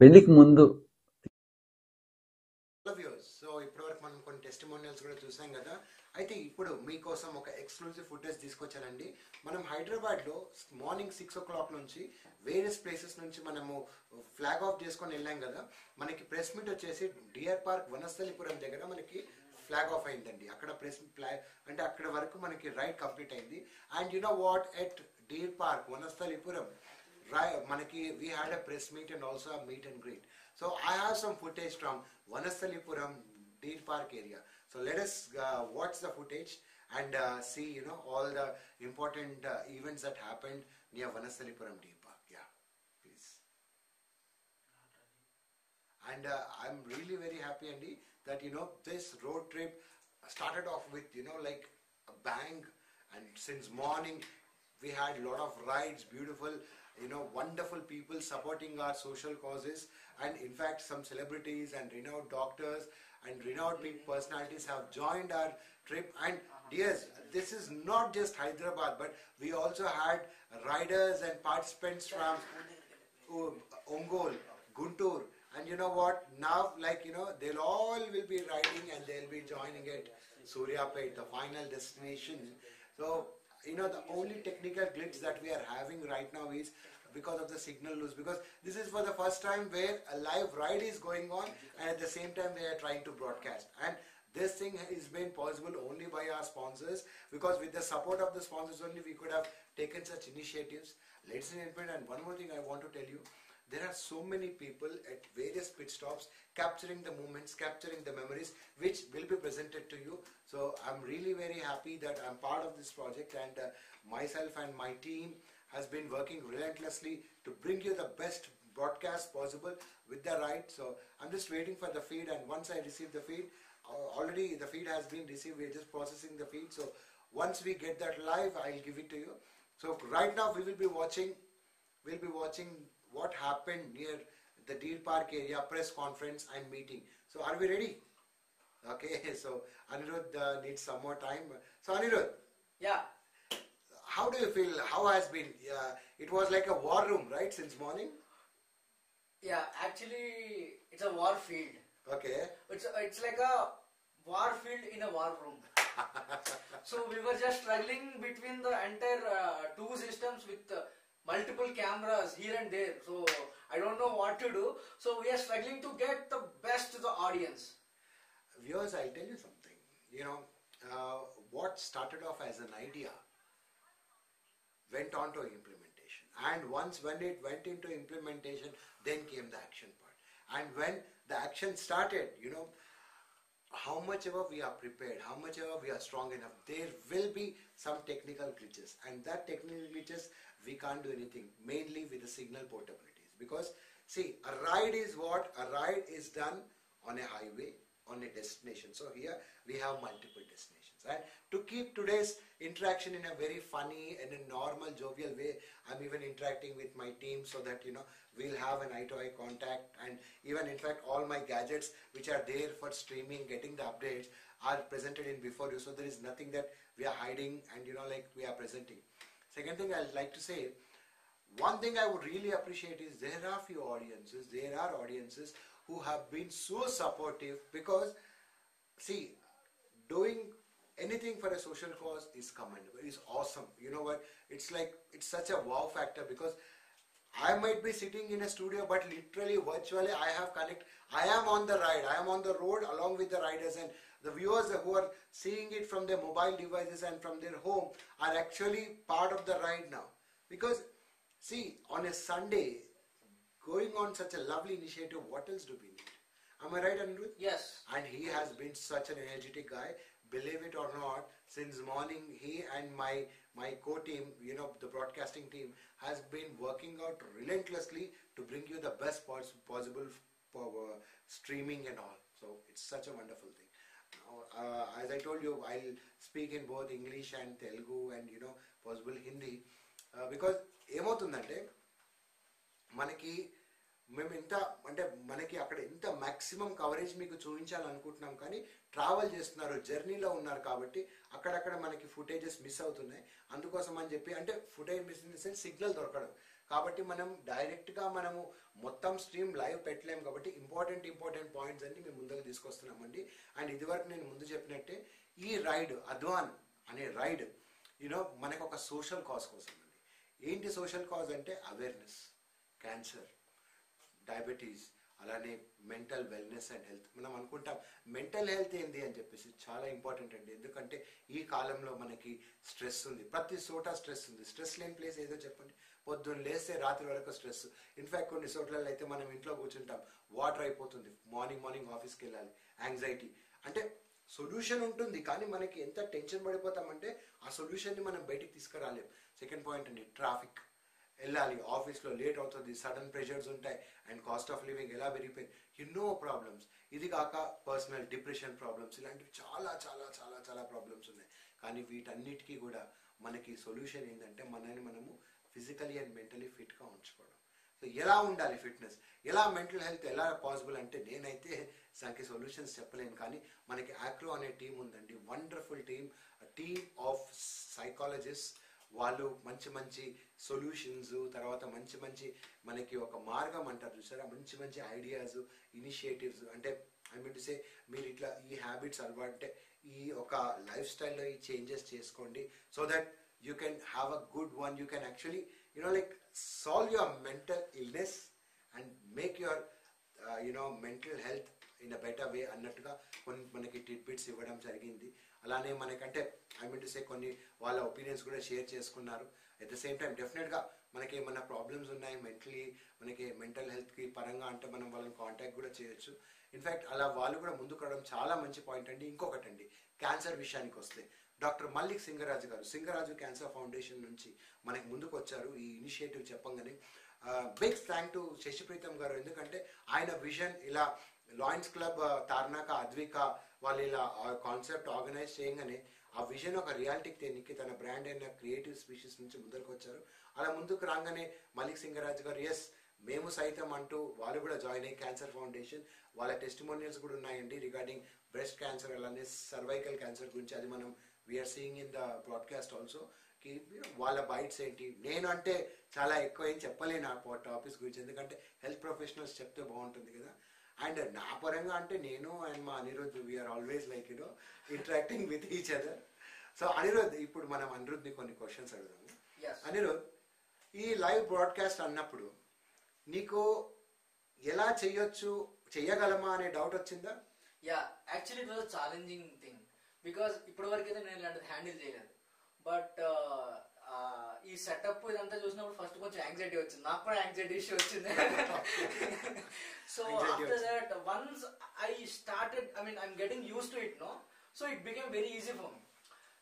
పెళ్ళికి ముందు సో ఇప్పటివరకు మనం కొన్ని టెస్టిమోనియల్స్ కూడా చూసాం కదా. అయితే ఇప్పుడు మీకోసం ఒక ఎక్స్క్లూజివ్ ఫుటేజ్ తీసుకొచ్చానండి. మనం హైదరాబాద్లో మార్నింగ్ సిక్స్ ఓ క్లాక్ నుంచి వేరియస్ ప్లేసెస్ నుంచి మనము ఫ్లాగ్ ఆఫ్ చేసుకొని వెళ్ళాం కదా. మనకి ప్రెస్ మీట్ వచ్చేసి డియర్ పార్క్ వనస్థలిపురం దగ్గర మనకి ఫ్లాగ్ ఆఫ్ అయిందండి. అక్కడ ప్రెస్ ఫ్లాగ్ అంటే అక్కడ వరకు మనకి రైడ్ కంప్లీట్ అయింది. And you know what at Deer Park, Vanasthalipuram. Right, Manaki, we had a press meet and also a meet and greet. So I have some footage from Vanasthalipuram, Deer Park area. So let us uh, watch the footage and uh, see, you know, all the important uh, events that happened near Vanasthalipuram Deer Park. Yeah, please. And uh, I'm really very happy, Andy, that, you know, this road trip started off with, you know, like a bang. And since morning, we had a lot of rides, beautiful, you know, wonderful people supporting our social causes. And in fact, some celebrities and renowned doctors and renowned big mm-hmm. personalities have joined our trip. And dears, this is not just Hyderabad, but we also had riders and participants from Ongol, Guntur, and you know what? Now, like you know, they'll all will be riding and they'll be joining at Suryapet, the final destination. So you know, the only technical glitch that we are having right now is because of the signal loss because this is for the first time where a live ride is going on and at the same time they are trying to broadcast. And this thing is made possible only by our sponsors because with the support of the sponsors only we could have taken such initiatives. Ladies and gentlemen and one more thing i want to tell you there are so many people at various pit stops capturing the moments capturing the memories which will be presented to you so i'm really very happy that i'm part of this project and uh, myself and my team has been working relentlessly to bring you the best broadcast possible with the right. So I'm just waiting for the feed, and once I receive the feed, uh, already the feed has been received. We're just processing the feed. So once we get that live, I'll give it to you. So right now we will be watching. We'll be watching what happened near the Deer Park area press conference and meeting. So are we ready? Okay. <laughs> So Anirudh uh, needs some more time. So Anirudh. Yeah. how do you feel? How has been? Uh, it was like a war room, right, since morning? Yeah, actually, it's a war field. Okay. It's it's like a war field in a war room. <laughs> So we were just struggling between the entire uh, two systems with uh, multiple cameras here and there. So I don't know what to do. So we are struggling to get the best to the audience. Viewers, I'll tell you something. You know, uh, what started off as an idea went on to implementation. And once when it went into implementation, then came the action part. And when the action started, you know, how much ever we are prepared, how much ever we are strong enough, there will be some technical glitches. And that technical glitches, we can't do anything, mainly with the signal portabilities. Because, see, a ride is what? A ride is done on a highway, on a destination. So here we have multiple destinations. And to keep today's interaction in a very funny and a normal, jovial way, I'm even interacting with my team so that, you know, we'll have an eye-to-eye contact and even in fact all my gadgets which are there for streaming, getting the updates are presented in before you. So there is nothing that we are hiding and, you know, like we are presenting. Second thing I'd like to say, one thing I would really appreciate is there are few audiences, there are audiences who have been so supportive because, see, doing anything for a social cause is commendable, is awesome. You know what? It's like, it's such a wow factor because I might be sitting in a studio, but literally, virtually, I have connect. I am on the ride. I am on the road along with the riders, and the viewers who are seeing it from their mobile devices and from their home are actually part of the ride now. Because, see, on a Sunday, going on such a lovely initiative, what else do we need? Am I right, Anirudh? Yes. And he has been such an energetic guy Believe it or not, since morning, he and my my co-team, you know, the broadcasting team, has been working out relentlessly to bring you the best pos- possible for uh, streaming and all. So it's such a wonderful thing. Now, uh, as I told you, I'll speak in both English and Telugu and you know possible Hindi uh, because ఏమవుతుందంటే మనకి మేము ఎంత అంటే మనకి అక్కడ ఎంత maximum coverage మీకు చూపించాలనుకుంటున్నాం కానీ ట్రావెల్ చేస్తున్నారు జర్నీలో ఉన్నారు కాబట్టి అక్కడక్కడ మనకి ఫుటేజెస్ మిస్ అవుతున్నాయి. అందుకోసం అని చెప్పి అంటే footage miss in sense signal దొరకడం. కాబట్టి మనం డైరెక్ట్గా మనము మొత్తం స్ట్రీమ్ లైవ్ పెట్టలేము కాబట్టి ఇంపార్టెంట్ ఇంపార్టెంట్ పాయింట్స్ అన్ని మేము ముందుకు తీసుకొస్తున్నామండి. అండ్ ఇదివరకు నేను ముందు చెప్పినట్టే ఈ రైడ్ అద్వాన్ అనే రైడ్ యూనో మనకు ఒక సోషల్ కాజ్ కోసం అండి. ఏంటి సోషల్ కాజ్ అంటే అవేర్నెస్ క్యాన్సర్ డయాబెటీస్ అలానే మెంటల్ వెల్నెస్ అండ్ హెల్త్ మనం అనుకుంటాం మెంటల్ హెల్త్ ఏంది? అని చెప్పేసి చాలా ఇంపార్టెంట్ అండి. ఎందుకంటే ఈ కాలంలో మనకి స్ట్రెస్ ఉంది. ప్రతి చోట స్ట్రెస్ ఉంది. స్ట్రెస్ లేని ప్లేస్ ఏదో చెప్పండి. పొద్దున్న లేస్తే రాత్రి వరకు స్ట్రెస్ ఇన్ఫాక్ట్ కొన్ని చోట్లలో అయితే మనం ఇంట్లో కూర్చుంటాం. వాటర్ అయిపోతుంది. మార్నింగ్ మార్నింగ్ ఆఫీస్కి వెళ్ళాలి. యాంగ్జైటీ అంటే సొల్యూషన్ ఉంటుంది కానీ మనకి ఎంత టెన్షన్ పడిపోతామంటే ఆ సొల్యూషన్ని మనం బయటికి తీసుకురాలేం. సెకండ్ పాయింట్ అండి ట్రాఫిక్ వెళ్ళాలి. ఆఫీస్లో లేట్ అవుతుంది సడన్ ప్రెషర్స్ ఉంటాయి అండ్ కాస్ట్ ఆఫ్ లివింగ్ ఎలా పెరిగిపోయింది? ఎన్నో ప్రాబ్లమ్స్. ఇది కాక పర్సనల్ డిప్రెషన్ ప్రాబ్లమ్స్ ఇలాంటివి చాలా చాలా చాలా చాలా ప్రాబ్లమ్స్ ఉన్నాయి. కానీ వీటన్నిటికీ కూడా మనకి సొల్యూషన్ ఏంటంటే మనని మనము ఫిజికలీ అండ్ మెంటలీ ఫిట్గా ఉంచుకోవడం. సో ఎలా ఉండాలి ఫిట్నెస్? ఎలా మెంటల్ హెల్త్ ఎలా పాసిబుల్ అంటే నేనైతే దానికి సొల్యూషన్స్ చెప్పలేను. కానీ మనకి ఆక్రో అనే టీం ఉందండి. Wonderful team team of psychologist వాళ్ళు మంచి మంచి సొల్యూషన్స్ తర్వాత మంచి మంచి మనకి ఒక మార్గం అంటారు చూసారా? మంచి మంచి ఐడియాస్ ఇనిషియేటివ్స్ అంటే ఐ మీన్ టు సే మీరు ఇట్లా ఈ హ్యాబిట్స్ అలవాటు అంటే ఈ ఒక లైఫ్ స్టైల్లో ఈ చేంజెస్ చేసుకోండి so that you can have a good one you can actually you know like solve your mental illness and make your you know mental health in a better way అన్నట్టుగా కొన్ని మనకి tidbits ఇవ్వడం జరిగింది. అలానే మనకంటే I mean to సే కొన్ని వాళ్ళ opinions కూడా షేర్ చేసుకున్నారు. అట్ ద సేమ్ టైం డెఫినెట్గా మనకి ఏమైనా ప్రాబ్లమ్స్ ఉన్నాయి మెంటలీ మనకి మెంటల్ హెల్త్కి పరంగా అంటే మనం వాళ్ళని కాంటాక్ట్ కూడా చేయొచ్చు. ఇన్ఫ్యాక్ట్ అలా వాళ్ళు కూడా ముందుకు రావడం చాలా మంచి పాయింట్ అండి. ఇంకొకటి అండి క్యాన్సర్ విషయానికి వస్తే డాక్టర్ మల్లిక్ సింగరాజు గారు సింగరాజు క్యాన్సర్ ఫౌండేషన్ నుంచి మనకి ముందుకు వచ్చారు ఈ ఇనిషియేటివ్ చెప్పంగానే. బిగ్ థ్యాంక్ టు శశిప్రీతం గారు. ఎందుకంటే ఆయన విజన్ ఇలా లాయన్స్ క్లబ్ తార్నాక అద్విక వాళ్ళు ఇలా ఆ కాన్సెప్ట్ ఆర్గనైజ్ చేయగానే ఆ విజన్ ఒక రియాలిటీకి తెనికి తన బ్రాండ్ అయిన క్రియేటివ్ స్పీషీస్ నుంచి ముందరకు వచ్చారు అలా ముందుకు రాగానే మలిక్ సింగరాజ్ గారు ఎస్ మేము సైతం అంటూ వాళ్ళు కూడా జాయిన్ అయ్యి క్యాన్సర్ ఫౌండేషన్ వాళ్ళ టెస్టిమోనియల్స్ కూడా ఉన్నాయండి రిగార్డింగ్ బ్రెస్ట్ క్యాన్సర్ అలానే సర్వైకల్ క్యాన్సర్ గురించి. అది మనం we're seeing in the broadcast also కి వాళ్ళ బైట్స్ ఏంటి? నేను అంటే చాలా ఎక్కువ ఏం చెప్పలేను ఆ టాపిక్స్ గురించి. ఎందుకంటే హెల్త్ ప్రొఫెషనల్స్ చెప్తే బాగుంటుంది కదా. అండ్ నా పరంగా అంటే నేను అండ్ మా Anirudh we're always like you know interacting with each other so Anirudh ఇప్పుడు మనం అనిరుద్ని కొన్ని క్వశ్చన్స్ అడుగుదాము Yes. అనిరుద్ ఈ లైవ్ బ్రాడ్కాస్ట్ అన్నప్పుడు నీకు ఎలా చేయొచ్చు చెయ్యగలమా అనే డౌట్ వచ్చిందా? Yeah actually it was challenging thing because ఇప్పటి వరకు అయితే నేను ఇలాంటిది హ్యాండిల్ చేయలేదు. బట్ ఈ సెటప్ ఇదంతా చూసినప్పుడు ఫస్ట్ కొంచెం యాంగ్జైటీ వచ్చింది. నాకు కూడా యాంగ్జైటీ ఇష్యూ వచ్చింది. So after. That once I started I mean I'm getting use to it no so it became very easy for me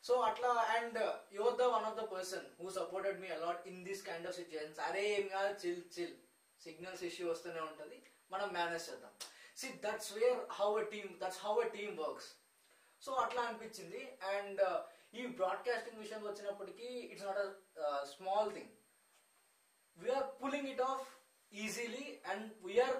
so అట్లా and your the one of the person who supported me a lot in this kind of situations అరే ఏం కాదు chill chill signals issue వస్తూనే ఉంటది. మనం manage చేద్దాం. See that's where how a team that's how a team works so అట్లా అనిపించింది. And ఈ బ్రాడ్కాస్టింగ్ విషయం వచ్చినప్పటికీ it's not a small thing we're pulling it off easily and we're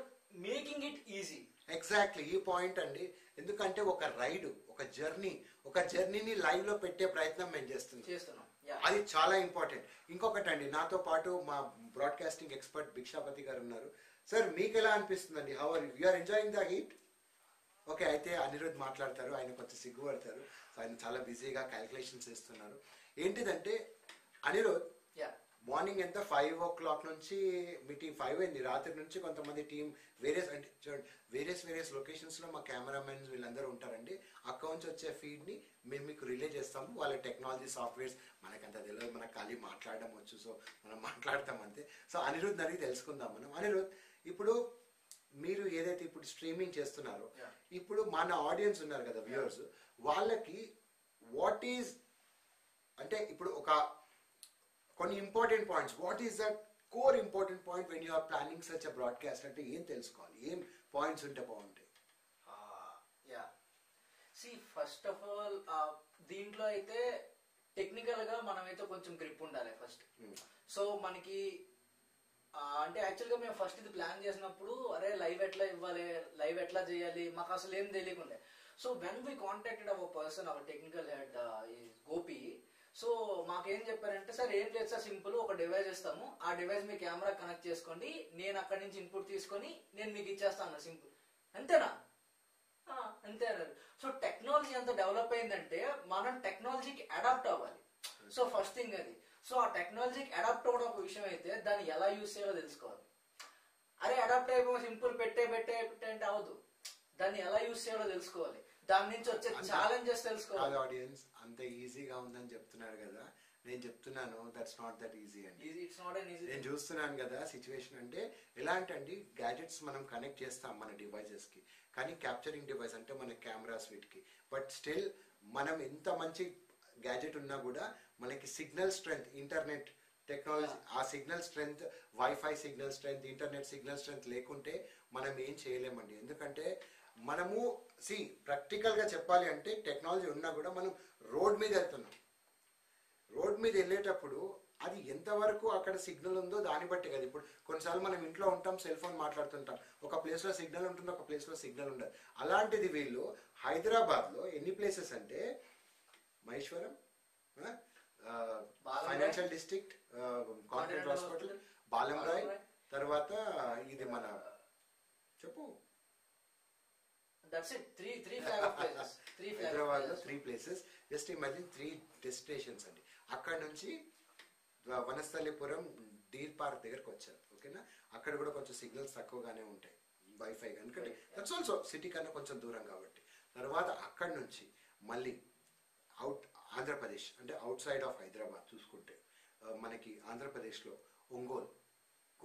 making it easy exactly ఈ point అండి. ఎందుకంటే ఒక ride ఒక జర్నీ ఒక జర్నీని లైవ్లో పెట్టే ప్రయత్నం మేము చేస్తున్నాం. చేస్తున్నాం అది చాలా ఇంపార్టెంట్ ఇంకొకటి అండి నాతో పాటు మా బ్రాడ్కాస్టింగ్ ఎక్స్పర్ట్ భిక్షాపతి గారు ఉన్నారు. సార్ మీకు ఎలా అనిపిస్తుందండి? How are you are enjoying the heat okay అయితే అనిరుద్ మాట్లాడతారు ఆయన కొంచెం సిగ్గుపడతారు సో ఆయన చాలా బిజీగా క్యాల్కులేషన్స్ చేస్తున్నారు. ఏంటిదంటే అనిరుద్ యా. మార్నింగ్ ఎంత? ఫైవ్ ఓ క్లాక్ నుంచి మీటింగ్ ఫైవ్ అయింది. రాత్రి నుంచి కొంతమంది టీం వేరియస్ అంటే చూడండి వేరియస్ వేరియస్ లొకేషన్స్లో మా కెమెరామెన్స్ వీళ్ళందరూ ఉంటారండి. నుంచి వచ్చే ఫీడ్ని మేము మీకు రిలే చేస్తాము. వాళ్ళ టెక్నాలజీ సాఫ్ట్వేర్స్ మనకంత తెలియదు. మనకు ఖాళీ మాట్లాడడం వచ్చు సో మనం మాట్లాడతాం అంతే. సో అనిరుద్ అడిగి తెలుసుకుందాం మనం. అనిరుద్ ఇప్పుడు మీరు ఏదైతే ఇప్పుడు స్ట్రీమింగ్ చేస్తున్నారో ఇప్పుడు మన ఆడియన్స్ ఉన్నారు కదా వ్యూవర్స్ వాళ్ళకి వాట్ ఈజ్ అంటే ఇప్పుడు ఒక కొన్ని important points what is that core important point when you are planning such a broadcast అంటే ఏం తెలుసుకోవాలి? ఏం పాయింట్స్ ఉంటే బాగుంటాయి? Yeah see first of all దీంట్లో అయితే టెక్నికల్గా మనమైతే కొంచెం గ్రిప్ ఉండాలి ఫస్ట్ సో మనకి ఆ, అంటే యాక్చువల్గా మేము ఫస్ట్ ఇది ప్లాన్ చేసినప్పుడు అరే లైవ్ ఎట్లా ఇవ్వాలి? లైవ్ ఎట్లా చేయాలి? మాకు అసలు ఏం తెలియకుండే. So when we contacted our person our technical head Gopi so మాకేం చెప్పారంటే సార్ ఏం లేదు సార్ సింపుల్ ఒక డివైస్ ఇస్తాము. ఆ డివైస్ మీ కెమెరా కనెక్ట్ చేసుకోండి. నేను అక్కడి నుంచి ఇన్పుట్ తీసుకొని నేను మీకు ఇచ్చేస్తాను సింపుల్ అంతేనా? ఆ, అంతే అన్నారు. సో టెక్నాలజీ ఎంత డెవలప్ అయిందంటే మనం టెక్నాలజీకి అడాప్ట్ అవ్వాలి. సో ఫస్ట్ థింగ్ అది. సో ఆ టెక్నాలజీకి అడాప్ట్ అవ్వడం ఒక విషయం అయితే దాన్ని ఎలా యూస్ చేయాలో తెలుసుకోవాలి. అరే అడాప్ట్ అయిపో సింపుల్ పెట్టే పెట్టే పెట్టే అంటే అవదు దాన్ని ఎలా యూస్ చేయాలో తెలుసుకోవాలి. దాని నుంచి వచ్చే ఛాలెంజెస్ తెలుసుకోవాలి. ఆడియన్స్ అంత ఈజీగా ఉందని చెప్తున్నారు కదా. నేను చెప్తున్నాను దట్స్ నాట్ దట్ ఈజీ అండి ఇట్స్ నాట్ అన్ ఈజీ నేను చూస్తున్నాను కదా సిచ్యువేషన్ అంటే ఎలాంటండి గ్యాజెట్స్ మనం కనెక్ట్ చేస్తాం మన డివైజెస్కి. కానీ క్యాప్చరింగ్ డివైస్ అంటే మన కెమెరాస్ వీటికి. బట్ స్టిల్ మనం ఎంత మంచి గ్యాజెట్ ఉన్నా కూడా మనకి సిగ్నల్ స్ట్రెంగ్త్ ఇంటర్నెట్ టెక్నాలజీ ఆ signal strength wifi signal strength internet signal strength లేకుంటే మనం ఏం చేయలేమండి. ఎందుకంటే మనము సి ప్రాక్టికల్గా చెప్పాలి అంటే టెక్నాలజీ ఉన్నా కూడా మనం రోడ్ మీద వెళ్తున్నాం. రోడ్ మీద వెళ్ళేటప్పుడు అది ఎంతవరకు అక్కడ సిగ్నల్ ఉందో దాన్ని బట్టి కదా. ఇప్పుడు కొన్నిసార్లు మనం ఇంట్లో ఉంటాం సెల్ ఫోన్ మాట్లాడుతుంటాం. ఒక ప్లేస్లో సిగ్నల్ ఉంటుంది ఒక ప్లేస్లో సిగ్నల్ ఉండదు. అలాంటిది వీళ్ళు హైదరాబాద్లో ఎన్ని ప్లేసెస్ అంటే? Maheshwaram? Financial district convent hospital Balamrai. తర్వాత ఇది మన చెప్పు. హైదరాబాద్లో three places just imagine three destinations అండి. అక్కడ నుంచి వనస్థలిపురం డీర్ పార్క్ దగ్గరకు వచ్చారు. ఓకేనా? అక్కడ కూడా కొంచెం సిగ్నల్స్ తక్కువగానే ఉంటాయి. వైఫై ఎందుకంటే దట్స్ ఆల్సో సిటీ కన్నా కొంచెం దూరం కాబట్టి. తర్వాత అక్కడ నుంచి మళ్ళీ అవుట్ ఆంధ్రప్రదేశ్ అంటే అవుట్ సైడ్ ఆఫ్ హైదరాబాద్ చూసుకుంటే మనకి ఆంధ్రప్రదేశ్లో ఒంగోలు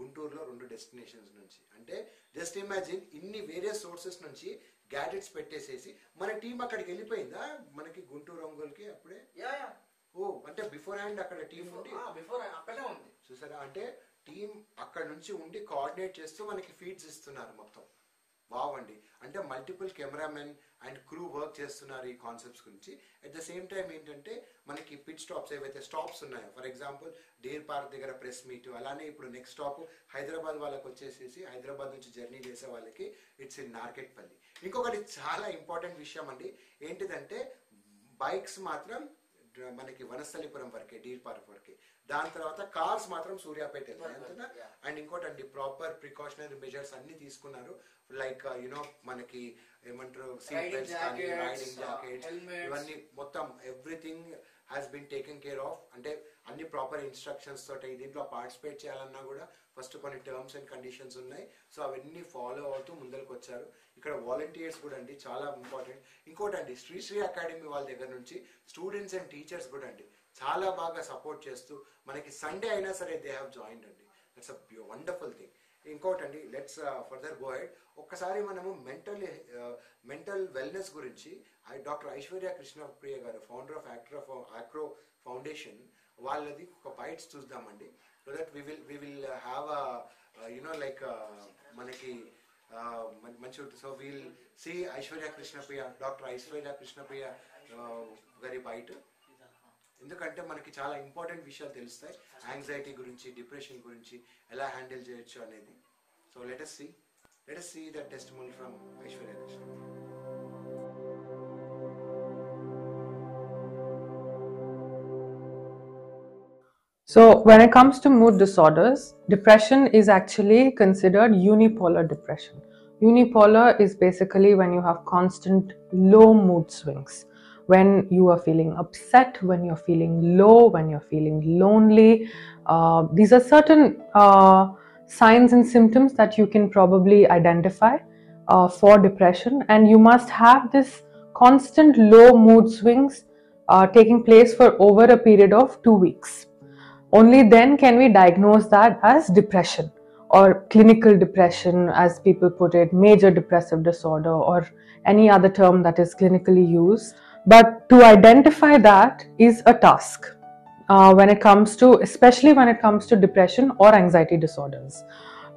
గుంటూరులో రెండు డెస్టినేషన్స్ నుంచి. అంటే జస్ట్ ఇమాజిన్ ఇన్ని వేరియస్ సోర్సెస్ నుంచి గ్యాడెట్స్ పెట్టేసేసి మన టీం అక్కడికి వెళ్ళిపోయిందా? మనకి గుంటూరు ఒంగోలుకి అప్పుడే? ఓ అంటే బిఫోర్ హ్యాండ్ అక్కడ టీం ఉండి? బిఫోర్ అక్కడే ఉంది. చూసారా? అంటే టీం అక్కడ నుంచి ఉండి కోఆర్డినేట్ చేస్తూ మనకి ఫీడ్స్ ఇస్తున్నారు మొత్తం. వావ్ అండి. అంటే multiple cameramen and crew work చేస్తున్నారు ఈ కాన్సెప్ట్స్ గురించి. అట్ ద సేమ్ టైం ఏంటంటే మనకి పిట్ స్టాప్స్ ఏవైతే స్టాప్స్ ఉన్నాయో ఫర్ ఎగ్జాంపుల్ డేర్ పార్క్ దగ్గర ప్రెస్ మీట్ అలానే ఇప్పుడు నెక్స్ట్ స్టాప్ హైదరాబాద్ వాళ్ళకి వచ్చేసేసి హైదరాబాద్ నుంచి జర్నీ చేసే వాళ్ళకి ఇట్స్ ఇన్ నార్కెట్పల్లి ఇంకొకటి చాలా ఇంపార్టెంట్ విషయం అండి ఏంటిదంటే బైక్స్ మాత్రం మనకి వనస్థలిపురం వరకే డీర్ పార్క్ వరకే. దాని తర్వాత కార్స్ మాత్రం సూర్యాపేట వెళ్తాయి అండ్ ఇంకోటి అండి ప్రాపర్ ప్రికాషనరీ మెజర్స్ అన్ని తీసుకున్నారు. లైక్ యునో మనకి ఏమంటారు సీట్ బెల్ట్స్ కానీ రైడింగ్ uh, జాకెట్స్. ఇవన్నీ మొత్తం everything has been taken care of అంటే అన్ని ప్రాపర్ ఇన్స్ట్రక్షన్స్ తోటి దీంట్లో పార్టిసిపేట్ చేయాలన్నా కూడా ఫస్ట్ కొన్ని టర్మ్స్ అండ్ కండిషన్స్ ఉన్నాయి. సో అవన్నీ ఫాలో అవుతూ ముందరకు వచ్చారు ఇక్కడ వాలంటీర్స్ కూడా అండి చాలా ఇంపార్టెంట్ ఇంకోటి అండి శ్రీ శ్రీ అకాడమీ వాళ్ళ దగ్గర నుంచి స్టూడెంట్స్ అండ్ టీచర్స్ కూడా అండి చాలా బాగా సపోర్ట్ చేస్తూ మనకి సండే అయినా సరే దే హ్యావ్ జాయిన్ అండి. దట్స్ అ వండర్ఫుల్ థింగ్ ఇంకోటండి లెట్స్ ఫర్దర్ గో హెడ్ ఒక్కసారి మనము మెంటల్ మెంటల్ వెల్నెస్ గురించి ఐ డాక్టర్ ఐశ్వర్య కృష్ణ ప్రియ గారు founder of actor of Acro foundation వాళ్ళది ఒక బైట్స్ చూద్దామండి. So that we will we will have you know like మనకి uh, ఉంటుంది మంచి so we'll see Aishwarya Krishnapriya doctor Aishwarya Krishnapriya uh, గారి బయట ఎందుకంటే మనకి చాలా ఇంపార్టెంట్ విషయాలు తెలుస్తాయి యాంగ్జైటీ గురించి డిప్రెషన్ గురించి ఎలా హ్యాండిల్ చేయొచ్చు అనేది so let us see let us see the testimonial from Aishwarya Krishna So, when it comes to mood disorders, depression is actually considered unipolar depression. Unipolar is basically when you have constant low mood swings, when you are feeling upset, when you're feeling low, when you're feeling lonely. Uh, these are certain uh, signs and symptoms that you can probably identify uh, for depression, and you must have this constant low mood swings uh, taking place for over a period of two weeks only then can we diagnose that as depression or clinical depression as people put it major depressive disorder or any other term that is clinically used but to identify that is a task uh, when it comes to especially when it comes to depression or anxiety disorders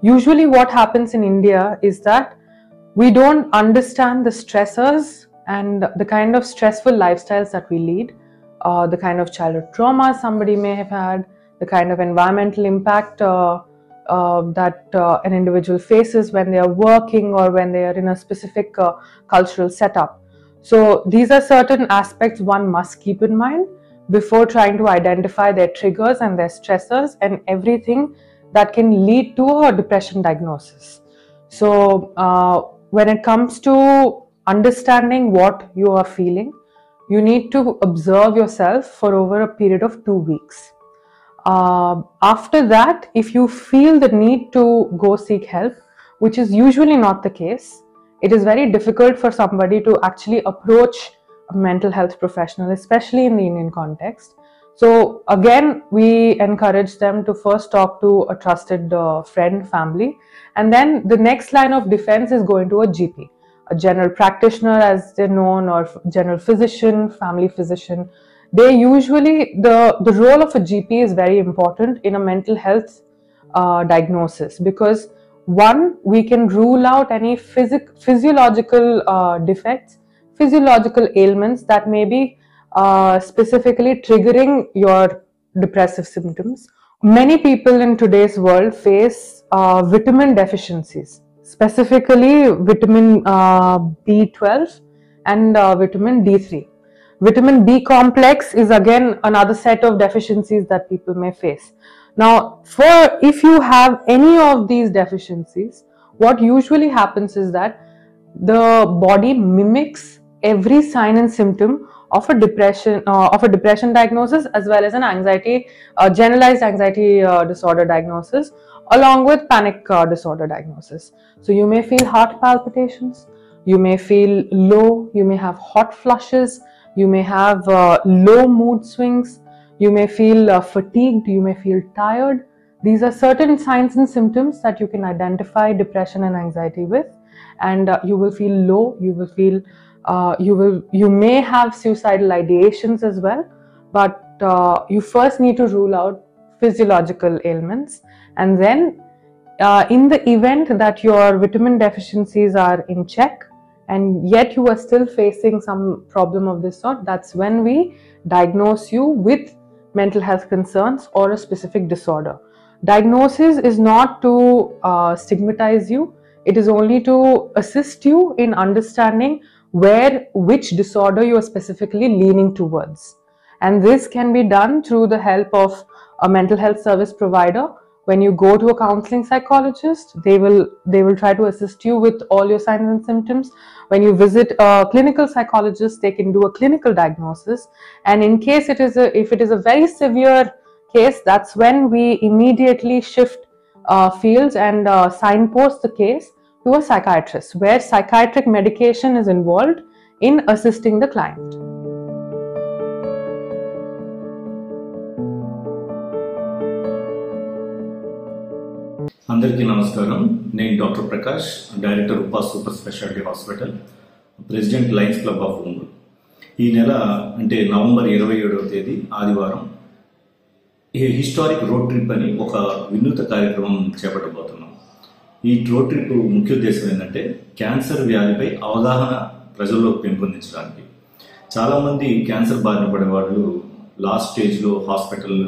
usually what happens in india is that we don't understand the stressors and the kind of stressful lifestyles that we lead uh, the kind of childhood trauma somebody may have had the kind of environmental impact uh, uh, that uh, an individual faces when they are working or when they are in a specific uh, cultural setup. So, these are certain aspects one must keep in mind before trying to identify their triggers and their stressors and everything that can lead to a depression diagnosis. So, uh, when it comes to understanding what you are feeling, you need to observe yourself for over a period of two weeks. Uh, after that, if you feel the need to go seek help, which is usually not the case, it is very difficult for somebody to actually approach a mental health professional, especially in the Indian context. So, again, we encourage them to first talk to a trusted uh, friend, family, and then the next line of defense is going to a GP, a general practitioner, as they're known, or general physician, family physician they usually the the role of a gp is very important in a mental health uh, diagnosis because one we can rule out any physic physiological uh, defects physiological ailments that may be uh, specifically triggering your depressive symptoms many people in today's world face uh, vitamin deficiencies specifically vitamin uh, b12 and uh, vitamin d3 Vitamin B complex is again another set of deficiencies that people may face. Now, for if you have any of these deficiencies, what usually happens is that the body mimics every sign and symptom of a depression uh, of a depression diagnosis as well as an anxiety uh, generalized anxiety uh, disorder diagnosis along with panic uh, disorder diagnosis. So you may feel heart palpitations you may feel low you may have hot flushes you may have uh, low mood swings you may feel uh, fatigued you may feel tired. These are certain signs and symptoms that you can identify depression and anxiety with. And uh, you will feel low you will feel uh, you will you may have suicidal ideations as well. But uh, you first need to rule out physiological ailments. And then uh, in the event that your vitamin deficiencies are in check and yet you are still facing some problem of this sort that's when we diagnose you with mental health concerns or a specific disorder. Diagnosis is not to uh, stigmatize you. It is only to assist you in understanding where which disorder you are specifically leaning towards. And this can be done through the help of a mental health service provider when you go to a counseling psychologist they will they will try to assist you with all your signs and symptoms. When you visit a clinical psychologist they can do a clinical diagnosis. And in case it is a if it is a very severe case that's when we immediately shift uh, fields and uh, signpost the case to a psychiatrist where psychiatric medication is involved in assisting the client అందరికీ నమస్కారం. నేను doctor Prakash director Upa super specialty hospital president Lions Club of Ongole. ఈ నెల అంటే November ఇరవై ఏడవ తేదీ ఆదివారం ఈ హిస్టారిక్ రోడ్ ట్రిప్ అని ఒక వినూత కార్యక్రమం చేపట్టబోతున్నాం. ఈ రోడ్ ట్రిప్ ముఖ్య ఉద్దేశం ఏంటంటే క్యాన్సర్ వ్యాధిపై అవగాహన ప్రజల్లో పెంపొందించడానికి. చాలామంది క్యాన్సర్ బారిన పడే వాళ్ళు లాస్ట్ స్టేజ్లో హాస్పిటల్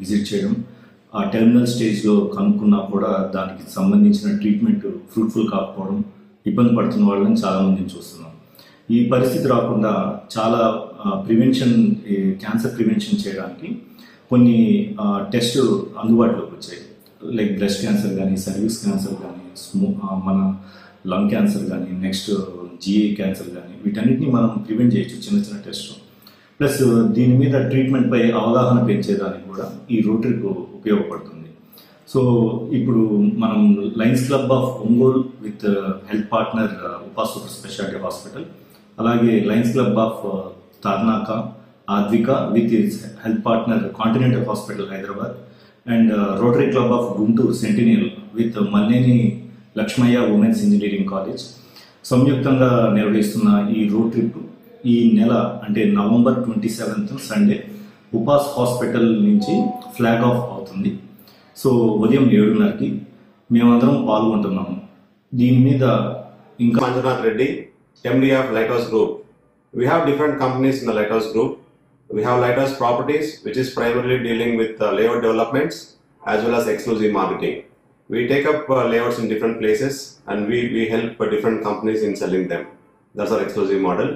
విజిట్ చేయడం ఆ టెర్మినల్ స్టేజ్లో కనుక్కున్నా కూడా దానికి సంబంధించిన ట్రీట్మెంట్ ఫ్రూట్ఫుల్ కాకపోవడం ఇబ్బంది పడుతున్న వాళ్ళని చాలామందిని చూస్తున్నాం. ఈ పరిస్థితి రాకుండా చాలా ప్రివెన్షన్ క్యాన్సర్ ప్రివెన్షన్ చేయడానికి కొన్ని టెస్ట్ అందుబాటులోకి వచ్చాయి. లైక్ బ్రెస్ట్ క్యాన్సర్ కానీ సర్వీస్ క్యాన్సర్ కానీ స్మో మన లంగ్ క్యాన్సర్ కానీ నెక్స్ట్ జిఏ క్యాన్సర్ కానీ వీటన్నిటిని మనం ప్రివెంట్ చేయొచ్చు చిన్న చిన్న టెస్ట్ ప్లస్ దీని మీద ట్రీట్మెంట్పై అవగాహన పెంచేదానికి కూడా ఈ రోడ్ ఉపయోగపడుతుంది. సో ఇప్పుడు మనం Lions Club of Ongole with health partner Upa super specialty hospital అలాగే Lions Club of Tarnaka Advika with health partner Continental hospital Hyderabad and Rotary Club of Guntur centennial with Malleni Lakshmaiah women's engineering college సంయుక్తంగా నిర్వహిస్తున్న ఈ road trip ఈ నెల అంటే November twenty seventh Sunday Upas hospital నుంచి flag off అవుతుంది. So ఉదయం ఏడున్నరకి మేమందరం పాల్గొంటున్నాము. దీని మీద ఇంకా Manjunath Reddy MD of light house group we have different companies in the lighthouse group we have lighthouse properties which is primarily dealing with layout developments as well as exclusive marketing we take up layouts in different places and we we help different companies in selling them that's are exclusive model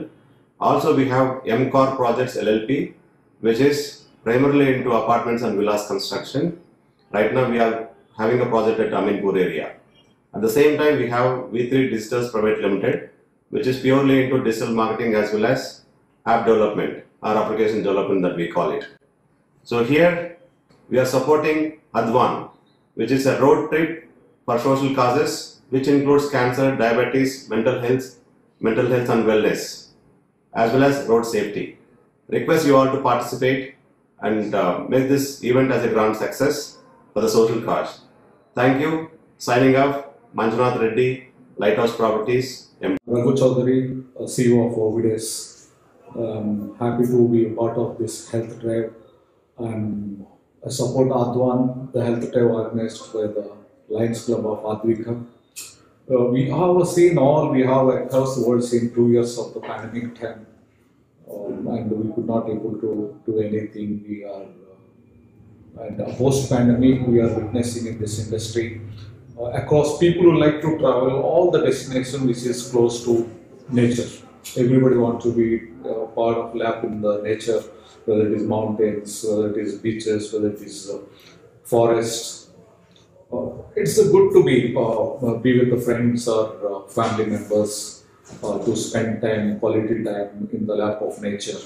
also we have Emkar projects LLP which is primarily into apartments and villas construction. Right now, we are having a project at Aminpur area. At the same time, we have V3 Digitals Private Limited, which is purely into digital marketing as well as app development or application development that we call it. So here we are supporting Advan, which is a road trip for social causes, which includes cancer, diabetes, mental health, mental health and wellness, as well as road safety. Request you all to participate and uh, make this event as a grand success for the social cause. Thank you. Signing off, Manjunath Reddy, Lighthouse Properties. Raghu Chaudhary, uh, CEO of Ovides. Um, happy to be a part of this health drive and I support Adwan, the health drive organized by the Lions Club of Advika. Uh, we have seen all, we have across the world seen two years of the pandemic time and we could not able to do anything. We are, uh, and post pandemic, we are witnessing in this industry uh, across people who like to travel all the destination which is close to nature. Everybody wants to be uh, part of lap in the nature, whether it is mountains, whether it is beaches, whether it is uh, forests. Uh, it's uh, good to be uh, uh, be with the friends or uh, family members uh, to spend time, quality time in the lap of nature.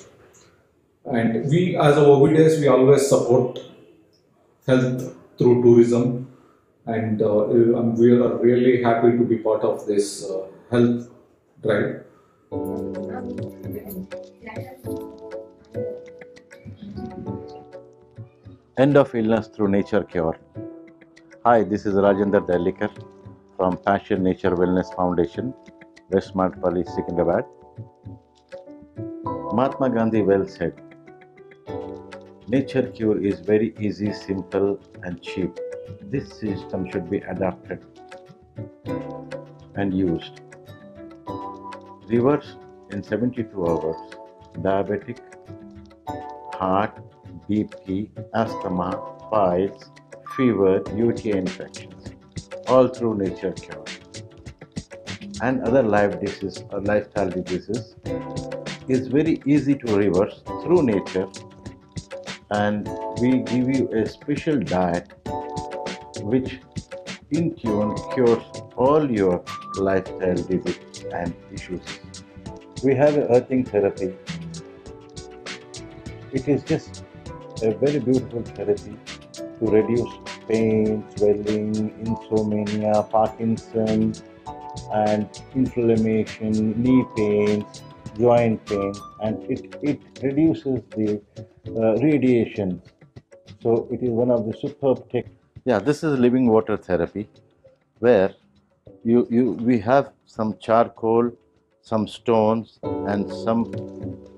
And we, as a OVDs, we always support health through tourism and uh, we are really happy to be part of this uh, health drive. End of illness through nature cure. Hi, this is Rajendra Dalikar from Passion Nature Wellness Foundation, West Matpalli, Secunderabad. Mahatma Gandhi well said, Nature cure is very easy, simple, and cheap. This system should be adopted and used. Reverse in 72 hours diabetic, heart, BP, asthma, piles, fever, UTI infections, all through nature cure. And other life diseases or lifestyle diseases is very easy to reverse through nature and we give you a special diet which in tune cures all your lifestyle diseases and issues. We have a earthing therapy. It is just a very beautiful therapy to reduce pain, swelling, insomnia, Parkinson, and inflammation, knee pains, joint pain, and it, it reduces the uh, radiation. So it is one of the superb tech. Yeah, this is living water therapy, where you you we have some charcoal, some stones, and some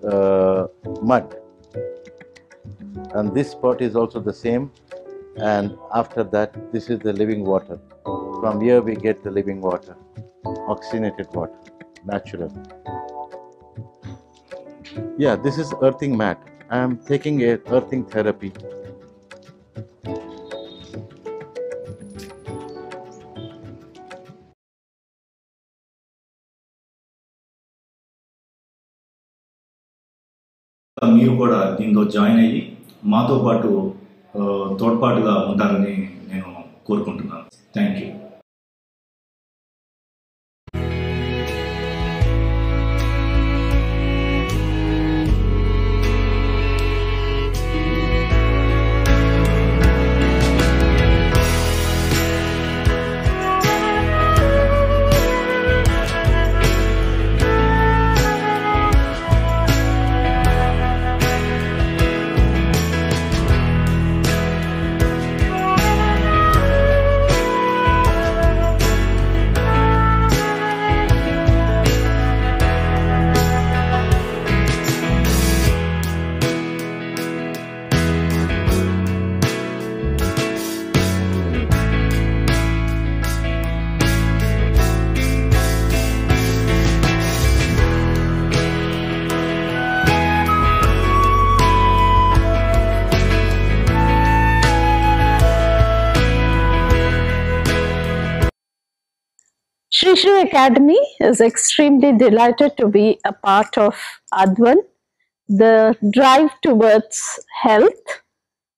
uh, mud, and this spot is also the same. And after that, this is the living water. From here we get the living water, oxygenated water, natural. Yeah, this is earthing mat. I am taking a earthing therapy. మీరు కూడా దీంతో join అయ్యి మాతో పాటు తోడ్పాటుగా ఉంటారని నేను కోరుకుంటున్నాను thank you Shri Academy is extremely delighted to be a part of Advan, the drive towards health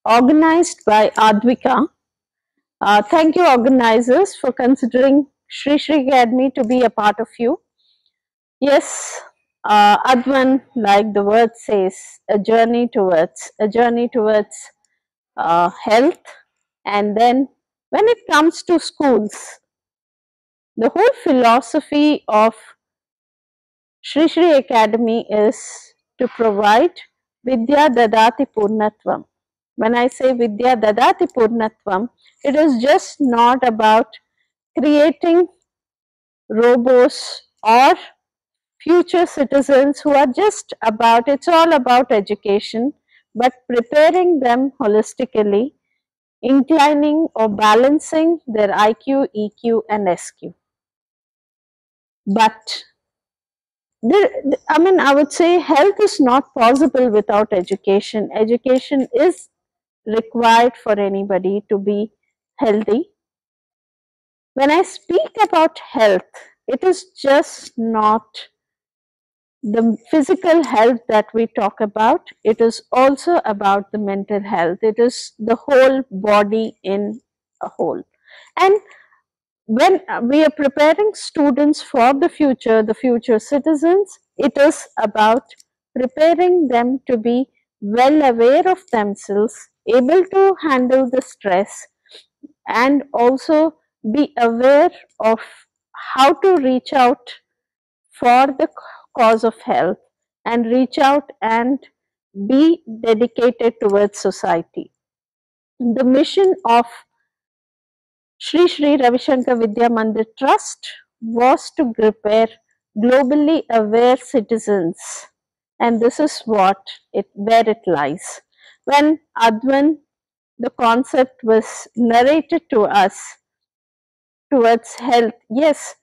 organized by Advika. Uh, thank you organizers for considering Shri Shri Academy to be a part of you. Yes, uh, Advan, like the word says, a journey towards, a journey towards uh, health. And then when it comes to schools, the whole philosophy of Shri Shri Academy is to provide Vidya Dadati Purnatvam. When I say Vidya Dadati Purnatvam, it is just not about creating robots or future citizens who are just about, it's all about education, but preparing them holistically, inclining or balancing their IQ, EQ, and SQ. But there, I mean, I would say health is not possible without education. Education is required for anybody to be healthy. When I speak about health, it is just not the physical health that we talk about, it is also about the mental health. It is the whole body in a whole. And when uh, we are preparing students for the future, the future citizens, it is about preparing them to be well aware of themselves, able to handle the stress, and also be aware of how to reach out for the cause of health and reach out and be dedicated towards society. The mission of Sri Sri Ravishankar Vidya Mandir Trust was to prepare globally aware citizens and this is what it where it lies. When Advan the concept was narrated to us towards health, yes,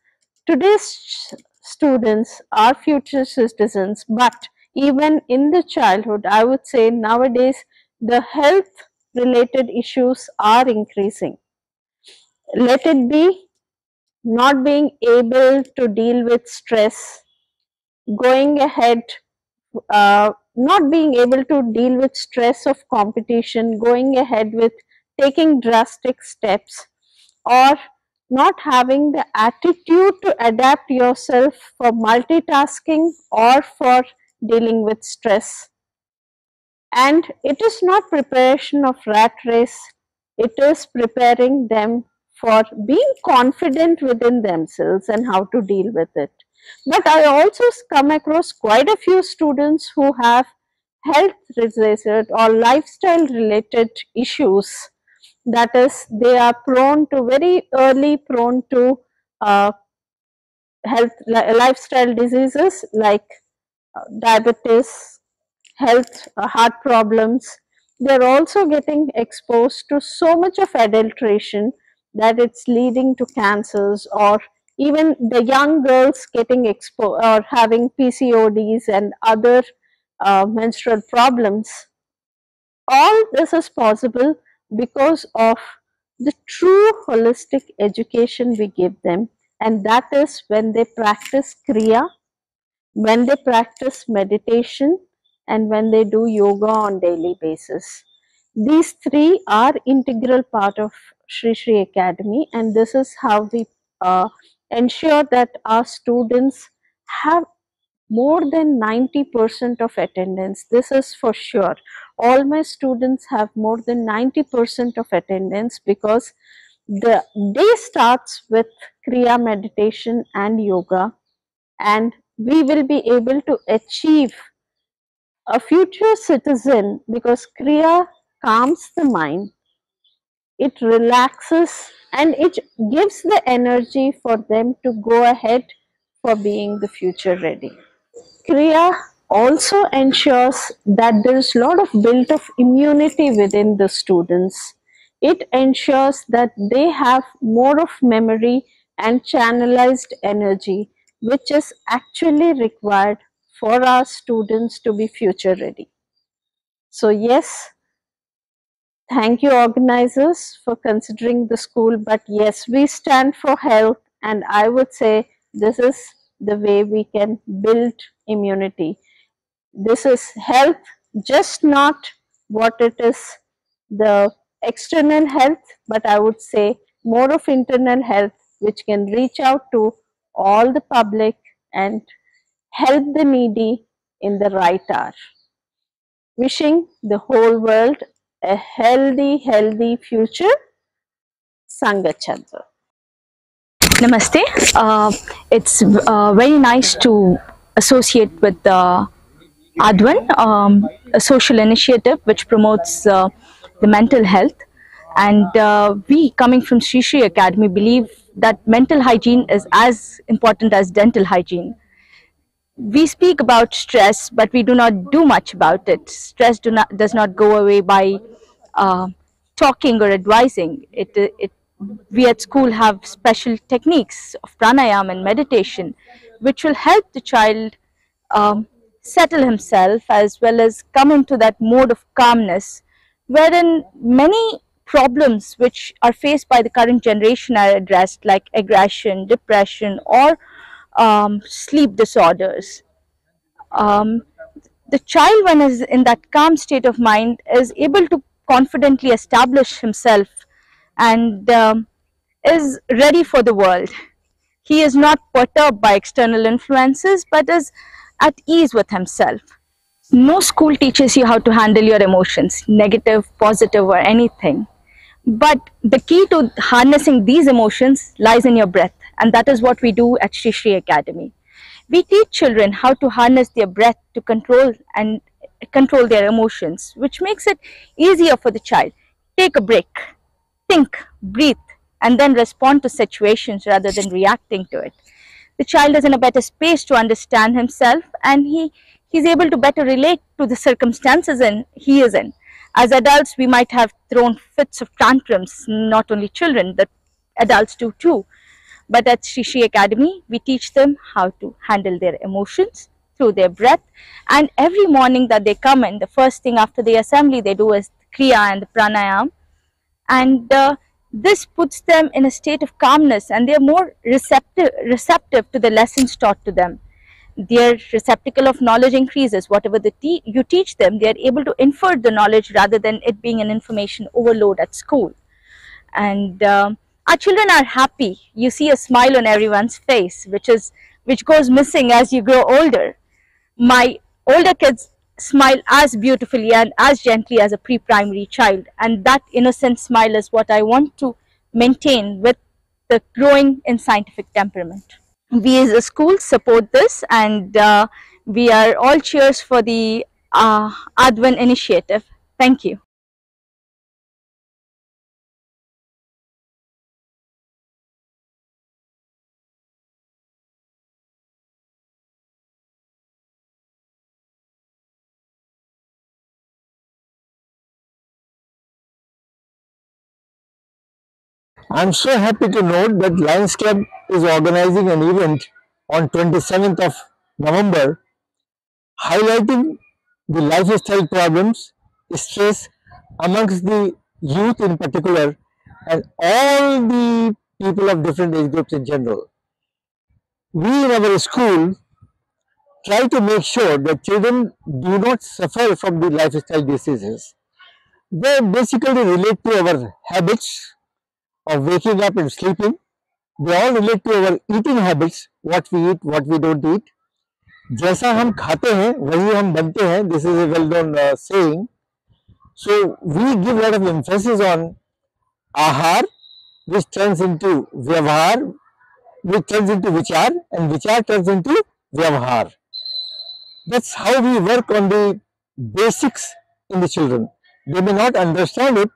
today's students are future citizens, but even in the childhood, I would say nowadays the health related issues are increasing. Let it be. Not being able to deal with stress, going ahead, uh, not being able to deal with stress of competition, going ahead with taking drastic steps, or not having the attitude to adapt yourself for multitasking or for dealing with stress. And it is not preparation of rat race, it is preparing them for being confident within themselves and how to deal with it. But I also come across quite a few students who have health related or lifestyle related issues. That is, they are prone to very early prone to uh, health li- lifestyle diseases like uh, diabetes, health, uh, heart problems. They're also getting exposed to so much of adulteration that it's leading to cancers or even the young girls getting exposed or having PCODs and other uh, menstrual problems. All this is possible because of the true holistic education we give them, and that is when they practice Kriya, when they practice meditation, and when they do yoga on daily basis. These three are integral part of Sri Sri Academy, and this is how we uh, ensure that our students have more than 90% of attendance. This is for sure. All my students have more than 90% of attendance because the day starts with Kriya meditation and yoga, and we will be able to achieve a future citizen because Kriya calms the mind, it relaxes, and it gives the energy for them to go ahead for being the future ready. Kriya also ensures that there is a lot of built of immunity within the students. It ensures that they have more of memory and channelized energy, which is actually required for our students to be future ready. So, yes, thank you, organizers, for considering the school. But yes, we stand for health, and I would say this is the way we can build immunity. This is health, just not what it is the external health, but I would say more of internal health, which can reach out to all the public and help the needy in the right hour. Wishing the whole world a healthy, healthy future. Sangachandra. Namaste. Uh, it's uh, very nice to associate with uh, Advan, um, a social initiative which promotes uh, the mental health. And uh, we, coming from Sri Sri Academy, believe that mental hygiene is as important as dental hygiene. We speak about stress, but we do not do much about it. Stress do not, does not go away by uh, talking or advising. It, it, we at school have special techniques of pranayam and meditation, which will help the child um, settle himself as well as come into that mode of calmness, wherein many problems which are faced by the current generation are addressed, like aggression, depression, or um, sleep disorders. Um, the child, when is in that calm state of mind, is able to confidently establish himself and um, is ready for the world. He is not perturbed by external influences but is at ease with himself. No school teaches you how to handle your emotions, negative, positive, or anything. But the key to harnessing these emotions lies in your breath, and that is what we do at Sri Sri Academy. We teach children how to harness their breath to control and control their emotions, which makes it easier for the child. Take a break, think, breathe, and then respond to situations rather than reacting to it. The child is in a better space to understand himself and he, he's able to better relate to the circumstances in, he is in. As adults, we might have thrown fits of tantrums, not only children, but adults do too. But at Sri Academy, we teach them how to handle their emotions through their breath. And every morning that they come in, the first thing after the assembly they do is Kriya and the Pranayam. And uh, this puts them in a state of calmness and they are more receptive, receptive to the lessons taught to them. Their receptacle of knowledge increases. Whatever the te- you teach them, they are able to infer the knowledge rather than it being an information overload at school. And um our children are happy. You see a smile on everyone's face which is which goes missing as you grow older. My older kids smile as beautifully and as gently as a pre-primary child and that innocent smile is what i want to maintain with the growing in scientific temperament. We as a school support this and uh, we are all cheers for the uh, advan initiative. Thank you I'm so happy to note that Lions Club is organizing an event on 27th of November highlighting the lifestyle problems, stress amongst the youth in particular and all the people of different age groups in general. We in our school try to make sure that children do not suffer from the lifestyle diseases. They basically relate to our habits of waking up and sleeping. They all relate to our eating habits, what we eat, what we don't eat. जैसा हम खाते हैं वही हम बनते हैं this is a well known saying so we give lot of emphasis on aahar which turns into vyavahar which turns into vichar and vichar turns into vyavahar that's how we work on the basics in the children they may not understand it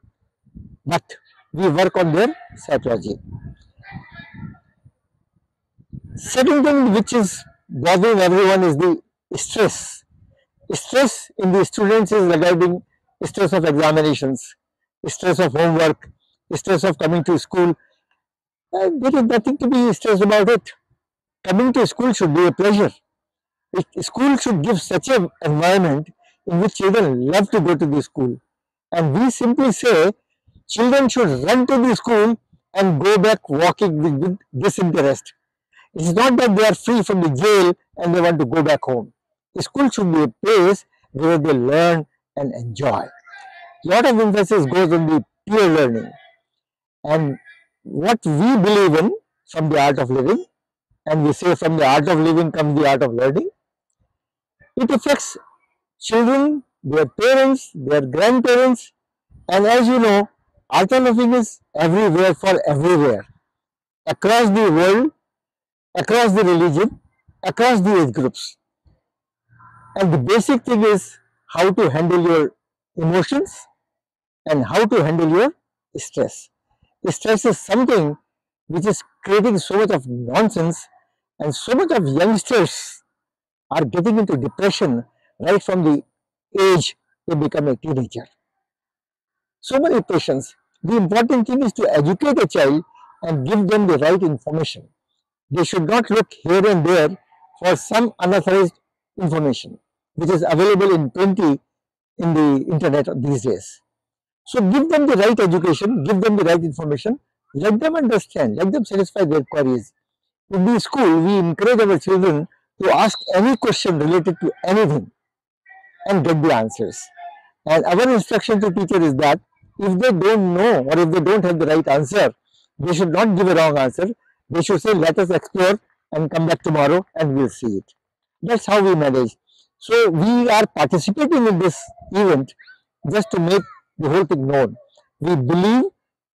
but we work on their psychology second thing which is bothering everyone is the stress. Stress in the students is regarding stress of examinations, stress of homework, stress of coming to school. Uh, there is nothing to be stressed about it. Coming to school should be a pleasure. It, school should give such an environment in which children love to go to the school. And we simply say children should run to the school and go back walking with, disinterest. It's not that they are free from the jail and they want to go back home. The school should be a place where they learn and enjoy. A lot of emphasis goes on the peer learning and what we believe in from the art of living and we say from the art of living comes the art of learning. It affects children, their parents, their grandparents and as you know living is everywhere for everywhere across the world across the religion, across the age groups. And the basic thing is how to handle your emotions and how to handle your stress. Stress is something which is creating so much of nonsense and so much of youngsters are getting into depression right from the age they become a teenager. So many patients. The important thing is to educate a child and give them the right information they should not look here and there for some unauthorized information which is available in plenty in the internet these days. So give them the right education, give them the right information, let them understand, let them satisfy their queries. In the school, we encourage our children to ask any question related to anything and get the answers. And our instruction to teacher is that if they don't know or if they don't have the right answer, they should not give a wrong answer. They should say, let us explore and come back tomorrow and we'll see it. That's how we manage. So we are participating in this event just to make the whole thing known. We believe,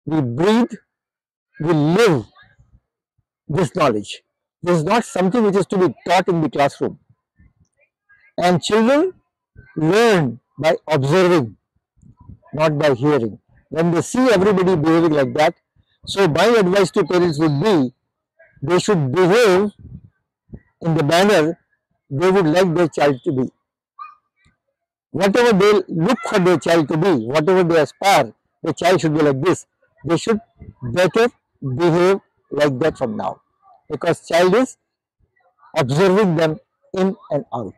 we breathe, we live this knowledge. This is not something which is to be taught in the classroom. And children learn by observing, not by hearing. When they see everybody behaving like that, so my advice to parents would be they should behave in the manner they would like their child to be. Whatever they look for their child to be, whatever they aspire, the child should be like this. They should better behave like that from now because child is observing them in and out.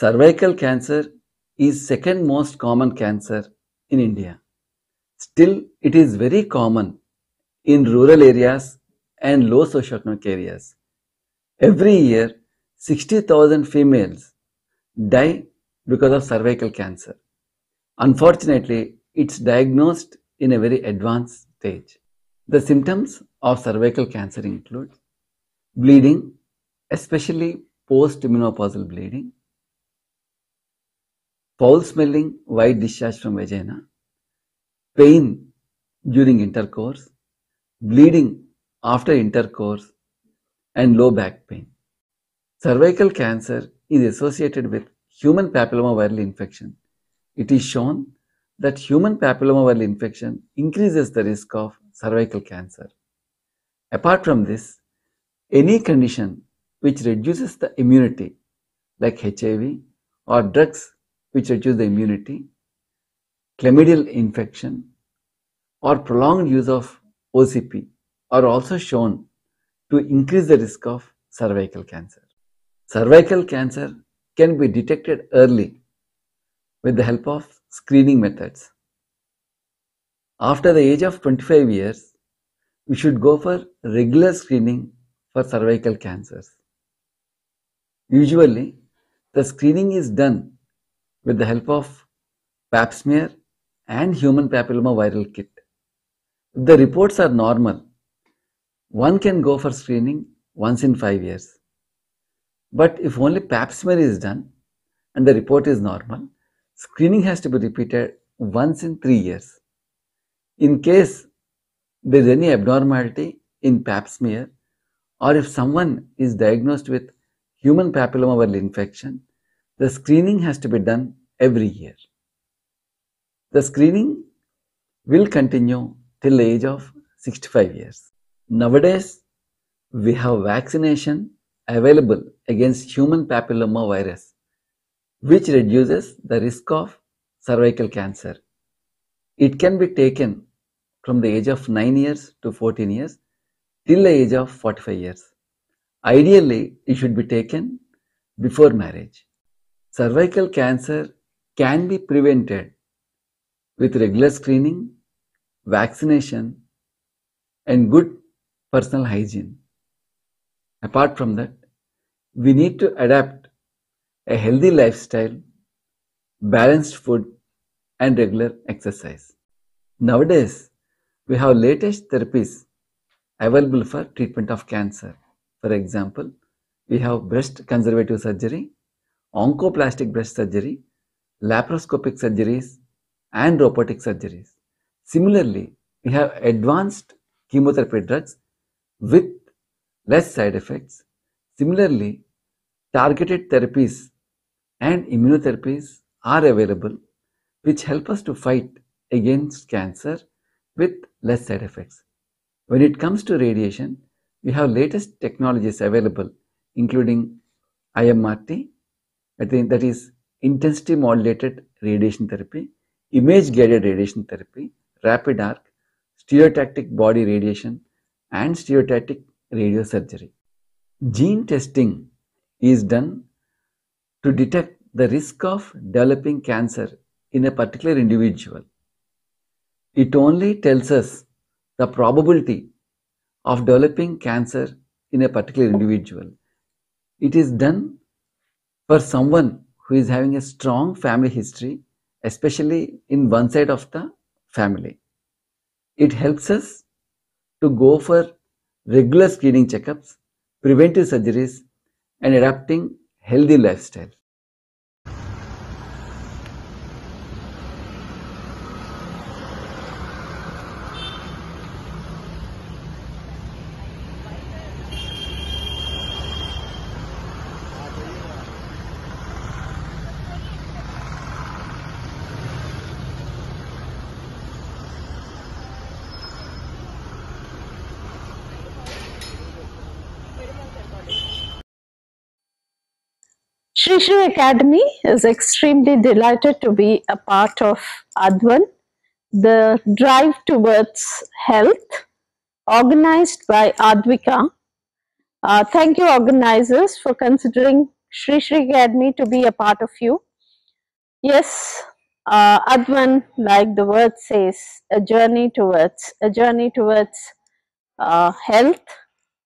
Cervical cancer is second most common cancer in India. Still, it is very common in rural areas and low socioeconomic areas. Every year, 60,000 females die because of cervical cancer. Unfortunately, it's diagnosed in a very advanced stage. The symptoms of cervical cancer include bleeding, especially post-menopausal bleeding, foul smelling white discharge from vagina, pain during intercourse, bleeding after intercourse, and low back pain. Cervical cancer is associated with human papillomaviral infection. It is shown that human papillomaviral infection increases the risk of cervical cancer. Apart from this, any condition which reduces the immunity, like HIV or drugs which reduce the immunity, chlamydial infection, or prolonged use of OCP are also shown to increase the risk of cervical cancer. Cervical cancer can be detected early with the help of screening methods. After the age of 25 years, we should go for regular screening for cervical cancers. Usually, the screening is done with the help of pap smear and human papilloma viral kit. If the reports are normal, one can go for screening once in five years. But if only pap smear is done and the report is normal, screening has to be repeated once in three years. In case there is any abnormality in pap smear or if someone is diagnosed with human papillomavirus infection, the screening has to be done every year. The screening will continue till the age of 65 years. Nowadays, we have vaccination available against human papilloma virus, which reduces the risk of cervical cancer. It can be taken from the age of 9 years to 14 years till the age of 45 years. Ideally, it should be taken before marriage. Cervical cancer can be prevented with regular screening, vaccination, and good personal hygiene. Apart from that, we need to adapt a healthy lifestyle, balanced food, and regular exercise. Nowadays, we have latest therapies available for treatment of cancer. For example, we have breast conservative surgery, oncoplastic breast surgery, laparoscopic surgeries, and robotic surgeries. Similarly, we have advanced chemotherapy drugs with less side effects. Similarly, targeted therapies and immunotherapies are available which help us to fight against cancer with less side effects. When it comes to radiation, we have latest technologies available including IMRT, I think that is intensity modulated radiation therapy, image guided radiation therapy, rapid arc, stereotactic body radiation, and stereotactic radiosurgery. Gene testing is done to detect the risk of developing cancer in a particular individual. It only tells us the probability of developing cancer in a particular individual. It is done for someone who is having a strong family history, especially in one side of the family. It helps us to go for regular screening checkups, preventive surgeries, and adapting healthy lifestyle. Shri Academy is extremely delighted to be a part of Advan, the drive towards health organized by Advika. Uh, thank you organizers for considering Shri Shri Academy to be a part of you. Yes, uh, Advan, like the word says, a journey towards, a journey towards uh, health.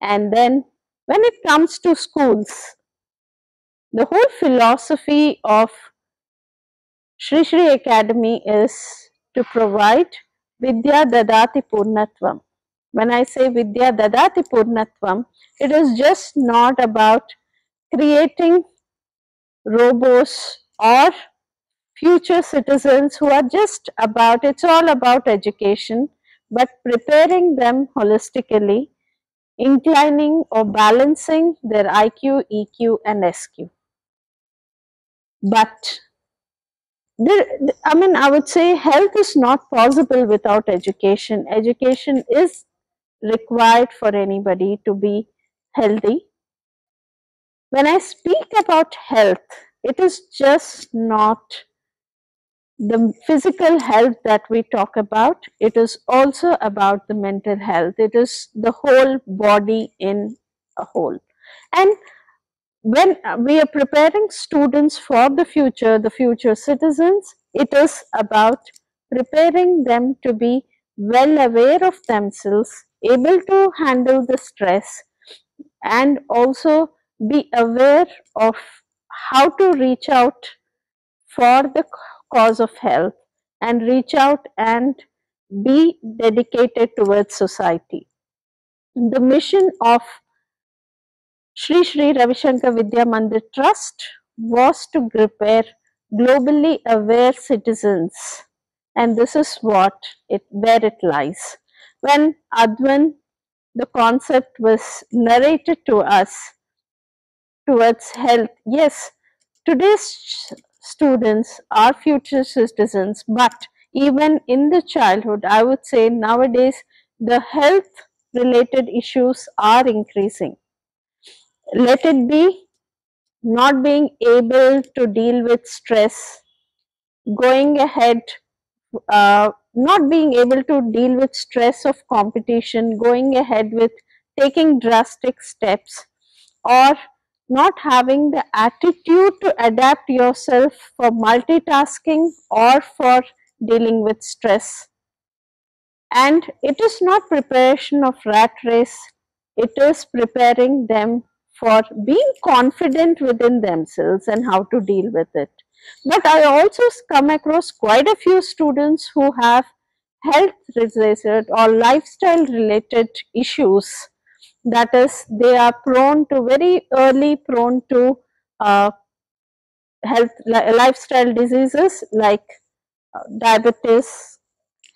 And then when it comes to schools, the whole philosophy of Shri Shri Academy is to provide Vidya Dadati Purnatvam. When I say Vidya Dadati Purnatvam, it is just not about creating robots or future citizens who are just about, it's all about education, but preparing them holistically, inclining or balancing their IQ, EQ, and SQ. But there, I mean, I would say health is not possible without education. Education is required for anybody to be healthy. When I speak about health, it is just not the physical health that we talk about, it is also about the mental health. It is the whole body in a whole. And when uh, we are preparing students for the future, the future citizens, it is about preparing them to be well aware of themselves, able to handle the stress, and also be aware of how to reach out for the cause of health and reach out and be dedicated towards society. The mission of Sri Sri Ravi Shankar Vidya Mandir Trust was to prepare globally aware citizens and this is what it where it lies. When Advan the concept was narrated to us towards health, yes, today's students are future citizens, but even in the childhood, I would say nowadays the health related issues are increasing. Let it be not being able to deal with stress, going ahead, uh, not being able to deal with stress of competition, going ahead with taking drastic steps, or not having the attitude to adapt yourself for multitasking or for dealing with stress. And it is not preparation of rat race, it is preparing them for being confident within themselves and how to deal with it. But I also come across quite a few students who have health related or lifestyle related issues that is they are prone to very early prone to uh, health li lifestyle diseases like uh, diabetes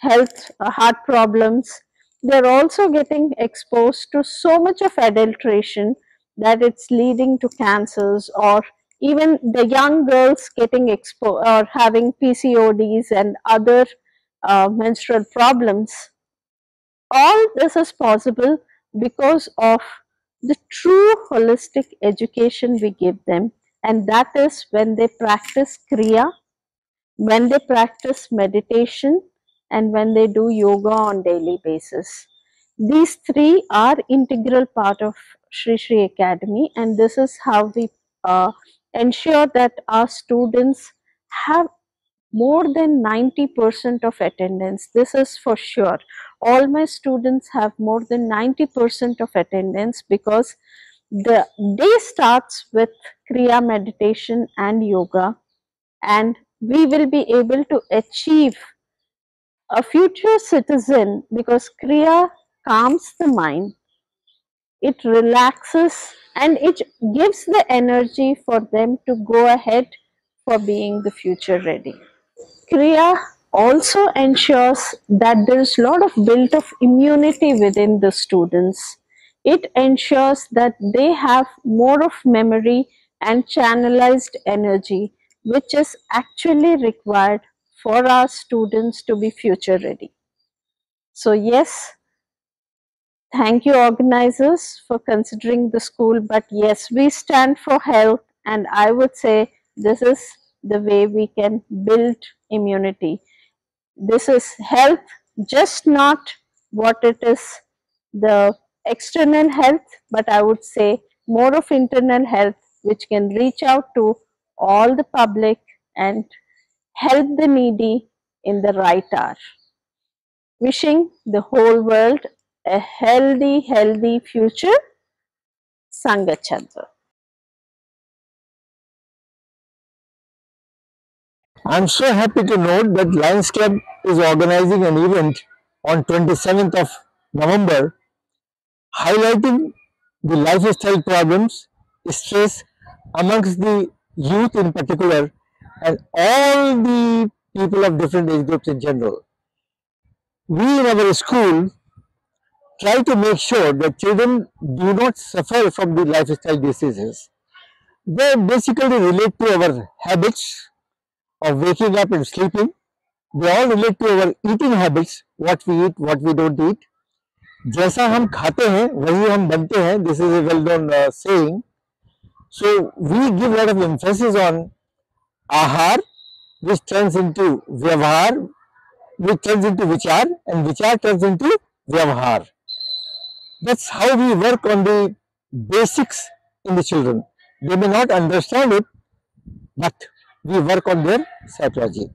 health uh, heart problems they're also getting exposed to so much of adulteration that it's leading to cancers or even the young girls getting exposed or having PCODs and other uh, menstrual problems. All this is possible because of the true holistic education we give them and that is when they practice kriya when they practice meditation and when they do yoga on daily basis. These three are integral part of Sri Sri Academy and this is how we uh, ensure that our students have more than 90% of attendance. This is for sure. All my students have more than 90% of attendance because the day starts with Kriya meditation and yoga and we will be able to achieve a future citizen because Kriya calms the mind, it relaxes and it gives the energy for them to go ahead for being the future ready. Kriya also ensures that there is a lot of built of immunity within the students. It ensures that they have more of memory and channelized energy, which is actually required for our students to be future ready. So yes, thank you organizers for considering the school, but yes, we stand for health and I would say this is the way we can build immunity. This is health, just not what it is the external health, but I would say more of internal health which can reach out to all the public and help the needy in the right hour. Wishing the whole world a healthy, healthy future. Sangha Chandra. I'm so happy to note that Lions Club is organizing an event on 27th of November highlighting the lifestyle problems, stress amongst the youth in particular and all the people of different age groups in general. We in our school try to make sure that children do not suffer from the lifestyle diseases. They basically relate to our habits of waking up and sleeping. They all relate to our eating habits, what we eat, what we don't eat. जैसा हम खाते हैं वही हम बनते हैं this is a well known saying so we give lot of emphasis on aahar which turns into vyavahar which turns into vichar and vichar turns into vyavahar that's how we work on the basics in the children they may not understand it but we work on their psychology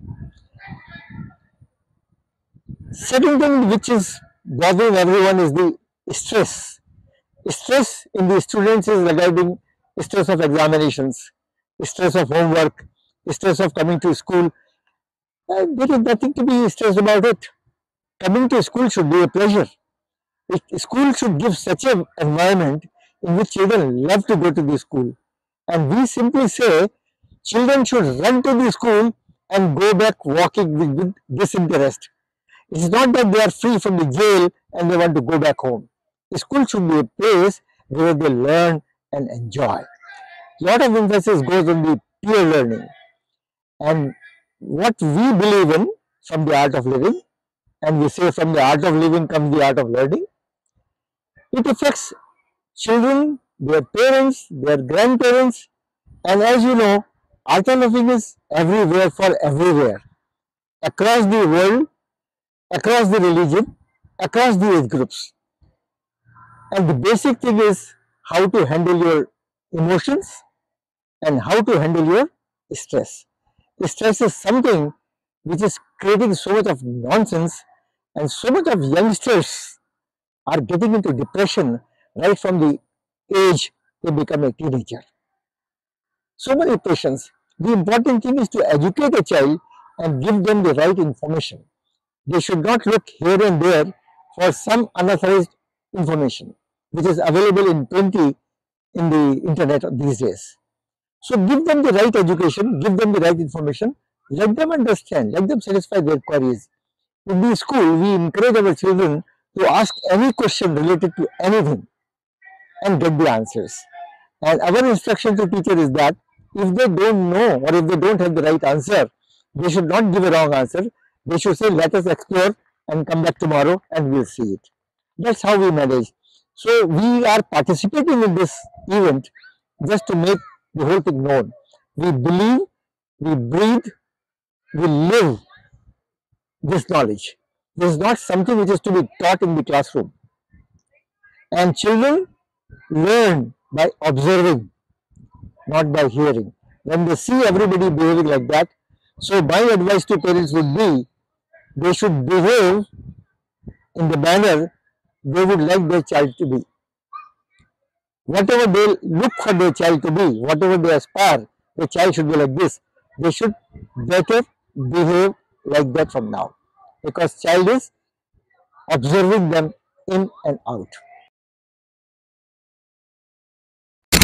second thing which is bothering everyone is the stress. Stress in the students is regarding stress of examinations, stress of homework, stress of coming to school. Uh, there is nothing to be stressed about it. Coming to school should be a pleasure. School should give such an environment in which children love to go to the school. And we simply say children should run to the school and go back walking with, with disinterest. It's not that they are free from the jail and they want to go back home. The school should be a place where they learn and enjoy. A lot of emphasis goes on the peer learning and what we believe in from the art of living and we say from the art of living comes the art of learning. It affects children, their parents, their grandparents and as you know living is everywhere for everywhere across the world across the religion, across the age groups. And the basic thing is how to handle your emotions and how to handle your stress. Stress is something which is creating so much of nonsense and so much of youngsters are getting into depression right from the age they become a teenager. So many patients. The important thing is to educate a child and give them the right information they should not look here and there for some unauthorized information which is available in plenty in the internet these days. So give them the right education, give them the right information, let them understand, let them satisfy their queries. In the school, we encourage our children to ask any question related to anything and get the answers. And our instruction to teacher is that if they don't know or if they don't have the right answer, they should not give a wrong answer. They should say, let us explore and come back tomorrow and we'll see it. That's how we manage. So we are participating in this event just to make the whole thing known. We believe, we breathe, we live this knowledge. This is not something which is to be taught in the classroom. And children learn by observing, not by hearing. When they see everybody behaving like that, so my advice to parents would be, they should behave in the manner they would like their child to be. Whatever they look for their child to be, whatever they aspire, the child should be like this. They should better behave like that from now. Because child is observing them in and out.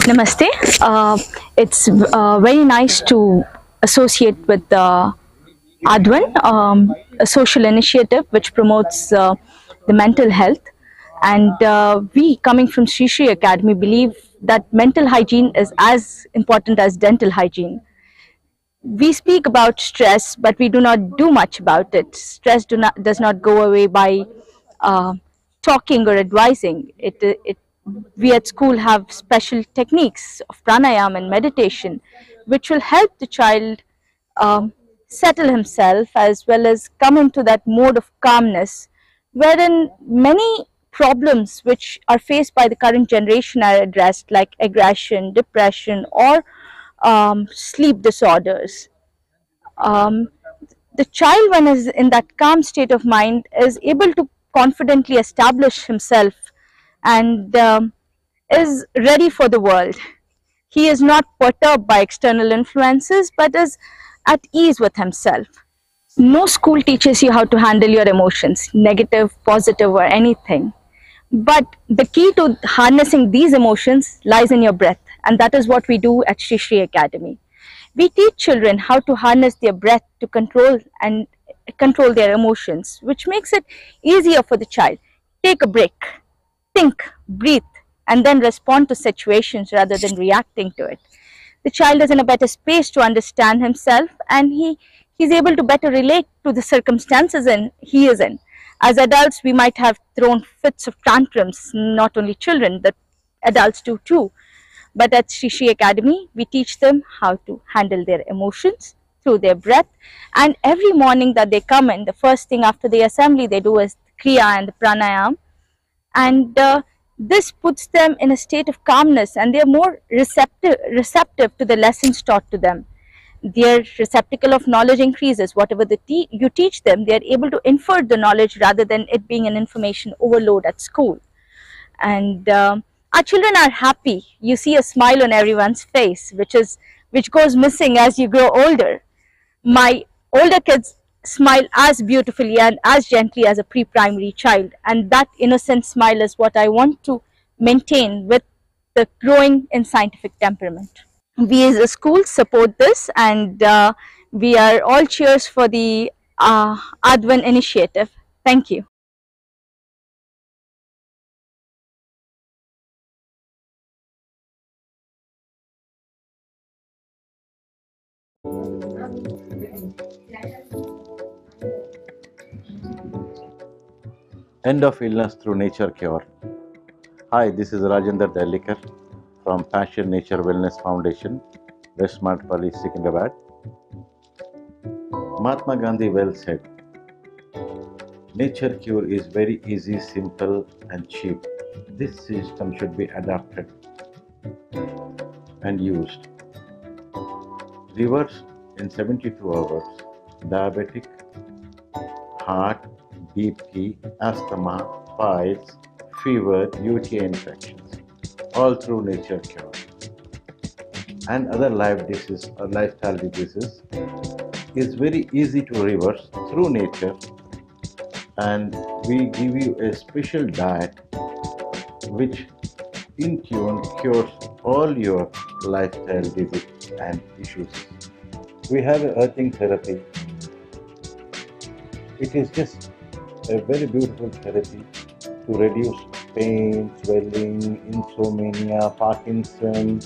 Namaste. Uh, it's uh, very nice to associate with uh, Advan, um, a social initiative which promotes uh, the mental health. And uh, we, coming from Sri Sri Academy, believe that mental hygiene is as important as dental hygiene. We speak about stress, but we do not do much about it. Stress do not, does not go away by uh, talking or advising. It, it, we at school have special techniques of pranayam and meditation, which will help the child um, settle himself as well as come into that mode of calmness wherein many problems which are faced by the current generation are addressed, like aggression, depression, or um, sleep disorders. Um, the child, when is in that calm state of mind, is able to confidently establish himself and um, is ready for the world. He is not perturbed by external influences but is at ease with himself. No school teaches you how to handle your emotions, negative, positive, or anything. But the key to harnessing these emotions lies in your breath, and that is what we do at Shri Shri Academy. We teach children how to harness their breath to control and control their emotions, which makes it easier for the child. Take a break, think, breathe, and then respond to situations rather than reacting to it. The child is in a better space to understand himself and he, he's able to better relate to the circumstances in, he is in. As adults, we might have thrown fits of tantrums, not only children, the adults do too. But at Shri Academy, we teach them how to handle their emotions through their breath. And every morning that they come in, the first thing after the assembly they do is Kriya and the Pranayam. And uh, this puts them in a state of calmness and they are more receptive, receptive to the lessons taught to them. Their receptacle of knowledge increases. Whatever the te- you teach them, they are able to infer the knowledge rather than it being an information overload at school. And um our children are happy. You see a smile on everyone's face, which is which goes missing as you grow older. My older kids smile as beautifully and as gently as a pre-primary child, and that innocent smile is what I want to maintain with the growing in scientific temperament. We as a school support this, and uh, we are all cheers for the uh, Advan initiative. Thank you. End of illness through nature cure. Hi, this is Rajendra Dalikar from Passion Nature Wellness Foundation, West Matpalli, Secunderabad. Mahatma Gandhi well said, Nature cure is very easy, simple, and cheap. This system should be adapted and used. Reverse in 72 hours diabetic, heart, BP, asthma, piles, fever, UTI infections, all through nature cure. And other life diseases or lifestyle diseases is very easy to reverse through nature and we give you a special diet which in tune cures all your lifestyle disease and issues. We have a earthing therapy. It is just a very beautiful therapy to reduce pain, swelling, insomnia, Parkinson,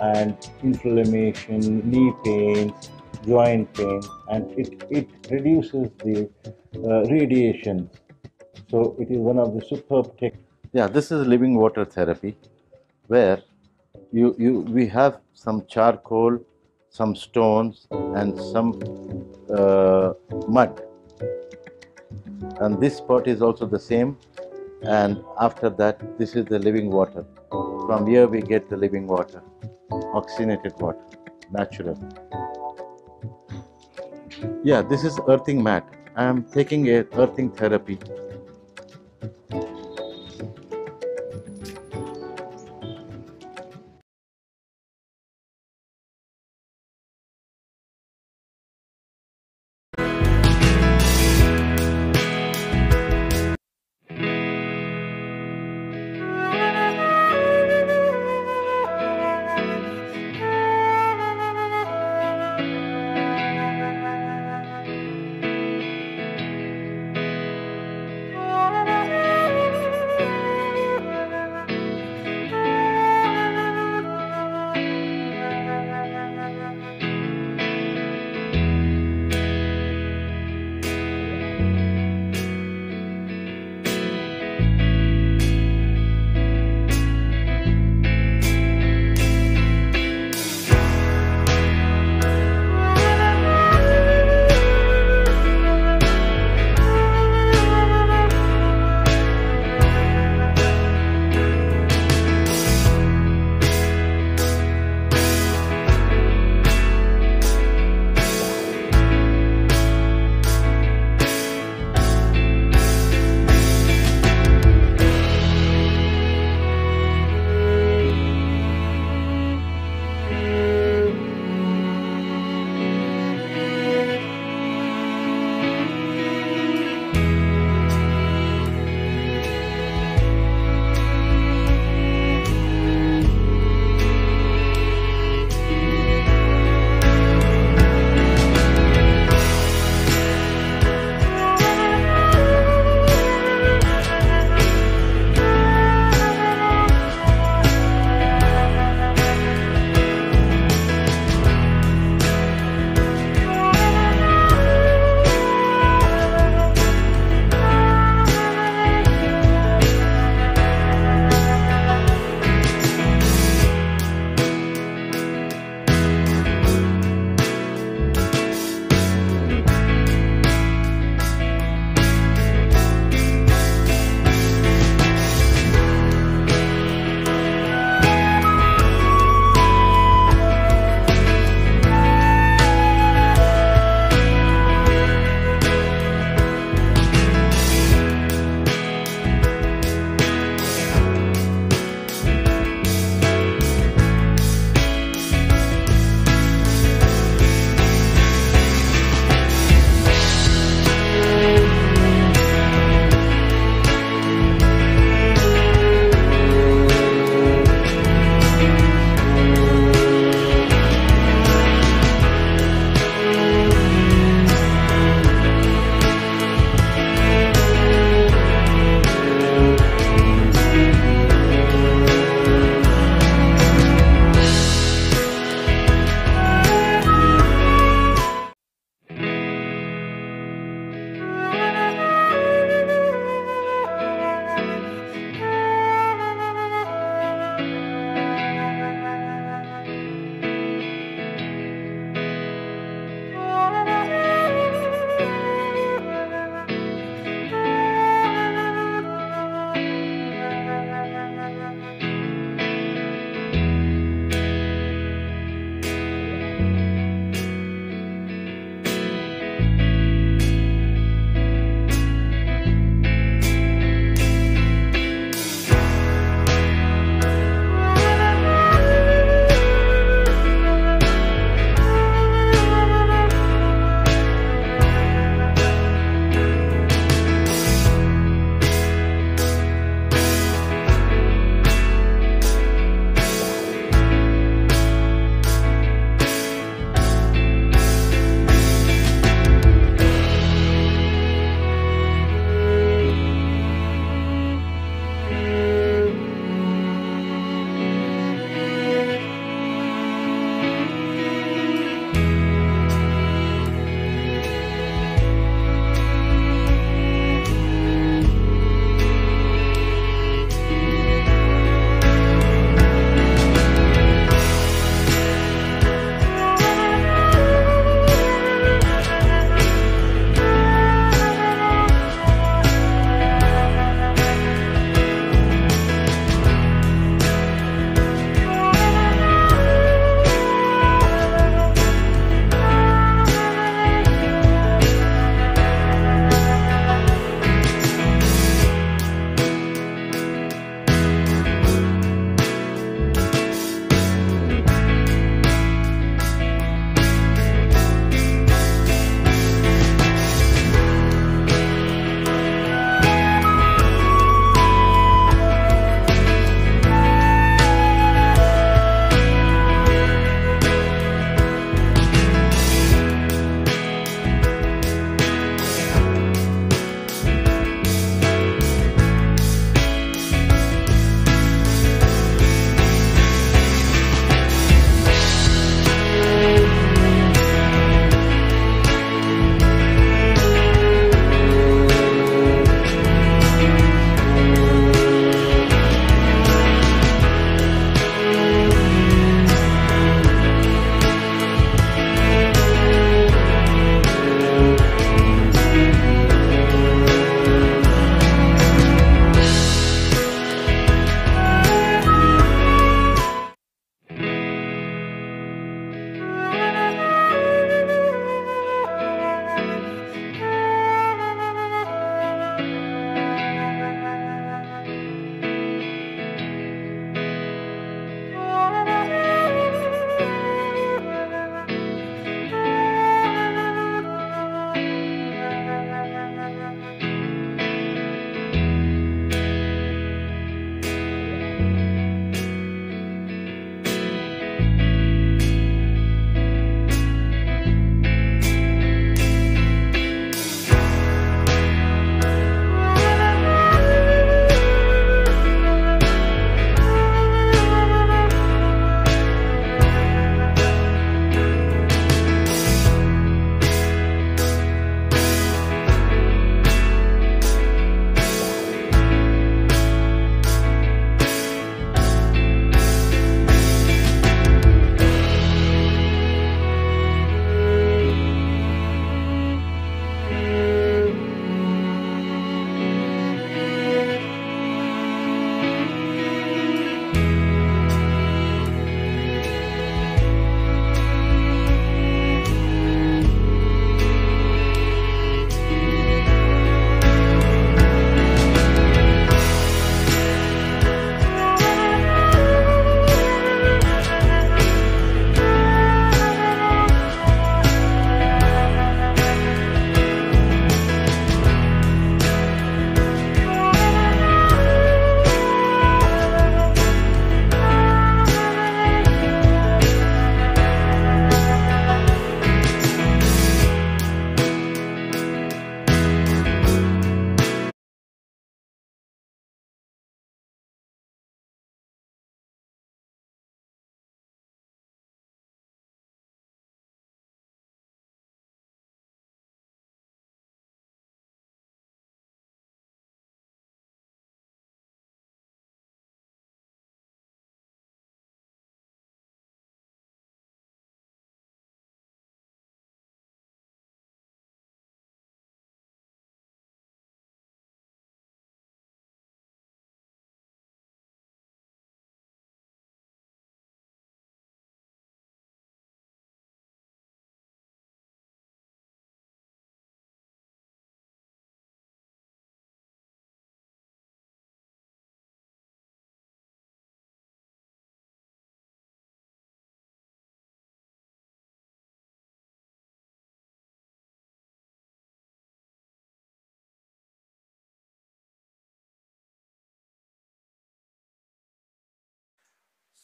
and inflammation, knee pains, joint pain, and it, it reduces the uh, radiation. So it is one of the superb tech. Yeah, this is living water therapy, where you you we have some charcoal, some stones, and some uh, mud and this spot is also the same. And after that this is the living water. From here we get the living water oxygenated water natural. Yeah this is earthing mat. I am taking a earthing therapy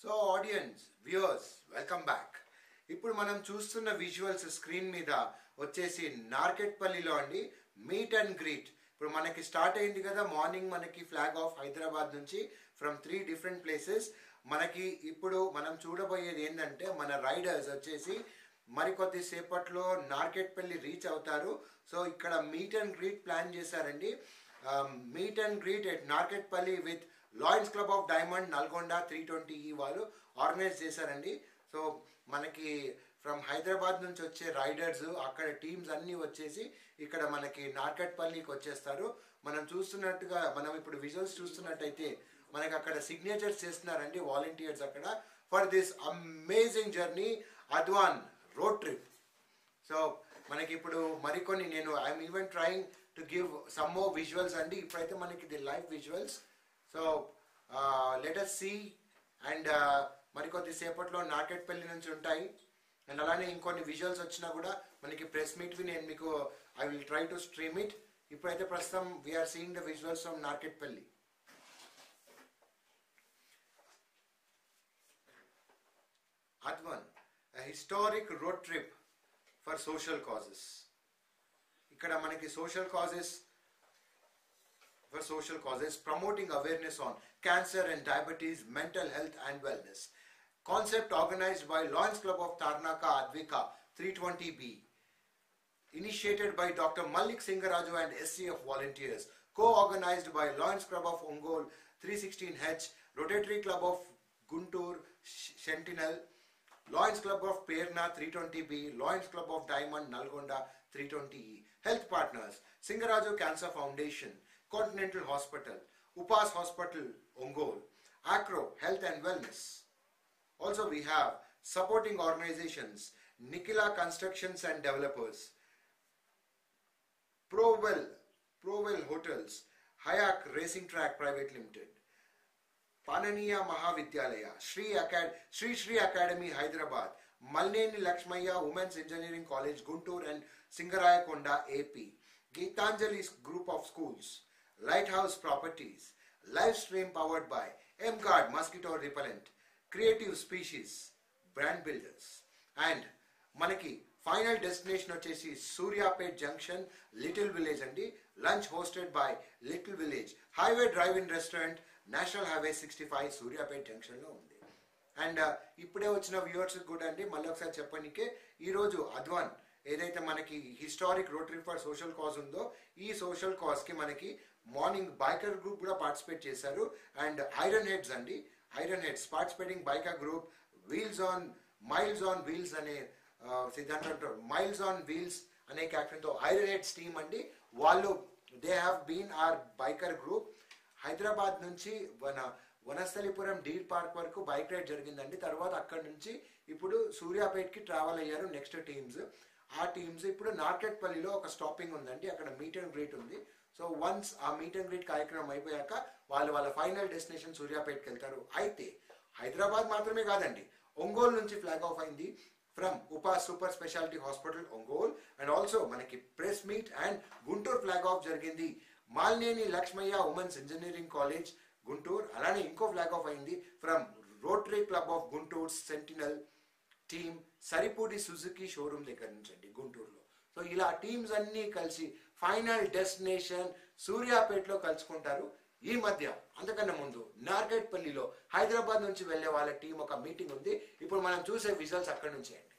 so audience viewers welcome back ఇప్పుడు మనం చూస్తున్న visuals screen మీద వచ్చేసి నార్కెట్పల్లిలో అండి meet and greet ఇప్పుడు మనకి start అయింది కదా మార్నింగ్ మనకి ఫ్లాగ్ ఆఫ్ హైదరాబాద్ నుంచి ఫ్రమ్ త్రీ డిఫరెంట్ ప్లేసెస్ మనకి ఇప్పుడు మనం చూడబోయేది ఏంటంటే మన రైడర్స్ వచ్చేసి మరికొద్ది సేపట్లో నార్కెట్పల్లి రీచ్ అవుతారు. సో ఇక్కడ మీట్ అండ్ గ్రీట్ ప్లాన్ చేశారండి. Meet and greet at Narketpally with Lions Club of diamond Nalgonda three twenty ఈ వాళ్ళు ఆర్గనైజ్ చేశారండి. సో మనకి ఫ్రమ్ హైదరాబాద్ నుంచి వచ్చే రైడర్స్ అక్కడ టీమ్స్ అన్నీ వచ్చేసి ఇక్కడ మనకి నార్కట్పల్లికి వచ్చేస్తారు. మనం చూస్తున్నట్టుగా మనం ఇప్పుడు విజువల్స్ చూస్తున్నట్టయితే మనకి అక్కడ సిగ్నేచర్స్ చేస్తున్నారండి వాలంటీర్స్ అక్కడ ఫర్ దిస్ అమేజింగ్ జర్నీ అద్వాన్ రోడ్ ట్రిప్ సో మనకి ఇప్పుడు మరికొన్ని నేను I'm even trying to give some more visuals అండి. ఇప్పుడైతే మనకి ఇది live visuals so let us see and మరికొద్ది సేపట్లో నాకెట్పల్లి నుంచి ఉంటాయి. అండ్ అలానే ఇంకొన్ని విజువల్స్ వచ్చినా కూడా మనకి ప్రెస్ మీట్వి నేను మీకు I will try to stream it ఇప్పుడైతే ప్రస్తుతం we're seeing the visuals from Narketpally అద్వన్ historic road trip for social causes ఇక్కడ మనకి social causes for social causes, promoting awareness on cancer and diabetes, mental health and wellness. Concept organized by Lions Club of Tarnaka Advika 320B. Initiated by Dr. Malik Singaraju and SCF volunteers. Co-organized by Lions Club of Ongol 316H, Rotary Club of Guntur Sentinel, Lions Club of Perna 320B, Lions Club of Diamond Nalgonda 320E. Health partners, Singaraju Cancer Foundation, Continental Hospital, Upas Hospital, Ongol, Acro Health and Wellness. Also, we have supporting organizations Nikila Constructions and Developers, Prowell, Hotels, Hayak Racing Track Private Limited, Pananiya Mahavidyalaya, Sri, Acad- Sri Sri Academy Hyderabad, Malneni Lakshmaya Women's Engineering College, Guntur and Singaraya Konda, AP, Geetanjali's Group of Schools, Lighthouse Properties, live stream powered by MGuard Mosquito Repellent, Creative Species, brand builders and మనకి final destination వచ్చేసి Suryapet junction little village అండి. Lunch hosted by Little Village highway drive in restaurant national highway sixty five Suryapet జంక్షన్లో ఉంది and uh, ఇప్పుడే వచ్చిన viewers కూడా అండి మళ్ళీ ఒకసారి చెప్పడానికి ఈరోజు అద్వాన్ ఏదైతే మనకి historic rotary for social cause ఉందో ఈ సోషల్ కాజ్కి మనకి మార్నింగ్ బైకర్ గ్రూప్ కూడా పార్టిసిపేట్ చేశారు. అండ్ ఐరన్ హెడ్స్ అండి. Iron heads participating biker group wheels on miles on wheels అనే సిద్ధాంతం మైల్స్ ఆన్ వీల్స్ అనే క్యాప్టెన్తో ఐరన్ హెడ్స్ టీమ్ అండి. వాళ్ళు they have been are biker group. Hyderabad నుంచి మన వనస్థలిపురం డీర్ పార్క్ వరకు బైక్ రైడ్ జరిగిందండి. తర్వాత అక్కడ నుంచి ఇప్పుడు సూర్యాపేట్కి ట్రావెల్ అయ్యారు నెక్స్ట్ టీమ్స్. ఆ టీమ్స్ ఇప్పుడు నార్కెట్పల్లిలో ఒక స్టాపింగ్ ఉందండి. అక్కడ మీట్ అండ్ గ్రీట్ ఉంది. సో వన్స్ ఆ మీట్ అండ్ గ్రీట్ కార్యక్రమం అయిపోయాక వాళ్ళు వాళ్ళ ఫైనల్ డెస్టినేషన్ సూర్యాపేట్కి వెళ్తారు. అయితే హైదరాబాద్ మాత్రమే కాదండి. ఒంగోలు నుంచి ఫ్లాగ్ ఆఫ్ అయింది. From Upa super specialty hospital Ongole. And also మనకి press meet and Guntur flag off జరిగింది. Malneni Lakshmaiah women's engineering college Guntur. అలానే ఇంకో ఫ్లాగ్ ఆఫ్ అయింది. From Rotary Club of Guntur centennial team Saripudi Suzuki showroom దగ్గర నుంచి అండి గుంటూరులో. So ఇలా టీమ్స్ అన్నీ కలిసి ఫైనల్ డెస్టినేషన్ సూర్యాపేటలో కలుసుకుంటారు. ఈ మధ్య అంతకన్నా ముందు నార్గేట్పల్లిలో హైదరాబాద్ నుంచి వెళ్ళే వాళ్ళ టీం ఒక మీటింగ్ ఉంది. ఇప్పుడు మనం చూసే విజువల్స్ అక్కడ నుంచి. అండి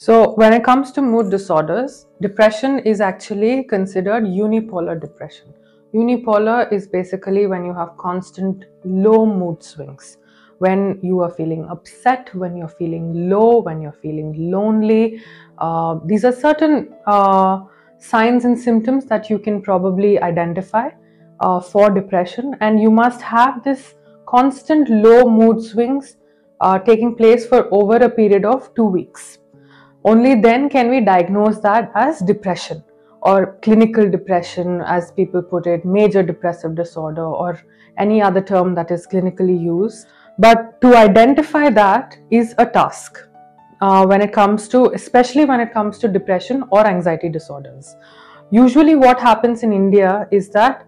So, when it comes to mood disorders, depression is actually considered unipolar depression. Unipolar is basically when you have constant low mood swings, when you are feeling upset, when you're feeling low, when you're feeling lonely. Uh, these are certain uh, signs and symptoms that you can probably identify uh, for depression, and you must have this constant low mood swings uh, taking place for over a period of two weeks only then can we diagnose that as depression or clinical depression as people put it major depressive disorder or any other term that is clinically used. But to identify that is a task uh, when it comes to especially when it comes to depression or anxiety disorders. Usually what happens in india is that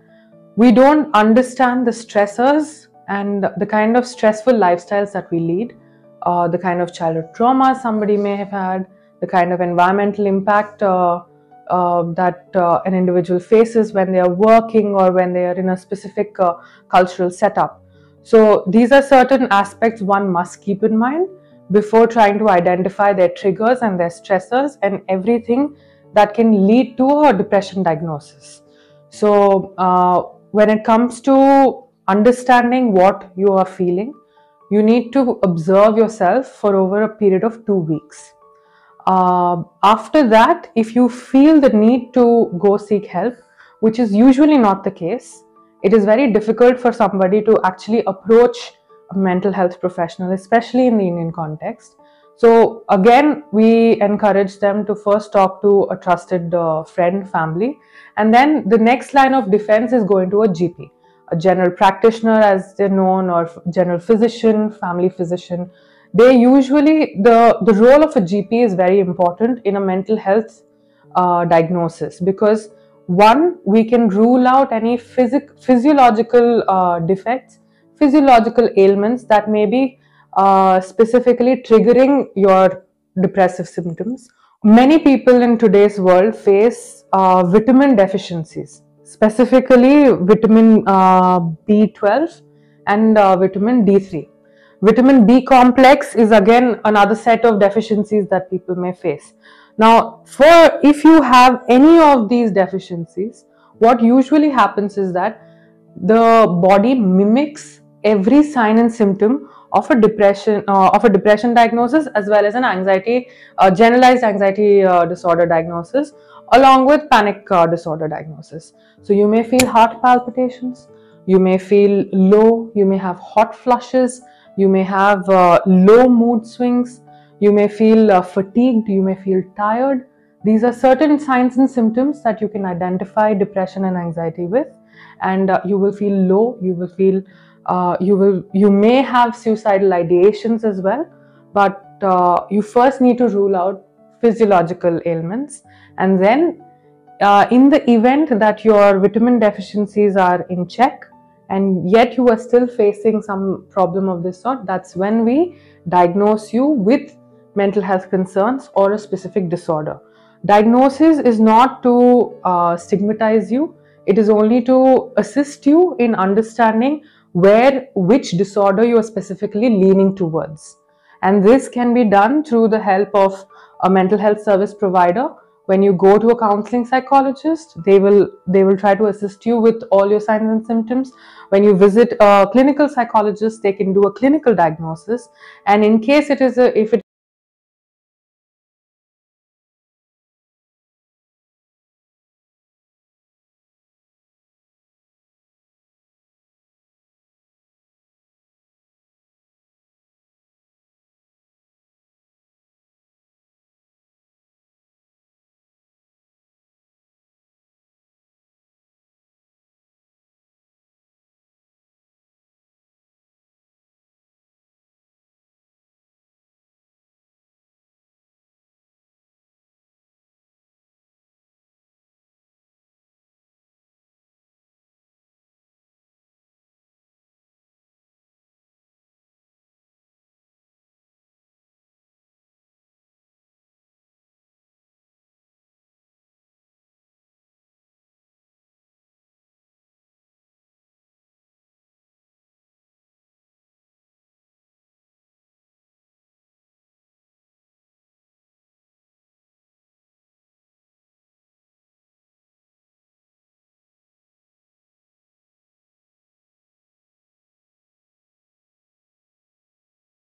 we don't understand the stressors and the kind of stressful lifestyles that we lead uh, the kind of childhood trauma somebody may have had the kind of environmental impact uh, uh, that uh, an individual faces when they are working or when they are in a specific uh, cultural setup. So, these are certain aspects one must keep in mind before trying to identify their triggers and their stressors and everything that can lead to a depression diagnosis. So, uh, when it comes to understanding what you are feeling, you need to observe yourself for over a period of two weeks. Uh, after that, if you feel the need to go seek help, which is usually not the case, it is very difficult for somebody to actually approach a mental health professional, especially in the Indian context. So, again, we encourage them to first talk to a trusted uh, friend, family, and then the next line of defense is going to a GP, a general practitioner, as they're known, or general physician, family physician they usually the the role of a gp is very important in a mental health uh, diagnosis because one we can rule out any physic physiological uh, defects physiological ailments that may be uh, specifically triggering your depressive symptoms. Many people in today's world face uh, vitamin deficiencies specifically vitamin uh, b12 and uh, vitamin d3 Vitamin B complex is again another set of deficiencies that people may face. Now, for if you have any of these deficiencies, what usually happens is that the body mimics every sign and symptom of a depression uh, of a depression diagnosis as well as an anxiety uh, generalized anxiety uh, disorder diagnosis along with panic uh, disorder diagnosis so you may feel heart palpitations you may feel low you may have hot flushes you may have uh, low mood swings, you may feel uh, fatigued, you may feel tired. These are certain signs and symptoms that you can identify depression and anxiety with, and uh, you will feel low, you will feel, uh, you will, you may have suicidal ideations as well, but uh, you first need to rule out physiological ailments, and then uh, in the event that your vitamin deficiencies are in check, and yet you are still facing some problem of this sort, that's when we diagnose you with mental health concerns or a specific disorder. Diagnosis is not to uh, stigmatize you, it is only to assist you in understanding where which disorder you are specifically leaning towards. And this can be done through the help of a mental health service provider when you go to a counseling psychologist they will they will try to assist you with all your signs and symptoms. When you visit a clinical psychologist they can do a clinical diagnosis. And in case it is a if it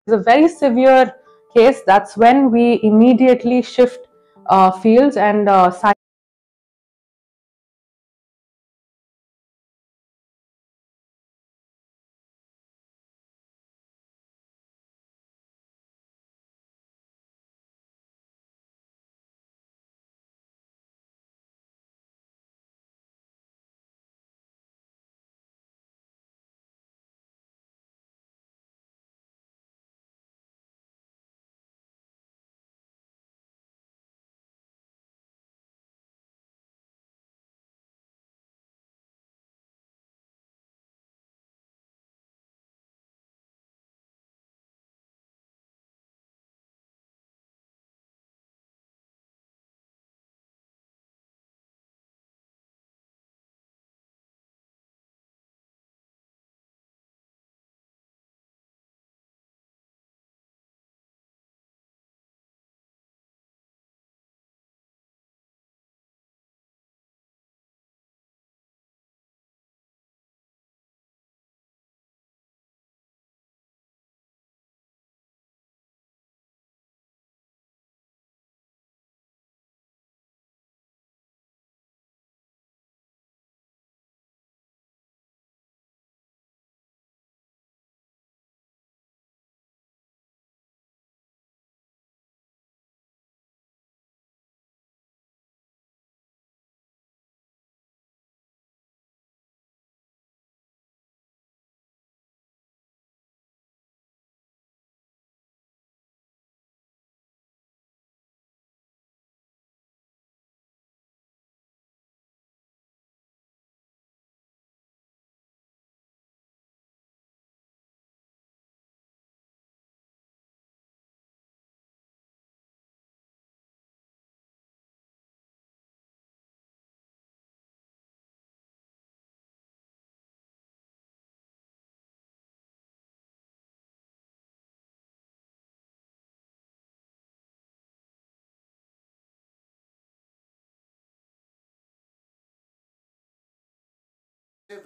is a very severe case, that's when we immediately shift uh, fields and uh,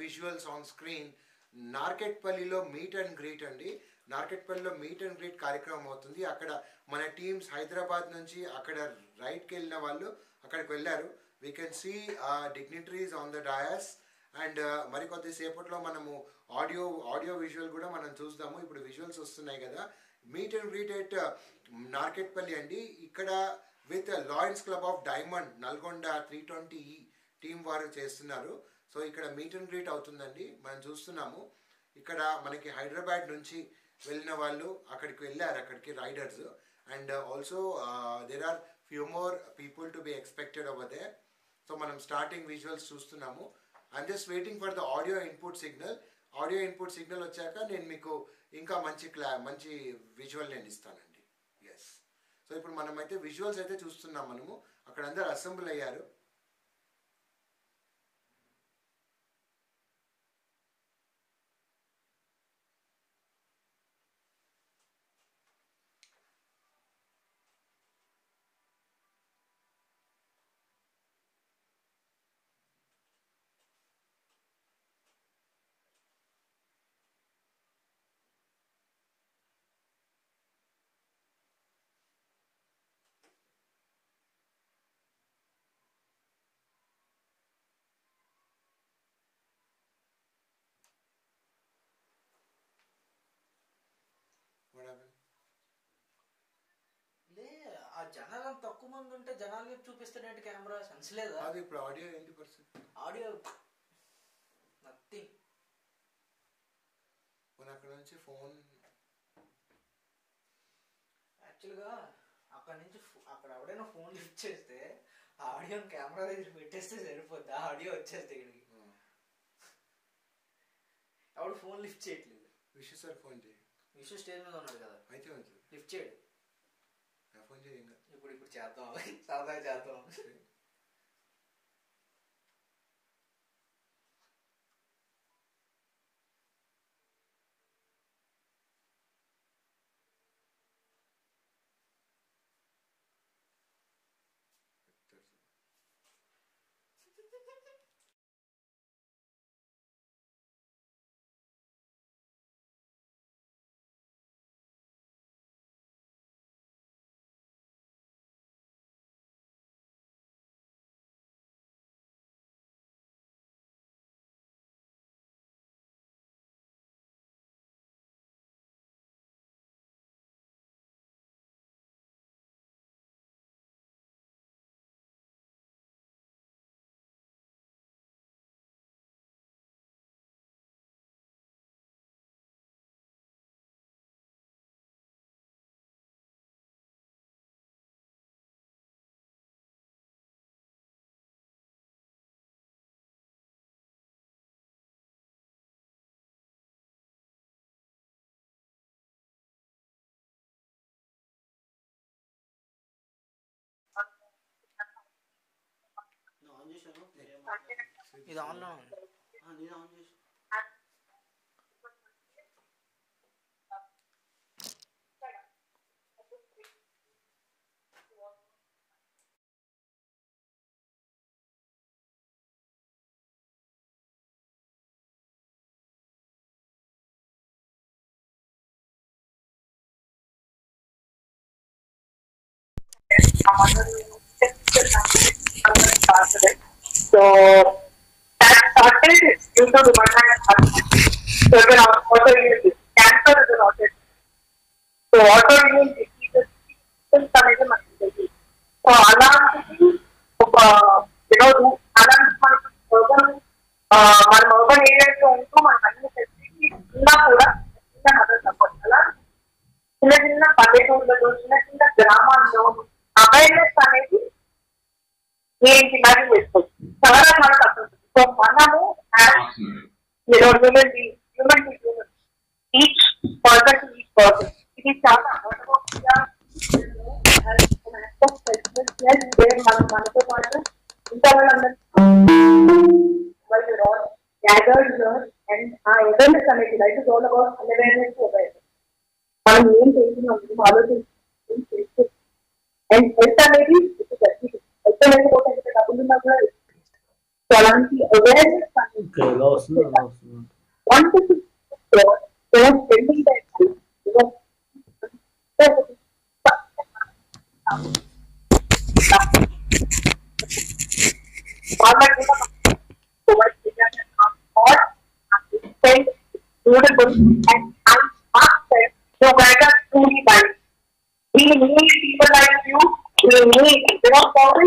visuals on screen నార్కెట్పల్లిలో meet and greet అండి. నార్కెట్పల్లిలో meet and greet కార్యక్రమం అవుతుంది. అక్కడ మన teams Hyderabad నుంచి అక్కడ రైట్కి వెళ్ళిన వాళ్ళు అక్కడికి వెళ్ళారు. We can see dignitaries on the dais and మరికొద్దిసేపట్లో మనము ఆడియో ఆడియో విజువల్ కూడా మనం చూద్దాము ఇప్పుడు విజువల్స్ వస్తున్నాయి కదా. Meet and greet at Narketpally అండి. ఇక్కడ with Lions Club of diamond Nalgonda three twenty team వారు చేస్తున్నారు. సో ఇక్కడ మీట్ అండ్ గ్రీట్ అవుతుందండి. మనం చూస్తున్నాము. ఇక్కడ మనకి హైదరాబాద్ నుంచి వెళ్ళిన వాళ్ళు అక్కడికి వెళ్ళారు. అక్కడికి riders. And also there are few more people to be expected అవ్వదే దే సో మనం స్టార్టింగ్ విజువల్స్ చూస్తున్నాము. I'm just waiting for the audio input signal audio input signal వచ్చాక నేను మీకు ఇంకా మంచి క్లా మంచి విజువల్ నేను ఇస్తానండి. ఎస్ సో ఇప్పుడు మనమైతే విజువల్స్ అయితే చూస్తున్నాం మనము. అక్కడ అందరు అసెంబ్ల్ అయ్యారు What happened? లే ఆ జనాలు అంత తక్కువ మంది ఉంటే జనాలు వైపు చూపిస్తాడేంటి కెమెరా సెన్స్ లేదా? అది ఇప్పుడు ఆడియో ఏంటి పరిస్థితి? ఆడియో నథింగ్ మన అక్కడ నుంచి ఫోన్ యాక్చువల్గా అక్కడ నుంచి అక్కడ ఎవడైనా ఫోన్ లిఫ్ట్ చేస్తే ఆ ఆడియో కెమెరా దగ్గర పెట్టేస్తే సరిపోద్ది. ఆ ఆడియో వచ్చేస్తే ఇక్కడికి. ఎవడు ఫోన్ లిఫ్ట్ చేయట్లేదు. విశ్వ సార్ ఫోన్ చేయి. విశ్వ స్టేజ్ మీద ఉన్నాడు కదా. అయితే లిఫ్ట్ చేయడు. నా കൂടി കൂടി ചേർത്താൽ മതി സാധാരണ ചേർത്താൽ മതി చేద్దాం చేశాను ఇది ఆన్లో ఉంది ఆ, నేను ఆన్ చేశాను So that started due to rheumatoid So it's an autoimmune disease. Cancer is an autoimmune So autoimmune diseases అనేది మనకి తెలియదు సో అలాంటిది ఒక యూనో అలాంటి మనకి urban, ఆ, మనం urban areas లో ఉంటూ మనకు అన్ని ఫెసిలిటీస్ ఉన్నా కూడా చిన్న మదర్ సపోర్ట్ అలా చిన్న చిన్న పల్లెటూళ్ళలో చిన్న చిన్న గ్రామాల్లో అవేర్నెస్ అనేది ఏంటి మరి చేసుకోవచ్చు చాలా చాలా తక్కువ సో మనము human human human each person to each person ఇది చాలా మొట్టమొదటిగా మనం మనతో పాటు ఇంకా వాళ్ళందరూ గ్యాదర్డ్ అండ్ ఆ అవేర్నెస్ అనేది right is all about awareness awareness మనం ఏం చేస్తున్నాం మనం ఆలోచించి ఏం చేస్తున్నాం అండ్ హెల్త్ అనేది Es que el que se está poniendo más grave. Solanti, awareness coming. Okay, lost, no, lost. Once it is there, there was building that time. It was Format is so much bigger than our thought. And suitable and unmastered, you guys are truly buying. We need people like you ini Polri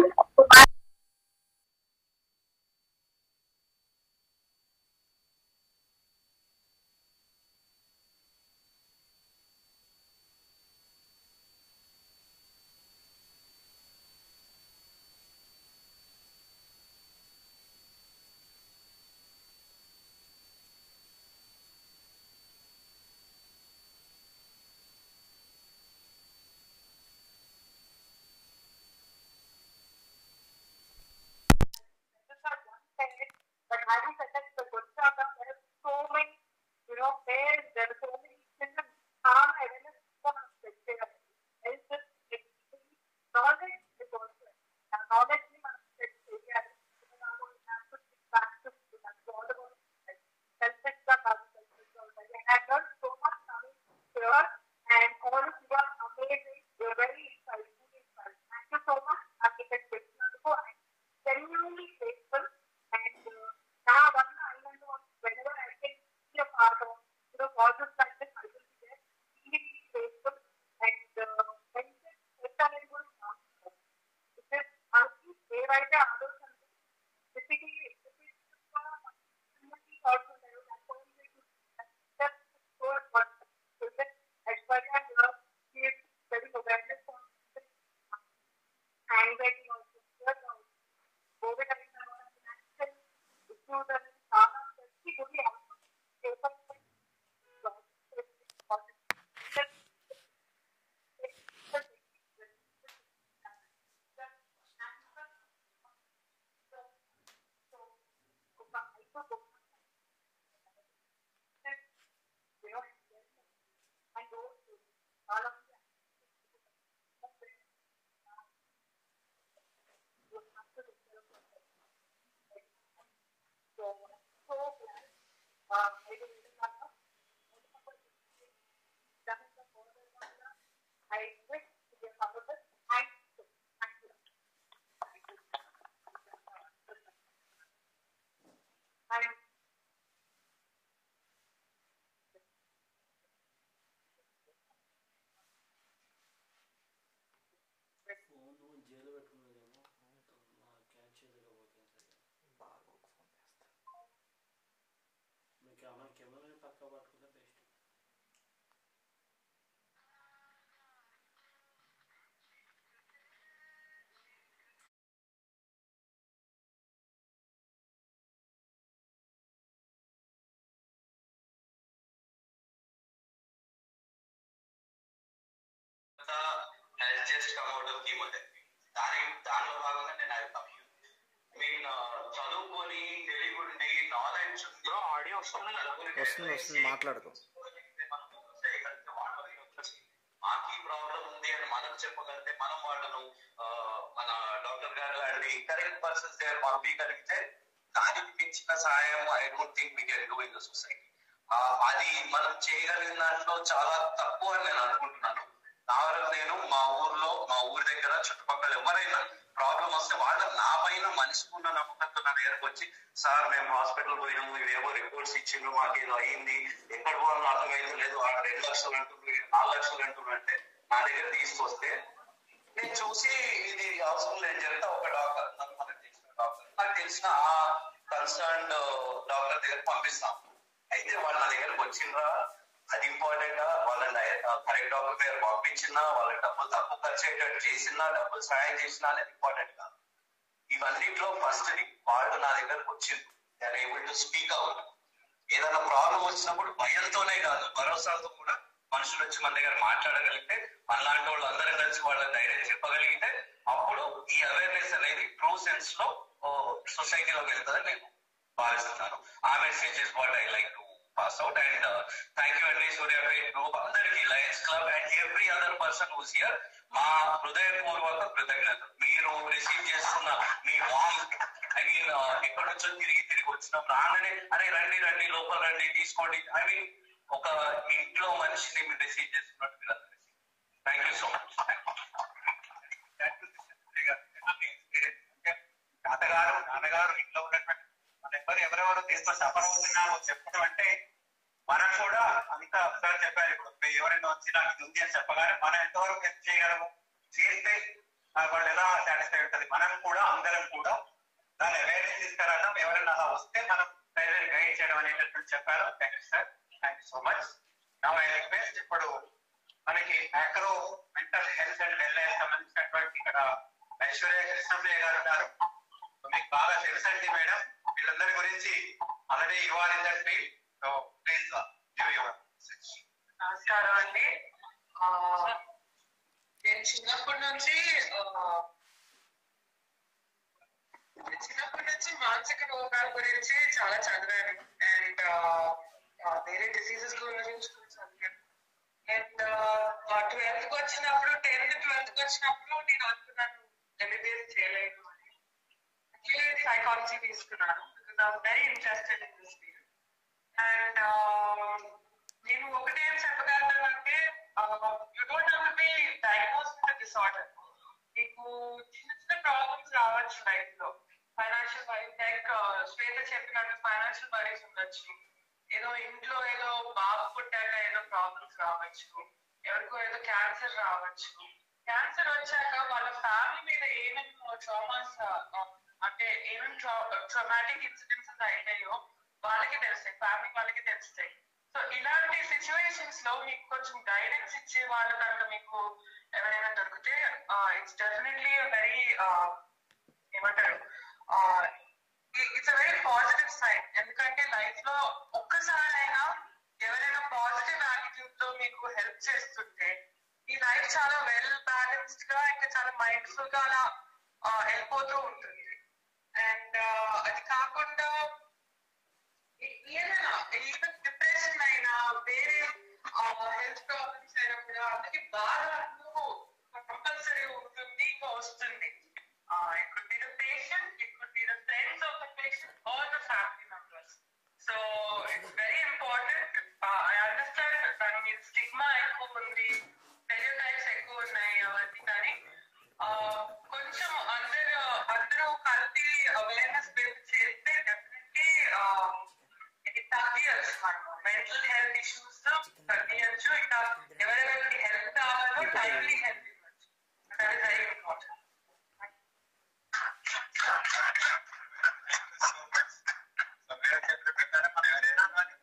has just come out of chemotherapy. దాని దానిలో భాగంగా నేను I come mean knowledge ఉందో audio వస్తుంది కదా. వస్తుంది వస్తుంది మాట్లాడుకో. మాకు ఈ ప్రాబ్లం ఉంది అని మనం చెప్పగలిగితే మనం వాళ్ళను మన డాక్టర్ గారు లాంటి కరెక్ట్ పర్సన్స్ దగ్గర పంపించగలిగితే దానికి మించిన సహాయం I don't think we can do in the society అది మనం చేయగలిగిన దాంట్లో చాలా తక్కువ అని నేను అనుకుంటున్నాను. నా వరకు నేను మా ఊర్లో మా ఊరి దగ్గర చుట్టుపక్కల ఎవరైనా ప్రాబ్లం వస్తే వాళ్ళ నా పైన మనిషికున్న నమ్మకంతో నా దగ్గరకు వచ్చి సార్ మేము హాస్పిటల్ పోయినాము ఇవేవో రిపోర్ట్స్ ఇచ్చిండ్రు మాకు ఏదో అయింది ఎక్కడ పోవాలని అర్థమైంది లేదు ఆ రెండు లక్షలు అంటున్నారు నాలుగు లక్షలు అంటున్నారు అంటే నా దగ్గర తీసుకొస్తే నేను చూసి ఇది అవసరం లేని జరిగితే ఒక డాక్టర్ నాకు మనకు తెలిసిన డాక్టర్ నాకు తెలిసిన ఆ కన్సర్న్ డాక్టర్ దగ్గర పంపిస్తాం అయితే వాళ్ళు నా దగ్గరకు వచ్చిండ్రా అది ఇంపార్టెంట్ వాళ్ళని కరెక్ట్ డాక్టర్ పేరు పంపించినా వాళ్ళకి డబ్బులు తక్కువ ఖర్చు అయ్యేటట్టు చేసినా డబ్బులు సహాయం చేసినా అనేది ఇంపార్టెంట్ కాదు. ఇవన్నిట్లో ఫస్ట్ వాళ్ళు నా దగ్గరకు వచ్చింది they are able to speak out ఏదైనా ప్రాబ్లం వచ్చినప్పుడు భయంతోనే కాదు భరోసాతో కూడా మనుషులు వచ్చి మన దగ్గర మాట్లాడగలిగితే మనలాంటి వాళ్ళు అందరం కలిసి వాళ్ళని ధైర్యం చెప్పగలిగితే అప్పుడు ఈ అవేర్నెస్ అనేది ట్రూ సెన్స్లో సొసైటీలోకి వెళ్తుందని నేను భావిస్తున్నాను. ఆ message is what I like to pass out and thank you అండి సూర్యాపేట్ గ్రూప్ అందరికి Lions Club and every other person who's here మా హృదయపూర్వక కృతజ్ఞత మీరు రిసీవ్ చేస్తున్న మీ వామ్ ఐ మీన్ uh, ఎక్కడి నుంచో తిరిగి తిరిగి వచ్చినాం రాగానే అరే రండి రండి లోపల రండి తీసుకోండి. ఐ మీన్ ఒక ఇంట్లో మనిషిని మీరు రిసీవ్ చేస్తున్నట్టు మీరు అందరూ థ్యాంక్ యూ సో మచ్ తాతగారు నాన్నగారు ఇంట్లో ఉన్నటువంటి ఎవరు ఎవరెవరు దీంతో సఫర్ అవుతున్నారో చెప్పడం అంటే మనం కూడా అంత సార్ చెప్పారు ఇప్పుడు. మీరు ఎవరైనా వచ్చి నాకు ఇది ఉంది అని చెప్పగానే మనం ఎంతవరకు హెల్ప్ చేయగలము? చేస్తే వాళ్ళు ఎలా సాటిస్ఫై ఉంటుంది మనం కూడా అందరం కూడా దాని అవేర్నెస్ తీసుకురావడం ఎవరైనా అలా వస్తే మనం గైడ్ చేయడం అనేటటువంటి చెప్పారు. Thank you sir thank you so much నా మై రిక్వెస్ట్ ఇప్పుడు మనకి Acro mental health and wellness సంబంధించినటువంటి ఇక్కడ ఐశ్వర్య కృష్ణప్రియ గారు ఉన్నారు. మీకు బాగా తెలుసండి మేడం. వీళ్ళందరి గురించి already you are in that field so please give your నమస్కారం అండి. నేను చిన్నప్పటి నుంచి చిన్నప్పటి నుంచి మానసిక రోగాల గురించి చాలా చదివాను. అండ్ వేరే డిసీజెస్ గురించి చదివాను. అండ్ ట్వెల్త్కి వచ్చినప్పుడు టెన్త్ ట్వెల్త్కి వచ్చినప్పుడు నేను అనుకున్నాను ఎంబీబీఎస్ చేయలేను. అని సైకాలజీ తీసుకున్నాను because I very interested in this field and నేను ఒకటే ఏం you you don't have to be diagnose with disorder మీకు చిన్న చిన్న ప్రాబ్లమ్స్ రావచ్చు లైఫ్లో ఫైనాన్షియల్ వరీస్ లైక్ శ్వేత చెప్పినట్టు ఫైనాన్షియల్ వరీస్ ఉండొచ్చు. ఏదో ఇంట్లో ఏదో బాబు పుట్టాక ఏదో ప్రాబ్లమ్స్ రావచ్చు. ఎవరికో ఏదో క్యాన్సర్ రావచ్చు. క్యాన్సర్ వచ్చాక వాళ్ళ ఫ్యామిలీ మీద ఏమేమి ట్రామాస్ అంటే ఏమేమి ట్రామాటిక్ ఇన్సిడెంట్స్ అయినాయో వాళ్ళకి తెలుస్తాయి ఫ్యామిలీ వాళ్ళకి తెలుస్తాయి. సో ఇలాంటి సిచ్యువేషన్స్లో మీకు కొంచెం గైడెన్స్ ఇచ్చే వాళ్ళు కనుక మీకు ఎవరైనా దొరికితే ఇట్స్ డెఫినెట్లీ వెరీ ఏమంటారు it's a very positive sign ఎందుకంటే లైఫ్లో ఒక్కసారైనా ఎవరైనా పాజిటివ్ యాటిట్యూడ్తో మీకు హెల్ప్ చేస్తుంటే ఈ లైఫ్ చాలా వెల్ బ్యాలెన్స్డ్గా ఇంకా చాలా మైండ్ఫుల్గా అలా వెళ్ళిపోతూ ఉంటుంది. అండ్ అది కాకుండా ఏ- ఏదైనా ఈవెన్ డిప్రెషన్ అయినా వేరే హెల్త్ ప్రాబ్లమ్స్ అయినా కూడా అందరికి బాధ కంపల్సరీ ఉంటుంది ఇంకా వస్తుంది it could be the patient it could be the friends of the patient or the family members so it's very important I understand దాని మీద స్టిగ్మా ఎక్కువ ఉంది స్టెరియోటైప్స్ ఎక్కువ ఉన్నాయి అవన్నీ కానీ హెల్త్ ఇష్యూస్ తగ్గియచ్చు ఇంకా ఎవరెవరికి హెల్ప్ కావాలో టైమ్లీ హెల్ప్ ఇవ్వచ్చు that is very important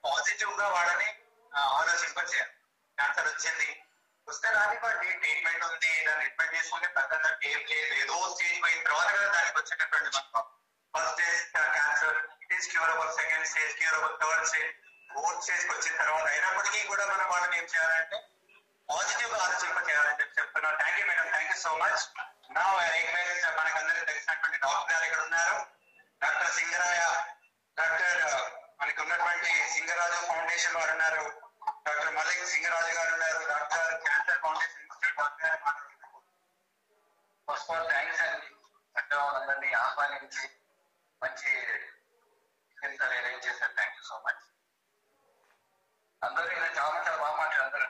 positive గా వాళ్ళని ఆ, ఆలోచింపచేయాలి క్యాన్సర్ వచ్చింది వస్తే రానివ్వండి ట్రీట్మెంట్ ఉంది దాన్ని ట్రీట్మెంట్ చేసుకుంటే పెద్ద ఏం లేదు ఏదో స్టేజ్ పోయిన తర్వాత కదా దానికి వచ్చేటటువంటి మనకు first stage cancer it is curable second stage curable third stage fourth stage వచ్చిన తర్వాత అయినప్పటికీ కూడా మనం వాళ్ళని ఏం చేయాలంటే పాజిటివ్గా ఆలోచింప చేయాలని చెప్పి చెప్తున్నాను thank you madam thank you so much నా రిక్వెస్ట్ మనకందరికీ తెలిసినటువంటి డాక్టర్ గారు ఇక్కడ ఉన్నారు. డాక్టర్ సింగరాయ డాక్టర్ uh, మనకి ఉన్నటువంటి సింగరాజు ఫౌండేషన్ వారు ఉన్నారు. డాక్టర్ మలిక్ సింగరాజు గారు ఉన్నారు. Doctor cancer foundation institute doctor గారు మాట్లాడుతున్నారు ఫస్ట్ ఆఫ్ ఆల్ థ్యాంక్స్ అండి అంటే వాళ్ళందరినీ ఆహ్వానించి మంచి ఇంత అరేంజ్ చేశారు థ్యాంక్ యూ సో మచ్ అందరూ ఇలా చాలా చాలా బాగా మాట్లాడారు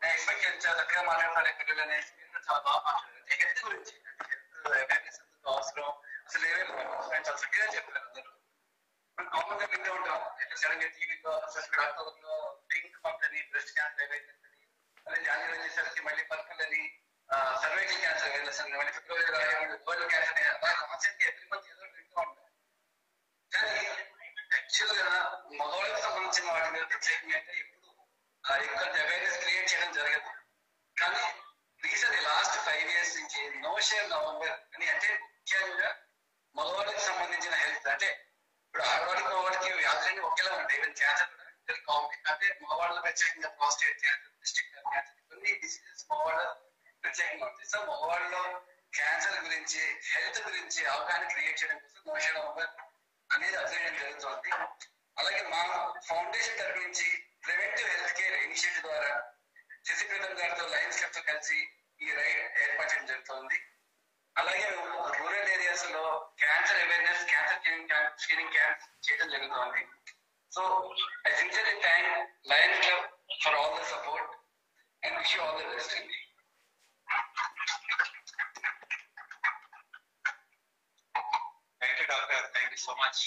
నేను ఎక్స్పెక్ట్ చేసి చాలా చక్కగా మాట్లాడతారు ఎక్కడ నేను చాలా బాగా మాట్లాడారు హెల్త్ గురించి హెల్త్ అవేర్నెస్ ఎందుకు అవసరం అసలు ఏమేమి చాలా చక్కగా చెప్పారు అందరూ ఇప్పుడు కామన్ గా వింటూ ఉంటాం సడన్ గా టీవీలో అసలు డాక్టర్లో పింక్ పంపని బ్రెస్ట్ క్యాన్సర్ అవేర్నెస్ అని మళ్ళీ జాన్యువరి వచ్చేసరికి మళ్ళీ పర్పుల్ అని సర్వైకల్ క్యాన్సర్ అవేర్నెస్ అని మళ్ళీ ఫిబ్రవరి వరల్డ్ క్యాన్సర్ అలా కాన్సెప్ట్ ఎవ్రీ మంత్ ఏదో వింటూ ఉంటాం కానీ యాక్చువల్గా మగవాళ్ళకి సంబంధించిన వాటి మీద ప్రత్యేకంగా అంటే ఎప్పుడు యొక్క అవేర్నెస్ క్రియేట్ చేయడం జరగదు. కానీ రీసెంట్ లాస్ట్ ఫైవ్ ఇయర్స్ నుంచి నో షేర్ నవంబర్ అని అంటే ముఖ్యంగా మగవాళ్ళకి సంబంధించిన హెల్త్ అంటే ఇప్పుడు ఆడవాళ్ళకి మగవాళ్ళకి వ్యాధులన్నీ ఒకేలా ఉంటాయి. ఈవెన్ క్యాన్సర్ కూడా అంటే మగవాళ్ళ ప్రత్యేకంగా ప్రాస్టేట్ క్యాన్సర్ డిస్ట్రిక్ట్ క్యాన్సర్ కొన్ని డిసీజెస్ మగవాళ్ళ ప్రత్యేకంగా ఉంటాయి. సో మగవాళ్ళలో క్యాన్సర్ గురించి హెల్త్ గురించి అవగాహన క్రియేట్ చేయడం కోసం నో షేర్ నవంబర్ అనేది అధ్యయనం జరుగుతోంది. అలాగే మా ఫౌండేషన్ తరపు నుంచి ప్రివెంటివ్ హెల్త్ కేర్ ఇనిషియేటివ్ ద్వారా శశిప్రదం గారితో లయన్స్ క్లబ్తో కలిసి ఈ రైడ్ ఏర్పాటు చేయడం జరుగుతోంది. అలాగే రూరల్ ఏరియాస్లో cancer awareness cancer screening screening camp చేయడం జరుగుతోంది. So I sincerely thank Lions Club for all the support and wish all the best అండి. Doctor. Thank you so much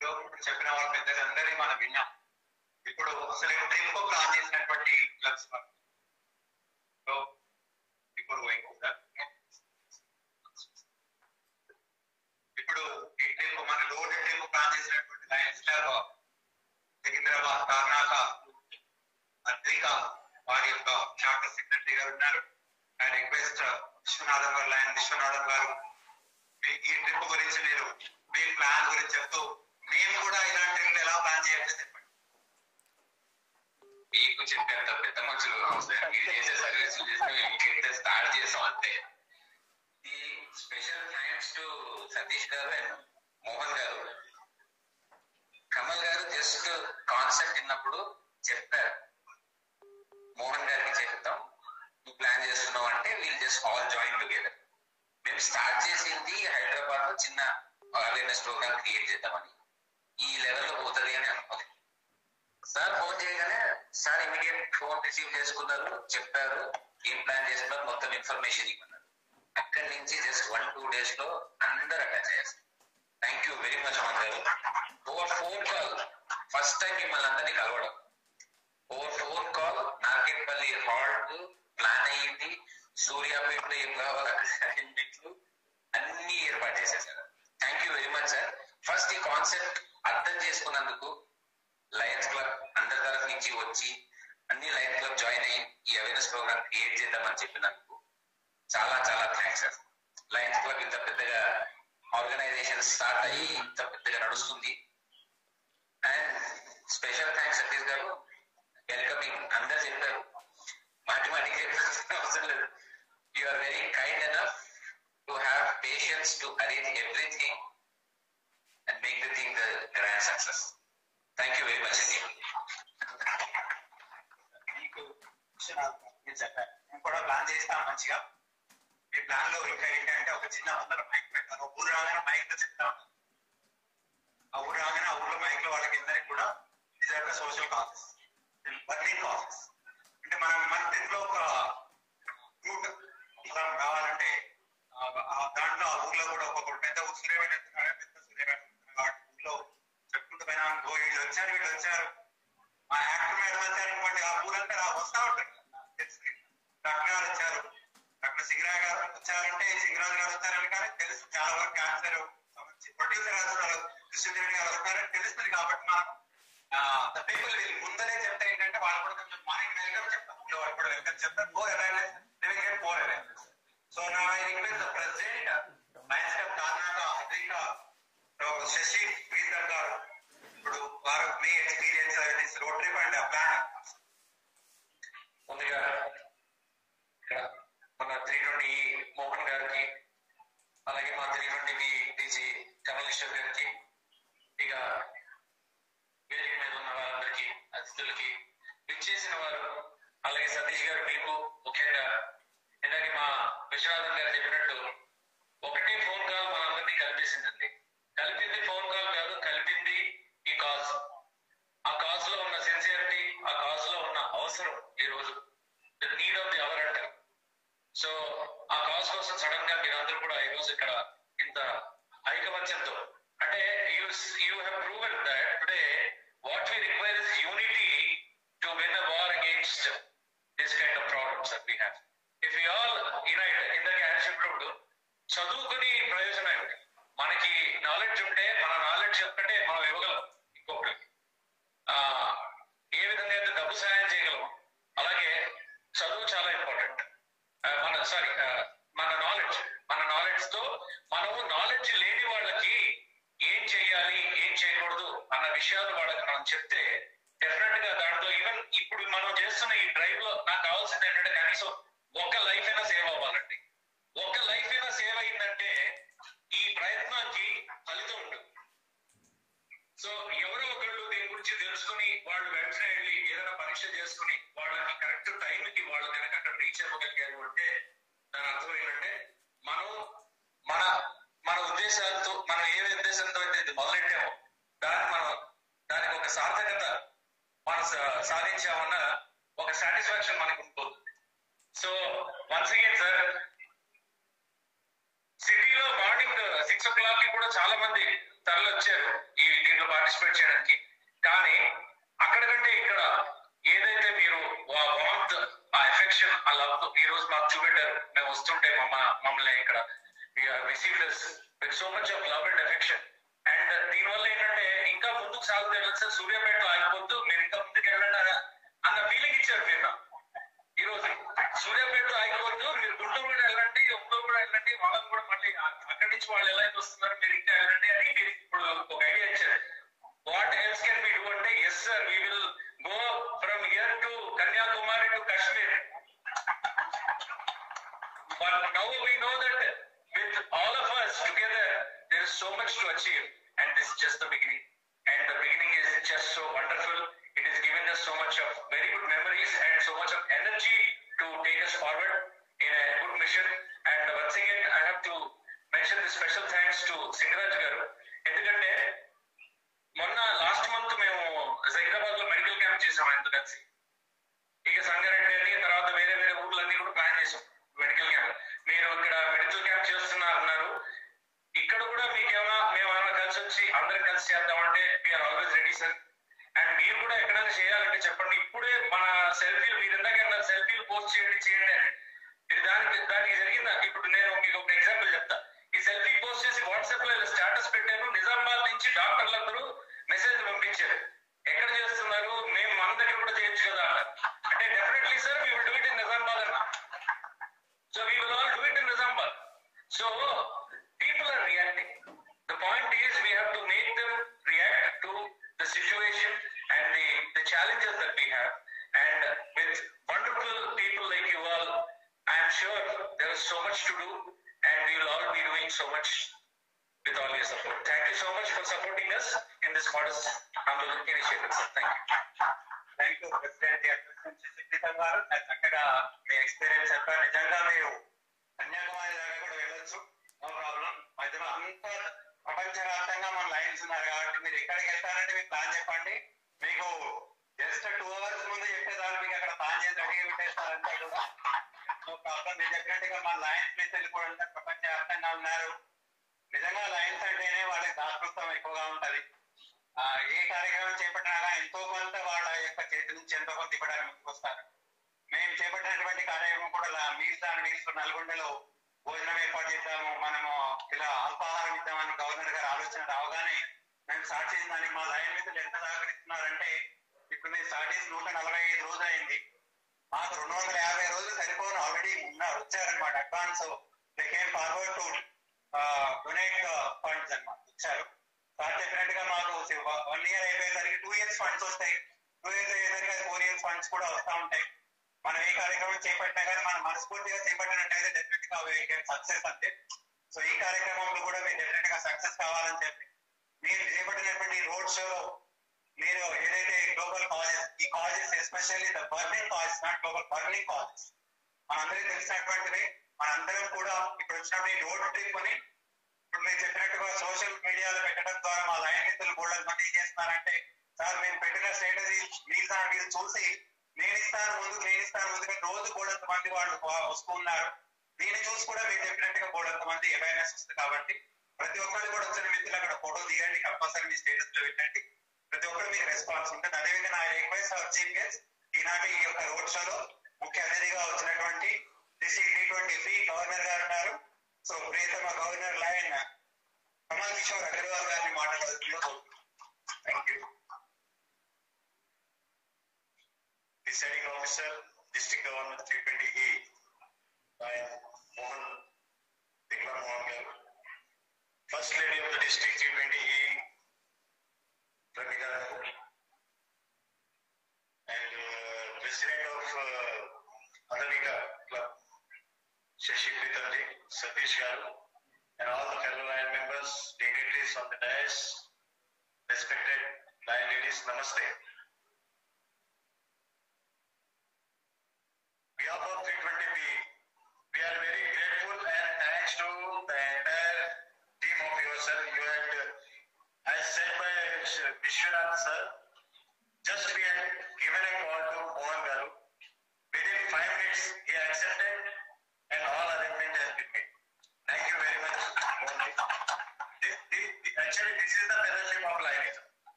ఇప్పుడు చెప్పిన వాళ్ళ పెద్దలందరినీ మనం విన్నాం. ఇప్పుడు అసలు ట్రిప్ ప్లాన్ చేసినటువంటి క్లబ్స్ సో ఇప్పుడు ఇప్పుడు ఈ ట్రిప్ మన లోడ్ ట్రిప్ ప్లాన్ చేసినటువంటి లయన్స్ క్లబ్ సికింద్రాబాద్ కర్ణాక అద్రిక వారి యొక్క చార్టర్ సెక్రటరీ గారు ఉన్నారు. ఐ రిక్వెస్ట్ విశ్వనాథం గారు లయన్ విశ్వనాథం గారు ఈ ట్రిప్ గురించి మీరు మీ ప్లాన్ గురించి చెప్తూ మేము కూడా ఇలాంటి ట్రిప్ ఎలా ప్లాన్ చేయాలి చెప్పండి. మీకు చెప్పేంత పెద్ద మనుషులు మీరు చేసే సర్వీస్ చేస్తే ఇంకైతే స్టార్ట్ చేసాం అంతే. ఈ స్పెషల్ థ్యాంక్స్ టు సతీష్ గారు అండ్ మోహన్ గారు. కమల్ గారు జస్ట్ కాన్సెప్ట్ విన్నప్పుడు చెప్పారు. మోహన్ గారికి చెప్తాం నువ్వు ప్లాన్ చేస్తున్నావు అంటే we'll just all join together మేము స్టార్ట్ చేసింది హైదరాబాద్లో చిన్న అవేర్నెస్ ప్రోగ్రామ్ క్రియేట్ చేద్దామని. ఈ లెవెల్లో పోతుంది అని అనుకోలేదు. సార్ ఫోన్ చేయగానే సార్ ఇమీడియట్ ఫోన్ రిసీవ్ చేసుకున్నారు చెప్పారు ఏం ప్లాన్ చేస్తున్నారు మొత్తం ఇన్ఫర్మేషన్ ఇవ్వన్నారు అక్కడి నుంచి జస్ట్ వన్ టూ డేస్లో అందరు అటాచ్ అయ్యారు థ్యాంక్ యూ వెరీ మచ్ మన్ గారు. Over phone call first time మిమ్మల్ని అందరినీ కలవడం. Over phone call Narketpally halt plan అయ్యింది. సూర్యాపేటలో ఏం కావాలి అన్ని ఏర్పాటు చేసేసారు. Thank you very much sir first ఈ కాన్సెప్ట్ అర్థం చేసుకున్నందుకు లయన్స్ క్లబ్ అందరి తరఫు నుంచి వచ్చి అన్ని లయన్స్ క్లబ్ జాయిన్ అయ్యి ఈ అవేర్నెస్ ప్రోగ్రామ్ క్రియేట్ చేద్దామని చెప్పినందుకు చాలా చాలా థ్యాంక్స్ సార్ లయన్స్ క్లబ్ ఇంత పెద్దగా ఆర్గనైజేషన్ స్టార్ట్ అయ్యి ఇంత పెద్దగా నడుస్తుంది. అండ్ స్పెషల్ థ్యాంక్స్ సతీష్ గారు. వెల్కమింగ్ అందరు చెప్పారు. మాటి మాటికి అవసరం లేదు. you are very kind enough to have patience to arrange everything and make the thing the grand success thank you very much అండి మీకు మీరు చెప్పారు మేము కూడా ప్లాన్ చేస్తాం మంచిగా మీ ప్లాన్ లో ఇంకా ఏంటంటే ఒక చిన్న ముందర మైక్ పెట్టాను ఒక ఊరు రాగానే మైక్ లో చెప్తా ఉంటాను ఆ ఊరు రాగానే ఆ ఊర్లో మైక్ లో వాళ్ళకి అందరికి కూడా ఇది సోషల్ కాజెస్ బర్నింగ్ కాజెస్ అంటే మనం మన దీంట్లో ఒక రూట్ మనం కావాలంటే దాంట్లో ఆ ఊర్లో కూడా ఒక్కొక్కరు పెద్ద సూర్యపేట పెద్ద సూర్యపేట ఎత్తున్నారు. ఊర్లో చెప్పుకుంటూ పోయినా వీళ్ళు వచ్చారు వీళ్ళు వచ్చారు. ఆ యాక్టర్ మీద వచ్చారనుకోండి ఆ ఊరంతా వస్తా ఉంటారు. డాక్టర్ గారు వచ్చారు. డాక్టర్ సింగరాజ్ గారు వచ్చారంటే సింగరాజ్ గారు వచ్చారని కానీ తెలుసు. చాలా వరకు క్యాన్సర్ ప్రొడ్యూసర్ గారు వస్తారు కృష్ణ రెడ్డి గారు వస్తారని తెలుస్తుంది కాబట్టి మనం ముందరే చెప్తే ఏంటంటే వాళ్ళు కూడా కొంచెం మార్నింగ్ వెల్కమ్ చెప్తాం ఊళ్ళో వాళ్ళు కూడా వెల్కమ్ చెప్తారు. More awareness they will get poor elections. So now I request the President, myself, Karnataka, Africa, to Shashi Veerdankar, to Bharat may experience uh, this road trip and uh, plan. ముందుగా ఇక్కడ మన three twenty Mohan గారికి అలాగే మా three twenty B DG Kamaleshwar గారికి ఇక వేదిక మీద ఉన్న వారందరికీ అతిథులకి విచ్చేసిన వారు అలాగే సతీష్ గారు మీకు ముఖ్యంగా ఇందాక మా విశ్వనాథం గారు చెప్పినట్టు ఒకటి ఫోన్ కాల్ మా అందరినీ కల్పిసిందండి. కలిపింది ఫోన్ కాల్ కాదు కలిపింది ఈ కాజ్ ఆ కాజ్లో ఉన్న సిన్సియరిటీ ఆ కాజ్లో ఉన్న అవసరం ఈ రోజు the need of the hour అంటారు సో ఆ కాజ్ కోసం సడన్గా మీరందరూ కూడా ఈ రోజు ఇక్కడ ఇంత ఐకమత్యంతో అంటే you you have proven that today what we require is unity to win war against we have. If చదువుకుని ప్రయోజనం మనకి నాలెడ్జ్ ఉంటే మన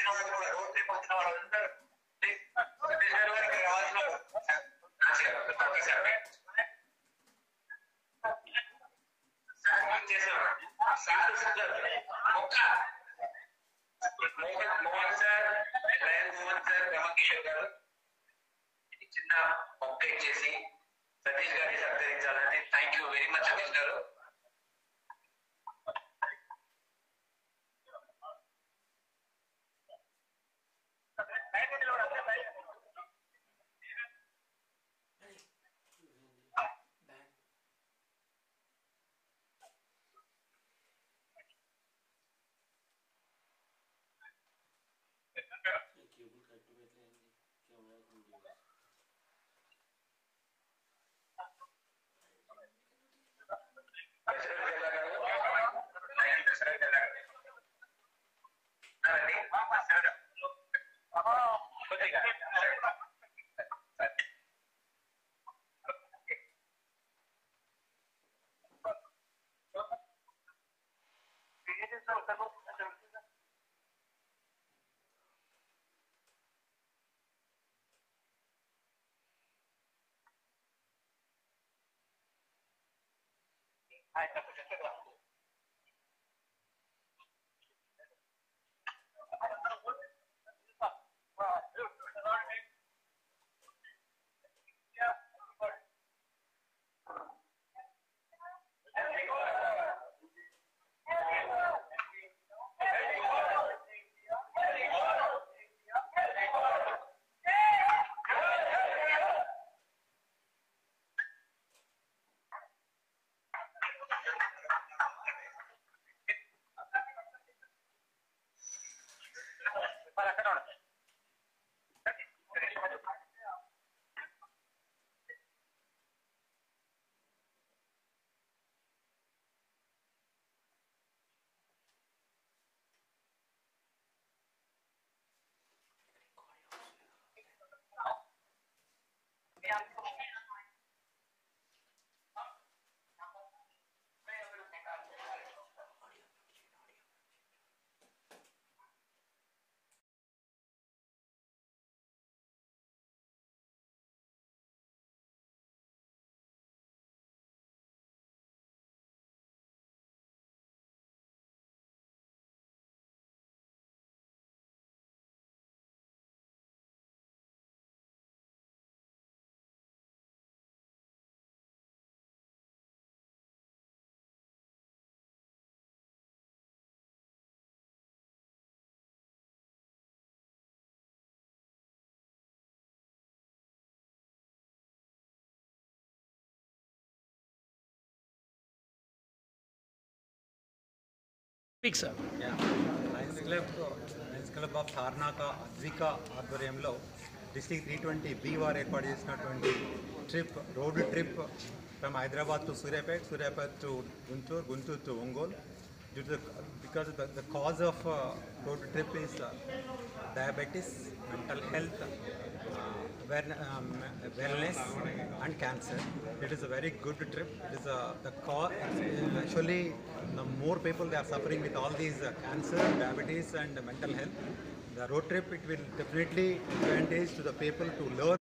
tirado la 哎那不是这个 speak sir Lions Club Lions Club of Tarnaka Advika ఆధ్వర్యంలో డిస్టిక్ త్రీ ట్వంటీ బి వారు ఏర్పాటు చేసినటువంటి trip road trip from Hyderabad to Suryapet Suryapet to Guntur Guntur to Ongole due to the, because the, the cause of uh, road trip is uh, diabetes, mental health, uh, aware- um, wellness um, and cancer. It is a very good trip. It is a, the cause, uh, actually the more people they are suffering with all these uh, cancer, diabetes and mental health. The road trip it will definitely advantage to the people to learn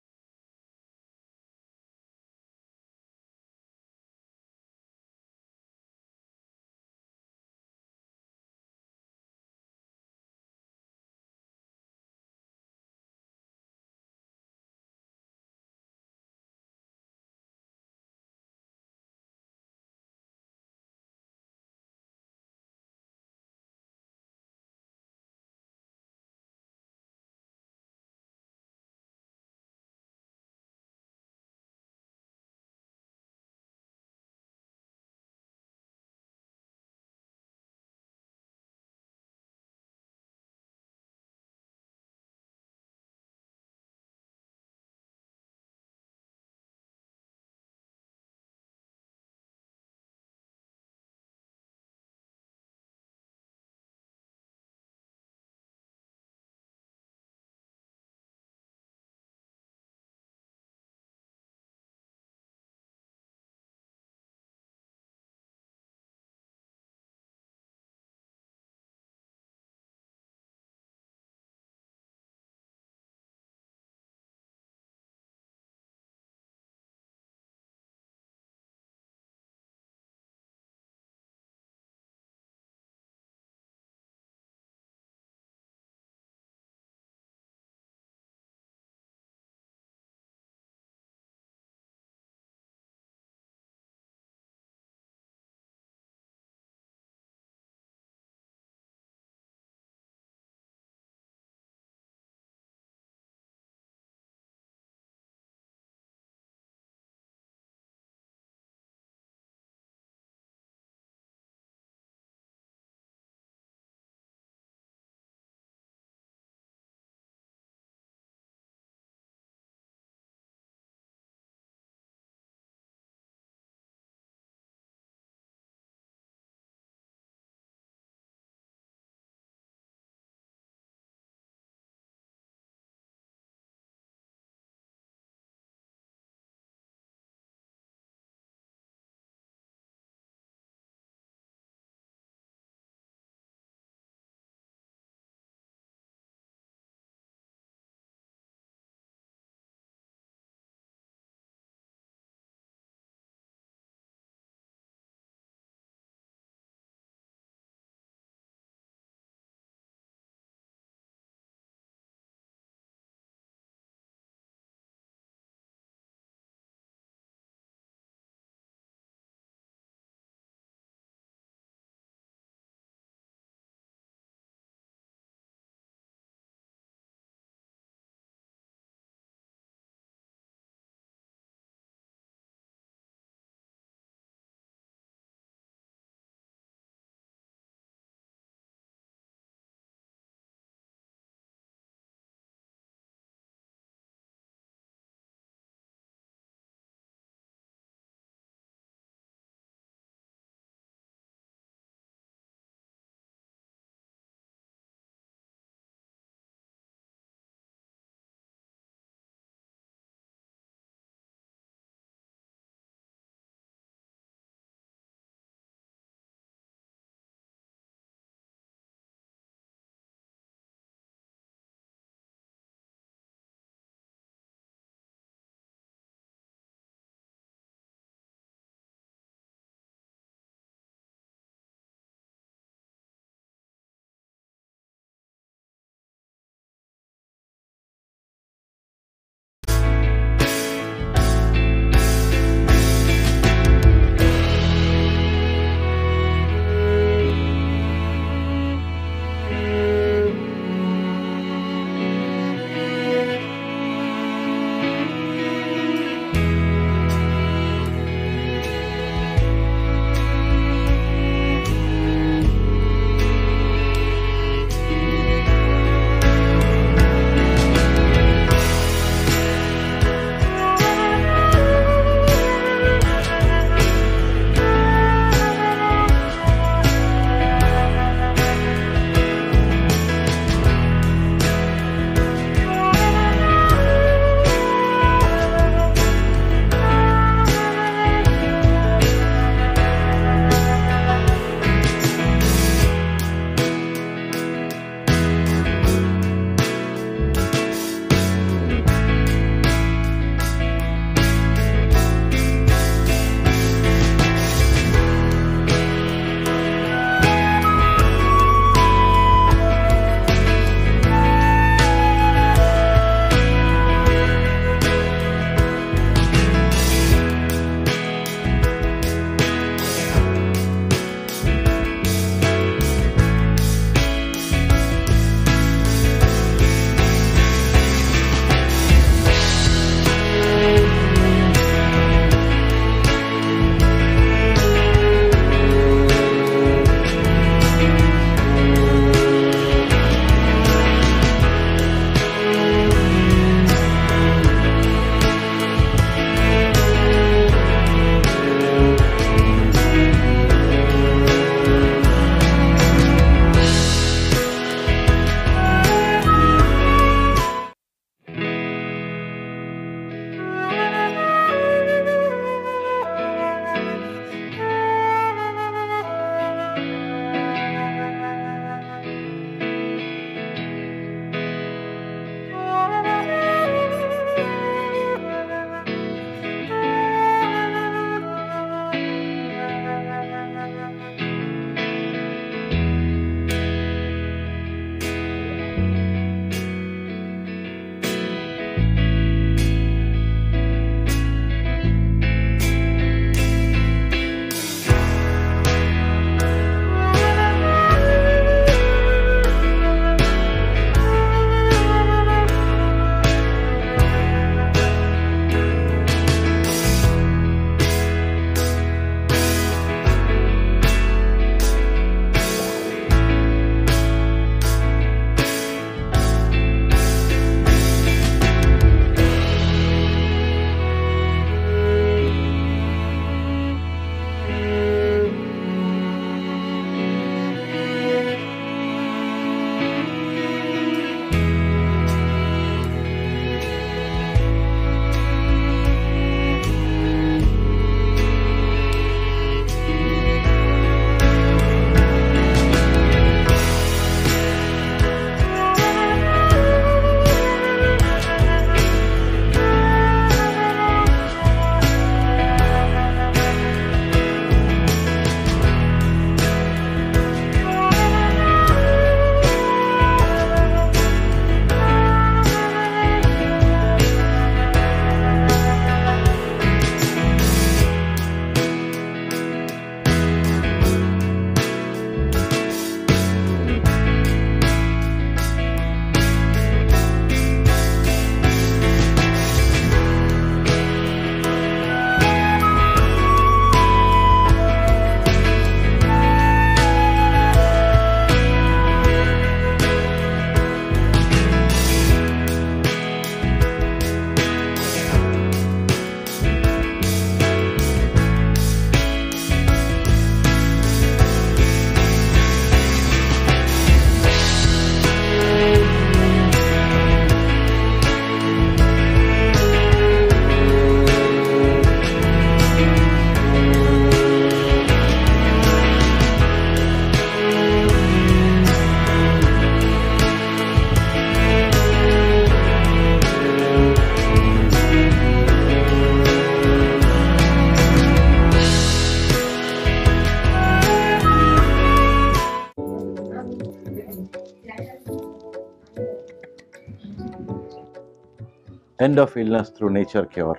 End of illness through nature cure.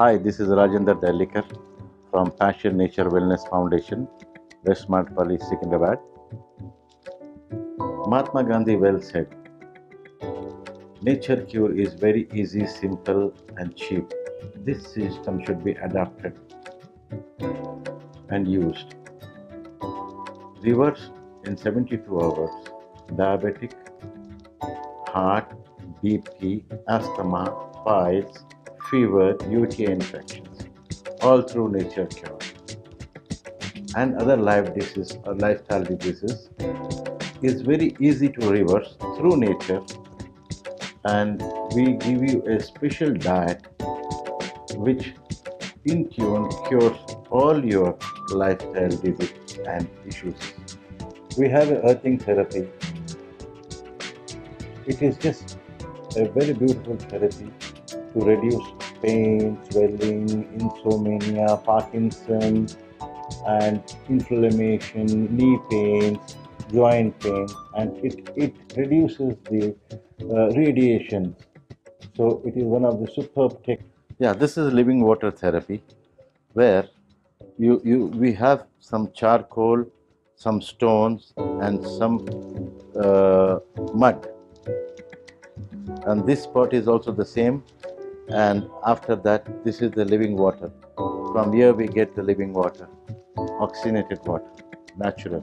Hi, this is Rajendra Dalikar from Passion Nature Wellness Foundation, West Madpalli, Secunderabad. Mahatma Gandhi well said, Nature cure is very easy, simple, and cheap. This system should be adopted and used. Reverse in 72 hours diabetic, heart, BP, asthma, piles, fever, UTI infections, all through nature cure. And other life diseases or lifestyle diseases is very easy to reverse through nature and we give you a special diet which in tune cures all your lifestyle diseases and issues. We have a earthing therapy. It is just a very beautiful therapy to reduce pain, swelling, insomnia, Parkinson, and inflammation, knee pains, joint pain, and it, it reduces the uh, radiation. So it is one of the superb tech. Yeah, this is living water therapy, where you you we have some charcoal, some stones, and some uh, mud. And this spot is also the same. And after that, this is the living water. From here we get the living water, oxygenated water, natural.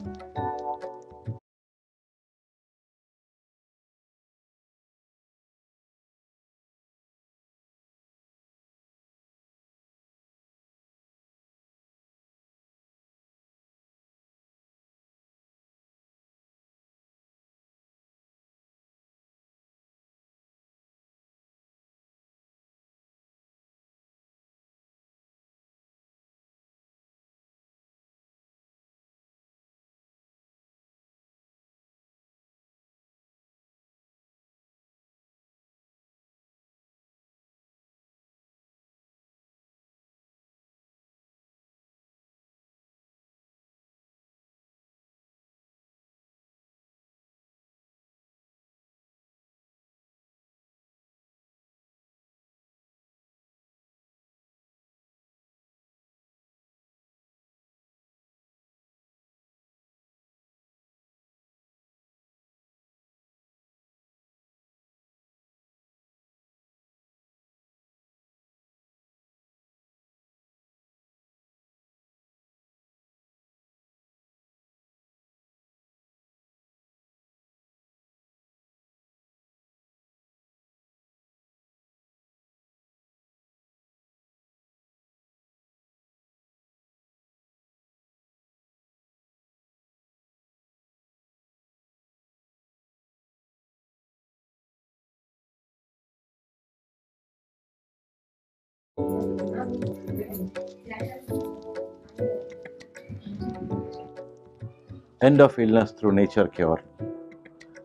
End of illness through nature cure.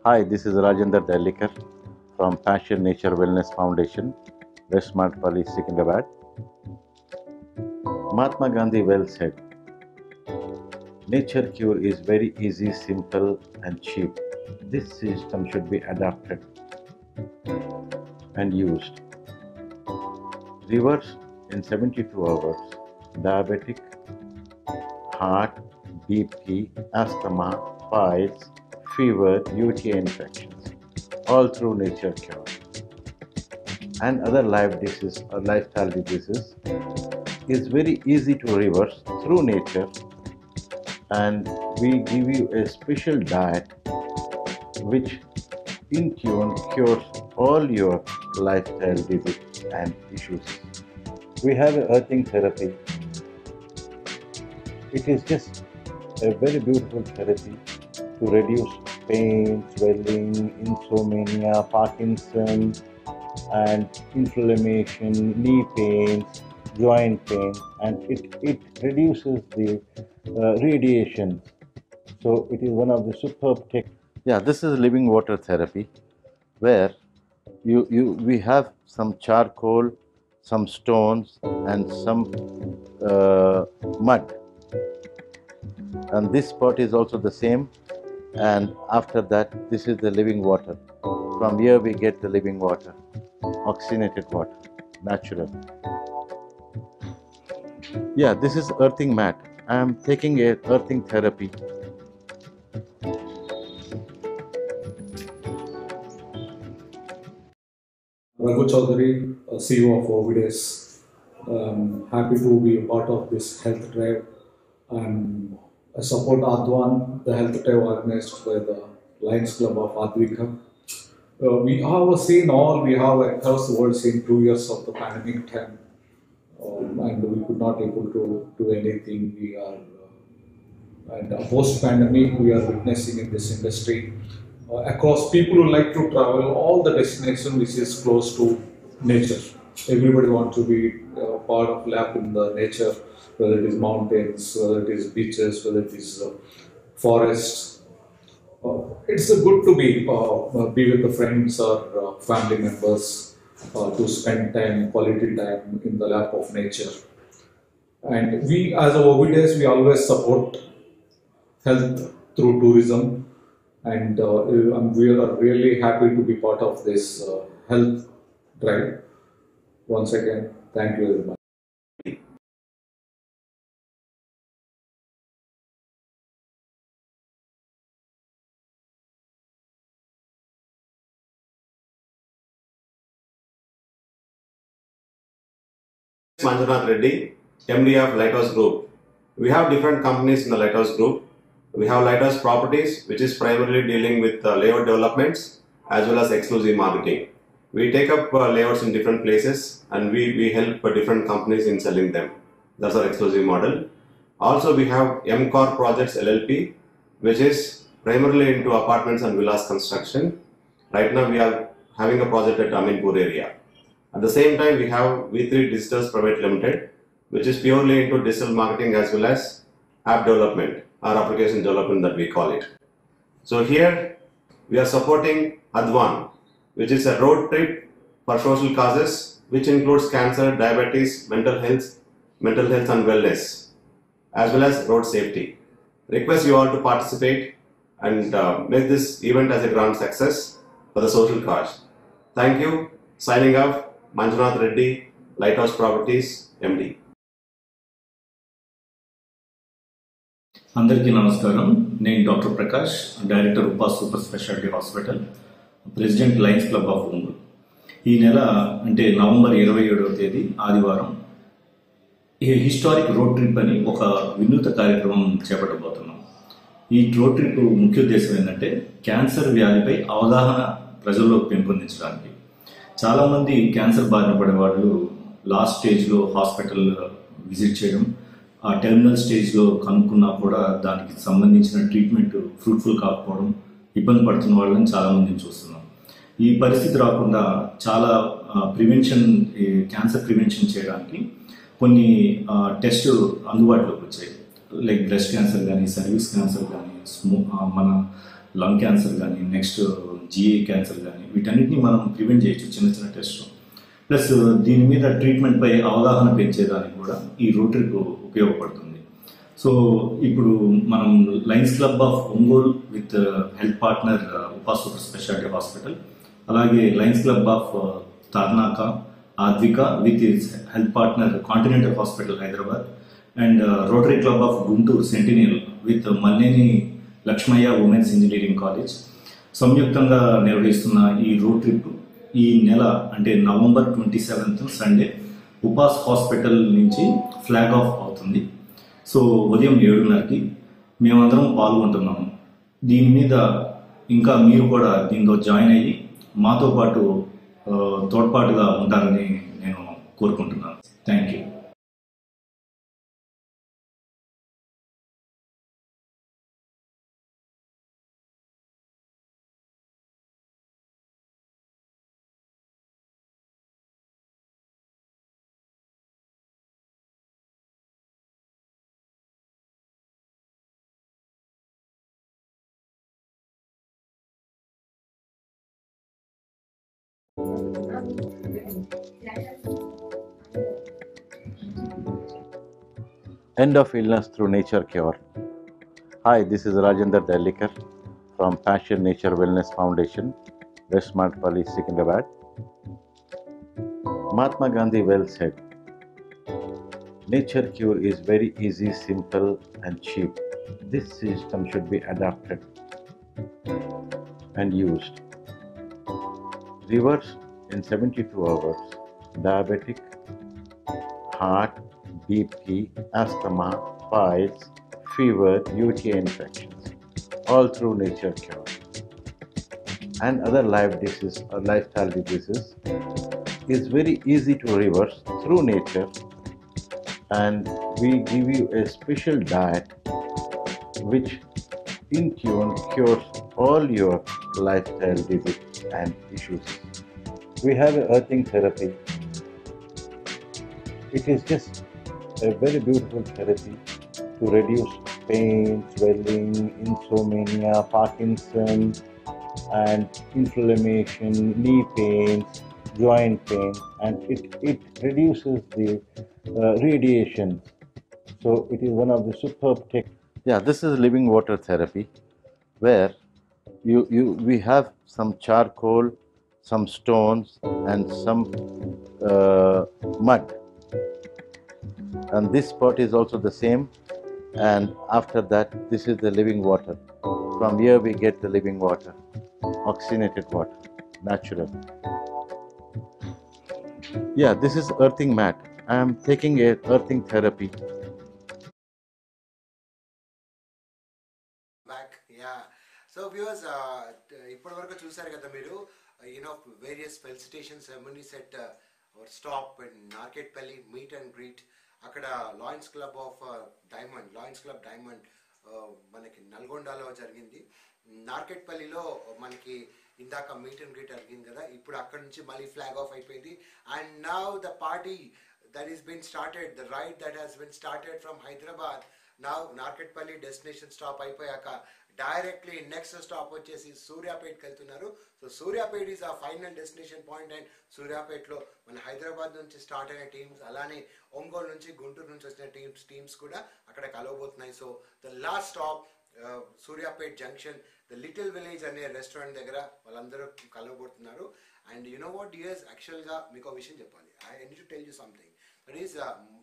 Hi, this is Rajendra Dalikar from Passion Nature Wellness Foundation, West Madpalli, Secunderabad. Mahatma Gandhi well said, Nature cure is very easy, simple, and cheap. This system should be adopted and used. Reverse in 72 hours diabetic, heart, BP, asthma, piles, fever, UTI infections, all through nature cure. And other life diseases or lifestyle diseases is very easy to reverse through nature and we give you a special diet which in tune cures all your lifestyle diseases and issues. We have earthing therapy. It is just a very beautiful therapy to reduce pain, swelling, insomnia, Parkinson, and inflammation, knee pains, joint pain, and it, it reduces the uh, radiation. So it is one of the superb tech. Yeah, this is living water therapy, where you you we have some charcoal, some stones, and some uh, mud. And this spot is also the same. And after that, this is the living water. From here we get the living water, oxygenated water, natural. Yeah, this is earthing mat. I am taking a earthing therapy. Raghu Chaudhary, CEO of Ovides. Um, happy to be a part of this health drive. And I support Adwan, the health drive organized by the Lions Club of Advika. Uh, we have seen all, we have across the world seen two years of the pandemic time. Um, and we could not able to do anything. We are, uh, and post pandemic, we are witnessing in this industry uh, across people who like to travel all the destination which is close to nature. Everybody wants to be uh, part of lap in the nature, whether it is mountains, whether it is beaches, whether it is uh, forests. Uh, it's good to be uh, uh, be with the friends or family members to spend time, quality time in the lap of nature. And we, as a OBDs, we always support health through tourism and uh, we are really happy to be part of this uh, health drive. Once again, thank you very much. Manjunath Reddy, MD of Lighthouse Group. We have different companies in the Lighthouse Group. We have Lighthouse Properties, which is primarily dealing with uh, layout developments as well as exclusive marketing. We take up uh, layouts in different places and we, we help uh, different companies in selling them. That's our exclusive model. Also, we have MCOR Projects LLP, which is primarily into apartments and villas construction. Right now, we are having a project at Aminpur area. At the same time, we have V3 Digitals Private Limited, which is purely into digital marketing as well as app development or application development that we call it. So here we are supporting Advan, which is a road trip for social causes, which includes cancer, diabetes, mental health, mental health and wellness, as well as road safety. Request you all to participate and uh, make this event as a grand success for the social cause. Thank you. Signing off, Manjunath Reddy, Lighthouse Properties, MD. అందరికీ నమస్కారం నేను doctor Prakash director Upa super speciality hospital president Lions Club of Ongole. ఈ నెల అంటే November ఇరవై ఏడవ తేదీ ఆదివారం ఈ హిస్టారిక్ రోడ్ ట్రిప్ అని ఒక వినూత కార్యక్రమం చేపట్టబోతున్నాం. ఈ రోడ్ ట్రిప్ ముఖ్య ఉద్దేశం ఏంటంటే క్యాన్సర్ వ్యాధిపై అవగాహన ప్రజల్లో పెంపొందించడానికి. చాలామంది క్యాన్సర్ బారిన పడే వాళ్ళు లాస్ట్ స్టేజ్లో హాస్పిటల్ విజిట్ చేయడం ఆ టెర్మినల్ స్టేజ్లో కనుక్కున్నా కూడా దానికి సంబంధించిన ట్రీట్మెంట్ ఫ్రూట్ఫుల్ కాకపోవడం ఇబ్బంది పడుతున్న వాళ్ళని చాలామందిని చూస్తున్నాం. ఈ పరిస్థితి రాకుండా చాలా ప్రివెన్షన్ క్యాన్సర్ ప్రివెన్షన్ చేయడానికి కొన్ని టెస్ట్ అందుబాటులోకి వచ్చాయి. లైక్ బ్రెస్ట్ క్యాన్సర్ కానీ సర్వీస్ క్యాన్సర్ కానీ స్మో మన లంగ్ క్యాన్సర్ కానీ నెక్స్ట్ జిఏ క్యాన్సర్ కానీ వీటన్నిటిని మనం ప్రివెంట్ చేయొచ్చు చిన్న చిన్న టెస్ట్. ప్లస్ దీని మీద ట్రీట్మెంట్పై అవగాహన పెంచేదానికి కూడా ఈ రోటరీకు ఉపయోగపడుతుంది. సో ఇప్పుడు మనం Lions Club of Ongole with health partner Upa super speciality hospital. అలాగే Lions Club of Tarnaka Aadvika with health partner Continental hospital Hyderabad. And Rotary Club of Guntur centennial with Malleni Lakshmaiah women's engineering college. సంయుక్తంగా నిర్వహిస్తున్న ఈ road trip ఈ నెల అంటే November twenty seventh Sunday Upas hospital నుంచి flag off అవుతుంది. So ఉదయం ఏడున్నరకి మేమందరం పాల్గొంటున్నాము. దీని మీద ఇంకా మీరు కూడా దీంతో జాయిన్ అయ్యి మాతో పాటు తోడ్పాటుగా ఉంటారని నేను కోరుకుంటున్నాను. Thank you End of illness through nature cure. Hi, this is Rajendra Dalikar from Passion Nature Wellness Foundation, West Madpally, Secunderabad. Mahatma Gandhi well said Nature cure is very easy, simple, and cheap. This system should be adapted and used. Reverse in 72 hours diabetic, heart, BP, asthma, piles, fever, UTI infections, all through nature cure. And other life diseases or lifestyle diseases is very easy to reverse through nature and we give you a special diet which in tune cures all your lifestyle diseases and issues. We have earthing therapy. It is just a very beautiful therapy to reduce pain, swelling, insomnia, Parkinson, and inflammation, knee pains, joint pain, and it, it reduces the uh, radiation. So it is one of the superb tech. Yeah, this is living water therapy, where you you we have some charcoal, some stones, and some uh, mud, and this spot is also the same. And after that, this is the living water. From here we get the living water, oxygenated water, natural. Yeah, this is earthing mat. I am taking a earthing therapy. Back yeah so viewers ఇప్పటి వరకు చూసారు కదా మీరు you know various felicitation our set stop and Pally, meet and greet అక్కడ Lions Club of Diamond Lions Club Diamond మనకి నల్గొండలో జరిగింది. నార్కెట్పల్లిలో మనకి ఇందాక మీట్ అండ్ గ్రీట్ జరిగింది కదా. ఇప్పుడు అక్కడ నుంచి మళ్ళీ ఫ్లాగ్ ఆఫ్ అయిపోయింది. And now the party that is been started the ride that has been started from Hyderabad now Narketpally destination stop అయిపోయాక డైరెక్ట్లీ నెక్స్ట్ స్టాప్ వచ్చేసి సూర్యాపేట్కి వెళ్తున్నారు. So Suryapet is a final destination point and సూర్యాపేట్లో మన హైదరాబాద్ నుంచి start అయిన teams అలానే ఒంగోలు నుంచి గుంటూరు నుంచి వచ్చిన టీమ్స్ టీమ్స్ కూడా అక్కడ కలవబోతున్నాయి. So the last stop Suryapet junction the little village అనే రెస్టారెంట్ దగ్గర వాళ్ళందరూ కలవబోతున్నారు. And you know what years యాక్చువల్గా మీకు ఒక విషయం చెప్పాలి. I need to tell you something that is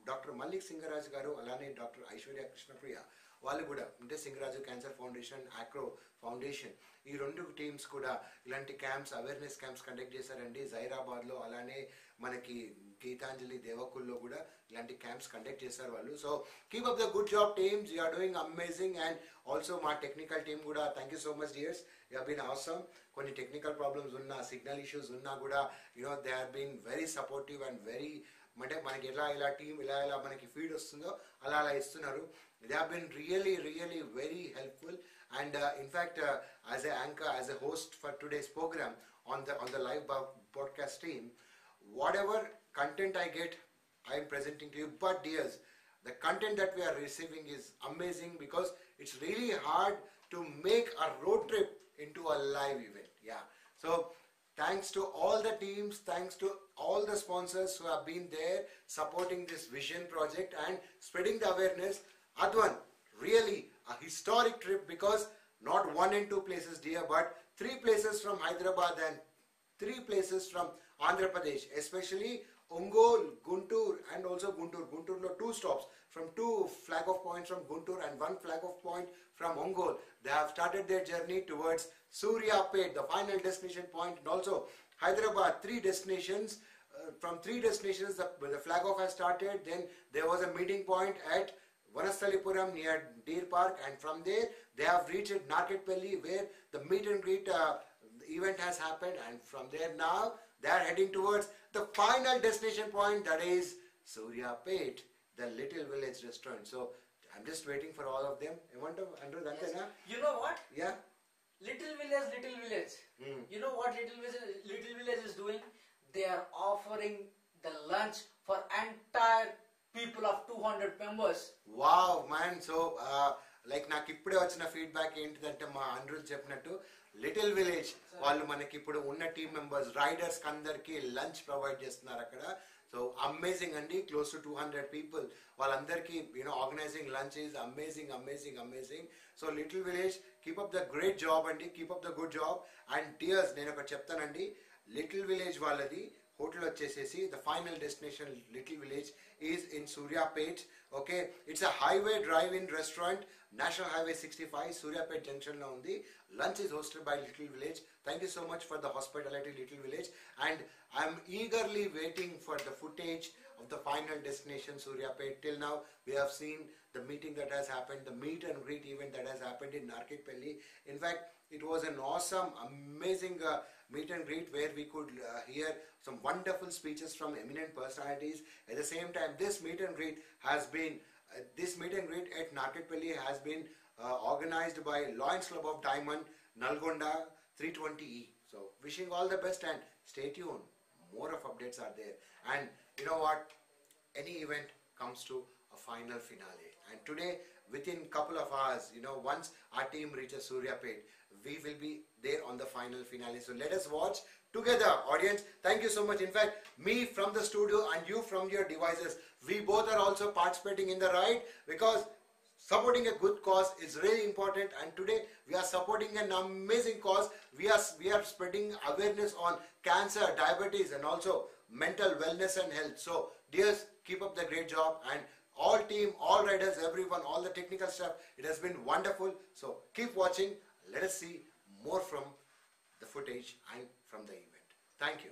doctor Mallik Singaraj గారు అలానే డాక్టర్ ఐశ్వర్య కృష్ణప్రియ వాళ్ళు కూడా అంటే సింగరాజు క్యాన్సర్ ఫౌండేషన్ ఆక్రో ఫౌండేషన్ ఈ రెండు టీమ్స్ కూడా ఇలాంటి క్యాంప్స్ అవేర్నెస్ క్యాంప్స్ కండక్ట్ చేశారండి. జైరాబాద్లో అలానే మనకి గీతాంజలి దేవకుల్లో కూడా ఇలాంటి క్యాంప్స్ కండక్ట్ చేశారు వాళ్ళు. So keep up the good job teams you are doing amazing and also మా టెక్నికల్ టీమ్ కూడా thank you so much dears you been అవసరం కొన్ని టెక్నికల్ ప్రాబ్లమ్స్ ఉన్నా సిగ్నల్ ఇష్యూస్ ఉన్నా కూడా you know they are been very supportive and very అంటే మనకి ఎలా ఇలా టీం ఇలా ఇలా మనకి ఫీడ్ వస్తుందో అలా అలా ఇస్తున్నారు. They have been really, really very helpful. And uh, in fact, uh, as an anchor, as a host for today's program on the on the live broadcast team, whatever content I get, I am presenting to you. But dears, the content that we are receiving is amazing because it's really hard to make a road trip into a live event. Yeah. So thanks to all the teams, thanks to all the sponsors who have been there supporting this vision project and spreading the awareness adwan really a historic trip because not one and two places dear but three places from hyderabad and three places from Andhra Pradesh, especially Ongol, Guntur, and also Guntur. Guntur, no, two stops from two flag off points from Guntur and one flag off point from Ongol. They have started their journey towards Suryapet, the final destination point, and also Hyderabad, three destinations. Uh, from three destinations, the, the flag off has started. Then there was a meeting point at Vanasthalipuram near Deer Park, and from there they have reached Narketpalli, where the meet and greet uh, event has happened, and from there now they are heading towards the final destination point, that is Suryapet, the little village restaurant. So I'm just waiting for all of them. I want to Andrew. You know what? Yeah. Little village, little village. Hmm. You know what little village, little village is doing? They are offering the lunch for entire people of 200 members. Wow man so like నాకు ఇప్పుడే వచ్చిన feedback ఏంటిదంటే మా అనిరుద్ చెప్పినట్టు little village వాళ్ళు మనకి ఇప్పుడు ఉన్న టీమ్ మెంబర్స్ రైడర్స్ అందరికి లంచ్ ప్రొవైడ్ చేస్తున్నారు అక్కడ. సో అమేజింగ్ అండి. Close to two hundred people వాళ్ళందరికీ you know organizing lunch is amazing amazing amazing so little village keep up the great job అండి. Keep up the good job and tears నేను ఒకటి చెప్తానండి. Little village వాళ్ళది hotel వచ్చేసేసి the final destination little village is in Suryapet okay it's a highway drive-in restaurant national highway 65 Suryapet junction లో ఉంది lunch is hosted by little village thank you so much for the hospitality little village and i'm eagerly waiting for the footage of the final destination Suryapet till now we have seen the meeting that has happened the meet and greet event that has happened in Narketpalli in fact it was an awesome amazing uh, meet and greet where we could uh, hear some wonderful speeches from eminent personalities. At the same time, this meet and greet has been uh, this meet and greet at Narketpalli has been uh, organized by Lions Club of Diamond, Nalgonda 320E. So, wishing all the best and stay tuned. More of updates are there. And you know what? Any event comes to a final finale. And today, within couple of hours, you know, once our team reaches Suryapet, we will be there on the final finale. So let us watch together, audience. Thank you so much. In fact, me from the studio and you from your devices, we both are also participating in the ride because supporting a good cause is really important and today we are supporting an amazing cause we are we are spreading awareness on cancer diabetes and also mental wellness and health so dears keep up the great job and all team all riders everyone all the technical staff it has been wonderful so keep watching let us see more from the footage and from the event. Thank you.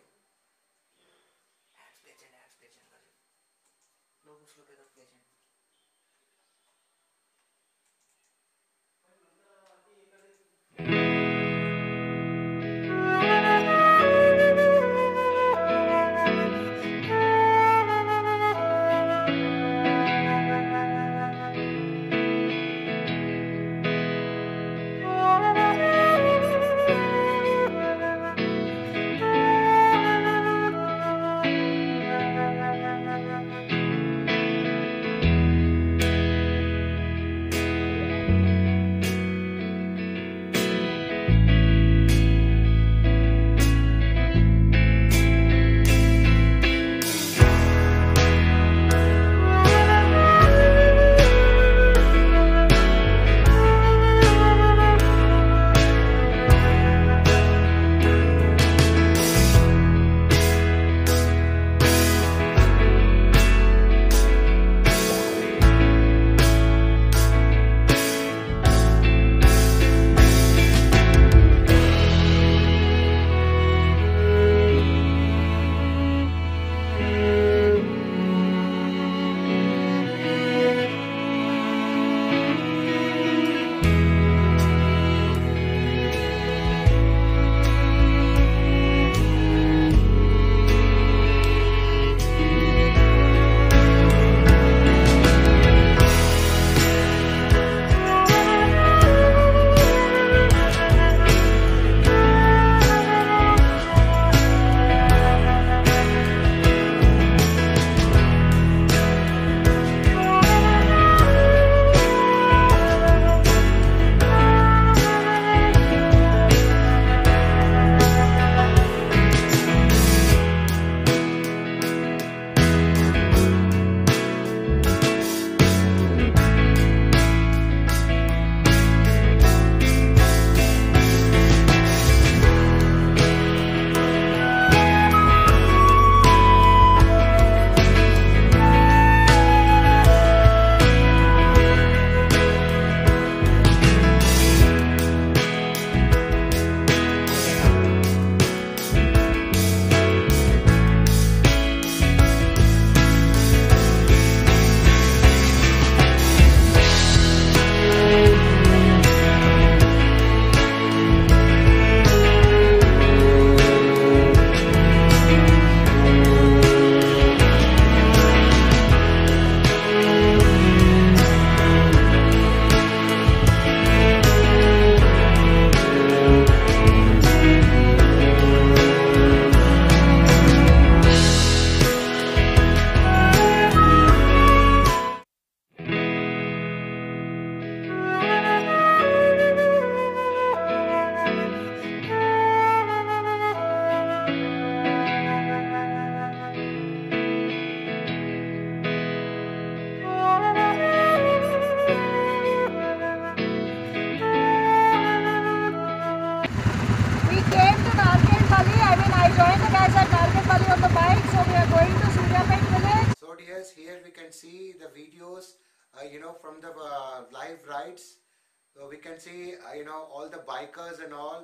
all the bikers and all,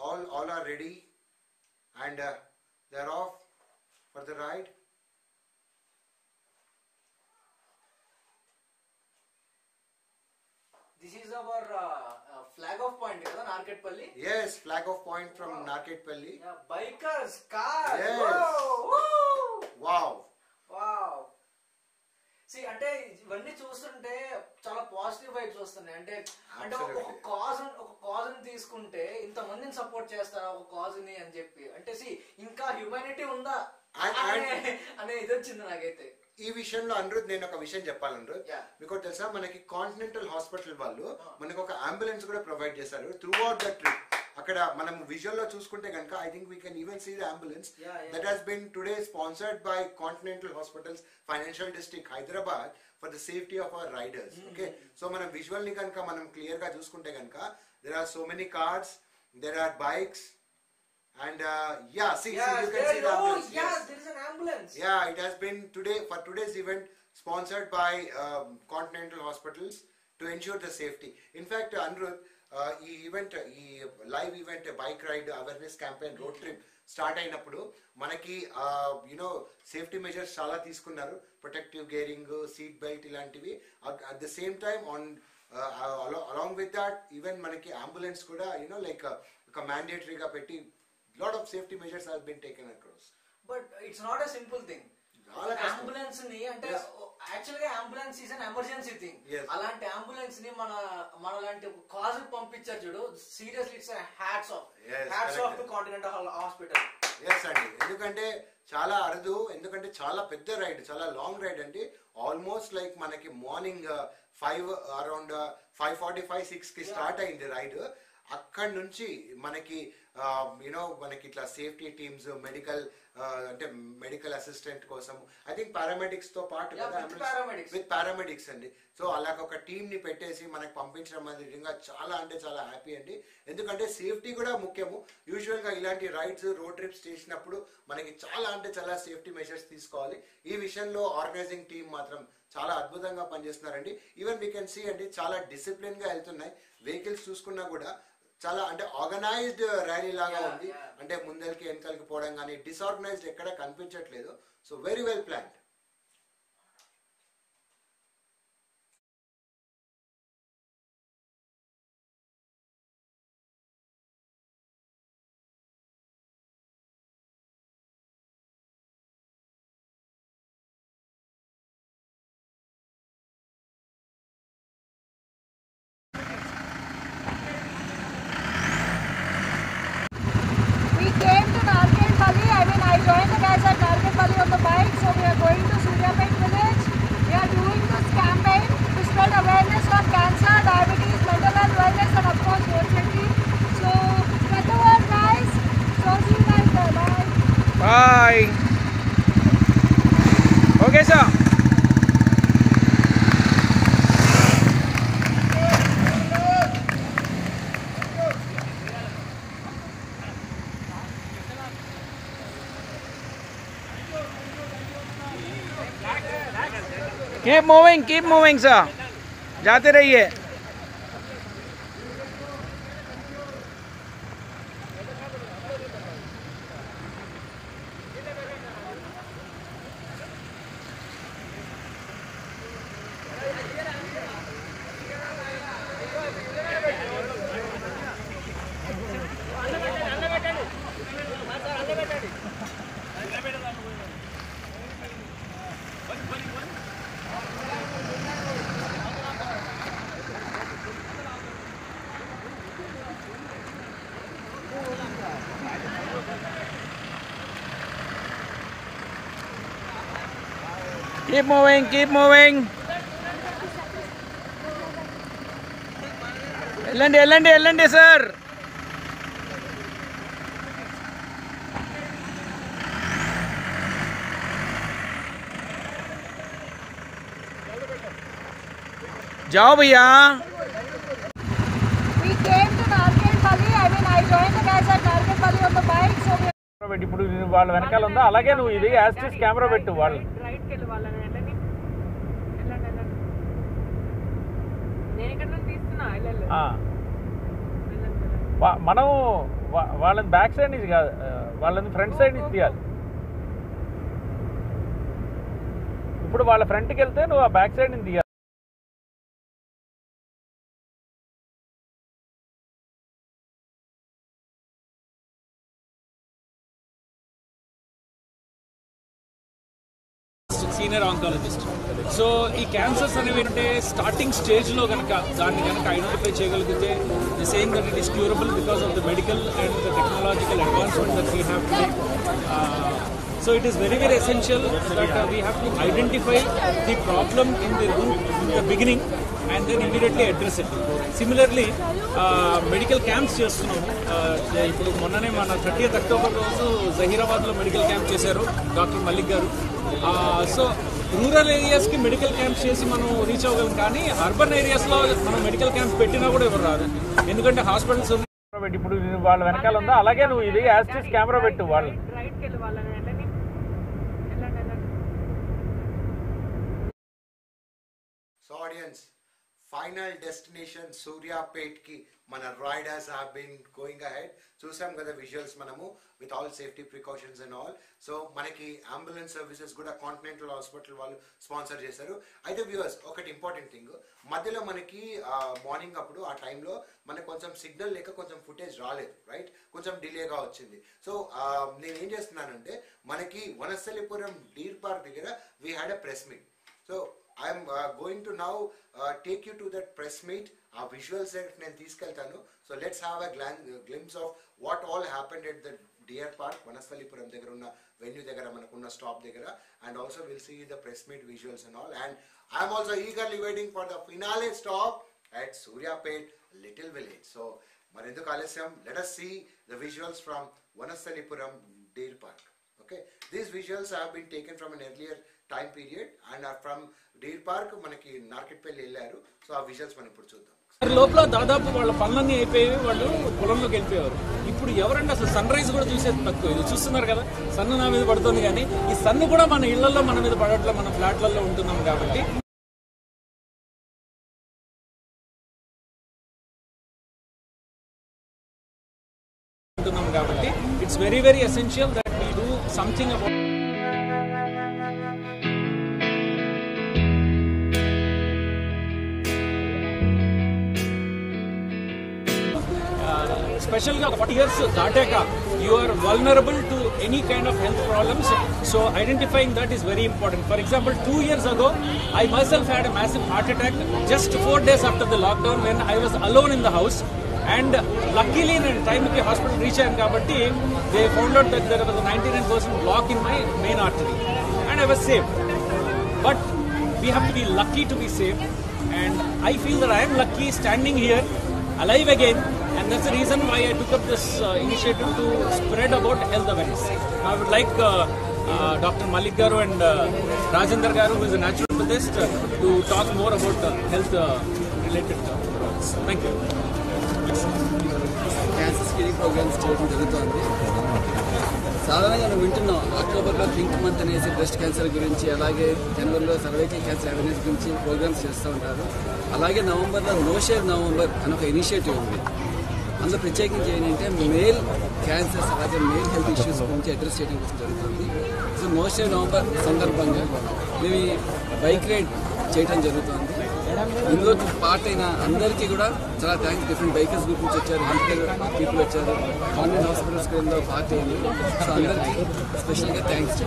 all, all are ready and uh, they're off for the ride. This is our uh, uh, flag off point, is Narketpalli? Yes, flag off point from wow. Narketpalli. Yeah, bikers, cars. Yes. Wow. Wow. See అంటే ఇవన్నీ చూస్తుంటే చాలా positive vibes వస్తున్నాయి. అంటే అంటే ఒక-. Cause ఒక కాజ్ని తీసుకుంటే ఇంత మందిని సపోర్ట్ చేస్తారా ఒక కాజ్ని అని చెప్పి. అంటే సి ఇంకా హ్యూమానిటీ ఉందా? అనే ఇది వచ్చింది నాకైతే. ఈ విషయంలో అనిరుద్ నేను ఒక విషయం చెప్పాలి అనిరుద్ మీకు తెలుసా? మనకి కాంటినెంటల్ హాస్పిటల్ వాళ్ళు మనకు ఒక అంబులెన్స్ కూడా ప్రొవైడ్ చేశారు త్రూ అవుట్ ద ట్రిప్ అక్కడ మనం విజువల్లో చూసుకుంటే కనుక I think we can even see the ambulance Yeah, yeah. That has been today sponsored by Continental hospitals financial district Hyderabad for the safety of our riders okay so మనం విజువల్ని కనుక మనం క్లియర్గా చూసుకుంటే కనుక there are so many cars there are bikes and yeah see Yeah, you can see there- the oh, ambulance yeah, there is an ambulance. Yeah, it has been today for today's event sponsored by um, Continental Hospitals to ensure the safety. In fact, Anirudh, uh, ఈ event ఈ live event bike ride awareness campaign road trip start అయినప్పుడు మనకి you know safety measures చాలా తీసుకున్నారు protective gearing seat belt ఇలాంటివి at the same time on along with that even మనకి ambulance కూడా you know like ఒక మ్యాండేటరీగా పెట్టి lot of safety measures has been taken across but it's not a simple thing. అంబులెన్స్ని అంటే. యాక్చువల్గా ambulance is an emergency thing. అలాంటి అంబులెన్స్ని మన మన లాంటి కాజ్ పంపించారు చూడు seriously it's hats off hats off. To Continental hospital yes అండి. ఎందుకంటే చాలా అరుదు ఎందుకంటే చాలా పెద్ద రైడ్ చాలా లాంగ్ రైడ్ అండి. ఆల్మోస్ట్ లైక్ మనకి morning five around five forty five సిక్స్కి స్టార్ట్ అయింది రైడ్ అక్కడ నుంచి మనకి యూనో మనకి ఇట్లా సేఫ్టీ టీమ్స్ మెడికల్ అంటే మెడికల్ అసిస్టెంట్ కోసం. ఐ థింక్ పారామెడిక్స్తో పాటు. విత్ పారామెడిక్స్ అండి సో అలాగ ఒక టీమ్ని పెట్టేసి మనకి పంపించడం అనేది నిజంగా చాలా అంటే చాలా హ్యాపీ అండి. ఎందుకంటే సేఫ్టీ కూడా ముఖ్యము. యూజువల్గా ఇలాంటి రైడ్స్ రోడ్ ట్రిప్స్ చేసినప్పుడు మనకి చాలా అంటే చాలా సేఫ్టీ మెజర్స్ తీసుకోవాలి. ఈ విషయంలో ఆర్గనైజింగ్ టీం మాత్రం చాలా అద్భుతంగా పనిచేస్తున్నారండి. ఈవెన్ వీ కెన్ సీ అండి చాలా డిసిప్లిన్గా వెళ్తున్నాయి. వెహికల్స్ చూసుకున్నా కూడా చాలా అంటే ఆర్గనైజ్డ్ ర్యాలీ లాగా ఉంది. అంటే ముందరికి వెనకాలకి పోవడం కానీ డిసార్గనైజ్డ్ ఎక్కడ కనిపించట్లేదు. So very well plan moving keep moving sir जाते रहिए। కీప్ మూవింగ్ కీప్ మూవింగ్ వెళ్ళండి వెళ్ళండి వెళ్ళండి సార్ जाओ भैया We came to Narketpalli. I mean, I joined the guys at Narketpalli on the bike. So we పెట్టు ఇప్పుడు వాళ్ళ వెనకాల ఉందా అలాగే నువ్వు ఇది యాస్టిస్ కెమెరా పెట్టు వాళ్ళు మనం వాళ్ళని బ్యాక్ సైడ్ నుంచి కాదు వాళ్ళని ఫ్రంట్ సైడ్ నుంచి తీయాలి. ఇప్పుడు వాళ్ళ ఫ్రంట్కి వెళ్తే నువ్వు ఆ బ్యాక్ సైడ్ నుంచి తీయాలి. సీనియర్ ఆంకాలజిస్ట్ సో ఈ క్యాన్సర్స్ అనేవి ఏంటంటే స్టార్టింగ్ స్టేజ్లో కనుక దాన్ని కనుక ఐడెంటిఫై చేయగలిగితే the same that it is curable because of the medical and the technological advancement that we have to so it is very very essential that we have to identify the problem in the root in the beginning and then immediately address it similarly medical camps చేస్తున్నాం ఇప్పుడు మొన్ననే మన thirty October రోజు జహీరాబాద్లో medical camp చేశారు doctor Mallik గారు. So rural ఏరియాస్కి medical camps చేసి మనం రీచ్ అవ్వగలం. కానీ అర్బన్ ఏరియాస్లో మనం మెడికల్ క్యాంప్స్ పెట్టినా కూడా ఎవరు రాదు ఎందుకంటే హాస్పిటల్స్ పెట్టి ఇప్పుడు వాళ్ళ వెనకాల ఉందా? అలాగే నువ్వు ఇది యాస్టిస్ కెమెరా పెట్టు వాళ్ళు సో ఆడియన్స్ ఫైనల్ డెస్టినేషన్ సూర్యాపేట్కి మన riders have been going ahead చూసాం కదా విజువల్స్ మనము with all safety precautions and all so మనకి అంబులెన్స్ సర్వీసెస్ కూడా కాంటినెంటల్ హాస్పిటల్ వాళ్ళు స్పాన్సర్ చేశారు. అయితే వ్యూవర్స్ ఒకటి ఇంపార్టెంట్ థింగ్ మధ్యలో మనకి మార్నింగ్ అప్పుడు ఆ టైంలో మనకు కొంచెం సిగ్నల్ లేక కొంచెం ఫుటేజ్ రాలేదు రైట్ కొంచెం డిలేగా వచ్చింది. సో నేను ఏం చేస్తున్నానంటే మనకి వనస్థలిపురం డీర్ పార్క్ దగ్గర we had a press meet so I'm going to now take you to that press meet ఆ విజువల్స్ నేను తీసుకెళ్తాను. So let's have a glance glimpse of what all happened at the deer park Vanasthalipuram దగ్గర ఉన్న venue దగ్గర మనకున్న stop దగ్గర. And also will see the press meet visuals and all and I'm also eagerly waiting for the finale stop at Suryapet little village so మరెందుకు ఆలస్యం? Let us see the visuals from Vanasthalipuram deer park okay? These visuals have been taken from an earlier time period and from deer park మనకి నార్కెట్పల్లి వెళ్ళారు. So ఆ visuals మనం ఇప్పుడు చూద్దాం. లోపల దాదాపు వాళ్ళ పనులన్నీ అయిపోయి వాళ్ళు పొలంలోకి వెళ్ళిపోయారు. ఇప్పుడు ఎవరంటే అసలు సన్ రైజ్ కూడా చూసేది తక్కువ. ఇది చూస్తున్నారు కదా సన్ నా మీద పడుతుంది కానీ ఈ సన్ కూడా మన ఇళ్ళలో మన మీద పడట్లే మన ఫ్లాట్లలో ఉంటున్నాం కాబట్టి. ఉంటున్నాం కాబట్టి it's very very essential that we do something about స్పెషల్గా ఫార్టీ ఇయర్స్ దాటాక you are vulnerable to any kind of health problems so identifying that is very important for example two years ago I myself had a massive heart attack just four days after the lockdown when I was alone in the house. And luckily నేను టైంకి hospital reach అయ్యాను కాబట్టి they found out that there was ninety nine percent block in my main artery and I was safe but we have to be lucky to be safe and I feel that I'm lucky standing here alive again and that's the reason why I took up this uh, initiative to spread about health awareness. I would like uh, uh, Dr. Malik Garu and uh, Rajendra Garu, who is a naturalist, uh, to talk more about uh, health uh, related products. Thank you. Cancer screening programs సాధారణంగా నువ్వు వింటున్నావు అక్టోబర్లో pink month అనేసి breast cancer గురించి అలాగే జనవరిలో cervical cancer awareness గురించి programmes చేస్తూ ఉంటారు. అలాగే నవంబర్లో నో షేర్ నవంబర్ అని ఒక ఇనిషియేటివ్ ఉంది. అందులో ప్రత్యేకించి ఏంటంటే మేల్ క్యాన్సర్స్ అలాగే మేల్ హెల్త్ ఇష్యూస్ గురించి అడ్రస్ చేయడం కోసం జరుగుతుంది. సో నో షేర్ నవంబర్ సందర్భంగా మేము బైక్ రైడ్ చేయడం జరుగుతుంది. ఇందులో పార్ట్ అయిన అందరికీ కూడా చాలా థ్యాంక్స్ డిఫరెంట్ బైకర్స్ గ్రూప్ నుంచి వచ్చారు హెల్త్ కేర్ పీపుల్ వచ్చారు గవర్నమెంట్ హాస్పిటల్స్ ఇందులో పార్ట్ అయింది సో అందరికీ స్పెషల్గా thanks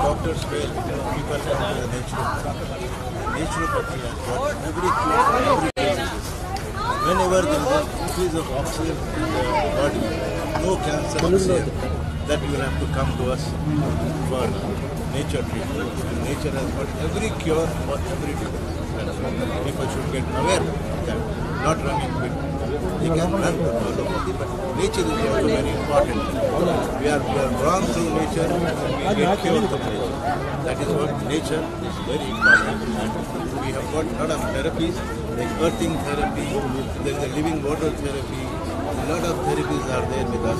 doctors fail, people come to the naturopathy. Naturopathy has got every cure, every disease. Whenever there is an increase of oxygen in the body, no cancer oxygen, that you will have to come to us for nature treatment. And nature has got every cure for every disease. People should get aware that, not running with they can run to allopathy, but nature is also very important. We are, we are drawn through nature and we get cured from nature. That is what nature is very important. And we have got a lot of therapies like earthing therapy, there is a living water therapy, there lot of therapies are there with us.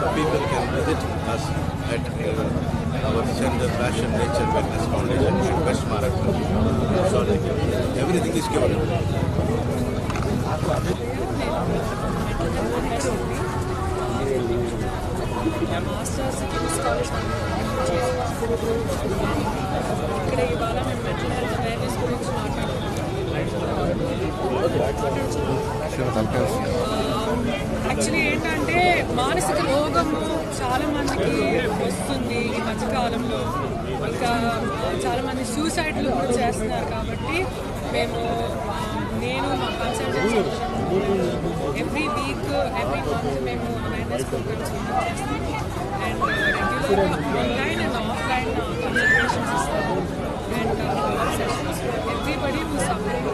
So people can visit us at uh, our center, Passion Nature Wellness Foundation at West Maharashtra. So like, everything is covered. Masters scholars ఇక్కడ ఇవాళ మేము mental health awareness గురించి actually ఏంటంటే మానసిక రోగము చాలా మందికి వస్తుంది ఈ మధ్యకాలంలో. ఇంకా చాలా మంది సూసైడ్లు చేస్తున్నారు కాబట్టి మేము నేను మా consultants every week every month మేము అవేర్నెస్ ప్రోగ్రామ్స్ అండ్ రెగ్యులర్గా ఆన్లైన్ అండ్ ఆఫ్లైన్ కన్సల్టేషన్స్ ఇస్తాము. And sessions everybody who suffering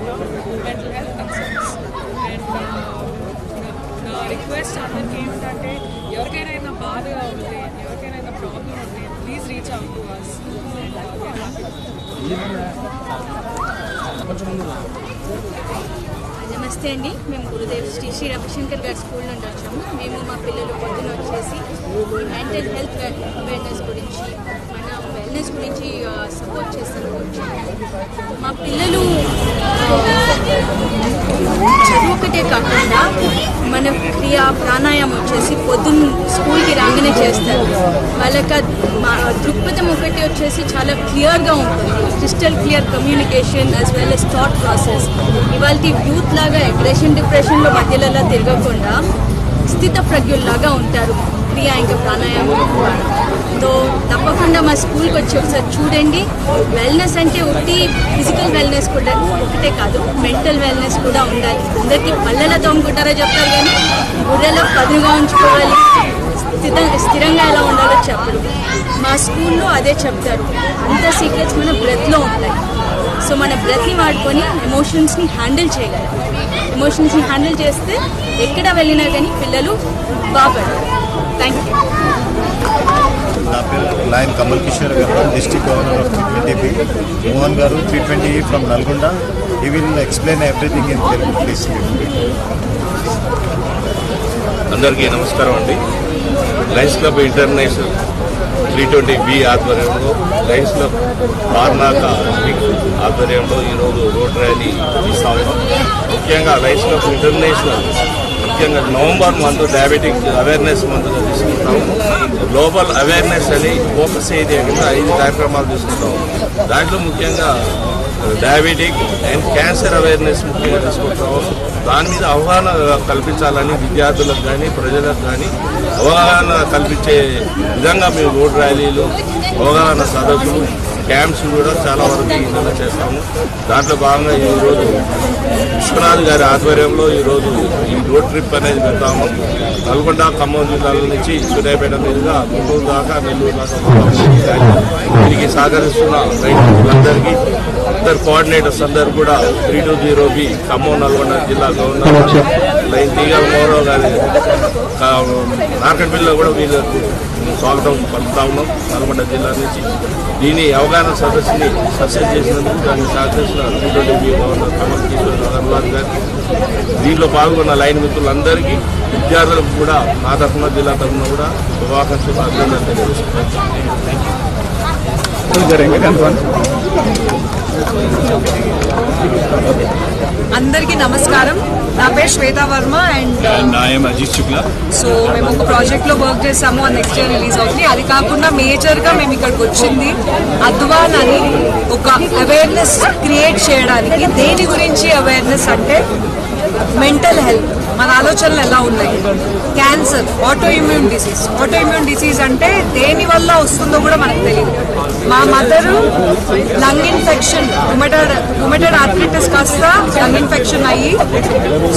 mental health concerns and request అందరికీ ఏంటంటే ఎవరికైనా ఏదైనా బాధగా ఉంటే ఎవరికైనా ఏదైనా ప్రాబ్లం ఉంటే please reach out to us నమస్తే అండి. మేము గురుదేవ్ శ్రీ శ్రీ రవిశంకర్ గారి స్కూల్ నుండి వచ్చాము. మేము మా పిల్లలు పొద్దున వచ్చేసి మెంటల్ హెల్త్ అవేర్నెస్ గురించి ఫిట్నెస్ గురించి సపోర్ట్ చేస్తాను. మా పిల్లలు చదువు ఒకటే కాకుండా మన క్రియ ప్రాణాయామం వచ్చేసి పొద్దున్న స్కూల్కి రాగానే చేస్తారు. వాళ్ళకి మా దృక్పథం ఒకటి వచ్చేసి చాలా క్లియర్గా ఉంటుంది. Crystal clear communication as well as thought process ఇవాళ యూత్ లాగా అగ్రెషన్ డిప్రెషన్లో మధ్యలో తిరగకుండా స్థిత ప్రజ్ఞుల్లాగా ఉంటారు. క్రియ ఇంకా ప్రాణాయామం. సో తప్పకుండా మా స్కూల్కి వచ్చి ఒకసారి చూడండి. వెల్నెస్ అంటే ఒకటి ఫిజికల్ వెల్నెస్ కూడా ఒకటే కాదు మెంటల్ వెల్నెస్ కూడా ఉండాలి. అందరికీ పళ్ళెల తోముకుంటారో చెప్తారు కానీ గుర్రెలో పదునుగా ఉంచుకోవాలి. స్థిర స్థిరంగా ఎలా ఉండాలో చెప్పరు. మా స్కూల్లో అదే చెప్తారు. అంత సీక్రెట్స్ మన బ్రెత్లో ఉంటాయి. సో మన బ్రెత్ని వాడుకొని ఎమోషన్స్ని హ్యాండిల్ చేయగలం ఎమోషన్స్ని హ్యాండిల్ చేస్తే ఎక్కడ వెళ్ళినా కానీ పిల్లలు బాగుపడతారు. థ్యాంక్ యూ నా పేరు లయన్ కమల్ కిషోర్ గారు district governor of three Mohan గారు three twenty from Nalgonda. He will explain everything in Telugu please అందరికీ నమస్కారం అండి. Lions club international three twenty B ఆధ్వర్యంలో లయన్స్ క్లబ్ వార్నాక ఆధ్వర్యంలో ఈరోజు రోడ్ ర్యాలీ ఇస్తా ఉన్నాం ముఖ్యంగా లయన్స్ క్లబ్ ఇంటర్నేషనల్ ముఖ్యంగా నవంబర్ మంత్ డయాబెటిక్ అవేర్నెస్ మంత్గా తీసుకుంటాము. గ్లోబల్ అవేర్నెస్ అని ఫోకస్ ఏరియా కింద ఐదు కార్యక్రమాలు తీసుకుంటాము దాంట్లో ముఖ్యంగా డయాబెటిక్ అండ్ క్యాన్సర్ అవేర్నెస్ ముఖ్యంగా తీసుకుంటాము. దాని మీద అవగాహన కల్పించాలని విద్యార్థులకు కానీ ప్రజలకు కానీ అవగాహన కల్పించే విధంగా మేము రోడ్ ర్యాలీలు అవగాహన సదస్సులు క్యాంప్స్ కూడా చాలా వరకు ఈ నెల చేస్తాము. దాంట్లో భాగంగా ఈరోజు విశ్వనాథ్ గారి ఆధ్వర్యంలో ఈరోజు ఈ రోడ్ ట్రిప్ అనేది పెడతాము. నల్గొండ ఖమ్మం జిల్లాల నుంచి సూర్యాపేట మీదుగా గుంటూరు దాకా నెల్లూరు దాకా దీనికి సహకరిస్తున్న రైతులందరికీ అందరు కోఆర్డినేటర్స్ అందరు కూడా three two zero B Khammam Nalgonda జిల్లా గవర్నర్ లైన్ తీగల మోరవ్ గారి నార్కట్పల్లిలో కూడా వీళ్ళకు స్వాగతం పలుకుతా ఉన్నాం. నల్గొండ జిల్లా నుంచి దీని అవగాహన సదస్సుని సక్సెస్ చేసినందుకు దాన్ని సహకరిస్తున్న త్రీ గవర్నర్ కమల్ కిషోర్ అగర్వాల్ గారు. దీంట్లో పాల్గొన్న లైన్ మిత్రులందరికీ విద్యార్థులకు కూడా నా తరఫున జిల్లా తరఫున కూడా శుభాకాంక్షలు అభినందనలు తెలియజేస్తున్నాను. అందరికీ నమస్కారం. నా పేరు Shweta Varma and Ajit Shukla. So మేము ఒక ప్రాజెక్ట్లో వర్క్ చేసాము. అది నెక్స్ట్ ఇయర్ రిలీజ్ అవుతుంది. అది కాకుండా మేజర్గా మేము ఇక్కడికి వచ్చింది అద్వాన్ అని ఒక అవేర్నెస్ క్రియేట్ చేయడానికి. దేని గురించి అవేర్నెస్ అంటే మెంటల్ హెల్త్ మన ఆలోచనలు ఎలా ఉన్నాయి? Cancer autoimmune disease autoimmune disease అంటే దేని వల్ల వస్తుందో కూడా మనకు తెలియదు. మా మదరు లంగ్ ఇన్ఫెక్షన్ ఉమెటర్ రుమటెడ్ ఆర్థరైటిస్ కాస్త లంగ్ ఇన్ఫెక్షన్ అయ్యి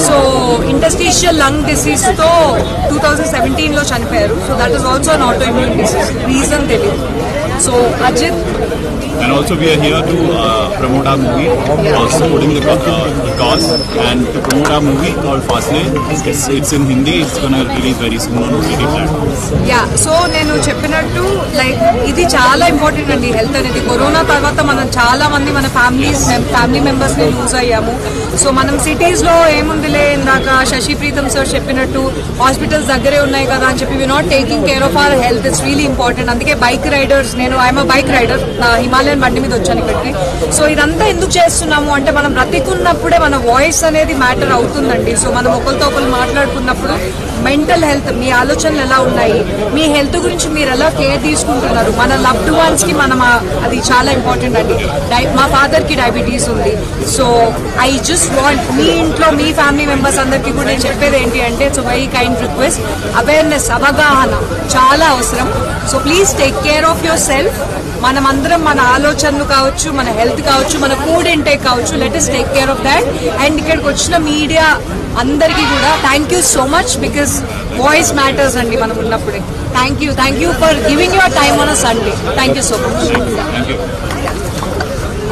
సో ఇంటస్టీషియల్ లంగ్ డిసీజ్తో టూ థౌజండ్ సెవెంటీన్లో చనిపోయారు. So that is also an autoimmune disease reason తెలియదు so Ajit And also we are here to uh, promote our movie, uh, supporting the, uh, the cause and to promote our movie called Fastlane. It's, it's in Hindi, it's to release very soon on OTT platforms. Yeah so నేను చెప్పినట్టు like ఇది చాలా important అండి health అనేది corona తర్వాత మనం చాలా మంది మన ఫ్యామిలీస్ ఫ్యామిలీ మెంబర్స్ని లూజ్ అయ్యాము సో మనం సిటీస్లో ఏముందిలే ఇందాక శశి ప్రీతం సార్ చెప్పినట్టు హాస్పిటల్స్ దగ్గరే ఉన్నాయి కదా అని చెప్పి we not taking care of our health it's really important అందుకే బైక్ రైడర్స్ నేను ఐఎమ్ బైక్ రైడర్ నా నేను బండి మీద వచ్చాను ఇక్కడికి. సో ఇదంతా ఎందుకు చేస్తున్నాము అంటే మనం బ్రతికున్నప్పుడే మన వాయిస్ అనేది మ్యాటర్ అవుతుందండి. సో మనం ఒకరితో ఒకరు మాట్లాడుకున్నప్పుడు మెంటల్ హెల్త్ మీ ఆలోచనలు ఎలా ఉన్నాయి? మీ హెల్త్ గురించి మీరు ఎలా కేర్ తీసుకుంటున్నారు? మన లవ్డ్ వన్స్కి మనం అది చాలా ఇంపార్టెంట్ అండి. డై- మా ఫాదర్కి డయాబెటీస్ ఉంది. సో ఐ జస్ట్ వాంట్ మీ ఇంట్లో మీ ఫ్యామిలీ మెంబర్స్ అందరికీ కూడా నేను చెప్పేది ఏంటి అంటే it's very kind request awareness అవగాహన చాలా అవసరం. So please take care of yourself మనం అందరం మన ఆలోచనలు కావచ్చు మన హెల్త్ కావచ్చు మన ఫుడ్ ఇంటేక్ కావచ్చు let us take care of that and ఇక్కడికి వచ్చిన మీడియా అందరికీ కూడా thank you so much because voice matters అండి మనం ఉన్నప్పుడే thank you thank you for giving your time on a Sunday thank you so much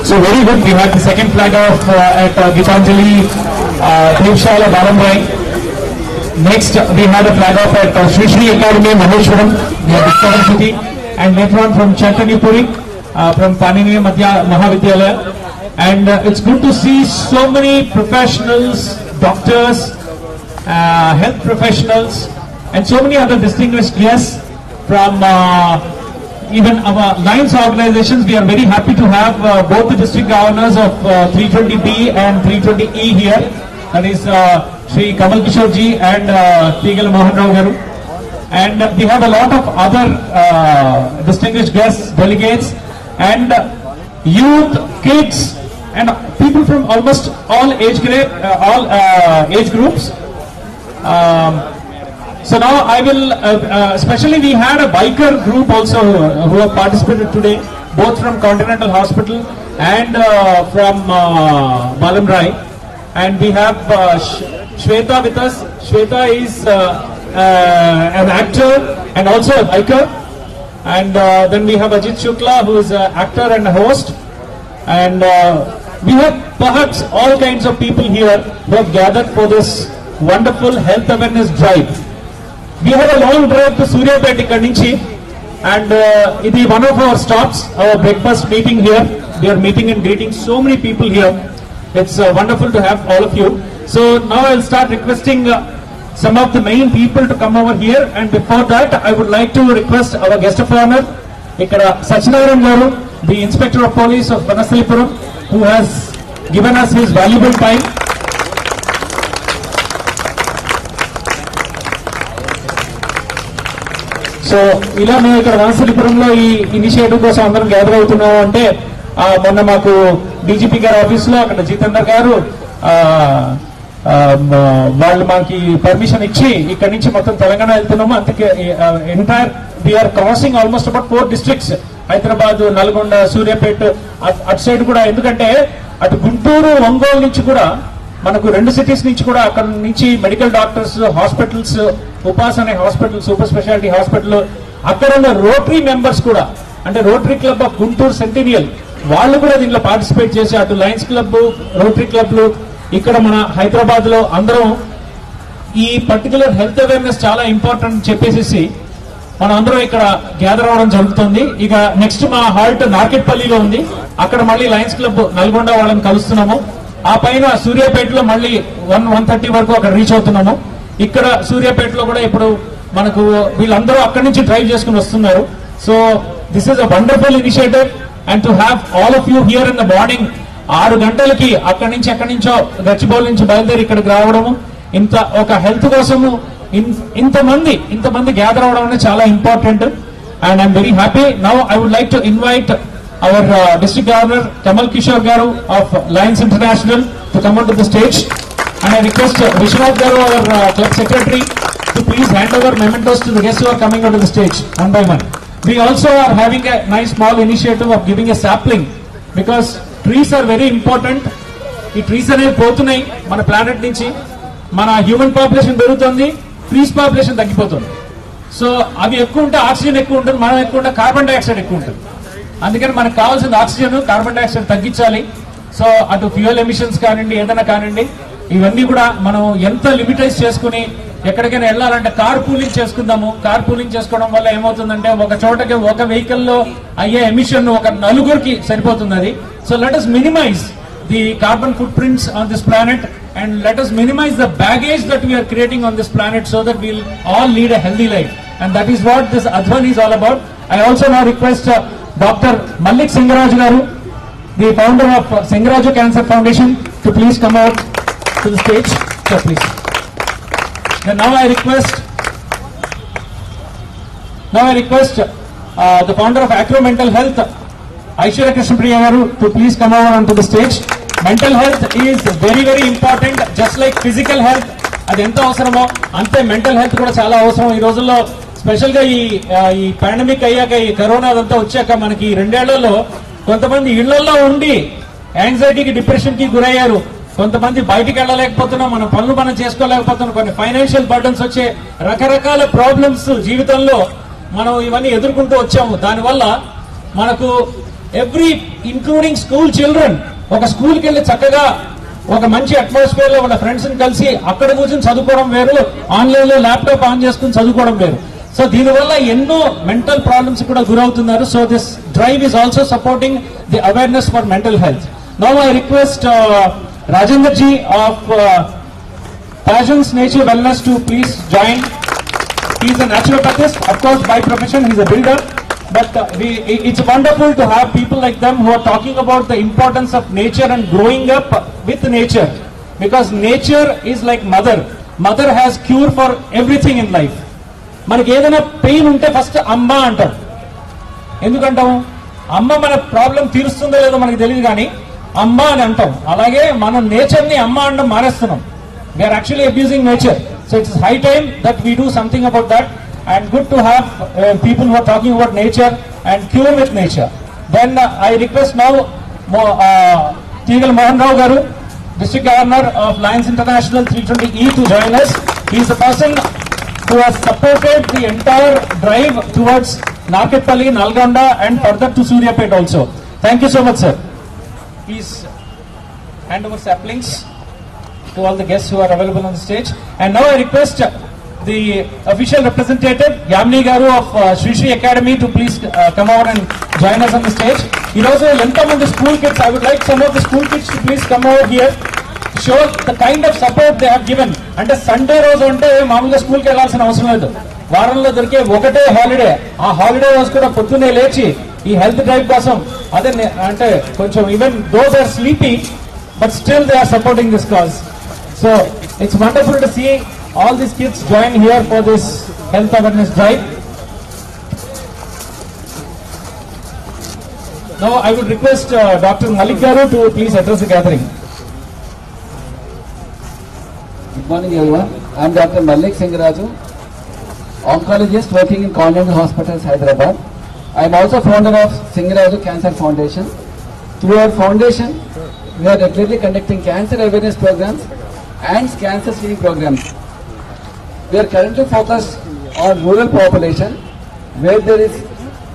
so very good We had the second flag of uh, at uh, Gitanjali, uh, Devshala, Barambai. Next, we had a flag off at uh, And later on from Chaitanyapuri, uh, from Panini Mahavidyalaya. And uh, it's good to see so many professionals, doctors, uh, health professionals, and so many other distinguished guests from uh, even our Lions organizations, we are very happy to have uh, both the district governors of uh, 320B and 320E here. That is uh, Sri Kamal Kishore ji and uh, Tegal Mohan Rao garu. And we have a lot of other uh, distinguished guests, delegates, and youth, kids, and people from almost all age grade, uh, all uh, age groups. Um, so now I will, uh, uh, especially we had a biker group also uh, who have participated today, both from Continental Hospital and uh, from uh, Balam Rai. And we have Sh- Shweta with us. Shweta is uh, an actor and also a biker. And uh, then we have Ajit Shukla, who is an actor and a host. And uh, we have perhaps all kinds of people here who have gathered for this wonderful health awareness drive. We have a long drive to Suryapet Kanichi and uh, it is one of our stops, our breakfast meeting here. We are meeting and greeting so many people here. It's uh, wonderful to have all of you. So now I'll start requesting uh, some of the main people to come over here and before that I would like to request our guest of honor ఇక్కడ సత్యనారాయణ గారు the inspector of police of Vanasthalipuram who has given us his valuable time so ఇలా మేము ఇక్కడ వనస్థలిపురంలో ఈ initiative కోసం అందరం gather అవుతున్నాము అంటే మొన్న మాకు డీజీపీ గారి ఆఫీస్లో అక్కడ జితేందర్ గారు వాళ్ళు మాకి పర్మిషన్ ఇచ్చి ఇక్కడ నుంచి మొత్తం తెలంగాణ వెళ్తున్నాము. అందుకే entire we're crossing almost about four districts Hyderabad Nalgonda Suryapet at- అటు సైడ్ కూడా. ఎందుకంటే అటు గుంటూరు ఒంగోలు నుంచి కూడా మనకు రెండు సిటీస్ నుంచి కూడా అక్కడ నుంచి మెడికల్ డాక్టర్స్ హాస్పిటల్స్ ఉపాస్ అనే హాస్పిటల్ సూపర్ స్పెషాలిటీ హాస్పిటల్ అక్కడ ఉన్న రోటరీ మెంబర్స్ కూడా అంటే rotary club of Guntur centennial వాళ్ళు కూడా దీంట్లో పార్టిసిపేట్ చేసి అటు లయన్స్ క్లబ్ రోటరీ క్లబ్లు ఇక్కడ మన హైదరాబాద్లో అందరం ఈ పర్టికులర్ హెల్త్ అవేర్నెస్ చాలా ఇంపార్టెంట్ చెప్పేసి మనం అందరం ఇక్కడ గ్యాదర్ అవడం జరుగుతుంది. ఇక నెక్స్ట్ మా హాల్ట్ నార్కెట్పల్లిలో ఉంది. అక్కడ మళ్ళీ లయన్స్ క్లబ్ నల్గొండ వాళ్ళని కలుస్తున్నాము. ఆ పైన సూర్యాపేటలో మళ్ళీ వన్ వన్ థర్టీ వరకు అక్కడ రీచ్ అవుతున్నాము. ఇక్కడ సూర్యాపేటలో కూడా ఇప్పుడు మనకు వీళ్ళందరూ అక్కడి నుంచి డ్రైవ్ చేసుకుని వస్తున్నారు. So this is a wonderful initiative and to have all of you here in the morning ఆరు గంటలకి అక్కడి నుంచి ఎక్కడి నుంచో గచ్చిబౌల్ నుంచి బయలుదేరి ఇక్కడికి రావడము ఇంత ఒక హెల్త్ కోసము ఇన్- ఇంతమంది ఇంతమంది గ్యాదర్ అవడం అనేది చాలా important. And I'm very happy. Now I would like to invite our district governor Kamal Kishore గారు of lions international to come to the stage. And I request Vishwanath గారు our club secretary to please hand over mementos to the guest are coming to the stage one by one We also are having a nice small initiative of giving a sapling because trees are very important ఈ trees అనేవి పోతున్నాయి మన planet నుంచి. మన human population పెరుగుతుంది trees population తగ్గిపోతుంది. So అవి ఎక్కువ ఉంటే ఆక్సిజన్ ఎక్కువ ఉంటుంది మనం ఎక్కువ ఉంటే కార్బన్ డైఆక్సైడ్ ఎక్కువ ఉంటుంది. అందుకని మనకు కావాల్సిన ఆక్సిజన్ కార్బన్ డైఆక్సైడ్ తగ్గించాలి. సో అటు ఫ్యూయల్ ఎమిషన్స్ కానివ్వండి ఏదైనా కానివ్వండి ఇవన్నీ కూడా మనం ఎంత లిమిటైజ్ చేసుకుని ఎక్కడికైనా వెళ్ళాలంటే కార్ పూలింగ్ చేసుకుందాము. కార్ పూలింగ్ చేసుకోవడం వల్ల ఏమవుతుందంటే ఒక చోటకి ఒక వెహికల్లో అయ్యే ఎమిషన్ ఒక నలుగురికి సరిపోతుంది అది. So let us minimise the carbon footprints on this planet and let us minimise the baggage that we're creating on this planet so that we'll all lead a healthy life and that is what this అధ్వన్ is all about I also నా request doctor Mallik Singaraju గారు the founder of Singaraju cancer foundation to please come out to the stage, sir, please. Then now I request, now I request uh, the founder of Acro Mental Health, Aishwarya Krishna Garu, to please come over onto the stage. Mental health is very very important, just like physical health. అది ఎంత అవసరమో అంతే mental health కూడా చాలా అవసరం ఈ రోజుల్లో స్పెషల్గా ఈ ఈ పాండమిక్ అయ్యాక ఈ కరోనా అదంతా వచ్చాక మనకి ఈ రెండేళ్ళలో కొంతమంది ఇళ్ళలో ఉండి యాంగ్జైటీకి డిప్రెషన్కి గురయ్యారు కొంతమంది బయటికి వెళ్ళలేకపోతున్నాం మన పనులు మనం చేసుకోలేకపోతున్నాం. కొన్ని ఫైనాన్షియల్ బర్డన్స్ వచ్చే రకరకాల ప్రాబ్లమ్స్ జీవితంలో మనం ఇవన్నీ ఎదుర్కొంటూ వచ్చాము. దానివల్ల మనకు ఎవ్రీ ఇంక్లూడింగ్ స్కూల్ చిల్డ్రన్ ఒక స్కూల్కి వెళ్ళి చక్కగా ఒక మంచి అట్మాస్ఫియర్లో వాళ్ళ ఫ్రెండ్స్ని కలిసి అక్కడ కూర్చొని చదువుకోవడం వేరు ఆన్లైన్లో ల్యాప్టాప్ ఆన్ చేసుకుని చదువుకోవడం వేరు. సో దీనివల్ల ఎన్నో మెంటల్ ప్రాబ్లమ్స్ కూడా గురవుతున్నారు. So this drive is also supporting the awareness for mental health now I request Rajender ji of Passions Nature Wellness to please join. He is a naturopathist, of course, by profession, he is a builder. But uh, we, it's wonderful to have people like them who are talking about the importance of nature and growing up with nature. Because nature is like mother. Mother has cure for everything in life మనకి ఏదైనా pain ఉంటే first అమ్మ అంటారు ఎందుకంటాం అమ్మ మన problem తీరుస్తుందో లేదో మనకి తెలియదు కానీ అమ్మ అని అంటాం అలాగే మనం నేచర్ని అమ్మ అనడం మానేస్తున్నాం we're actually abusing nature so it's high time that we do something about that and good to have people who are talking about nature and cure with nature then I request now Teegala Mohan Rao గారు district governor of Lions International 320E to join us. He is the person who has supported the entire drive towards Narketpalli, Nalgonda and further to Suryapet also. Thank you so much, sir. Please hand over saplings to all the guests who are available on the stage. And now I request the official representative, Yamni Garu of uh, Sri Sri Academy to please uh, come over and join us on the stage. He also welcome on the school kids. I would like some of the school kids to please come over here. Show the kind of support they have given. అంటే Sunday రోజు అంటే మామూలుగా స్కూల్కి వెళ్ళాల్సిన అవసరం లేదు వారంలో దొరికే ఒకటే హాలిడే ఆ హాలిడే రోజు కూడా పొద్దున్నే లేచి ఈ హెల్త్ డ్రైవ్ కోసం అదే నే- అంటే కొంచెం even those are sleepy but still they are supporting this cause so it's wonderful to see all these kids join here for this health awareness drive. Now I would request uh, Dr. Malik Garu to please address the gathering. Good morning, everyone. I am Dr. Malik Singraju, oncologist working in Convent Hospitals, Hyderabad. I am also founder of Singraju Cancer Foundation. Through our foundation, we are regularly conducting cancer awareness programs and cancer screening programs. We are currently focused on rural population where there is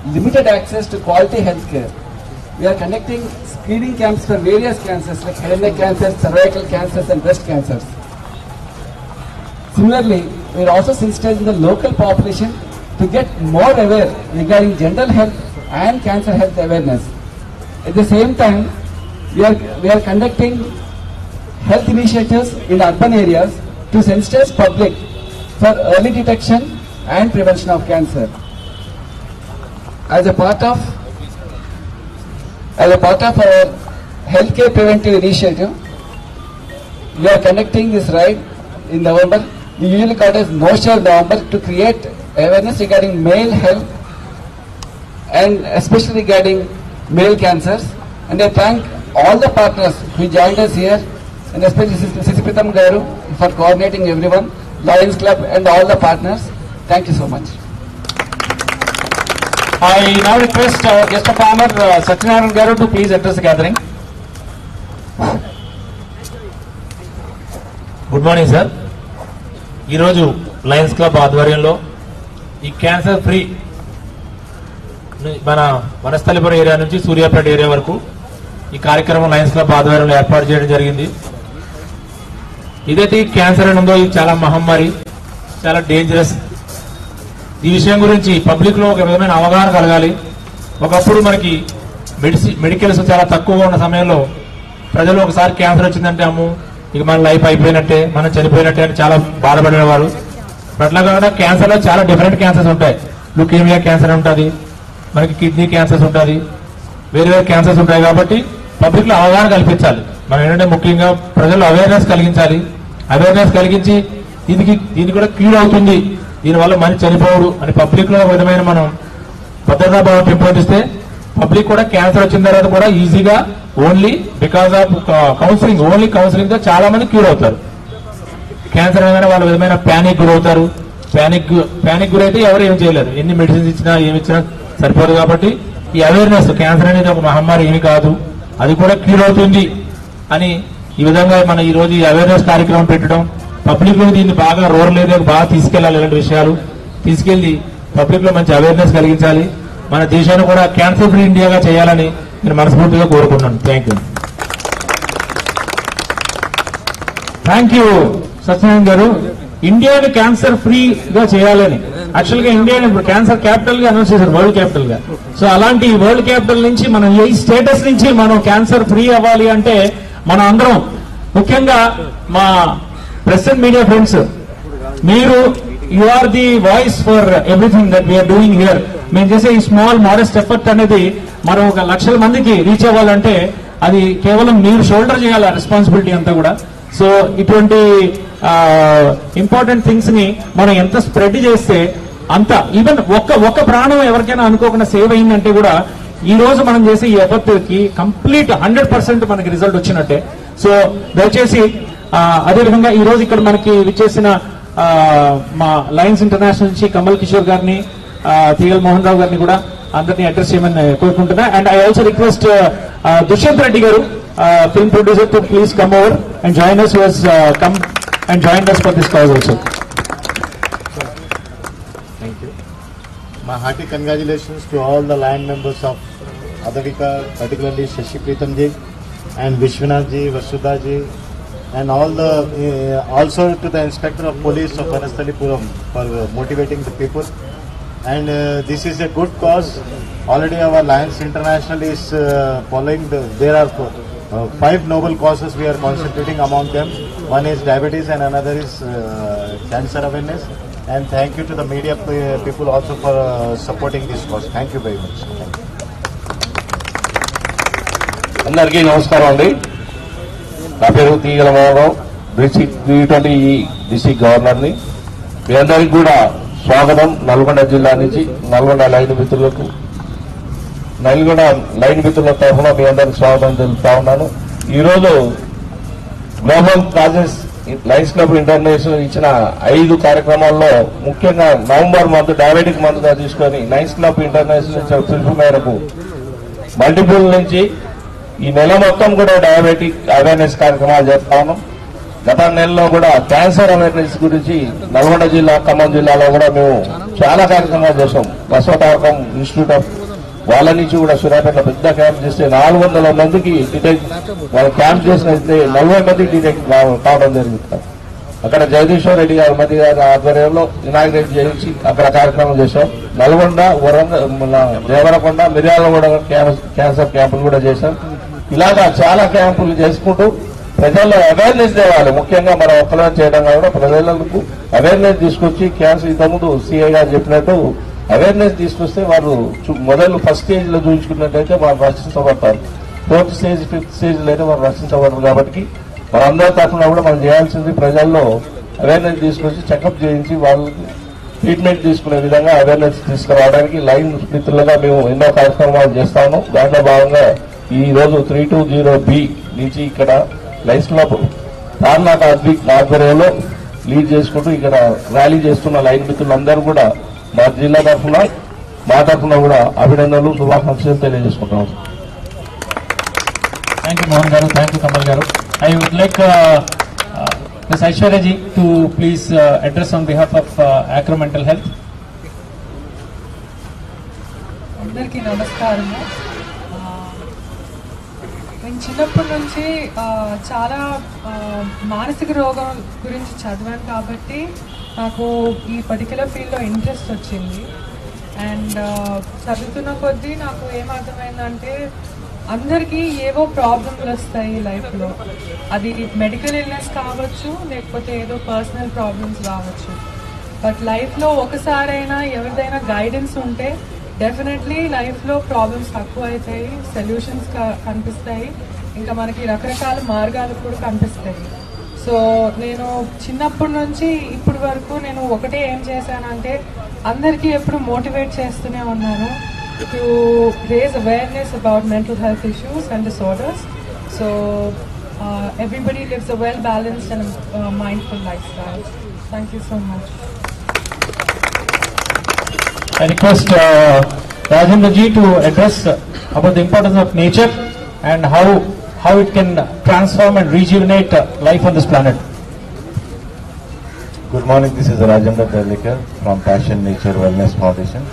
limited access to quality health care. We are conducting screening camps for various cancers like head and neck cancers, cervical cancers and breast cancers. Similarly, we are also sensitizing the local population to get more aware regarding general health and cancer health awareness. At the same time, we are, we are conducting health initiatives in urban areas to sensitize public for early detection and prevention of cancer. As a part of as a part of our healthcare preventive initiative, we are conducting this ride in November. We usually call it as Show November to create awareness regarding male health and especially regarding male cancers. And I thank all the partners who joined us here and especially Sisipitam Garu for coordinating everyone, Lions Club and all the partners. Thank you so much. I now request our guest of honor, uh, Satyanarayan Garu, to please address the gathering. Good morning sir ఈరోజు Lions club ఆధ్వర్యంలో ఈ cancer free మన Vanasthalipuram area నుంచి Suryapet area వరకు ఈ కార్యక్రమం Lions club ఆధ్వర్యంలో ఏర్పాటు చేయడం జరిగింది. ఇదైతే ఈ క్యాన్సర్ అని ఉందో ఇది చాలా మహమ్మారి చాలా డేంజరస్ ఈ విషయం గురించి పబ్లిక్లో ఒక విధమైన అవగాహన కలగాలి. ఒకప్పుడు మనకి మెడిసి మెడికల్స్ చాలా తక్కువగా ఉన్న సమయంలో ప్రజలు ఒకసారి క్యాన్సర్ వచ్చిందంటే అమ్ము ఇక మన లైఫ్ అయిపోయినట్టే మనం చనిపోయినట్టే అని చాలా బాధపడేవారు అట్లా కాకుండా క్యాన్సర్లో చాలా డిఫరెంట్ క్యాన్సర్స్ ఉంటాయి. లుకేమియా క్యాన్సర్ ఉంటుంది మనకి కిడ్నీ క్యాన్సర్స్ ఉంటుంది వేరే వేరే క్యాన్సర్స్ ఉంటాయి కాబట్టి పబ్లిక్లో అవగాహన కల్పించాలి. మనం ఏంటంటే ముఖ్యంగా ప్రజలు అవేర్నెస్ కలిగించాలి. అవేర్నెస్ కలిగించి దీనికి దీనికి కూడా క్యూర్ అవుతుంది. దీనివల్ల మనిషి చనిపోవడు అని పబ్లిక్లో విధమైన మనం భద్రతా భావం పెంపొందిస్తే పబ్లిక్ కూడా క్యాన్సర్ వచ్చిన తర్వాత కూడా ఈజీగా only because of counselling only కౌన్సిలింగ్తో చాలా మంది క్యూర్ అవుతారు. క్యాన్సర్ అనగానే వాళ్ళ విధమైన ప్యానిక్ గురవుతారు ప్యానిక్ ప్యానిక్ గురైతే ఎవరు ఏం చేయలేరు. ఎన్ని మెడిసిన్స్ ఇచ్చినా ఏమి ఇచ్చినా సరిపోదు కాబట్టి ఈ అవేర్నెస్ క్యాన్సర్ అనేది ఒక మహమ్మారి ఏమి కాదు. అది కూడా క్యూర్ అవుతుంది అని ఈ విధంగా మన ఈ రోజు ఈ అవేర్నెస్ కార్యక్రమం పెట్టడం పబ్లిక్లో దీన్ని బాగా రూరల్ ఏరియాకు బాగా తీసుకెళ్ళాలి ఇలాంటి విషయాలు. తీసుకెళ్ళి పబ్లిక్లో మంచి అవేర్నెస్ కలిగించాలి. మన దేశాన్ని కూడా క్యాన్సర్ ఫ్రీ ఇండియాగా చేయాలని నేను మనస్ఫూర్తిగా కోరుకున్నాను thank you thank you Satyanarayana గారు ఇండియాని క్యాన్సర్ ఫ్రీగా చేయాలని. యాక్చువల్గా ఇండియాని ఇప్పుడు క్యాన్సర్ క్యాపిటల్గా అనౌన్స్ చేశారు వరల్డ్ క్యాపిటల్గా. సో అలాంటి వరల్డ్ క్యాపిటల్ నుంచి మనం ఈ స్టేటస్ నుంచి మనం క్యాన్సర్ ఫ్రీ అవ్వాలి అంటే మనం అందరం ముఖ్యంగా మా ప్రెస్ అండ్ మీడియా ఫ్రెండ్స్ మీరు you are the voice for everything that we're doing here మేము చేసే ఈ స్మాల్ మోడెస్ట్ ఎఫర్ట్ అనేది మనం ఒక లక్షల మందికి రీచ్ అవ్వాలంటే అది కేవలం మీరు షోల్డర్ చేయాలి రెస్పాన్సిబిలిటీ అంతా కూడా. సో ఇటువంటి ఇంపార్టెంట్ థింగ్స్ని మనం ఎంత స్ప్రెడ్ చేస్తే అంత ఈవెన్ ఒక్క ఒక్క ప్రాణం ఎవరికైనా అనుకోకుండా సేవ్ అయిందంటే కూడా ఈ రోజు మనం చేసే ఈ ఎఫర్ట్కి కంప్లీట్ హండ్రెడ్ పర్సెంట్ మనకి రిజల్ట్ వచ్చినట్టే. సో దయచేసి అదేవిధంగా ఈ రోజు ఇక్కడ మనకి విచ్చేసిన మా లయన్స్ ఇంటర్నేషనల్ నుంచి కమల్ కిషోర్ గారిని తీగల్ మోహన్ రావు గారిని కూడా అందరినీ అడ్రస్ చేయమని కోరుకుంటున్నా. And I also request Dushyant Reddy గారు film producer to please come over and join us was come and joined us for this cause also. Thank you. My hearty congratulations to all the line members of Adavika, particularly Shashi Pritamji and Vishwanath ji, Vasudha ji, and all the uh, also to the inspector of police of Anastalipuram for uh, motivating the people. And uh, this is a good cause. Already our Lions International is uh, following. The, there are uh, five noble causes we are concentrating among them. One is diabetes and another is uh, cancer awareness. And thank you to the media people also for uh, supporting this cause. Thank you very much. అందరికీ నమస్కారం అండి నా పేరు Teegala Mohan district twenty district గవర్నర్ని మీ అందరికీ కూడా స్వాగతం నల్గొండ జిల్లా నుంచి నల్గొండ లైన్ మిత్రులకు నల్గొండ లైన్ మిత్రుల తరఫున మీ అందరికి స్వాగతం తెలుపుతా ఉన్నాను. ఈరోజు global causes lions club international ఇచ్చిన ఐదు కార్యక్రమాల్లో ముఖ్యంగా నవంబర్ మంత్ డయాబెటిక్ మంత్గా తీసుకొని లైన్స్ క్లబ్ ఇంటర్నేషనల్ ఇచ్చిన పిలుపు మేరకు మల్టిపుల్ నుంచి ఈ నెల మొత్తం కూడా డయాబెటిక్ అవేర్నెస్ కార్యక్రమాలు చేస్తా గత నెలలో కూడా క్యాన్సర్ అవేర్నెస్ గురించి నల్గొండ జిల్లా ఖమ్మం జిల్లాలో కూడా మేము చాలా కార్యక్రమాలు చేసాం బసవతారకం ఇన్స్టిట్యూట్ ఆఫ్ వాళ్ళ నుంచి కూడా సూర్యాపేటలో పెద్ద క్యాంప్ చేస్తే నాలుగు వందల మందికి డిటెక్ట్ వాళ్ళు క్యాంప్ చేసినట్లయితే నలభై మందికి డిటెక్ట్ కావడం జరుగుతుంది అక్కడ జగదీశ్వర్ రెడ్డి గారు మధ్య గారి ఆధ్వర్యంలో ఇనాగ్రేట్ చేయించి అక్కడ కార్యక్రమం చేశాం. నల్గొండ వరంగల్ మన దేవరకొండ మిర్యాలగూడ క్యాన్- క్యాన్సర్ క్యాంపులు కూడా చేశాం. ఇలాగా చాలా క్యాంపులు చేసుకుంటూ ప్రజల్లో అవేర్నెస్ తేవాలి. ముఖ్యంగా మనం ఒక్కలో చేయడం కాకుండా ప్రజలకు అవేర్నెస్ తీసుకొచ్చి క్యాన్సర్ ఇంతకుముందు సీఐ గారు చెప్పినట్టు అవేర్నెస్ తీసుకొస్తే వారు మొదలు ఫస్ట్ స్టేజ్లో చూపించుకున్నట్టయితే వారు రక్షించబడతారు ఫోర్త్ స్టేజ్ ఫిఫ్త్ స్టేజ్లో అయితే వారు రక్షించబడరు కాబట్టి మనందరి తరఫున కూడా మనం చేయాల్సింది ప్రజల్లో అవేర్నెస్ తీసుకొచ్చి చెకప్ చేయించి వాళ్ళకి ట్రీట్మెంట్ తీసుకునే విధంగా అవేర్నెస్ తీసుకురావడానికి లైన్ మిత్రులుగా మేము ఎన్నో కార్యక్రమాలు చేస్తాము. దాంట్లో భాగంగా ఈ రోజు త్రీ టూ జీరో బి నుంచి ఇక్కడ లైన్స్ క్లబ్ తార్నాథ్ అద్విక్ ఆధ్వర్యంలో లీడ్ చేసుకుంటూ ఇక్కడ ర్యాలీ చేస్తున్న లైన్ మిత్రులందరూ కూడా మా జిల్లా తరఫున మా తరఫున కూడా అభినందనలు శుభాకాంక్షలు తెలియజేసుకుంటాం థ్యాంక్ యూ మోహన్ గారు. Thank you Kamal garu. I would like miss Aishwarya ji to please address on behalf of Acro mental health అందరికీ నమస్కారము. చిన్నప్పటి నుంచి చాలా మానసిక రోగం గురించి చదివాను కాబట్టి నాకు ఈ పర్టికులర్ ఫీల్డ్లో ఇంట్రెస్ట్ వచ్చింది. అండ్ చదువుతున్న కొద్దీ నాకు ఏమర్థమైందంటే అందరికీ ఏవో ప్రాబ్లమ్స్ వస్తాయి లైఫ్లో అది మెడికల్ ఇల్నెస్ కావచ్చు లేకపోతే ఏదో పర్సనల్ ప్రాబ్లమ్స్ రావచ్చు. బట్ లైఫ్లో ఒకసారైనా ఎవరిదైనా గైడెన్స్ ఉంటే డెఫినెట్లీ లైఫ్లో ప్రాబ్లమ్స్ తక్కువ అవుతాయి సొల్యూషన్స్ కనిపిస్తాయి. ఇంకా మనకి రకరకాల మార్గాలు కూడా కనిపిస్తాయి. సో నేను చిన్నప్పటి నుంచి ఇప్పటి వరకు నేను ఒకటే ఏం చేశానంటే అందరికీ ఎప్పుడు మోటివేట్ చేస్తూనే ఉన్నాను. To raise awareness about mental health issues and disorders. So everybody lives a well balanced and mindful lifestyle. Thank you so much. I request uh, Rajendra ji to address about the importance of nature and how how it can transform and rejuvenate uh, life on this planet. Good morning, this is Rajendra Dalekar from Passion Nature Wellness Foundation.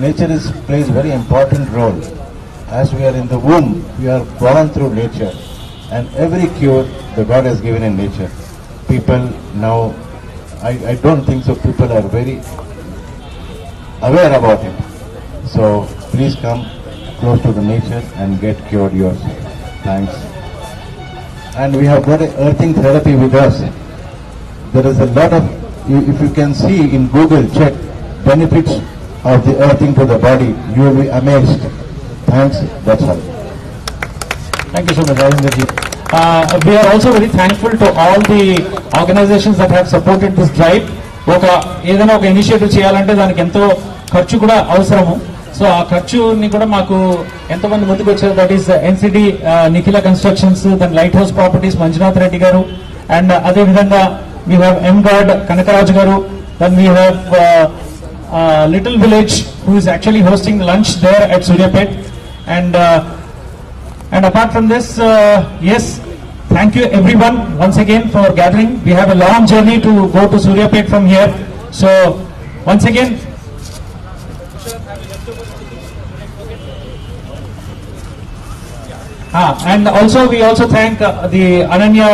Nature is, plays very important role. As we are in the womb, we are born through nature and every cure the God has given in nature. People now, I, I don't think so people are very aware about it. So please come close to the nature and get cured yourself. Thanks. And we have got a earthing therapy with us. There is a lot of, you- if you can see in Google, check benefits of the earthing to the body, you will be amazed. Thanks, that's all. Thank you so much, Rajendra ji. Uh, we are also very thankful to all the organizations that have supported this drive. ఒక ఏదైనా ఒక initiative చేయాలంటే దానికి ఎంతో ఖర్చు కూడా అవసరము so ఆ ఖర్చుని కూడా మాకు ఎంతమంది ముందుకు వచ్చారు that is NCD Nikhila constructions then light house properties Manjunath Reddy గారు అండ్ అదే విధంగా we have M guard Kanakaraju గారు then we have little village who is actually hosting lunch there at Suryapet and And apart from this, uh, yes, thank you everyone once again for gathering. We have a long journey to go to Suryapet from here. So, once again, Ah, and also we also thank uh, the Ananya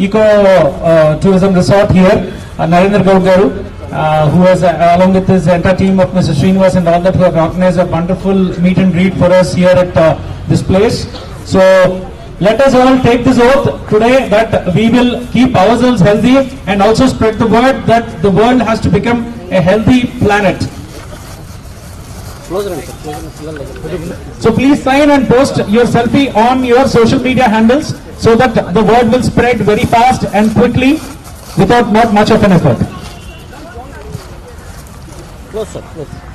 Eco uh, Tourism Resort here, uh, Narendra Gaud uh, who has, uh, along with his entire team of Mr. Srinivas and all that, who have organized a wonderful meet and greet for us here at uh, this place. So let us all take this oath today that we will keep ourselves healthy and also spread the word that the world has to become a healthy planet. So please sign and post your selfie on your social media handles so that the word will spread very fast and quickly without not much of an effort. Close up, close.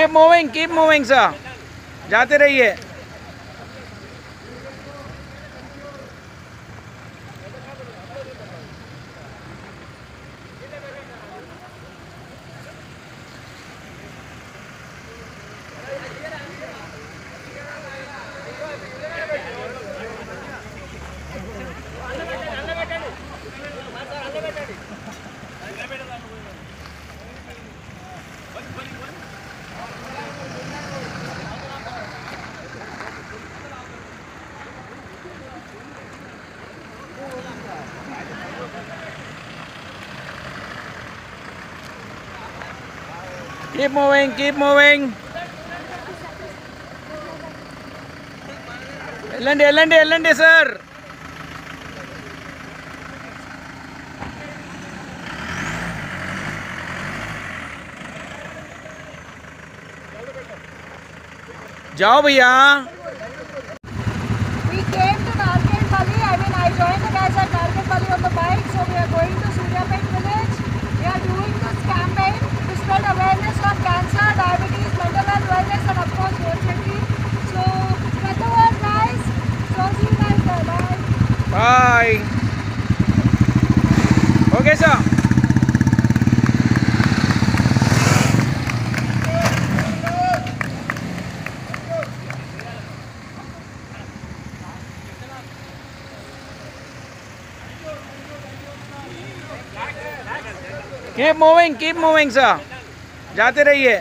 Keep moving keep moving सा जाते रहिए। Keep moving, keep moving. వెళ్ళండి వెళ్ళండి వెళ్ళండి sir జాబ్ అయ్యా moving keep moving sir जाते रहिए।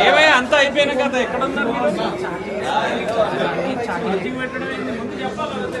ఏమయ్యా అంతా అయిపోయిన కదా ఎక్కడ ఉన్నారు పెట్టడం ఏంది? ముందు చెప్పాలి కదా.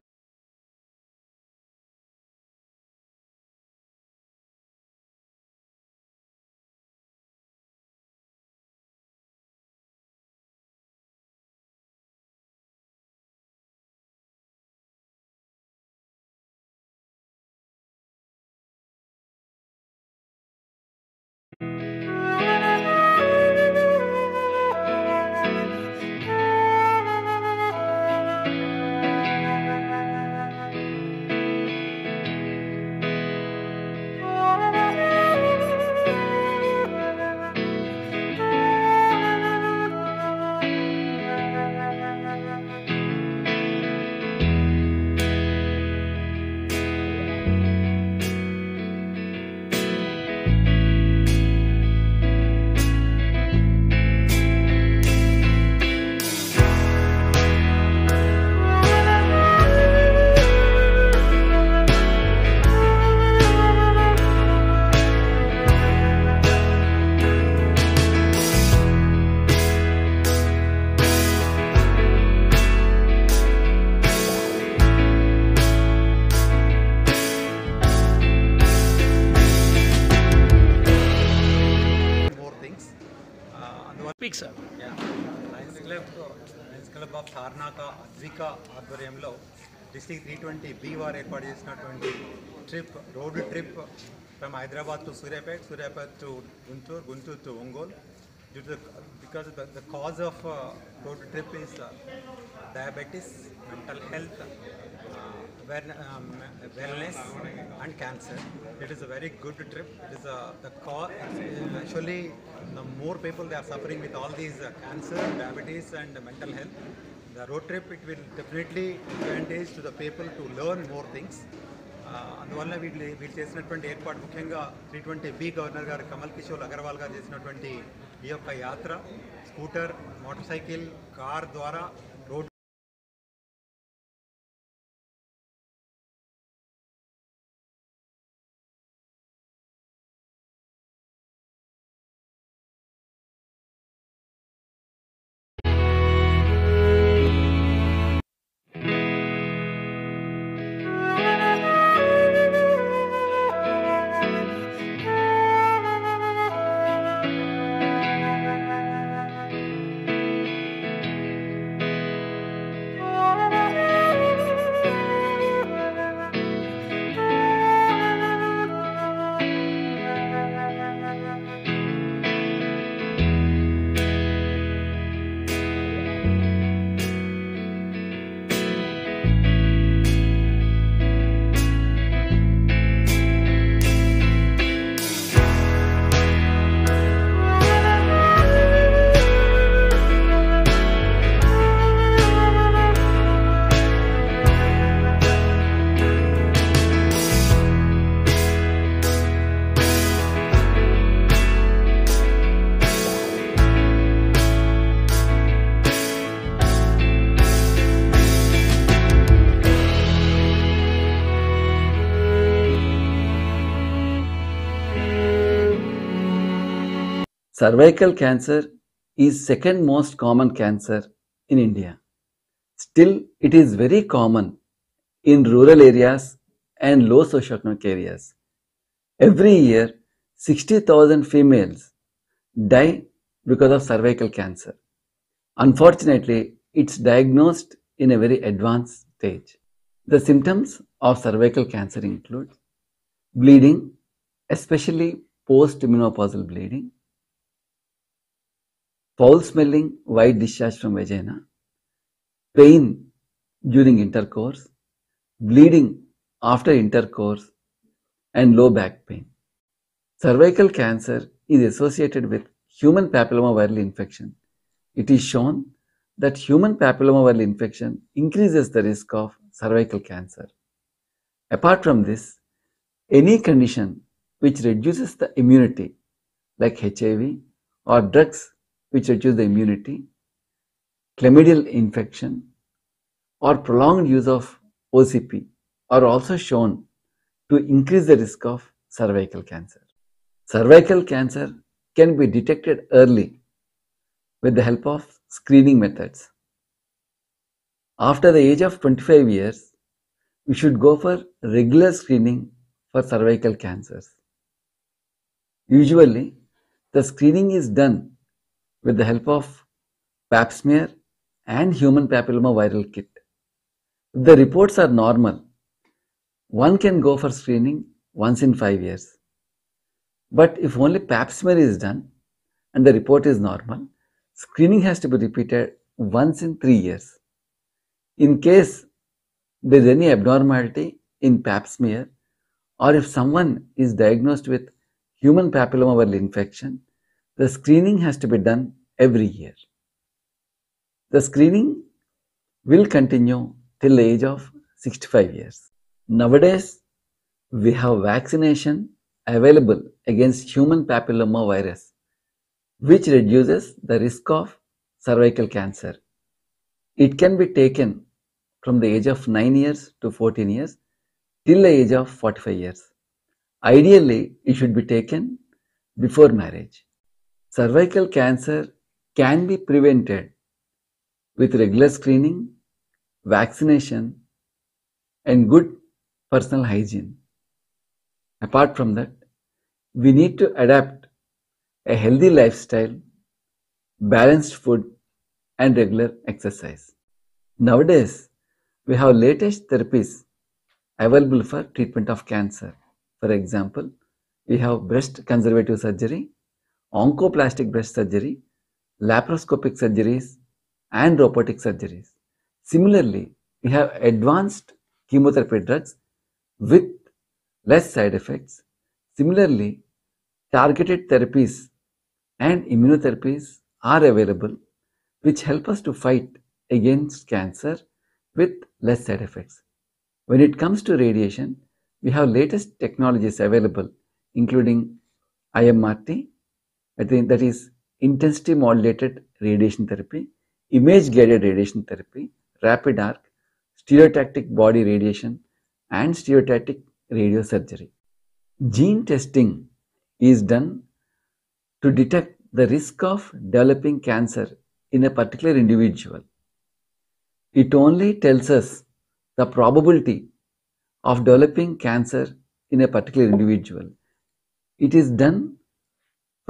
Hyderabad to Suryapet, Suryapet to Guntur, Guntur to Ongol. Due to the, because the, the cause of uh, road trip is uh, diabetes, mental health, uh, um, wellness and cancer. It is a very good trip. It is uh, the cause, actually the more people they are suffering with all these uh, cancer, diabetes and mental health. The road trip, it will definitely advantage to the people to learn more things. అందువల్ల వీళ్ళు వీళ్ళు చేసినటువంటి ఏర్పాటు ముఖ్యంగా three twenty B governor గారు కమల్ కిషోర్ అగర్వాల్ గారు చేసినటువంటి ఈ యొక్క యాత్ర స్కూటర్ మోటార్ సైకిల్ కార్ ద్వారా Cervical cancer is second most common cancer in India. Still, it is very common in rural areas and low socioeconomic areas. Every year, 60,000 females die because of cervical cancer. Unfortunately, it's diagnosed in a very advanced stage. The symptoms of cervical cancer include bleeding, especially post-menopausal bleeding, foul smelling white discharge from vagina, pain during intercourse, bleeding after intercourse, and low back pain. Cervical cancer is associated with human papillomaviral infection. It is shown that human papillomaviral infection increases the risk of cervical cancer. Apart from this, any condition which reduces the immunity, like HIV or drugs which reduce the immunity, chlamydial infection, or prolonged use of OCP are also shown to increase the risk of cervical cancer. Cervical cancer can be detected early with the help of screening methods. After the age of 25 years, we should go for regular screening for cervical cancers. Usually, the screening is done with the help of pap smear and human papilloma viral kit. If the reports are normal, one can go for screening once in five years. But if only pap smear is done and the report is normal, screening has to be repeated once in three years. In case there is any abnormality in pap smear or if someone is diagnosed with human papillomavirus infection, the screening has to be done every year. The screening will continue till the age of 65 years. Nowadays, we have vaccination available against human papilloma virus, which reduces the risk of cervical cancer. It can be taken from the age of 9 years to 14 years till the age of 45 years. Ideally, it should be taken before marriage. Cervical cancer can be prevented with regular screening, vaccination, and good personal hygiene. Apart from that, we need to adapt a healthy lifestyle, balanced food, and regular exercise. Nowadays, we have latest therapies available for treatment of cancer. For example, we have breast conservative surgery, oncoplastic breast surgery, laparoscopic surgeries, and robotic surgeries. Similarly, we have advanced chemotherapy drugs with less side effects. Similarly, targeted therapies and immunotherapies are available which help us to fight against cancer with less side effects. When it comes to radiation, we have latest technologies available including IMRT, I think that is intensity modulated radiation therapy, image guided radiation therapy, rapid arc, stereotactic body radiation, and stereotactic radiosurgery. Gene testing is done to detect the risk of developing cancer in a particular individual. It only tells us the probability of developing cancer in a particular individual. It is done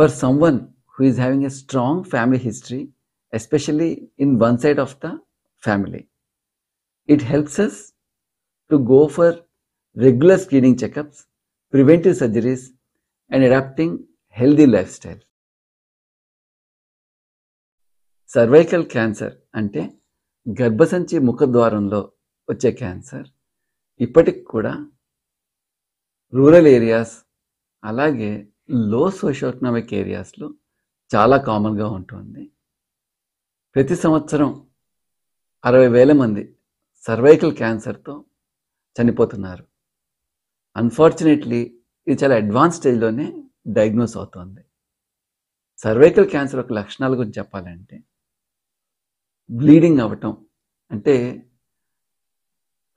for someone who is having a strong family history, especially in one side of the family. It helps us to go for regular screening checkups, preventive surgeries, and adapting healthy lifestyle. Cervical cancer అంటే గర్భసంచి ముఖద్వారంలో వచ్చే cancer ఇప్పటికి కూడా rural areas అలాగే లో సోషోఎకనామిక్ ఏరియాస్లో చాలా కామన్గా ఉంటుంది ప్రతి సంవత్సరం అరవై వేల మంది సర్వైకల్ క్యాన్సర్తో చనిపోతున్నారు. అన్ఫార్చునేట్లీ ఇది చాలా అడ్వాన్స్ స్టేజ్లోనే డయాగ్నోస్ అవుతుంది. సర్వైకల్ క్యాన్సర్ యొక్క లక్షణాల గురించి చెప్పాలంటే బ్లీడింగ్ అవ్వటం అంటే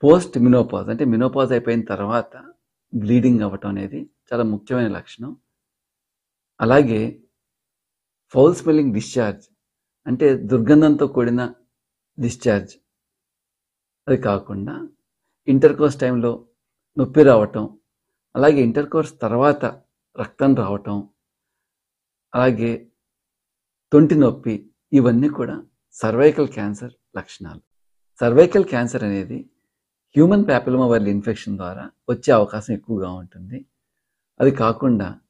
పోస్ట్ మినోపాజ్ అంటే మినోపాజ్ అయిపోయిన తర్వాత బ్లీడింగ్ అవ్వటం అనేది చాలా ముఖ్యమైన లక్షణం. అలాగే ఫౌల్ స్మెల్లింగ్ డిశ్చార్జ్ అంటే దుర్గంధంతో కూడిన డిశ్చార్జ్. అది కాకుండా ఇంటర్ కోర్స్ టైంలో నొప్పి రావటం అలాగే ఇంటర్ కోర్స్ తర్వాత రక్తం రావటం అలాగే తొంటి నొప్పి ఇవన్నీ కూడా సర్వైకల్ క్యాన్సర్ లక్షణాలు. సర్వైకల్ క్యాన్సర్ అనేది హ్యూమన్ ప్యాపిలమా వైరల్ ఇన్ఫెక్షన్ ద్వారా వచ్చే అవకాశం ఎక్కువగా ఉంటుంది. అది కాకుండా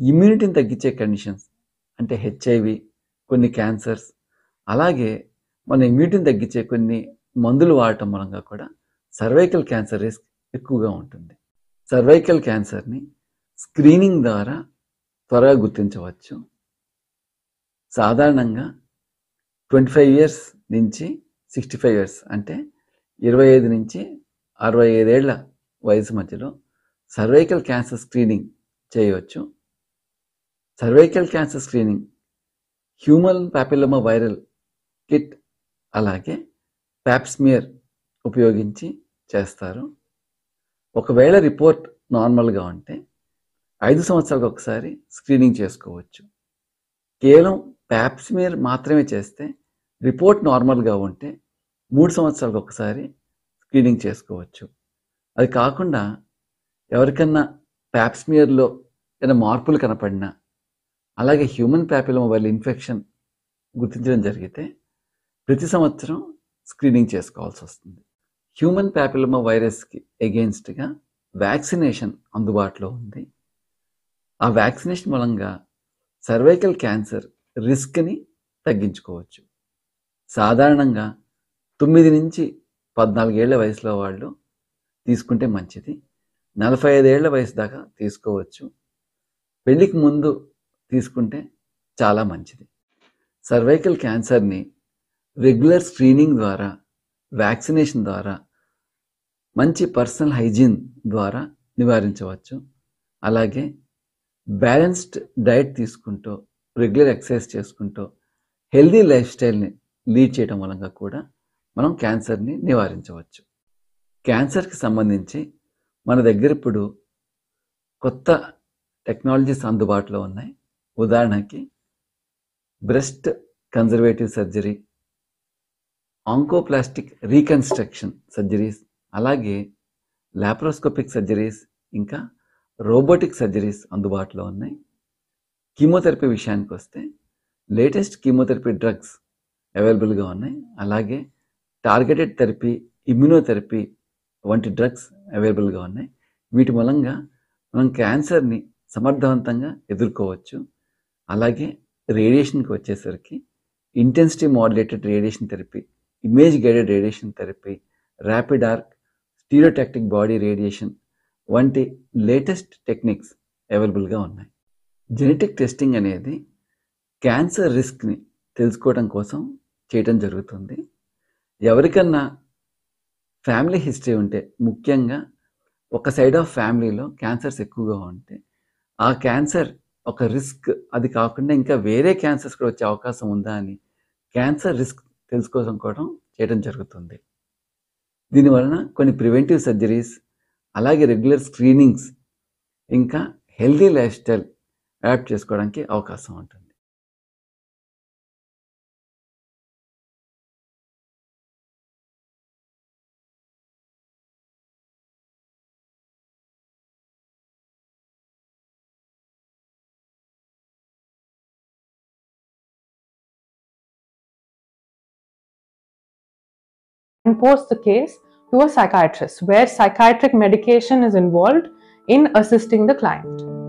ఇమ్యూనిటీని తగ్గించే కండిషన్స్ అంటే హెచ్ఐవి కొన్ని క్యాన్సర్స్ అలాగే మన ఇమ్యూనిటీని తగ్గించే కొన్ని మందులు వాడటం మూలంగా కూడా సర్వైకల్ క్యాన్సర్ రిస్క్ ఎక్కువగా ఉంటుంది. సర్వైకల్ క్యాన్సర్ని స్క్రీనింగ్ ద్వారా త్వరగా గుర్తించవచ్చు. సాధారణంగా ట్వంటీ ఫైవ్ ఇయర్స్ నుంచి సిక్స్టీ ఫైవ్ ఇయర్స్ అంటే ఇరవై ఐదు నుంచి అరవై ఐదేళ్ళ వయసు మధ్యలో సర్వైకల్ క్యాన్సర్ స్క్రీనింగ్ చేయవచ్చు. Cervical cancer screening human papilloma viral kit అలాగే ప్యాప్స్మియర్ ఉపయోగించి చేస్తారు. ఒకవేళ రిపోర్ట్ నార్మల్గా ఉంటే ఐదు సంవత్సరాలకు ఒకసారి స్క్రీనింగ్ చేసుకోవచ్చు. కేవలం ప్యాప్స్మియర్ మాత్రమే చేస్తే రిపోర్ట్ నార్మల్గా ఉంటే మూడు సంవత్సరాలకు ఒకసారి స్క్రీనింగ్ చేసుకోవచ్చు. అది కాకుండా ఎవరికన్నా ప్యాప్స్మియర్లో ఏదైనా మార్పులు కనపడినా అలాగే హ్యూమన్ ప్యాపిలోమా వైరల్ ఇన్ఫెక్షన్ గుర్తించడం జరిగితే ప్రతి సంవత్సరం స్క్రీనింగ్ చేసుకోవాల్సి వస్తుంది. హ్యూమన్ ప్యాపిలోమా వైరస్కి ఎగెన్స్ట్గా వ్యాక్సినేషన్ అందుబాటులో ఉంది. ఆ వ్యాక్సినేషన్ మూలంగా సర్వైకల్ క్యాన్సర్ రిస్క్ని తగ్గించుకోవచ్చు. సాధారణంగా తొమ్మిది నుంచి పద్నాలుగేళ్ళ వయసులో వాళ్ళు తీసుకుంటే మంచిది. నలభై ఐదేళ్ళ వయసు దాకా తీసుకోవచ్చు. పెళ్ళికి ముందు తీసుకుంటే చాలా మంచిది. సర్వైకల్ క్యాన్సర్ని రెగ్యులర్ స్క్రీనింగ్ ద్వారా వ్యాక్సినేషన్ ద్వారా మంచి పర్సనల్ హైజీన్ ద్వారా నివారించవచ్చు. అలాగే బ్యాలెన్స్డ్ డైట్ తీసుకుంటూ రెగ్యులర్ ఎక్సర్సైజ్ చేసుకుంటూ హెల్దీ లైఫ్ స్టైల్ని లీడ్ చేయడం మూలంగా కూడా మనం క్యాన్సర్ని నివారించవచ్చు. క్యాన్సర్కి సంబంధించి మన దగ్గర ఇప్పుడు కొత్త టెక్నాలజీస్ అందుబాటులో ఉన్నాయి. ఉదాహరణకి breast conservative surgery oncoplastic reconstruction surgeries అలాగే లాప్రోస్కోపిక్ సర్జరీస్ ఇంకా రోబోటిక్ సర్జరీస్ అందుబాటులో ఉన్నాయి. కీమోథెరపీ విషయానికి వస్తే లేటెస్ట్ కీమోథెరపీ డ్రగ్స్ అవైలబుల్గా ఉన్నాయి. అలాగే టార్గెటెడ్ థెరపీ ఇమ్యునోథెరపీ వంటి డ్రగ్స్ అవైలబుల్గా ఉన్నాయి. వీటి మూలంగా మనం క్యాన్సర్ని సమర్థవంతంగా ఎదుర్కోవచ్చు. అలాగే రేడియేషన్కి వచ్చేసరికి intensity modulated radiation therapy image guided radiation therapy rapid arc stereotactic body radiation వంటి లేటెస్ట్ టెక్నిక్స్ అవైలబుల్గా ఉన్నాయి. జెనెటిక్ టెస్టింగ్ అనేది క్యాన్సర్ రిస్క్ని తెలుసుకోవడం కోసం చేయటం జరుగుతుంది. ఎవరికన్నా ఫ్యామిలీ హిస్టరీ ఉంటే ముఖ్యంగా ఒక సైడ్ ఆఫ్ ఫ్యామిలీలో క్యాన్సర్స్ ఎక్కువగా ఉంటే ఆ క్యాన్సర్ ఒక రిస్క్. అది కాకుండా ఇంకా వేరే క్యాన్సర్స్ కూడా వచ్చే అవకాశం ఉందా అని క్యాన్సర్ రిస్క్ తెలుసుకోవడం కూడా చేయడం జరుగుతుంది. దీనివలన కొన్ని ప్రివెంటివ్ సర్జరీస్ అలాగే రెగ్యులర్ స్క్రీనింగ్స్ ఇంకా హెల్దీ లైఫ్ స్టైల్ అడాప్ట్ చేసుకోవడానికి అవకాశం ఉంటుంది. Post the case to a psychiatrist where psychiatric medication is involved in assisting the client.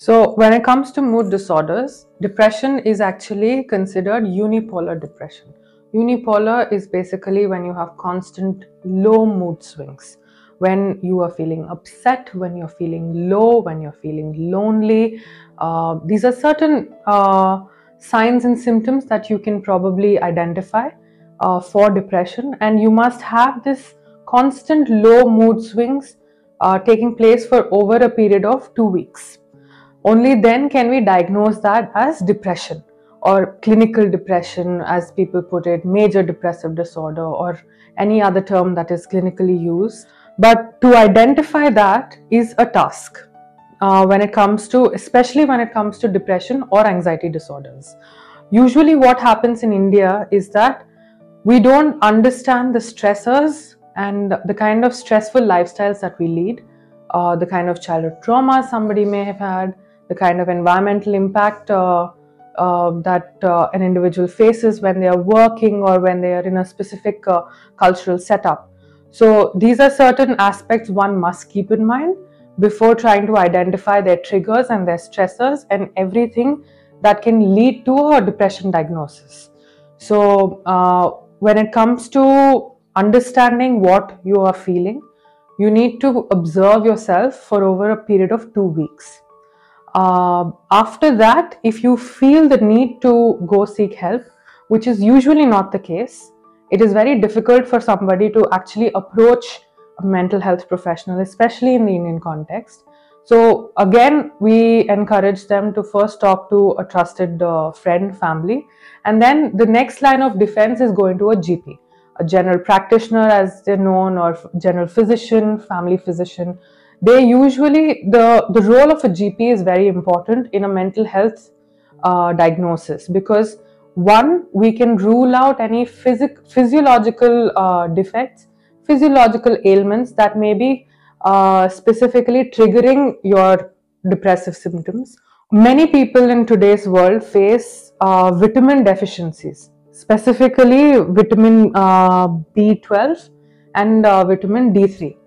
So, when it comes to mood disorders, depression is actually considered unipolar depression. Unipolar is basically when you have constant low mood swings, when you are feeling upset, when you're feeling low, when you're feeling lonely. Uh, these are certain uh, signs and symptoms that you can probably identify uh, for depression, and you must have this constant low mood swings uh, taking place for over a period of two weeks. Only then can we diagnose that as depression or clinical depression, as people put it, major depressive disorder, or any other term that is clinically used. But to identify that is a task uh, when it comes to, especially when it comes to depression or anxiety disorders. Usually, what happens in India is that we don't understand the stressors and the kind of stressful lifestyles that we lead, uh, the kind of childhood trauma somebody may have had, the kind of environmental impact uh, uh, that uh, an individual faces when they are working or when they are in a specific uh, cultural setup. So, these are certain aspects one must keep in mind before trying to identify their triggers and their stressors and everything that can lead to a depression diagnosis. So, uh, when it comes to understanding what you are feeling, you need to observe yourself for over a period of two weeks. Uh, after that, if you feel the need to go seek help, which is usually not the case, it is very difficult for somebody to actually approach a mental health professional, especially in the Indian context. So, again, we encourage them to first talk to a trusted uh, friend, family, and then the next line of defense is going to a GP, a general practitioner, as they're known, or general physician, family physician. They usually, the, the role of a GP is very important in a mental health uh, diagnosis because one, we can rule out any physic, physiological uh, defects, physiological ailments that may be uh, specifically triggering your depressive symptoms. Many people in today's world face uh, vitamin deficiencies, specifically vitamin uh, B12 and uh, vitamin D3.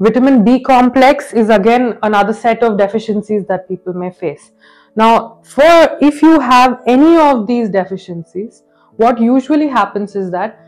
Vitamin B complex is again another set of deficiencies that people may face. Now, for if you have any of these deficiencies, what usually happens is that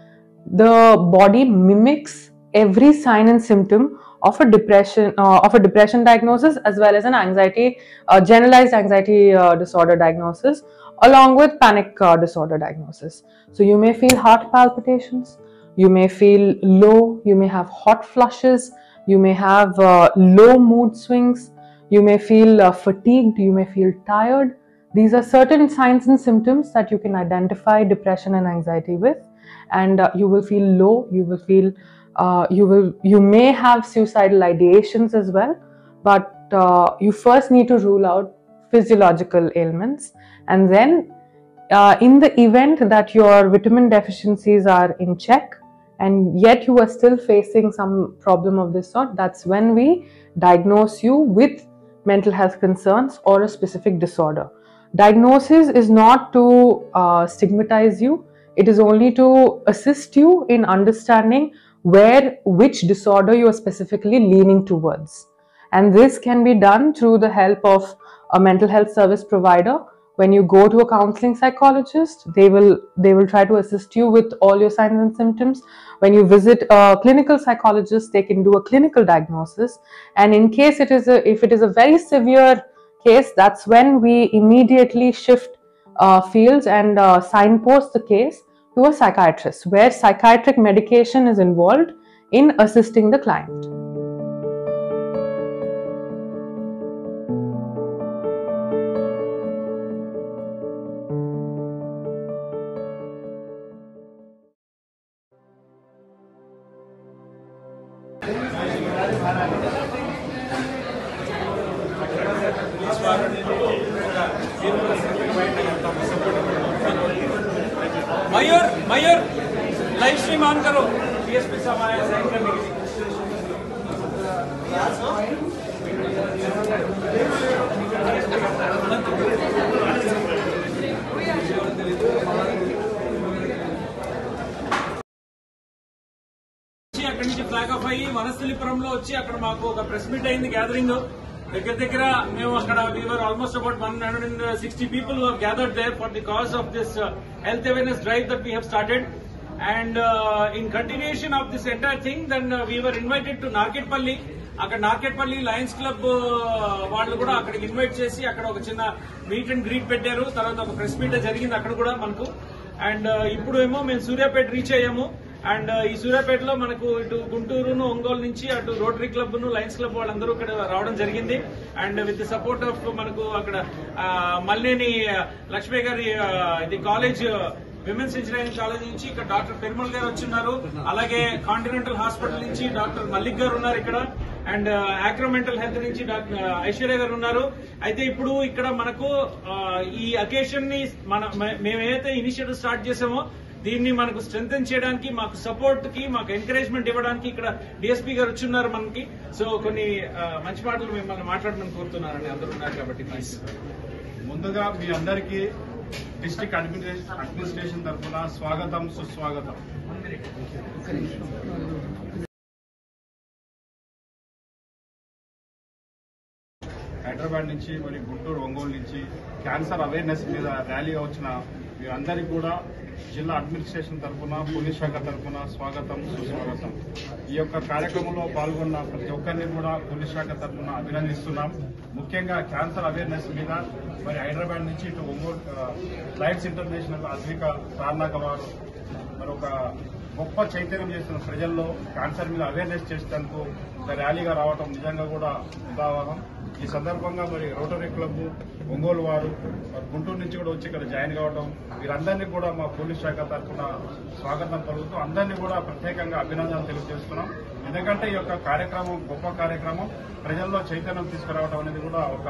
the body mimics every sign and symptom of a depression uh, of a depression diagnosis as well as an anxiety uh, generalized anxiety uh, disorder diagnosis along with panic uh, disorder diagnosis so you may feel heart palpitations you may feel low you may have hot flushes you may have uh, low mood swings. You may feel uh, fatigued. You may feel tired. These are certain signs and symptoms that you can identify depression and anxiety with. And uh, you will feel low. You will feel uh, you will you may have suicidal ideations as well. But uh, you first need to rule out physiological ailments. And then uh, in the event that your vitamin deficiencies are in check and yet you are still facing some problem of this sort. That's when we diagnose you with mental health concerns or a specific disorder. Diagnosis is not to uh, stigmatize you. It is only to assist you in understanding where which disorder you are specifically leaning towards. And this can be done through the help of a mental health service provider when you go to a counseling psychologist they will they will try to assist you with all your signs and symptoms when you visit a clinical psychologist they can do a clinical diagnosis and in case it is a if it is a very severe case that's when we immediately shift uh, fields and uh, signpost the case to a psychiatrist where psychiatric medication is involved in assisting the client. Live stream on करो DSP साहब आए sign करने के लिए వచ్చి అక్కడి నుంచి flag of అయ్యి వనస్థలిపురంలో వచ్చి అక్కడ మాకు ఒక ప్రెస్ మీట్ అయింది గ్యాదరింగ్ దగ్గర దగ్గర మేము అక్కడ we're almost about one hundred and sixty people gathered there for the cause of this health awareness drive that we have started and in continuation of this entire thing then we're invited to Narketpally అక్కడ Narketpally Lions club వాళ్ళు కూడా అక్కడికి invite చేసి అక్కడ ఒక చిన్న meet and greet పెట్టారు. తర్వాత ఒక ప్రెస్ మీట్ జరిగింది అక్కడ కూడా మనకు. అండ్ uh, ఇప్పుడు ఏమో మేము సూర్యాపేట రీచ్ అయ్యాము. అండ్ uh, ఈ సూర్యాపేటలో మనకు ఇటు గుంటూరును ఒంగోలు నుంచి అటు రోటరీ క్లబ్ను లయన్స్ క్లబ్ వాళ్ళందరూ ఇక్కడ రావడం జరిగింది. And with the support of మనకు అక్కడ uh, మల్లేని లక్ష్మీ గారి ఇది కాలేజ్ విమెన్స్ ఇంజనీరింగ్ కాలేజ్ నుంచి ఇక్కడ డాక్టర్ పెరుమల్ గారు వచ్చిన్నారు. అలాగే కాంటినెంటల్ హాస్పిటల్ నుంచి డాక్టర్ మల్లిక్ గారు ఉన్నారు ఇక్కడ. అండ్ ఆక్రమెంటల్ హెల్త్ నుంచి డాక్టర్ ఐశ్వర్య గారు ఉన్నారు. అయితే ఇప్పుడు ఇక్కడ మనకు ఈ అకేషన్ని మన మే- మేము ఇనిషియేటివ్ స్టార్ట్ చేసామో దీన్ని మనకు స్ట్రెంగ్ చేయడానికి మాకు సపోర్ట్కి మాకు ఎంకరేజ్మెంట్ ఇవ్వడానికి ఇక్కడ డిఎస్పీ గారు వచ్చున్నారు మనకి. సో కొన్ని మంచి మాటలు మిమ్మల్ని మాట్లాడమని కోరుతున్నారని అందరూ ఉన్నారు కాబట్టి ముందుగా మీ అందరికీ డిస్ట్రిక్ట్ అడ్మినిస్ట్రేషన్ అడ్మినిస్ట్రేషన్ తరఫున స్వాగతం సుస్వాగతం. హైదరాబాద్ నుంచి మరి గుంటూరు ఒంగోలు నుంచి క్యాన్సర్ అవేర్నెస్ మీద ర్యాలీగా వచ్చిన మీరందరికీ కూడా జిల్లా అడ్మినిస్ట్రేషన్ తరఫున పోలీస్ శాఖ తరఫున స్వాగతం సుస్వాగతం. ఈ యొక్క కార్యక్రమంలో పాల్గొన్న ప్రతి ఒక్కరిని కూడా పోలీస్ శాఖ తరఫున అభినందిస్తున్నాం. ముఖ్యంగా క్యాన్సర్ అవేర్నెస్ మీద మరి హైదరాబాద్ నుంచి ఇటు ఒంగోలు లైట్స్ ఇంటర్నేషనల్ అద్విక సార్నాక వారు మరి ఒక గొప్ప చైతన్యం చేస్తున్న ప్రజల్లో క్యాన్సర్ మీద అవేర్నెస్ చేసేందుకు ఒక ర్యాలీగా రావడం నిజంగా కూడా ఉదాహరణ ఈ సందర్భంగా మరి రోటరీ క్లబ్ ఒంగోలు వారు గుంటూరు నుంచి కూడా వచ్చి ఇక్కడ జాయిన్ కావడం వీరందరినీ కూడా మా పోలీస్ శాఖ తరఫున స్వాగతం పలుకుతూ అందరినీ కూడా ప్రత్యేకంగా అభినందనలు తెలియజేస్తున్నాం. ఎందుకంటే ఈ యొక్క కార్యక్రమం గొప్ప కార్యక్రమం. ప్రజల్లో చైతన్యం తీసుకురావడం అనేది కూడా ఒక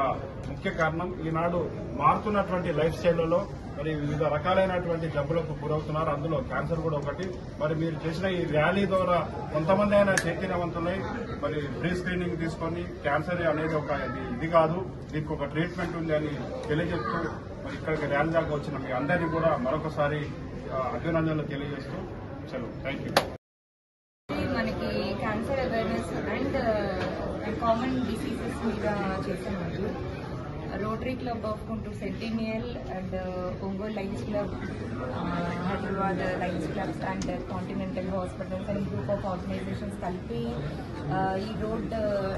ముఖ్య కారణం. ఈనాడు మారుతున్నటువంటి లైఫ్ స్టైల్లో మరి వివిధ రకాలైనటువంటి జబ్బులకు గురవుతున్నారు. అందులో క్యాన్సర్ కూడా ఒకటి. మరి మీరు చేసిన ఈ ర్యాలీ ద్వారా కొంతమంది అయినా చైతన్యవంతులై మరి ప్రీ స్క్రీనింగ్ తీసుకొని క్యాన్సర్ అనేది ఒక ఇది- కాదు దీనికి ఒక ట్రీట్మెంట్ ఉంది అని తెలియజేస్తూ మరి ఇక్కడికి ర్యాలీ దాకా వచ్చిన మీ అందరినీ కూడా మరొకసారి అభినందనలు తెలియజేస్తూ చలో థ్యాంక్ యూ మనకి cancer awareness and common diseases మీద చేస్తున్నారు. Rotary Club of Guntur centennial and Ongole Lions Club Hyderabad Lions Clubs and Continental Hospitals and group of organizations కలిపి ఈ రోడ్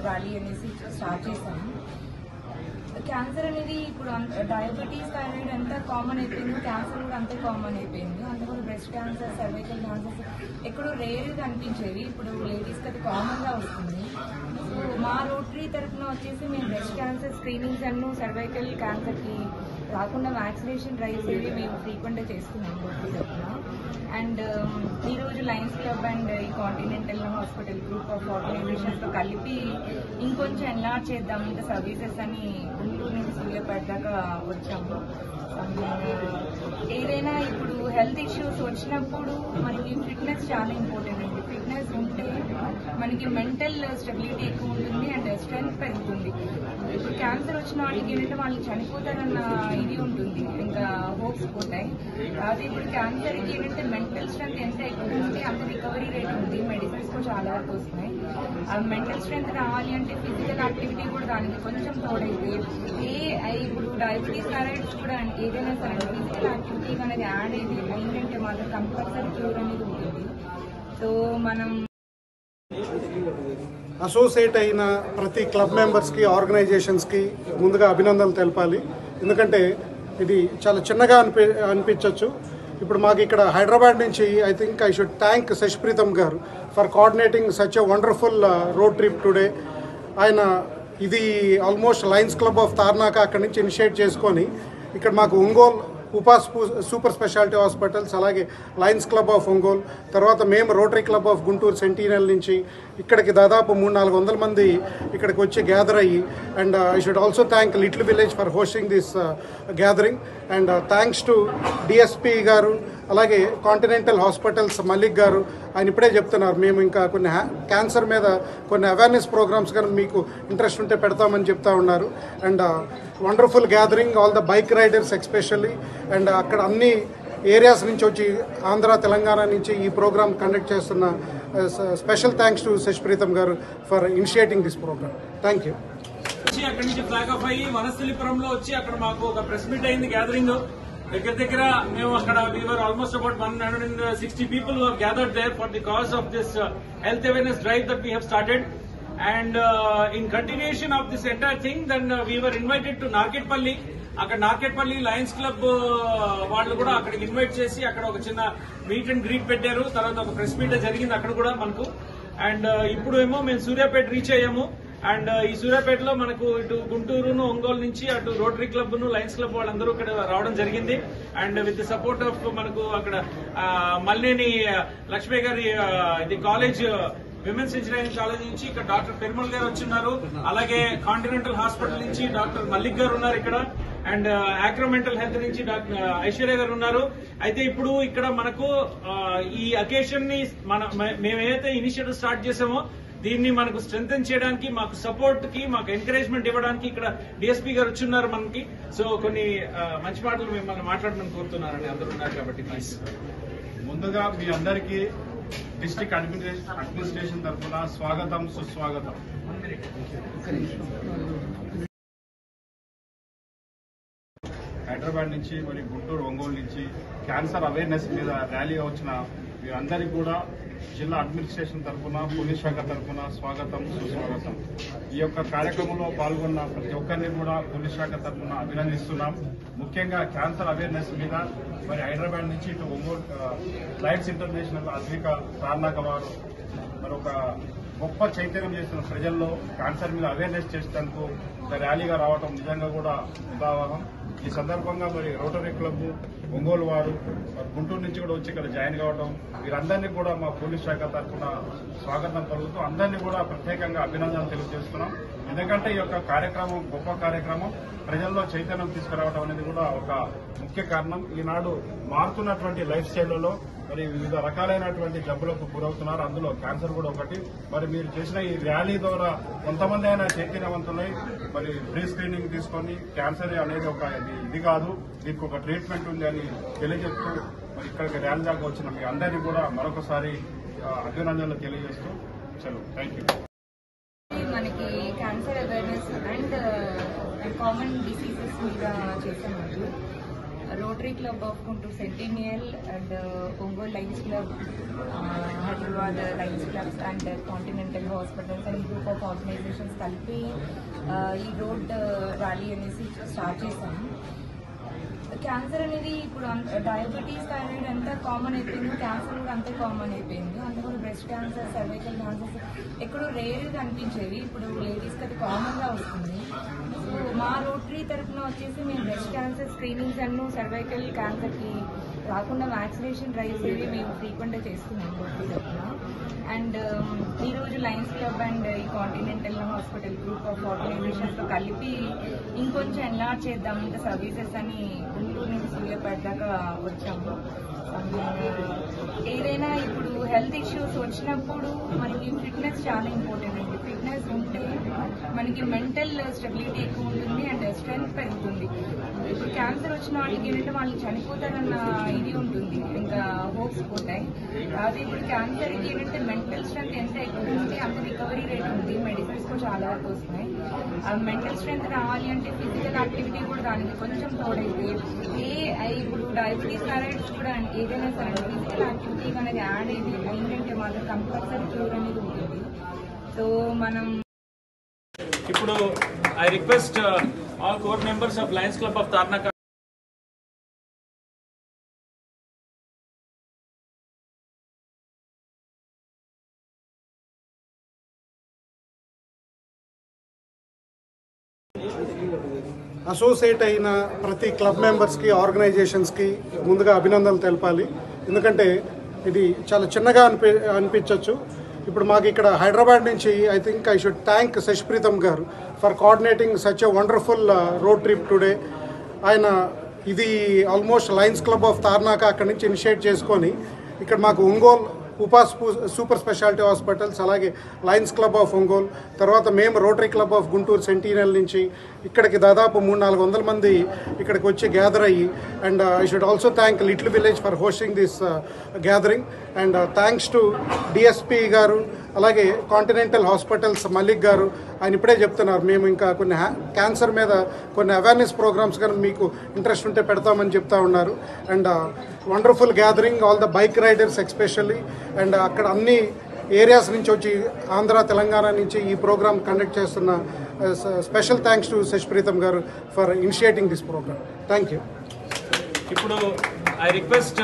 ర్యాలీ అనేసి స్టార్ట్ చేశాము. క్యాన్సర్ అనేది ఇప్పుడు డయాబెటీస్ థైరాయిడ్ ఎంత కామన్ అయిపోయిందో క్యాన్సర్ కూడా అంతే కామన్ అయిపోయింది. అందులో బ్రెస్ట్ క్యాన్సర్ సర్వైకల్ క్యాన్సర్స్ ఎక్కడో రేర్ కనిపించేవి ఇప్పుడు లేడీస్కి అది కామన్గా వస్తుంది. సో మా రోటరీ తరఫున వచ్చేసి మేము బ్రెస్ట్ క్యాన్సర్ స్క్రీనింగ్స్ అన్ను సర్వైకల్ క్యాన్సర్కి రాకుండా వ్యాక్సినేషన్ డ్రైవ్స్ ఏవి మేము ఫ్రీక్వెంట్గా చేస్తున్నాం రోటరీ తరఫున అండ్ ఈరోజు లయన్స్ క్లబ్ అండ్ ఈ కాంటినెంటల్ హాస్పిటల్ గ్రూప్ ఆఫ్ ఆర్గనైజేషన్స్తో కలిపి ఇంకొంచెం ఎన్లార్జ్ చేద్దాం ఇంకా సర్వీసెస్ అని గుంటూరు నుంచి సూర్యాపేట దాకా వచ్చాము ఏదైనా ఇప్పుడు హెల్త్ ఇష్యూస్ వచ్చినప్పుడు మనకి ఫిట్నెస్ చాలా ఇంపార్టెంట్ అండి. ఫిట్నెస్ ఉంటే మనకి మెంటల్ స్టెబిలిటీ ఎక్కువ ఉంటుంది అండ్ స్ట్రెంగ్త్ పెరుగుతుంది క్యాన్సర్ వచ్చిన వాళ్ళకి ఏంటంటే వాళ్ళు చనిపోతారన్న ఇది ఉంటుంది. ఇంకా హోప్స్ పోతాయి. అదే ఇప్పుడు క్యాన్సర్కి ఏంటంటే మెంటల్ స్ట్రెంత్ ఎంత ఎక్కువ ఉంది అంత రికవరీ రేట్ ఉంది. మెడిసిన్స్ కూడా చాలా వరకు వస్తున్నాయి. మెంటల్ స్ట్రెంత్ రావాలి అంటే ఫిజికల్ యాక్టివిటీ కూడా దానికి కొంచెం తోడైతే ఏ ఇప్పుడు డయాబెటీస్ థైరాయిడ్స్ కూడా ఏదైనా సరే ఫిజికల్ యాక్టివిటీ అనేది యాడ్ అయ్యి ఏంటంటే మాత్రం కంపల్సరీ క్యూర్ అనేది ఉంటుంది. సో మనం అసోసియేట్ అయిన ప్రతి క్లబ్ మెంబర్స్కి ఆర్గనైజేషన్స్కి ముందుగా అభినందనలు తెలపాలి. ఎందుకంటే ఇది చాలా చిన్నగా అనిపి అనిపించవచ్చు ఇప్పుడు మాకు ఇక్కడ హైదరాబాద్ నుంచి I think I should thank Shashipreetham గారు for coordinating such a wonderful road trip today. ఆయన ఇది almost Lions Club of Tarnaka అక్కడి నుంచి ఇనిషియేట్ చేసుకొని ఇక్కడ మాకు ఒంగోలు ఉపా సూపర్ స్పెషాలిటీ హాస్పిటల్స్ అలాగే లయన్స్ క్లబ్ ఆఫ్ ఒంగోల్ తర్వాత మేము Rotary Club of Guntur centennial నుంచి ఇక్కడికి దాదాపు మూడు నాలుగు వందల మంది ఇక్కడికి వచ్చి గ్యాదర్ అయ్యి and I should also thank Little Village for hosting this gathering and thanks to DSP గారు అలాగే కాంటినెంటల్ హాస్పిటల్స్ మలిక్ గారు ఆయన ఇప్పుడే చెప్తున్నారు మేము ఇంకా కొన్ని హ్యా- క్యాన్సర్ మీద కొన్ని అవేర్నెస్ ప్రోగ్రామ్స్ కానీ మీకు ఇంట్రెస్ట్ ఉంటే పెడతామని చెప్తా ఉన్నారు. And wonderful gathering all the bike riders especially and అక్కడ అన్ని ఏరియాస్ నుంచి వచ్చి ఆంధ్ర తెలంగాణ నుంచి ఈ ప్రోగ్రామ్ కండక్ట్ చేస్తున్న స్పెషల్ థ్యాంక్స్ టు శశిప్రీతం గారు for initiating this programme thank you నుంచి అక్కడి నుంచి ఫ్లాగ్ ఆఫ్ అయ్యి వనస్థలిపురంలో వచ్చి అక్కడ మాకు ఒక ప్రెస్ మీట్ అయింది గ్యాదరింగ్ దగ్గర దగ్గర మేము అక్కడ we are almost about one hundred and sixty people gathered there for the cause of this health awareness drive that we have started and in continuation of this entire thing then we are invited to Narketpally అక్కడ Narketpally Lions club వాళ్ళు కూడా అక్కడికి invite చేసి అక్కడ ఒక చిన్న meet and greet పెట్టారు. తర్వాత ఒక ప్రెస్ మీట్ జరిగింది అక్కడ కూడా మనకు. అండ్ uh, ఇప్పుడు ఏమో మేము సూర్యాపేట రీచ్ అయ్యాము. అండ్ ఈ సూర్యాపేటలో మనకు ఇటు గుంటూరును ఒంగోలు నుంచి అటు రోటరీ క్లబ్ను లయన్స్ క్లబ్ వాళ్ళందరూ ఇక్కడ రావడం జరిగింది. అండ్ విత్ సపోర్ట్ ఆఫ్ మనకు అక్కడ మల్లేని లక్ష్మీ గారి ఇది కాలేజ్ విమెన్స్ ఇంజనీరింగ్ కాలేజ్ నుంచి ఇక్కడ డాక్టర్ పెరుమల్ గారు వచ్చిన్నారు అలాగే కాంటినెంటల్ హాస్పిటల్ నుంచి డాక్టర్ మల్లిక్ గారు ఉన్నారు ఇక్కడ. అండ్ ఆక్రోమెంటల్ హెల్త్ నుంచి డాక్టర్ ఐశ్వర్య గారు ఉన్నారు. అయితే ఇప్పుడు ఇక్కడ మనకు ఈ అకేషన్ని మన మేమేదైతే మేము ఇనిషియేటివ్ స్టార్ట్ చేసామో దీన్ని మనకు స్ట్రెంగ్ చేయడానికి మాకు సపోర్ట్కి మాకు ఎంకరేజ్మెంట్ ఇవ్వడానికి ఇక్కడ డిఎస్పీ గారు వచ్చున్నారు మనకి. సో కొన్ని మంచి మాటలు మిమ్మల్ని మాట్లాడమని కోరుతున్నారండి అందరూ ఉన్నారు కాబట్టి ప్లీజ్ ముందుగా మీ అందరికీ డిస్ట్రిక్ట్ అడ్మినిస్ట్రేషన్ అడ్మినిస్ట్రేషన్ తరఫున స్వాగతం సుస్వాగతం. హైదరాబాద్ నుంచి మరి గుంటూరు ఒంగోలు నుంచి క్యాన్సర్ అవేర్నెస్ మీద ర్యాలీగా వచ్చిన మీరందరికీ కూడా జిల్లా అడ్మినిస్ట్రేషన్ తరఫున పోలీస్ శాఖ తరఫున స్వాగతం సుస్వాగతం. ఈ యొక్క కార్యక్రమంలో పాల్గొన్న ప్రతి ఒక్కరిని కూడా పోలీస్ శాఖ తరఫున అభినందిస్తున్నాం. ముఖ్యంగా క్యాన్సర్ అవేర్నెస్ మీద మరి హైదరాబాద్ నుంచి ఇటు ఒంగోలు లైట్స్ ఇంటర్నేషనల్ అద్విక సార్నాక వారు మరి ఒక గొప్ప చైతన్యం చేస్తున్న ప్రజల్లో క్యాన్సర్ మీద అవేర్నెస్ చేసేందుకు ఒక ర్యాలీగా రావడం నిజంగా కూడా ఉదాహరణ ఈ సందర్భంగా మరి రోటరీ క్లబ్ ఒంగోలు వారు గుంటూరు నుంచి కూడా వచ్చి ఇక్కడ జాయిన్ కావడం వీరందరినీ కూడా మా పోలీస్ శాఖ తరఫున స్వాగతం పలుకుతూ అందరినీ కూడా ప్రత్యేకంగా అభినందనలు తెలియజేస్తున్నాం. ఎందుకంటే ఈ యొక్క కార్యక్రమం గొప్ప కార్యక్రమం. ప్రజల్లో చైతన్యం తీసుకురావడం అనేది కూడా ఒక ముఖ్య కారణం. ఈనాడు మారుతున్నటువంటి లైఫ్ స్టైల్లో మరి వివిధ రకాలైనటువంటి జబ్బులకు గురవుతున్నారు. అందులో క్యాన్సర్ కూడా ఒకటి. మరి మీరు చేసిన ఈ ర్యాలీ ద్వారా కొంతమంది అయినా చైతన్యవంతులై మరి ప్రీ స్క్రీనింగ్ తీసుకొని క్యాన్సర్ అనేది ఒక ఇది- కాదు దీనికి ఒక ట్రీట్మెంట్ ఉంది అని తెలియజేస్తూ మరి ఇక్కడికి ర్యాలీ దాకా వచ్చిన మీ అందరినీ కూడా మరొకసారి అభినందనలు తెలియజేస్తూ చలో థ్యాంక్ యూ మనకి cancer awareness and common diseases మీద చేసాము Rotary Club of Guntur centennial and Ongole Lions Club Hyderabad Lions Clubs and Continental Hospitals and group of organizations కలిపి ఈ రోడ్ ర్యాలీ అనేసి స్టార్ట్ చేశాము. క్యాన్సర్ అనేది ఇప్పుడు డయాబెటీస్ థైరాయిడ్ ఎంత కామన్ అయిపోయిందో క్యాన్సర్ కూడా అంతే కామన్ అయిపోయింది. అందుకని బ్రెస్ట్ క్యాన్సర్ సర్వైకల్ క్యాన్సర్స్ ఎక్కడో రేర్ కనిపించేవి ఇప్పుడు లేడీస్కి అది కామన్గా వస్తుంది. సో మా రోటరీ తరఫున వచ్చేసి మేము బ్రెస్ట్ క్యాన్సర్ స్క్రీనింగ్స్ అన్ను సర్వైకల్ క్యాన్సర్కి రాకుండా వ్యాక్సినేషన్ డ్రైవ్స్ ఇవి మేము ఫ్రీక్వెంట్గా చేస్తున్నాం రోటరీ తరఫున అండ్ ఈరోజు లయన్స్ క్లబ్ అండ్ ఈ కాంటినెంటల్ హాస్పిటల్ గ్రూప్ ఆఫ్ ఆర్గనైజేషన్స్తో కలిపి ఇంకొంచెం ఎన్లార్జ్ చేద్దాం ఇంకా సర్వీసెస్ అని గుంటూరు నుంచి సూర్యాపేట దాకా వచ్చాము. ఏదైనా ఇప్పుడు హెల్త్ ఇష్యూస్ వచ్చినప్పుడు మనకి ఫిట్నెస్ చాలా ఇంపార్టెంట్ అండి. ఫిట్నెస్ ఉంటే మనకి మెంటల్ స్టెబిలిటీ ఎక్కువ ఉంటుంది అండ్ స్ట్రెంగ్త్ పెరుగుతుంది. క్యాన్సర్ వచ్చిన వాళ్ళకి ఏంటంటే వాళ్ళు చనిపోతారన్న ఇది ఉంటుంది. ఇంకా హోప్స్ పోతాయి అది ఇప్పుడు క్యాన్సర్కి ఏంటంటే మెంటల్ స్ట్రెంత్ ఎంత ఎక్కువ ఉంది అంత రికవరీ రేట్ ఉంది. మెడిసిన్స్ కూడా చాలా వరకు వస్తున్నాయి. మెంటల్ స్ట్రెంత్ రావాలి అంటే ఫిజికల్ యాక్టివిటీ కూడా దానికి కొంచెం తోడైతే ఏ ఇప్పుడు డయాబెటీస్ థైరాయిడ్స్ కూడా ఏదైనా సరే ఫిజికల్ యాక్టివిటీ అనేది యాడ్ అయితే ఏంటంటే మాత్రం కంపల్సరీ క్యూర్ అనేది ఉంటుంది. సో మనం ఇప్పుడు I request all core members of Lions Club of Tarnaka associate అయిన ప్రతి క్లబ్ మెంబర్స్కి ఆర్గనైజేషన్స్కి ముందుగా అభినందనలు తెలపాలి. ఎందుకంటే ఇది చాలా చిన్నగా అనిపి అనిపించవచ్చు ఇప్పుడు మాకు ఇక్కడ హైదరాబాద్ నుంచి I think I should thank Shashipreetham గారు for coordinating such a wonderful road trip today ఆయన ఇది almost Lions Club of Tarnaka అక్కడి నుంచి ఇనిషియేట్ చేసుకొని ఇక్కడ మాకు ఒంగోలు ఉపాస్ సూపర్ స్పెషాలిటీ హాస్పిటల్స్ అలాగే లయన్స్ క్లబ్ ఆఫ్ ఒంగోల్ తర్వాత మేము Rotary Club of Guntur centennial నుంచి ఇక్కడికి దాదాపు మూడు నాలుగు వందల మంది ఇక్కడికి వచ్చి గ్యాదర్ అయ్యి and I should also thank Little Village for hosting this gathering and thanks to DSP గారు అలాగే కాంటినెంటల్ హాస్పిటల్స్ మలిక్ గారు ఆయన ఇప్పుడే చెప్తున్నారు మేము ఇంకా కొన్ని క్యాన్సర్ మీద కొన్ని అవేర్నెస్ ప్రోగ్రామ్స్ కానీ మీకు ఇంట్రెస్ట్ ఉంటే పెడతామని చెప్తా ఉన్నారు. And wonderful gathering all the bike riders especially and అక్కడ అన్ని ఏరియాస్ నుంచి వచ్చి ఆంధ్ర తెలంగాణ నుంచి ఈ ప్రోగ్రామ్ కండక్ట్ చేస్తున్న స్పెషల్ థ్యాంక్స్ టు శశిప్రీతం గారు for initiating this programme thank you ఇప్పుడు I request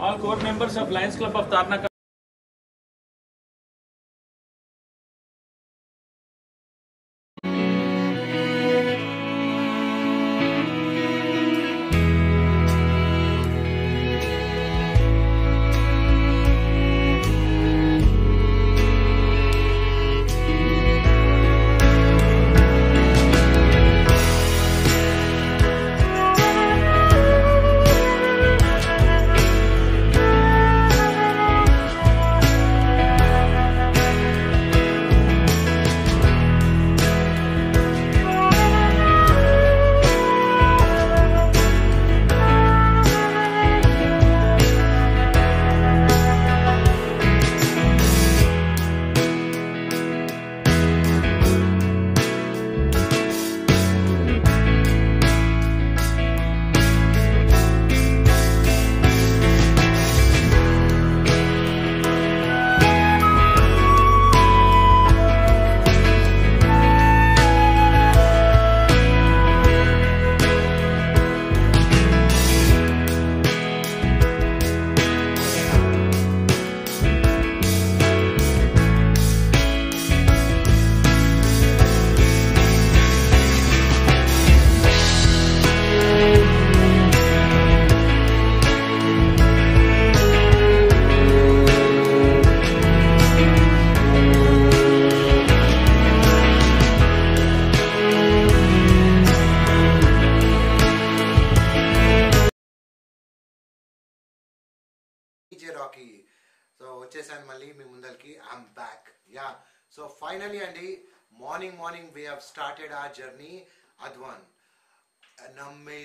all core members of Lions Club of Tarnaka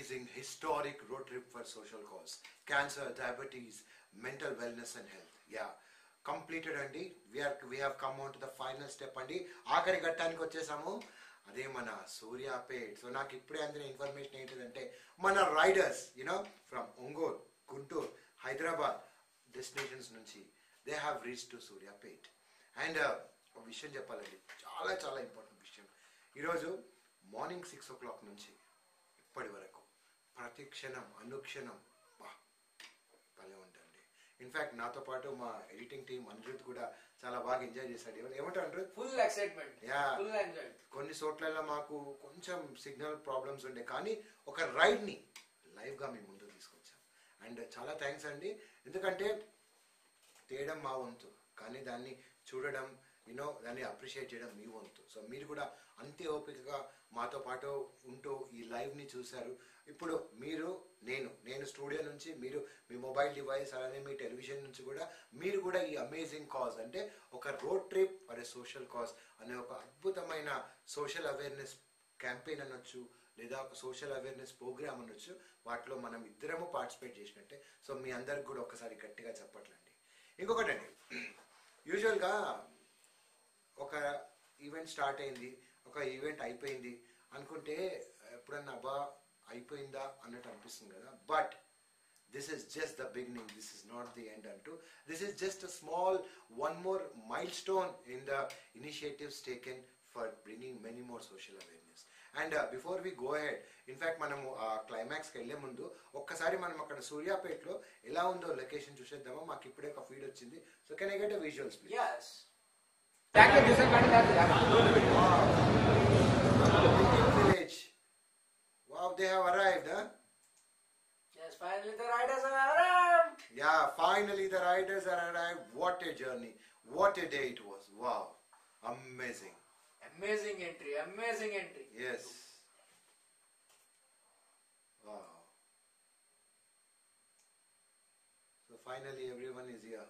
amazing historic road trip for social cause. Cancer diabetes mental wellness and health. Yeah. Completed అండి we are we have come on to the final step అండి ఆఖరి ఘట్టానికి వచ్చేసాము. అదే మన Suryapet so నాకు ఇప్పుడే అందిన information ఏంటిదంటే మన riders you know from Ongole Guntur Hyderabad destinations నుంచి they have reach to Suryapet and ఒక విషయం చెప్పాలండి. చాలా చాలా ఇంపార్టెంట్ విషయం. ఈరోజు మార్నింగ్ సిక్స్ ఓ క్లాక్ నుంచి ఇప్పటి వరకు ప్రతి క్షణం అనుక్షణం బా భలే ఉంటుంది ఇన్ఫాక్ట్ నాతో పాటు మా ఎడిటింగ్ టీం అనిరుద్ కూడా చాలా బాగా ఎంజాయ్ చేశాడు. ఏమంటారు ఏమంటారు Anirudh full excitement yeah full enjoy కొన్ని చోట్లలో మాకు కొంచెం సిగ్నల్ ప్రాబ్లమ్స్ ఉండే. కానీ ఒక రైడ్ని లైవ్గా మేము ముందుకు తీసుకొచ్చాం. అండ్ చాలా థ్యాంక్స్ అండి. ఎందుకంటే తేయడం మా వంతు. కానీ దాన్ని చూడడం యూనో దాన్ని అప్రిషియేట్ చేయడం మీ వంతు. సో మీరు కూడా అంతే ఓపికగా మాతో పాటు ఉంటూ ఈ లైవ్ని చూశారు. ఇప్పుడు మీరు నేను నేను స్టూడియో నుంచి మీరు మీ మొబైల్ డివైస్ అలానే మీ టెలివిజన్ నుంచి కూడా మీరు కూడా ఈ అమేజింగ్ కాజ్ అంటే ఒక రోడ్ ట్రిప్ అరే సోషల్ కాజ్ అనే ఒక అద్భుతమైన సోషల్ అవేర్నెస్ క్యాంపెయిన్ అనొచ్చు లేదా ఒక సోషల్ అవేర్నెస్ ప్రోగ్రామ్ అనొచ్చు వాటిలో మనం ఇద్దరము పార్టిసిపేట్ చేసినట్టే. సో మీ అందరికి కూడా ఒకసారి గట్టిగా చెప్పట్లండి. ఇంకొకటండి. <clears throat> యూజువల్గా ఒక ఈవెంట్ స్టార్ట్ అయింది. ఒక ఈవెంట్ అయిపోయింది అనుకుంటే ఎప్పుడన్నా అబ్బా అయిపోయిందా అన్నట్టు అనిపిస్తుంది కదా. But this is just the beginning this is not the end అంటూ. This is just a small one more milestone in the initiatives taken for bringing many more social awareness and before we go head in fact మనము ఆ క్లైమాక్స్కి వెళ్ళే ముందు ఒక్కసారి మనం అక్కడ సూర్యాపేటలో ఎలా ఉందో లొకేషన్ చూసేద్దామో? మాకు ఇప్పుడే ఒక ఫీడ్ వచ్చింది. So can I get a visuals please village. Wow, they have arrived, huh? yes finally the riders have arrived Yeah, finally the riders are arrived. What a journey. What a day it was. Wow. Amazing. amazing entry amazing entry Yes. Wow. So finally everyone is here.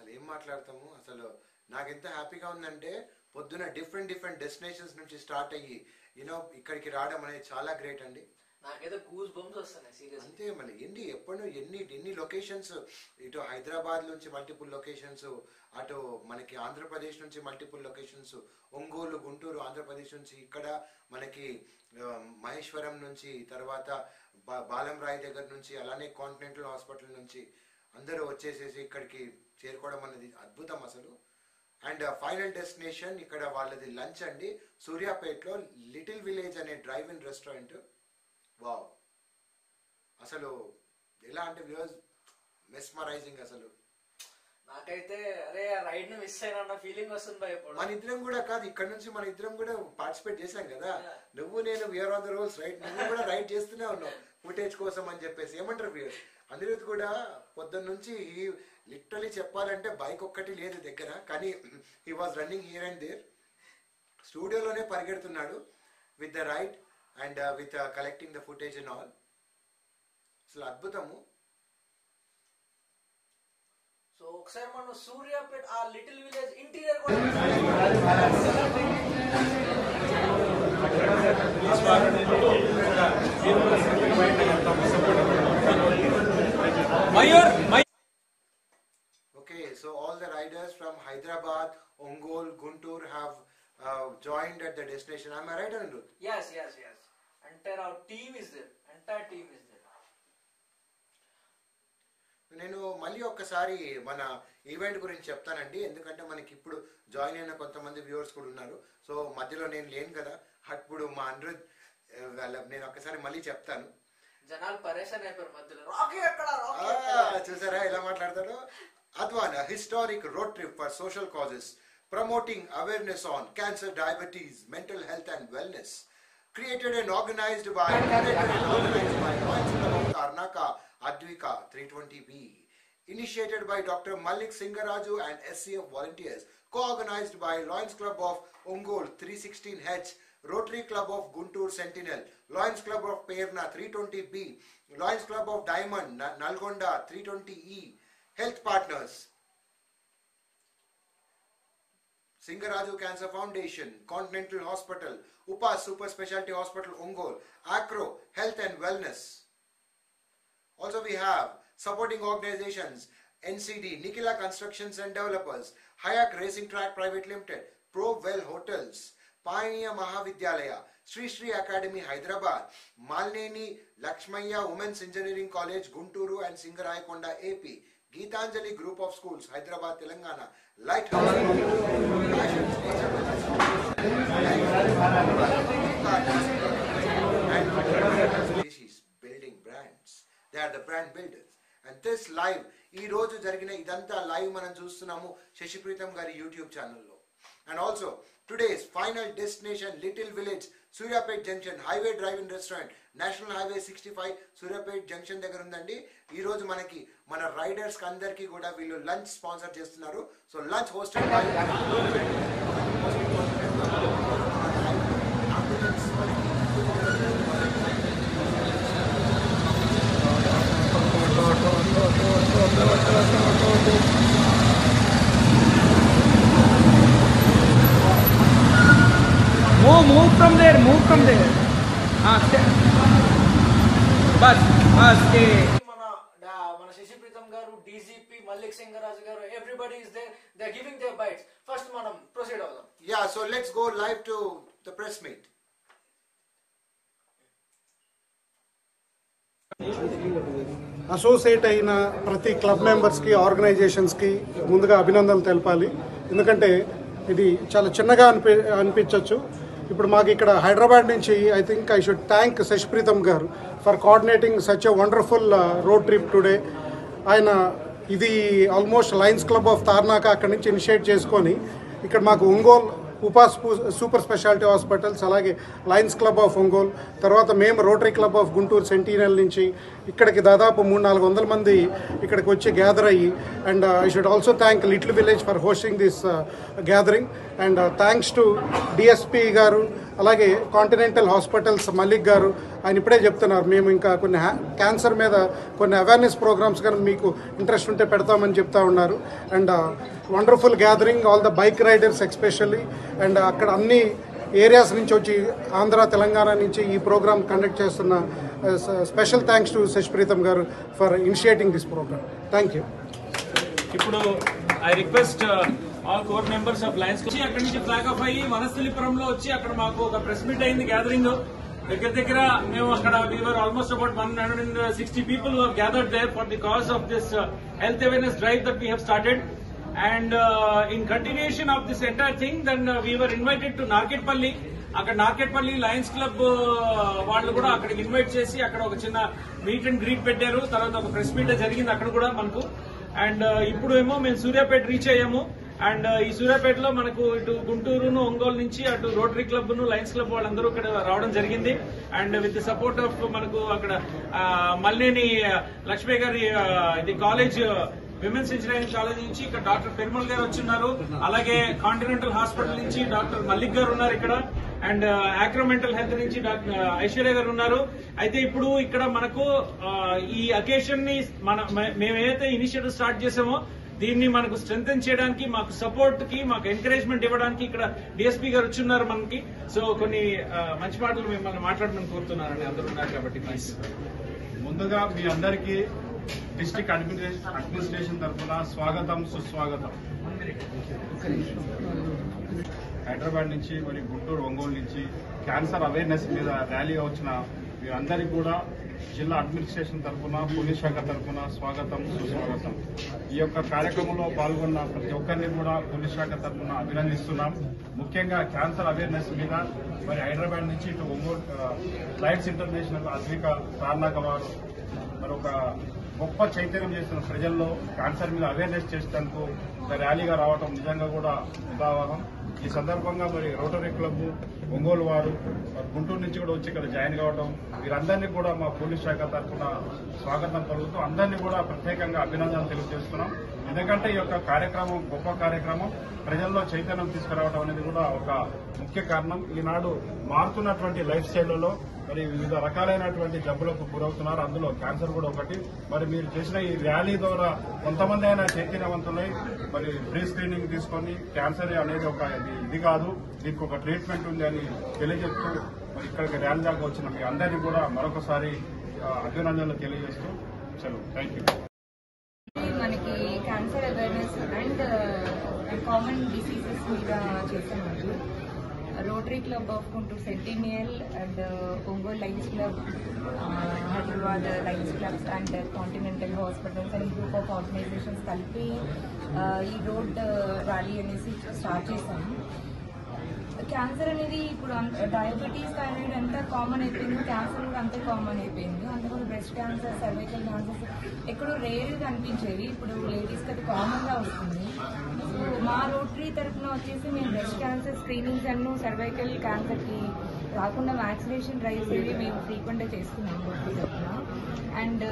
అసలు ఏం మాట్లాడతాము? అసలు నాకు ఎంత హ్యాపీగా ఉందంటే పొద్దున different different destinations నుంచి స్టార్ట్ అయ్యి యూనో ఇక్కడికి రావడం అనేది చాలా గ్రేట్ అండి. నాకైతే గూస్ బంప్స్ వస్తున్నాయి సీరియస్ అంతే మళ్ళీ ఎన్ని ఎప్పుడు ఎన్ని ఎన్ని లొకేషన్స్ ఇటు హైదరాబాద్ నుంచి మల్టిపుల్ లొకేషన్స్ అటు మనకి ఆంధ్రప్రదేశ్ నుంచి మల్టిపుల్ లొకేషన్స్ ఒంగోలు గుంటూరు ఆంధ్రప్రదేశ్ నుంచి ఇక్కడ మనకి మహేశ్వరం నుంచి తర్వాత బాలం రాయ్ దగ్గర నుంచి అలానే కాంటినెంటల్ హాస్పిటల్ నుంచి అందరూ వచ్చేసేసి ఇక్కడికి చేరుకోవడం అనేది అద్భుతం అసలు. అండ్ ఫైనల్ డెస్టినేషన్ ఇక్కడ వాళ్ళది లంచ్ అండి. సూర్యాపేటలో లిటిల్ విలేజ్ అనే డ్రైవ్ ఇన్ రెస్టారెంట్. వావ్. అసలు ఎలా అంటే వ్యూస్ మెస్మరైజింగ్ అసలు. నాకైతే అరే రైడ్ని మిస్ అయినా ఫీలింగ్ వస్తుంది ఇప్పుడు మన ఇద్దరం కూడా కాదు ఇక్కడ నుంచి మన ఇద్దరం కూడా పార్టిసిపేట్ చేశాం కదా. నువ్వు నేను we are on the rolls right నువ్వు కూడా రైడ్ చేస్తూనే ఉన్నావు ఫుటేజ్ కోసం అని చెప్పేసి. ఏమంటారు వ్యూస్ అనిరుద్ కూడా పొద్దున్న నుంచి లిటరలీ చెప్పాలంటే బైక్ ఒక్కటి లేదు దగ్గర కానీ he was running here and there స్టూడియోలోనే పరిగెడుతున్నాడు with the right and with collecting the footage and all అసలు అద్భుతము. సో ఒకసారి మనం సూర్యాపేట ఆ లిటిల్ విలేజ్ ఇంటీరియర్ కూడా Mayur Okay, so all the riders from Hyderabad, Ongol, Guntur have uh, joined at the destination. Am I right, Anirudh? yes yes yes entire our team is there entire team is there నేను మళ్ళీ ఒక్కసారి మన event గురించి చెప్తానండి ఎందుకంటే మనకి ఇప్పుడు join అయిన కొంతమంది వ్యూవర్స్ కూడా ఉన్నారు సో మధ్యలో నేను లేను కదా అప్పుడు మా అనిరుద్ వాళ్ళ నేను ఒక్కసారి మళ్ళీ చెప్తాను జనాలు పరేషాన్ అయిపోయారు మధ్యలో రాకీ ఎక్కడ రాకీ ఆ, ఎక్కడ చూసారా ఎలా మాట్లాడతాడు అద్వాన్ historic road trip for social causes promoting awareness on cancer diabetes mental health and wellness created and organized by created and organized by Lions Club of Karnaka Advika 320B initiated by Dr. Malik Singaraju and SCF volunteers co-organized by Lions Club of Ongol 316H Rotary Club of Guntur Sentinel Lions Club of Perna 320B Lions Club of Diamond Nalgonda 320E Health Partners. Singaraju Cancer Foundation, Continental Hospital, Upas Super Specialty Hospital, Ongol, Acro Health and Wellness. Also, we have supporting organizations NCD, Nikila Constructions and Developers, Hayak Racing Track Private Limited, Pro Well Hotels, Pioneer Mahavidyalaya, Sri Sri academy Hyderabad Malneni Lakshmaiah women's engineering college Guntur and Singarayakonda AP Gitanjali group of schools Hyderabad Telangana. Light brands brand builders and live ఈ రోజు జరిగిన ఇదంతా live మనం చూస్తున్నాము శశిప్రీతం గారి YouTube channel and also today's final destination Little Village Suryapet junction highway drive in restaurant national highway sixty five Suryapet junction దగ్గర ఉందండి. ఈరోజు మనకి మన రైడర్స్కి అందరికీ కూడా వీళ్ళు లంచ్ స్పాన్సర్ చేస్తున్నారు. So lunch hostel by Move, move from there, move from there. Ah, stay. Bus, ah, stay. మన డా- మన శశిప్రీతం గారు డీజీపీ మల్లిక్ సింగరాజు గారు everybody is they they giving they bytes first మనం ప్రొసీడ్ అవుదాం Yeah, so let's go live to the press meet. Associate అయిన ప్రతి club మెంబర్స్కి ఆర్గనైజేషన్స్కి ముందుగా అభినందనలు తెలపాలి ఎందుకంటే ఇది చాలా చిన్నగా అనిపి అనిపించవచ్చు ఇప్పుడు మాకు ఇక్కడ హైదరాబాద్ నుంచి I think I should thank Shashipreetham గారు for coordinating such a wonderful road trip today ఆయన ఇది almost Lions Club of Tarnaka అక్కడి నుంచి ఇనిషియేట్ చేసుకొని ఇక్కడ మాకు ఒంగోల్ ఉపాస్ సూపర్ స్పెషాలిటీ హాస్పిటల్స్ అలాగే లయన్స్ క్లబ్ ఆఫ్ ఒంగోల్ తర్వాత మేము Rotary Club of Guntur centennial నుంచి ఇక్కడికి దాదాపు మూడు నాలుగు వందల మంది ఇక్కడికి వచ్చి గ్యాదర్ అయ్యి and I should also thank Little Village for hosting this gathering and thanks to DSP గారు అలాగే కాంటినెంటల్ హాస్పిటల్స్ మలిక్ గారు ఆయన ఇప్పుడే చెప్తున్నారు మేము ఇంకా కొన్ని హ్యా- క్యాన్సర్ మీద కొన్ని అవేర్నెస్ ప్రోగ్రామ్స్ కానీ మీకు ఇంట్రెస్ట్ ఉంటే పెడతామని చెప్తా ఉన్నారు. And wonderful gathering all the bike riders especially and అక్కడ అన్ని ఏరియాస్ నుంచి వచ్చి ఆంధ్ర తెలంగాణ నుంచి ఈ ప్రోగ్రామ్ కండక్ట్ చేస్తున్న స్పెషల్ థ్యాంక్స్ టు శశిప్రీతం గారు for initiating this programme thank you ఇప్పుడు I request all core members of Lions వచ్చి అక్కడి నుంచి ఫ్లాగ్ ఆఫ్ అయ్యి వనస్థలిపురంలో వచ్చి అక్కడ మాకు ఒక ప్రెస్ మీట్ అయింది గ్యాదరింగ్ దగ్గర దగ్గర మేము అక్కడ we are almost about one hundred and sixty people gathered there for the cause of this health awareness drive that we have started and in continuation of this entire thing then we are invited to Narketpally అక్కడ Narketpally Lions club వాళ్ళు కూడా అక్కడ invite చేసి అక్కడ ఒక చిన్న meet and greet పెట్టారు. తర్వాత ఒక ప్రెస్ మీట్ జరిగింది అక్కడ కూడా మనకు. అండ్ ఇప్పుడు ఏమో మేము సూర్యాపేట రీచ్ అయ్యాము. అండ్ ఈ సూర్యాపేటలో మనకు ఇటు గుంటూరును ఒంగోలు నుంచి అటు రోటరీ క్లబ్ను లయన్స్ క్లబ్ వాళ్ళందరూ ఇక్కడ రావడం జరిగింది. And with the support of మనకు అక్కడ మల్లేని లక్ష్మీ గారి ఇది కాలేజ్ విమెన్స్ ఇంజనీరింగ్ కాలేజ్ నుంచి ఇక్కడ డాక్టర్ పెరుమల్ గారు వచ్చిన్నారు అలాగే కాంటినెంటల్ హాస్పిటల్ నుంచి డాక్టర్ మల్లిక్ గారు ఉన్నారు ఇక్కడ. అండ్ uh, ఆక్రమెంటల్ హెల్త్ నుంచి డాక్టర్ uh, ఐశ్వర్య గారు ఉన్నారు. అయితే ఇప్పుడు ఇక్కడ మనకు uh, ఈ అకేషన్ని మన మేమేదైతే మేము ఏదైతే ఇనిషియేటివ్ స్టార్ట్ చేసామో దీన్ని మనకు స్ట్రెంగ్ చేయడానికి మాకు సపోర్ట్కి మాకు ఎంకరేజ్మెంట్ ఇవ్వడానికి ఇక్కడ డిఎస్పీ గారు వచ్చున్నారు మనకి. సో కొన్ని మంచి మాటలు మిమ్మల్ని మాట్లాడమని కోరుతున్నారండి అందరూ ఉన్నారు కాబట్టి ప్లీజ్ ముందుగా మీ అందరికీ డిస్ట్రిక్ట్ అడ్మినిస్ట్రేషన్ అడ్మినిస్ట్రేషన్ తరఫున స్వాగతం సుస్వాగతం. హైదరాబాద్ నుంచి మరి గుంటూరు ఒంగోలు నుంచి క్యాన్సర్ అవేర్నెస్ మీద ర్యాలీగా వచ్చిన మీరందరికీ కూడా జిల్లా అడ్మినిస్ట్రేషన్ తరఫున పోలీస్ శాఖ తరఫున స్వాగతం సుస్వాగతం. ఈ యొక్క కార్యక్రమంలో పాల్గొన్న ప్రతి ఒక్కరిని కూడా పోలీస్ శాఖ తరఫున అభినందిస్తున్నాం. ముఖ్యంగా క్యాన్సర్ అవేర్నెస్ మీద మరి హైదరాబాద్ నుంచి ఇటు ఒంగోలు లైట్స్ ఇంటర్నేషనల్ అద్విక సార్నాక వారు మరి ఒక గొప్ప చైతన్యం చేస్తున్న ప్రజల్లో క్యాన్సర్ మీద అవేర్నెస్ చేసేందుకు ఒక ర్యాలీగా రావడం నిజంగా కూడా ఉదాహరణ. ఈ సందర్భంగా మరి రోటరీ క్లబ్ ఒంగోలు వారు గుంటూరు నుంచి కూడా వచ్చి ఇక్కడ జాయిన్ కావడం వీరందరినీ కూడా మా పోలీస్ శాఖ తరఫున స్వాగతం పలుకుతూ అందరినీ కూడా ప్రత్యేకంగా అభినందనలు తెలియజేస్తున్నాం. ఎందుకంటే ఈ యొక్క కార్యక్రమం గొప్ప కార్యక్రమం. ప్రజల్లో చైతన్యం తీసుకురావడం అనేది కూడా ఒక ముఖ్య కారణం. ఈనాడు మారుతున్నటువంటి లైఫ్ స్టైల్లో మరి వివిధ రకాలైనటువంటి జబ్బులకు గురవుతున్నారు. అందులో క్యాన్సర్ కూడా ఒకటి. మరి మీరు చేసిన ఈ ర్యాలీ ద్వారా కొంతమంది అయినా చైతన్యవంతులై మరి ప్రీ స్క్రీనింగ్ తీసుకొని క్యాన్సర్ అనేది ఒక ఇది కాదు. దీనికి ఒక ట్రీట్మెంట్ ఉంది అని తెలియజెప్తూ మరి ఇక్కడికి ర్యాలీ దాకా వచ్చిన మీ అందరినీ కూడా మరొకసారి అభినందనలు తెలియజేస్తూ చలో థ్యాంక్ యూ మనకి cancer awareness and common diseases మీద Rotary Club of Guntur centennial and Ongole Lions Club Hyderabad Lions Clubs and Continental Hospitals and group of organizations కలిపి ఈ రోడ్ ర్యాలీ అనేసి స్టార్ట్ చేశాము. క్యాన్సర్ అనేది ఇప్పుడు డయాబెటీస్ థైరాయిడ్ ఎంత common అయిపోయిందో cancer కూడా అంతే కామన్ అయిపోయింది. అందుకని బ్రెస్ట్ క్యాన్సర్ సర్వైకల్ క్యాన్సర్స్ ఎక్కడో రేర్ కనిపించేవి ఇప్పుడు లేడీస్కి అది కామన్గా వస్తుంది. సో మా రోటరీ తరఫున వచ్చేసి మేము బ్రెస్ట్ క్యాన్సర్ స్క్రీనింగ్స్ అన్ను సర్వైకల్ క్యాన్సర్కి కాకుండా వ్యాక్సినేషన్ డ్రైవ్స్ ఇవి మేము ఫ్రీక్వెంట్గా చేస్తున్నాం అండ్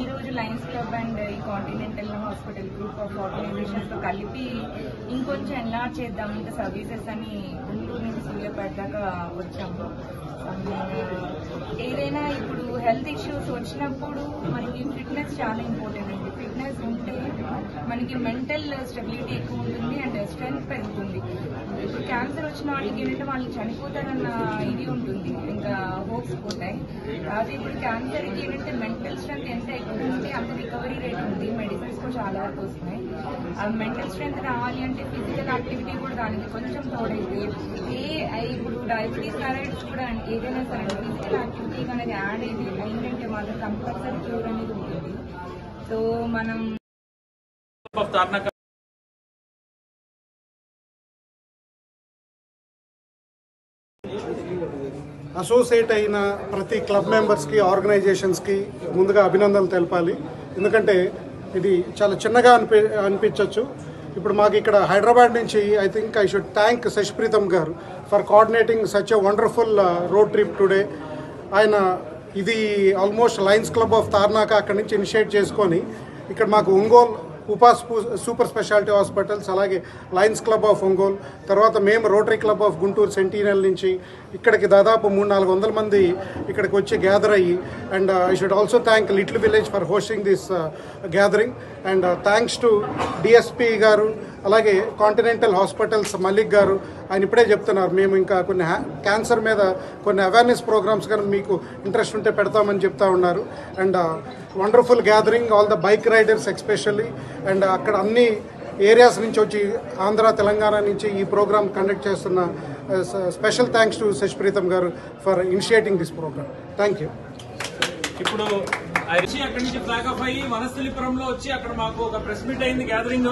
ఈరోజు లయన్స్ క్లబ్ అండ్ ఈ కాంటినెంటల్ హాస్పిటల్ గ్రూప్ ఆఫ్ ఆర్గనైజేషన్స్తో కలిపి ఇంకొంచెం ఎన్లార్జ్ చేద్దాం ఇంకా సర్వీసెస్ అని గుంటూరు నుంచి సూర్యాపేట దాకా వచ్చాము. ఏదైనా ఇప్పుడు హెల్త్ ఇష్యూస్ వచ్చినప్పుడు మనకి ఫిట్నెస్ చాలా ఇంపార్టెంట్ అండి. ఫిట్నెస్ ఉంటే మనకి మెంటల్ స్టెబిలిటీ ఎక్కువ ఉంటుంది అండ్ స్ట్రెంగ్త్ పెరుగుతుంది. క్యాన్సర్ వచ్చిన వాళ్ళకి ఏంటంటే వాళ్ళు చనిపోతారన్న ఇది ఉంటుంది. ఇంకా హోప్స్ పోతాయి. అది ఇప్పుడు క్యాన్సర్కి ఏంటంటే మెంటల్ స్ట్రెంత్ ఎంత ఎక్కువ ఉంటే అంత రికవరీ రేట్ ఉంది. మెడిసిన్స్ కూడా చాలా వరకు వస్తున్నాయి. ఆ మెంటల్ స్ట్రెంత్ రావాలి అంటే ఫిజికల్ యాక్టివిటీ కూడా దానికి కొంచెం తోడైతే ఏ ఇప్పుడు డయాబెటీస్ థైరాయిడ్స్ కూడా ఏదైనా సరే ఫిజికల్ యాక్టివిటీ అనేది యాడ్ అయితే ఏంటంటే మాత్రం కంపల్సరీ క్యూర్ అనేది ఉంటుంది. సో మనం అసోసియేట్ అయిన ప్రతి క్లబ్ మెంబర్స్కి ఆర్గనైజేషన్స్కి ముందుగా అభినందనలు తెలపాలి. ఎందుకంటే ఇది చాలా చిన్నగా అనిపి అనిపించవచ్చు ఇప్పుడు మాకు ఇక్కడ హైదరాబాద్ నుంచి I think I should thank Sasipreetham garu for coordinating such a wonderful road trip today ఆయన ఇది almost Lions Club of Tarnaka అక్కడి నుంచి ఇనిషియేట్ చేసుకొని ఇక్కడ మాకు ఒంగోలు ఉపా సూపర్ స్పెషాలిటీ హాస్పిటల్స్ అలాగే లయన్స్ క్లబ్ ఆఫ్ ఒంగోల్ తర్వాత మేము Rotary Club of Guntur centennial నుంచి ఇక్కడికి దాదాపు మూడు నాలుగు వందల మంది ఇక్కడికి వచ్చి గ్యాదర్ అయ్యి and I should also thank Little Village for hosting this gathering and thanks to DSP garu అలాగే కాంటినెంటల్ హాస్పిటల్స్ మలిక్ గారు ఆయన ఇప్పుడే చెప్తున్నారు మేము ఇంకా కొన్ని క్యాన్సర్ మీద కొన్ని అవేర్నెస్ ప్రోగ్రామ్స్ కానీ మీకు ఇంట్రెస్ట్ ఉంటే పెడతామని చెప్తా ఉన్నారు. And wonderful gathering all the bike riders especially and అక్కడ అన్ని ఏరియాస్ నుంచి వచ్చి ఆంధ్ర తెలంగాణ నుంచి ఈ ప్రోగ్రామ్ కండక్ట్ చేస్తున్న special thanks to Sasipreetham garu for initiating this programme thank you ఇప్పుడు అక్కడి నుంచి ఫ్లాగ్ ఆఫ్ అయ్యి వనస్థలిపురంలో వచ్చి అక్కడ మాకు ఒక ప్రెస్ మీట్ అయింది గ్యాదరింగ్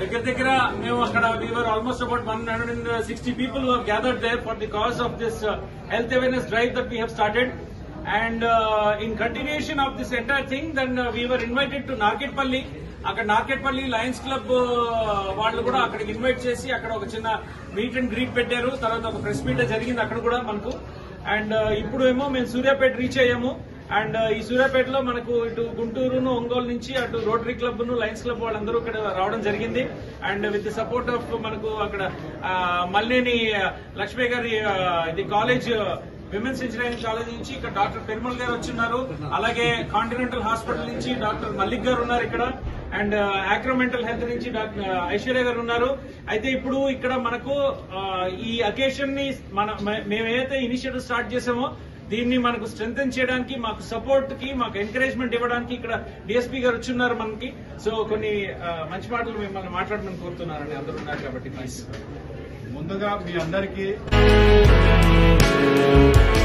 దగ్గర దగ్గర మేము అక్కడ we're almost about one hundred and sixty people gathered there for the cause of this health awareness drive that we have started and in continuation of this entire thing then we're invited to Narketpally అక్కడ Narketpally Lions club వాళ్ళు కూడా అక్కడికి invite చేసి అక్కడ ఒక చిన్న meet and greet పెట్టారు. తర్వాత ఒక ప్రెస్ మీట్ జరిగింది అక్కడ కూడా మనకు. అండ్ uh, ఇప్పుడు ఏమో మేము సూర్యాపేట రీచ్ అయ్యాము. అండ్ uh, ఈ సూర్యాపేటలో మనకు ఇటు గుంటూరును ఒంగోలు నుంచి అటు రోటరీ క్లబ్ను లయన్స్ క్లబ్ వాళ్ళందరూ ఇక్కడ రావడం జరిగింది. And with the support of మనకు అక్కడ uh, మల్లేని లక్ష్మి గారి ఇది కాలేజ్ విమెన్స్ ఇంజనీరింగ్ కాలేజ్ నుంచి ఇక్కడ డాక్టర్ పెరుమల్ గారు వచ్చిన్నారు. అలాగే కాంటినెంటల్ హాస్పిటల్ నుంచి డాక్టర్ మల్లిక్ గారు ఉన్నారు ఇక్కడ. అండ్ ఆక్రమెంటల్ హెల్త్ నుంచి డాక్టర్ ఐశ్వర్య గారు ఉన్నారు. అయితే ఇప్పుడు ఇక్కడ మనకు ఈ అకేషన్ని మన మేమేదైతే మేము ఇనిషియేటివ్ స్టార్ట్ చేసామో దీన్ని మనకు స్ట్రెంగ్ చేయడానికి మాకు సపోర్ట్కి మాకు ఎంకరేజ్మెంట్ ఇవ్వడానికి ఇక్కడ డిఎస్పీ గారు వచ్చున్నారు మనకి. సో కొన్ని మంచి మాటలు మిమ్మల్ని మాట్లాడమని కోరుతున్నారండి. అందరు ఉన్నారు కాబట్టి ప్లీజ్ ముందుగా మీ అందరికీ Thank you.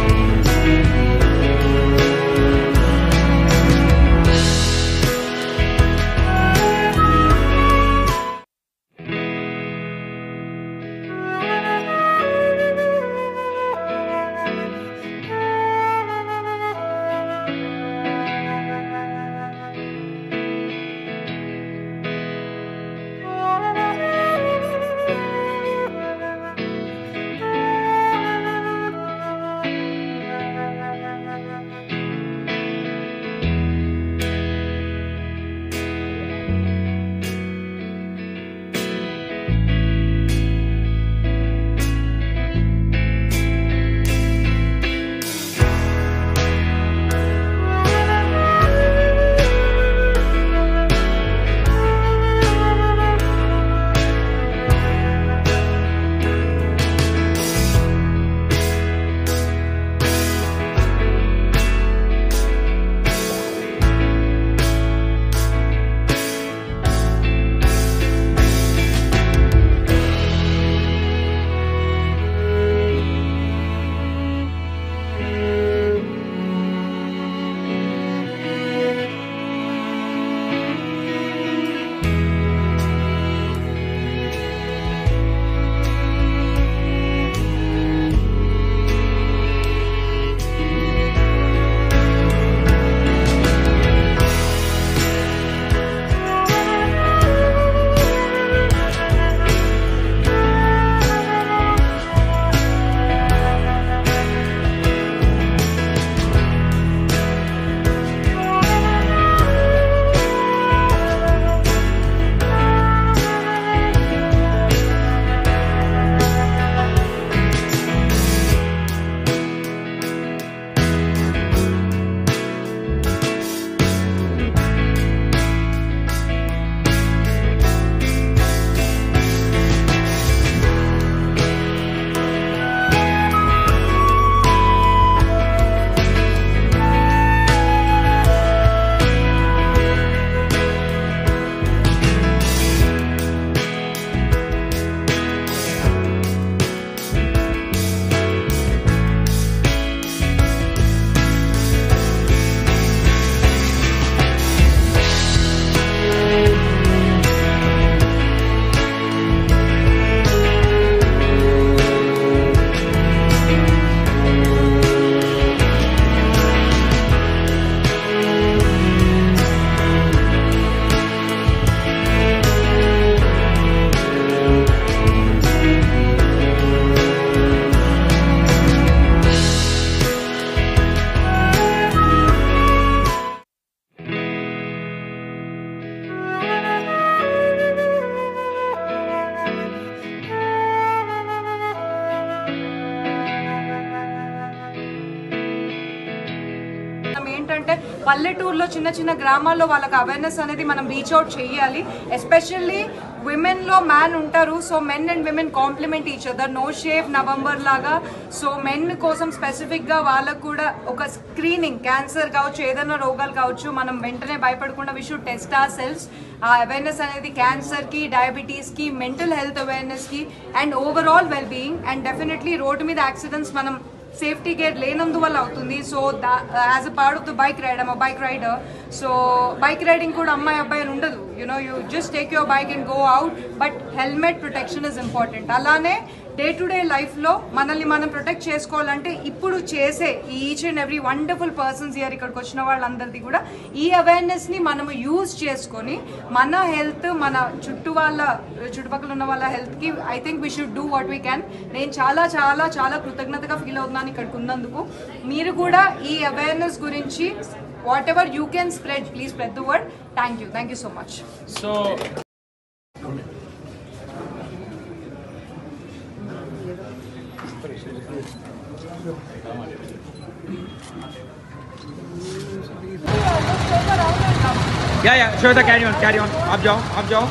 చిన్న చిన్న గ్రామాల్లో వాళ్ళకి అవేర్నెస్ అనేది మనం రీచ్ అవుట్ చేయాలి. ఎస్పెషల్లీ విమెన్లో మ్యాన్ ఉంటారు. So men and women complement each other no shave November లాగా. సో మెన్ కోసం స్పెసిఫిక్గా వాళ్ళకు కూడా ఒక స్క్రీనింగ్ క్యాన్సర్ కావచ్చు ఏదైనా రోగాలు కావచ్చు మనం వెంటనే భయపడకుండా we should test our cells ఆ అవేర్నెస్ అనేది క్యాన్సర్కి డయాబెటీస్కి mental health అవేర్నెస్కి and overall well being and definitely road మీద యాక్సిడెంట్స్ మనం సేఫ్టీ గేర్ లేనందువల్ల అవుతుంది. So as a part of the bike ride అమ్మ bike rider so bike riding కూడా అమ్మాయి అబ్బాయి అని ఉండదు you know you just take your bike and go out but helmet protection is important అలానే డే టు డే లైఫ్లో మనల్ని మనం ప్రొటెక్ట్ చేసుకోవాలంటే ఇప్పుడు చేసే each and every wonderful persons here ఇక్కడికి వచ్చిన వాళ్ళందరిది కూడా ఈ అవేర్నెస్ని మనము యూజ్ చేసుకొని మన హెల్త్ మన చుట్టూ వాళ్ళ చుట్టుపక్కల ఉన్న వాళ్ళ హెల్త్కి I think we should do what we can నేను చాలా చాలా చాలా కృతజ్ఞతగా ఫీల్ అవుతున్నాను ఇక్కడికి ఉన్నందుకు. మీరు కూడా ఈ అవేర్నెస్ గురించి whatever you can spread please spread the word thank you thank you so much so yeah yeah Shweta carry on carry on आप जाओ आप जाओ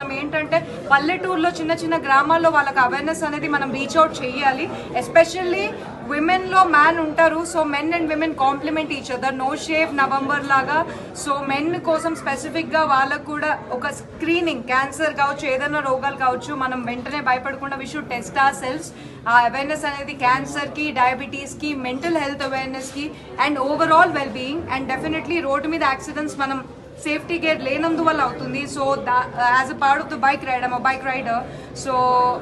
మనం ఏంటంటే పల్లెటూరులో చిన్న చిన్న గ్రామాల్లో వాళ్ళకి అవేర్నెస్ అనేది మనం రీచ్ అవుట్ చేయాలి ఎస్పెషల్లీ విమెన్ లో మ్యాన్ ఉంటారు so men and women complement each other no shave November లాగా సో మెన్ కోసం స్పెసిఫిక్ గా వాళ్ళకు కూడా ఒక స్క్రీనింగ్ క్యాన్సర్ కావచ్చు ఏదైనా రోగాలు కావచ్చు మనం వెంటనే భయపడకుండా we should test our cells ఆ అవేర్నెస్ అనేది క్యాన్సర్కి డయాబెటీస్కి mental health అవేర్నెస్కి and overall well being and definitely road మీద యాక్సిడెంట్స్ మనం సేఫ్టీ గేర్ లేనందువల్ల అవుతుంది. So as a part of the bike ride అమ్మ bike rider so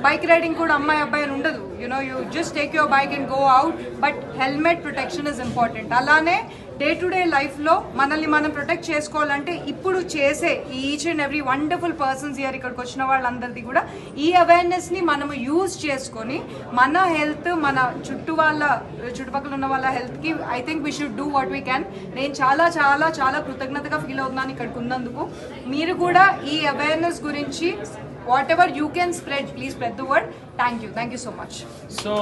bike riding కూడా అమ్మాయి అబ్బాయి అని ఉండదు. You know you just take your bike and go out but helmet protection is important అలానే డే టు డే లైఫ్లో మనల్ని మనం ప్రొటెక్ట్ చేసుకోవాలంటే ఇప్పుడు చేసే each and every wonderful persons here ఇక్కడికి వచ్చిన వాళ్ళందరిది కూడా ఈ అవేర్నెస్ని మనము యూజ్ చేసుకొని మన హెల్త్ మన చుట్టూ వాళ్ళ చుట్టుపక్కల ఉన్న వాళ్ళ హెల్త్కి I think we should do what we can నేను చాలా చాలా చాలా కృతజ్ఞతగా ఫీల్ అవుతున్నాను ఇక్కడికి ఉన్నందుకు. మీరు కూడా ఈ అవేర్నెస్ గురించి whatever you can spread please spread the word thank you thank you so much so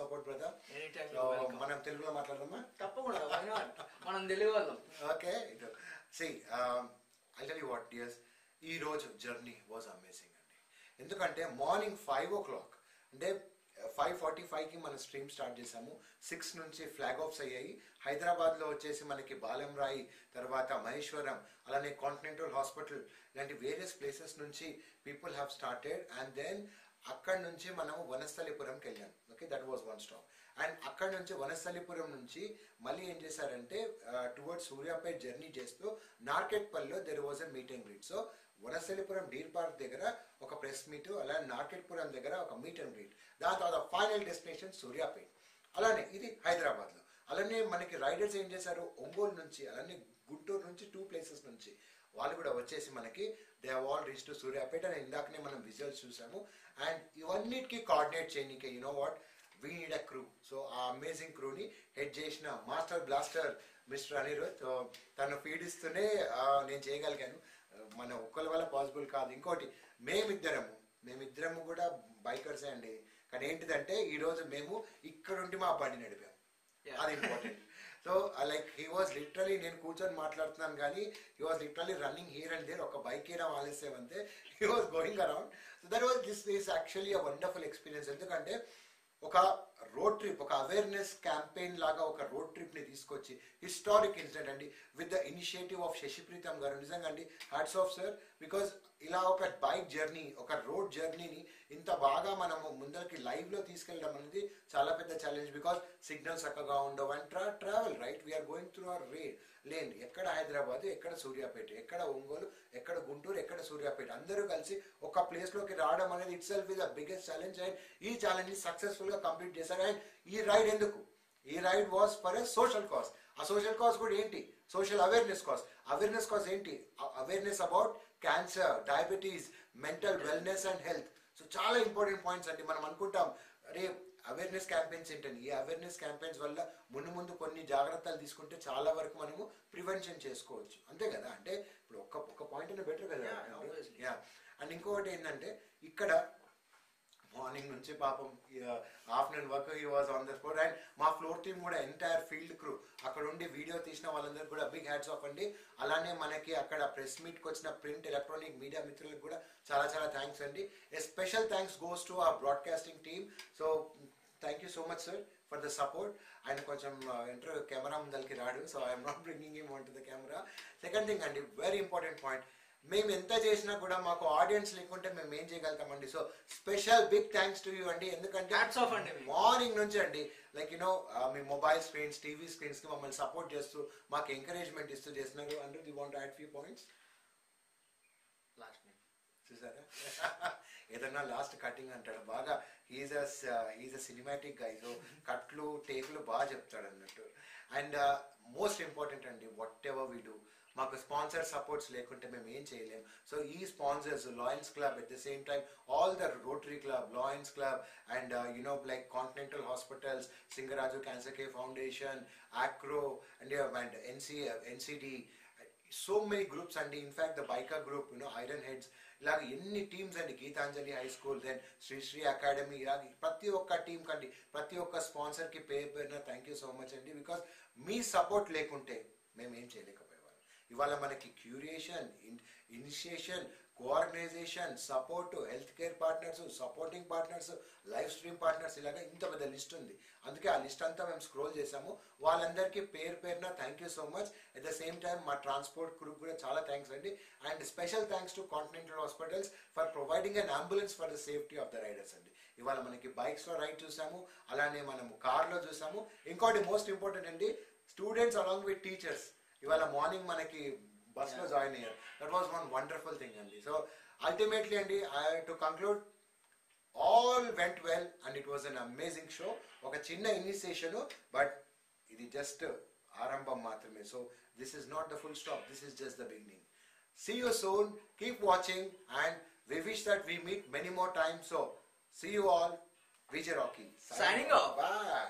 you're welcome. మనం తెలుగులో మాట్లాడదామా? తప్పకుండా? మనం తెలుగు వాళ్ళం okay see I tell you what dears ఈ రోజు జర్నీ వాజ్ అమేజింగ్ అండి ఎందుకంటే మార్నింగ్ ఫైవ్ ఓ క్లాక్ అంటే ఫైవ్ ఫార్టీ ఫైవ్కి మనం స్ట్రీమ్ స్టార్ట్ చేసాము సిక్స్ నుంచి ఫ్లాగ్ ఆఫ్స్ అయ్యాయి. హైదరాబాద్లో వచ్చేసి మనకి బాలంరాయి తర్వాత మహేశ్వరం అలానే కాంటినెంటల్ హాస్పిటల్ ఇలాంటి వేరియస్ ప్లేసెస్ నుంచి people have started and then అక్కడ నుంచి మనము వనస్థలిపురంకి వెళ్ళాం. Okay that was one stop and అక్కడ నుంచి వనస్థలిపురం నుంచి మళ్ళీ ఏం చేశారంటే టువర్డ్స్ సూర్యాపేట్ జర్నీ చేస్తూ నార్కెట్పల్లిలో there was a meeting and greet so Vanasthalipuram deer park దగ్గర ఒక ప్రెస్ మీట్ అలానే నార్కెట్పురం దగ్గర ఒక మీట్ అండ్ గ్రీట్ దాని తర్వాత ఫైనల్ డెస్టినేషన్ సూర్యాపేట్. అలానే ఇది హైదరాబాద్లో. అలానే మనకి రైడర్స్ ఏం చేశారు? ఒంగోలు నుంచి అలానే గుంటూరు నుంచి టూ ప్లేసెస్ నుంచి వాళ్ళు కూడా వచ్చేసి మనకి they have all reach to Suryapet. అని ఇందాకనే మనం విజువల్స్ చూసాము. అండ్ ఇవన్నిటికీ coordinate చేయనికే you know what we need a crew. So ఆ అమేజింగ్ క్రూని హెడ్ చేసిన master blaster mister Anirudh so తను ఆ, నేను చేయగలిగాను. మన ఒక్కరి వల్ల పాసిబుల్ కాదు. ఇంకోటి మేమిద్దరము మేమిద్దరము కూడా బైకర్సే అండి. కానీ ఏంటిదంటే ఈరోజు మేము ఇక్కడుండి మా బండి నడిపాం. అది important. So like he was literally నేను కూర్చొని మాట్లాడుతున్నాను కానీ he was literally running here and there. ఒక బైక్ వేయడం ఆలస్యం అంతే. <laughs> He was going around. So that was this is actually a wonderful experience. ఎందుకంటే ఒక రోడ్ ట్రిప్ ఒక అవేర్నెస్ క్యాంపెయిన్ లాగా ఒక రోడ్ ట్రిప్ని తీసుకొచ్చి హిస్టారిక్ ఇన్సిడెంట్ అండి. With the initiative of Sasipreetham garu. నిజంగా అండి హ్యాట్స్ ఆఫ్ సార్ బికాజ్ ఇలా ఒక బైక్ జర్నీ ఒక రోడ్ జర్నీని ఇంత బాగా మనము ముందరికి లైవ్లో తీసుకెళ్ళడం అనేది చాలా పెద్ద ఛాలెంజ్ బికాజ్ సిగ్నల్స్ చక్కగా ఉండవు. అండ్ ట్రా travel right we're going through our raid లేని ఎక్కడ హైదరాబాద్ ఎక్కడ సూర్యాపేట ఎక్కడ ఒంగోలు ఎక్కడ గుంటూరు ఎక్కడ సూర్యాపేట. అందరూ కలిసి ఒక ప్లేస్లోకి రావడం అనేది itself is the biggest challenge and ఈ ఛాలెంజ్ సక్సెస్ఫుల్గా కంప్లీట్ చేశారు. అండ్ ఈ రైడ్ ఎందుకు? ఈ ride was for a social cause ఆ సోషల్ కాస్ కూడా ఏంటి? Social awareness cause awareness cause ఏంటి? Awareness about cancer diabetes mental wellness and health so చాలా ఇంపార్టెంట్ పాయింట్స్ అండి. మనం అనుకుంటాం అరే అవేర్నెస్ క్యాంపెయిన్స్ ఏంటండి? ఈ అవేర్నెస్ క్యాంపెయిన్స్ వల్ల ముందు ముందు కొన్ని జాగ్రత్తలు తీసుకుంటే చాలా వరకు మనము ప్రివెన్షన్ చేసుకోవచ్చు. అంతే కదా? అంటే ఇప్పుడు ఒక్క ఒక్క పాయింట్ అయినా బెటర్ కదా? యా అండ్ ఇంకొకటి ఏంటంటే ఇక్కడ మార్నింగ్ నుంచి పాపం ఆఫ్టర్నూన్ వర్క్ ఈ was on the spot and మా ఫ్లోర్ టీమ్ కూడా ఎంటైర్ ఫీల్డ్ క్రూ అక్కడ ఉండి వీడియో తీసిన వాళ్ళందరూ కూడా బిగ్ హ్యాట్స్ ఆఫ్ అండి. అలానే మనకి అక్కడ ప్రెస్ మీట్కి వచ్చిన ప్రింట్ ఎలక్ట్రానిక్ మీడియా మిత్రులకు కూడా చాలా చాలా థ్యాంక్స్ అండి. A special thanks goes to ఆ broadcasting team so thank you so much sir for the support ఆయన కొంచెం ఇంటర్వ్యూ కెమెరా ముందరికి రాడు so I'm not bringing him on to the camera second thing అండి వెరీ ఇంపార్టెంట్ పాయింట్ మేము ఎంత చేసినా కూడా మాకు ఆడియన్స్ లేకుంటే మేము ఏం చేయగలుగుతామండి? So special big thanks to you అండి. ఎందుకంటే off అండి మార్నింగ్ నుంచి అండి లైక్ యూనో మీ మొబైల్ స్క్రీన్స్ టీవీ స్క్రీన్స్కి మమ్మల్ని సపోర్ట్ చేస్తూ మాకు ఎంకరేజ్మెంట్ ఇస్తూ చేస్తున్నారు. And you want add few points last చూసారా? <laughs> ఏదన్నా లాస్ట్ కటింగ్ అంటాడు. బాగా is is a cinematic guy so కట్లు టేకులు బాగా చెప్తాడు అన్నట్టు. అండ్ మోస్ట్ ఇంపార్టెంట్ అండి వాట్ ఎవర్ వీ డూ మాకు స్పాన్సర్ సపోర్ట్స్ లేకుంటే మేము ఏం చేయలేం. సో ఈ sponsors Lions Club at the same time all the Rotary Club Lions Club and you know like Continental Hospitals Singaraju cancer care foundation ఆక్రో and and NC NCD so many groups అండి in fact the biker group you know Iron Heads ఇలాగ ఎన్ని teams అండి? Geethanjali high school then Srisri academy ఇలాగ ప్రతి ఒక్క team కండి ప్రతి ఒక్క స్పాన్సర్కి పేరు పేరున థ్యాంక్ యూ సో మచ్ అండి. బికాస్ మీ సపోర్ట్ లేకుంటే మేము ఏం చేయలేకపోయేవాళ్ళం. ఇవాళ మనకి curation initiation coorganisation support health care partners supporting partners live stream partners ఇలాగ ఇంత పెద్ద లిస్ట్ ఉంది. అందుకే ఆ లిస్ట్ అంతా మేము స్క్రోల్ చేసాము వాళ్ళందరికీ పేరు పేరున thank you so much at the same time మా ట్రాన్స్పోర్ట్ గ్రూప్ కూడా చాలా థ్యాంక్స్ అండి. And special thanks to Continental Hospitals for providing an ambulance for the safety of the riders అండి. ఇవాళ మనకి బైక్స్లో రైడ్ చూసాము అలానే మనము కార్లో చూసాము ఇంకోటి మోస్ట్ ఇంపార్టెంట్ అండి స్టూడెంట్స్ అలాంగ్ విత్ టీచర్స్ ఇవాళ మార్నింగ్ మనకి బస్ లో జాయిన్ అయ్యారు that was one wonderful thing అండి సో అల్టిమేట్లీ అండి I to conclude all went well and it was an amazing show ఒక చిన్న ఇనిషియేషన్ బట్ ఇది జస్ట్ ఆరంభం మాత్రమే so this is not the full stop this is just the beginning see you soon keep watching and we wish that we meet many more time so see you all Vijay Rocky Signing off. Bye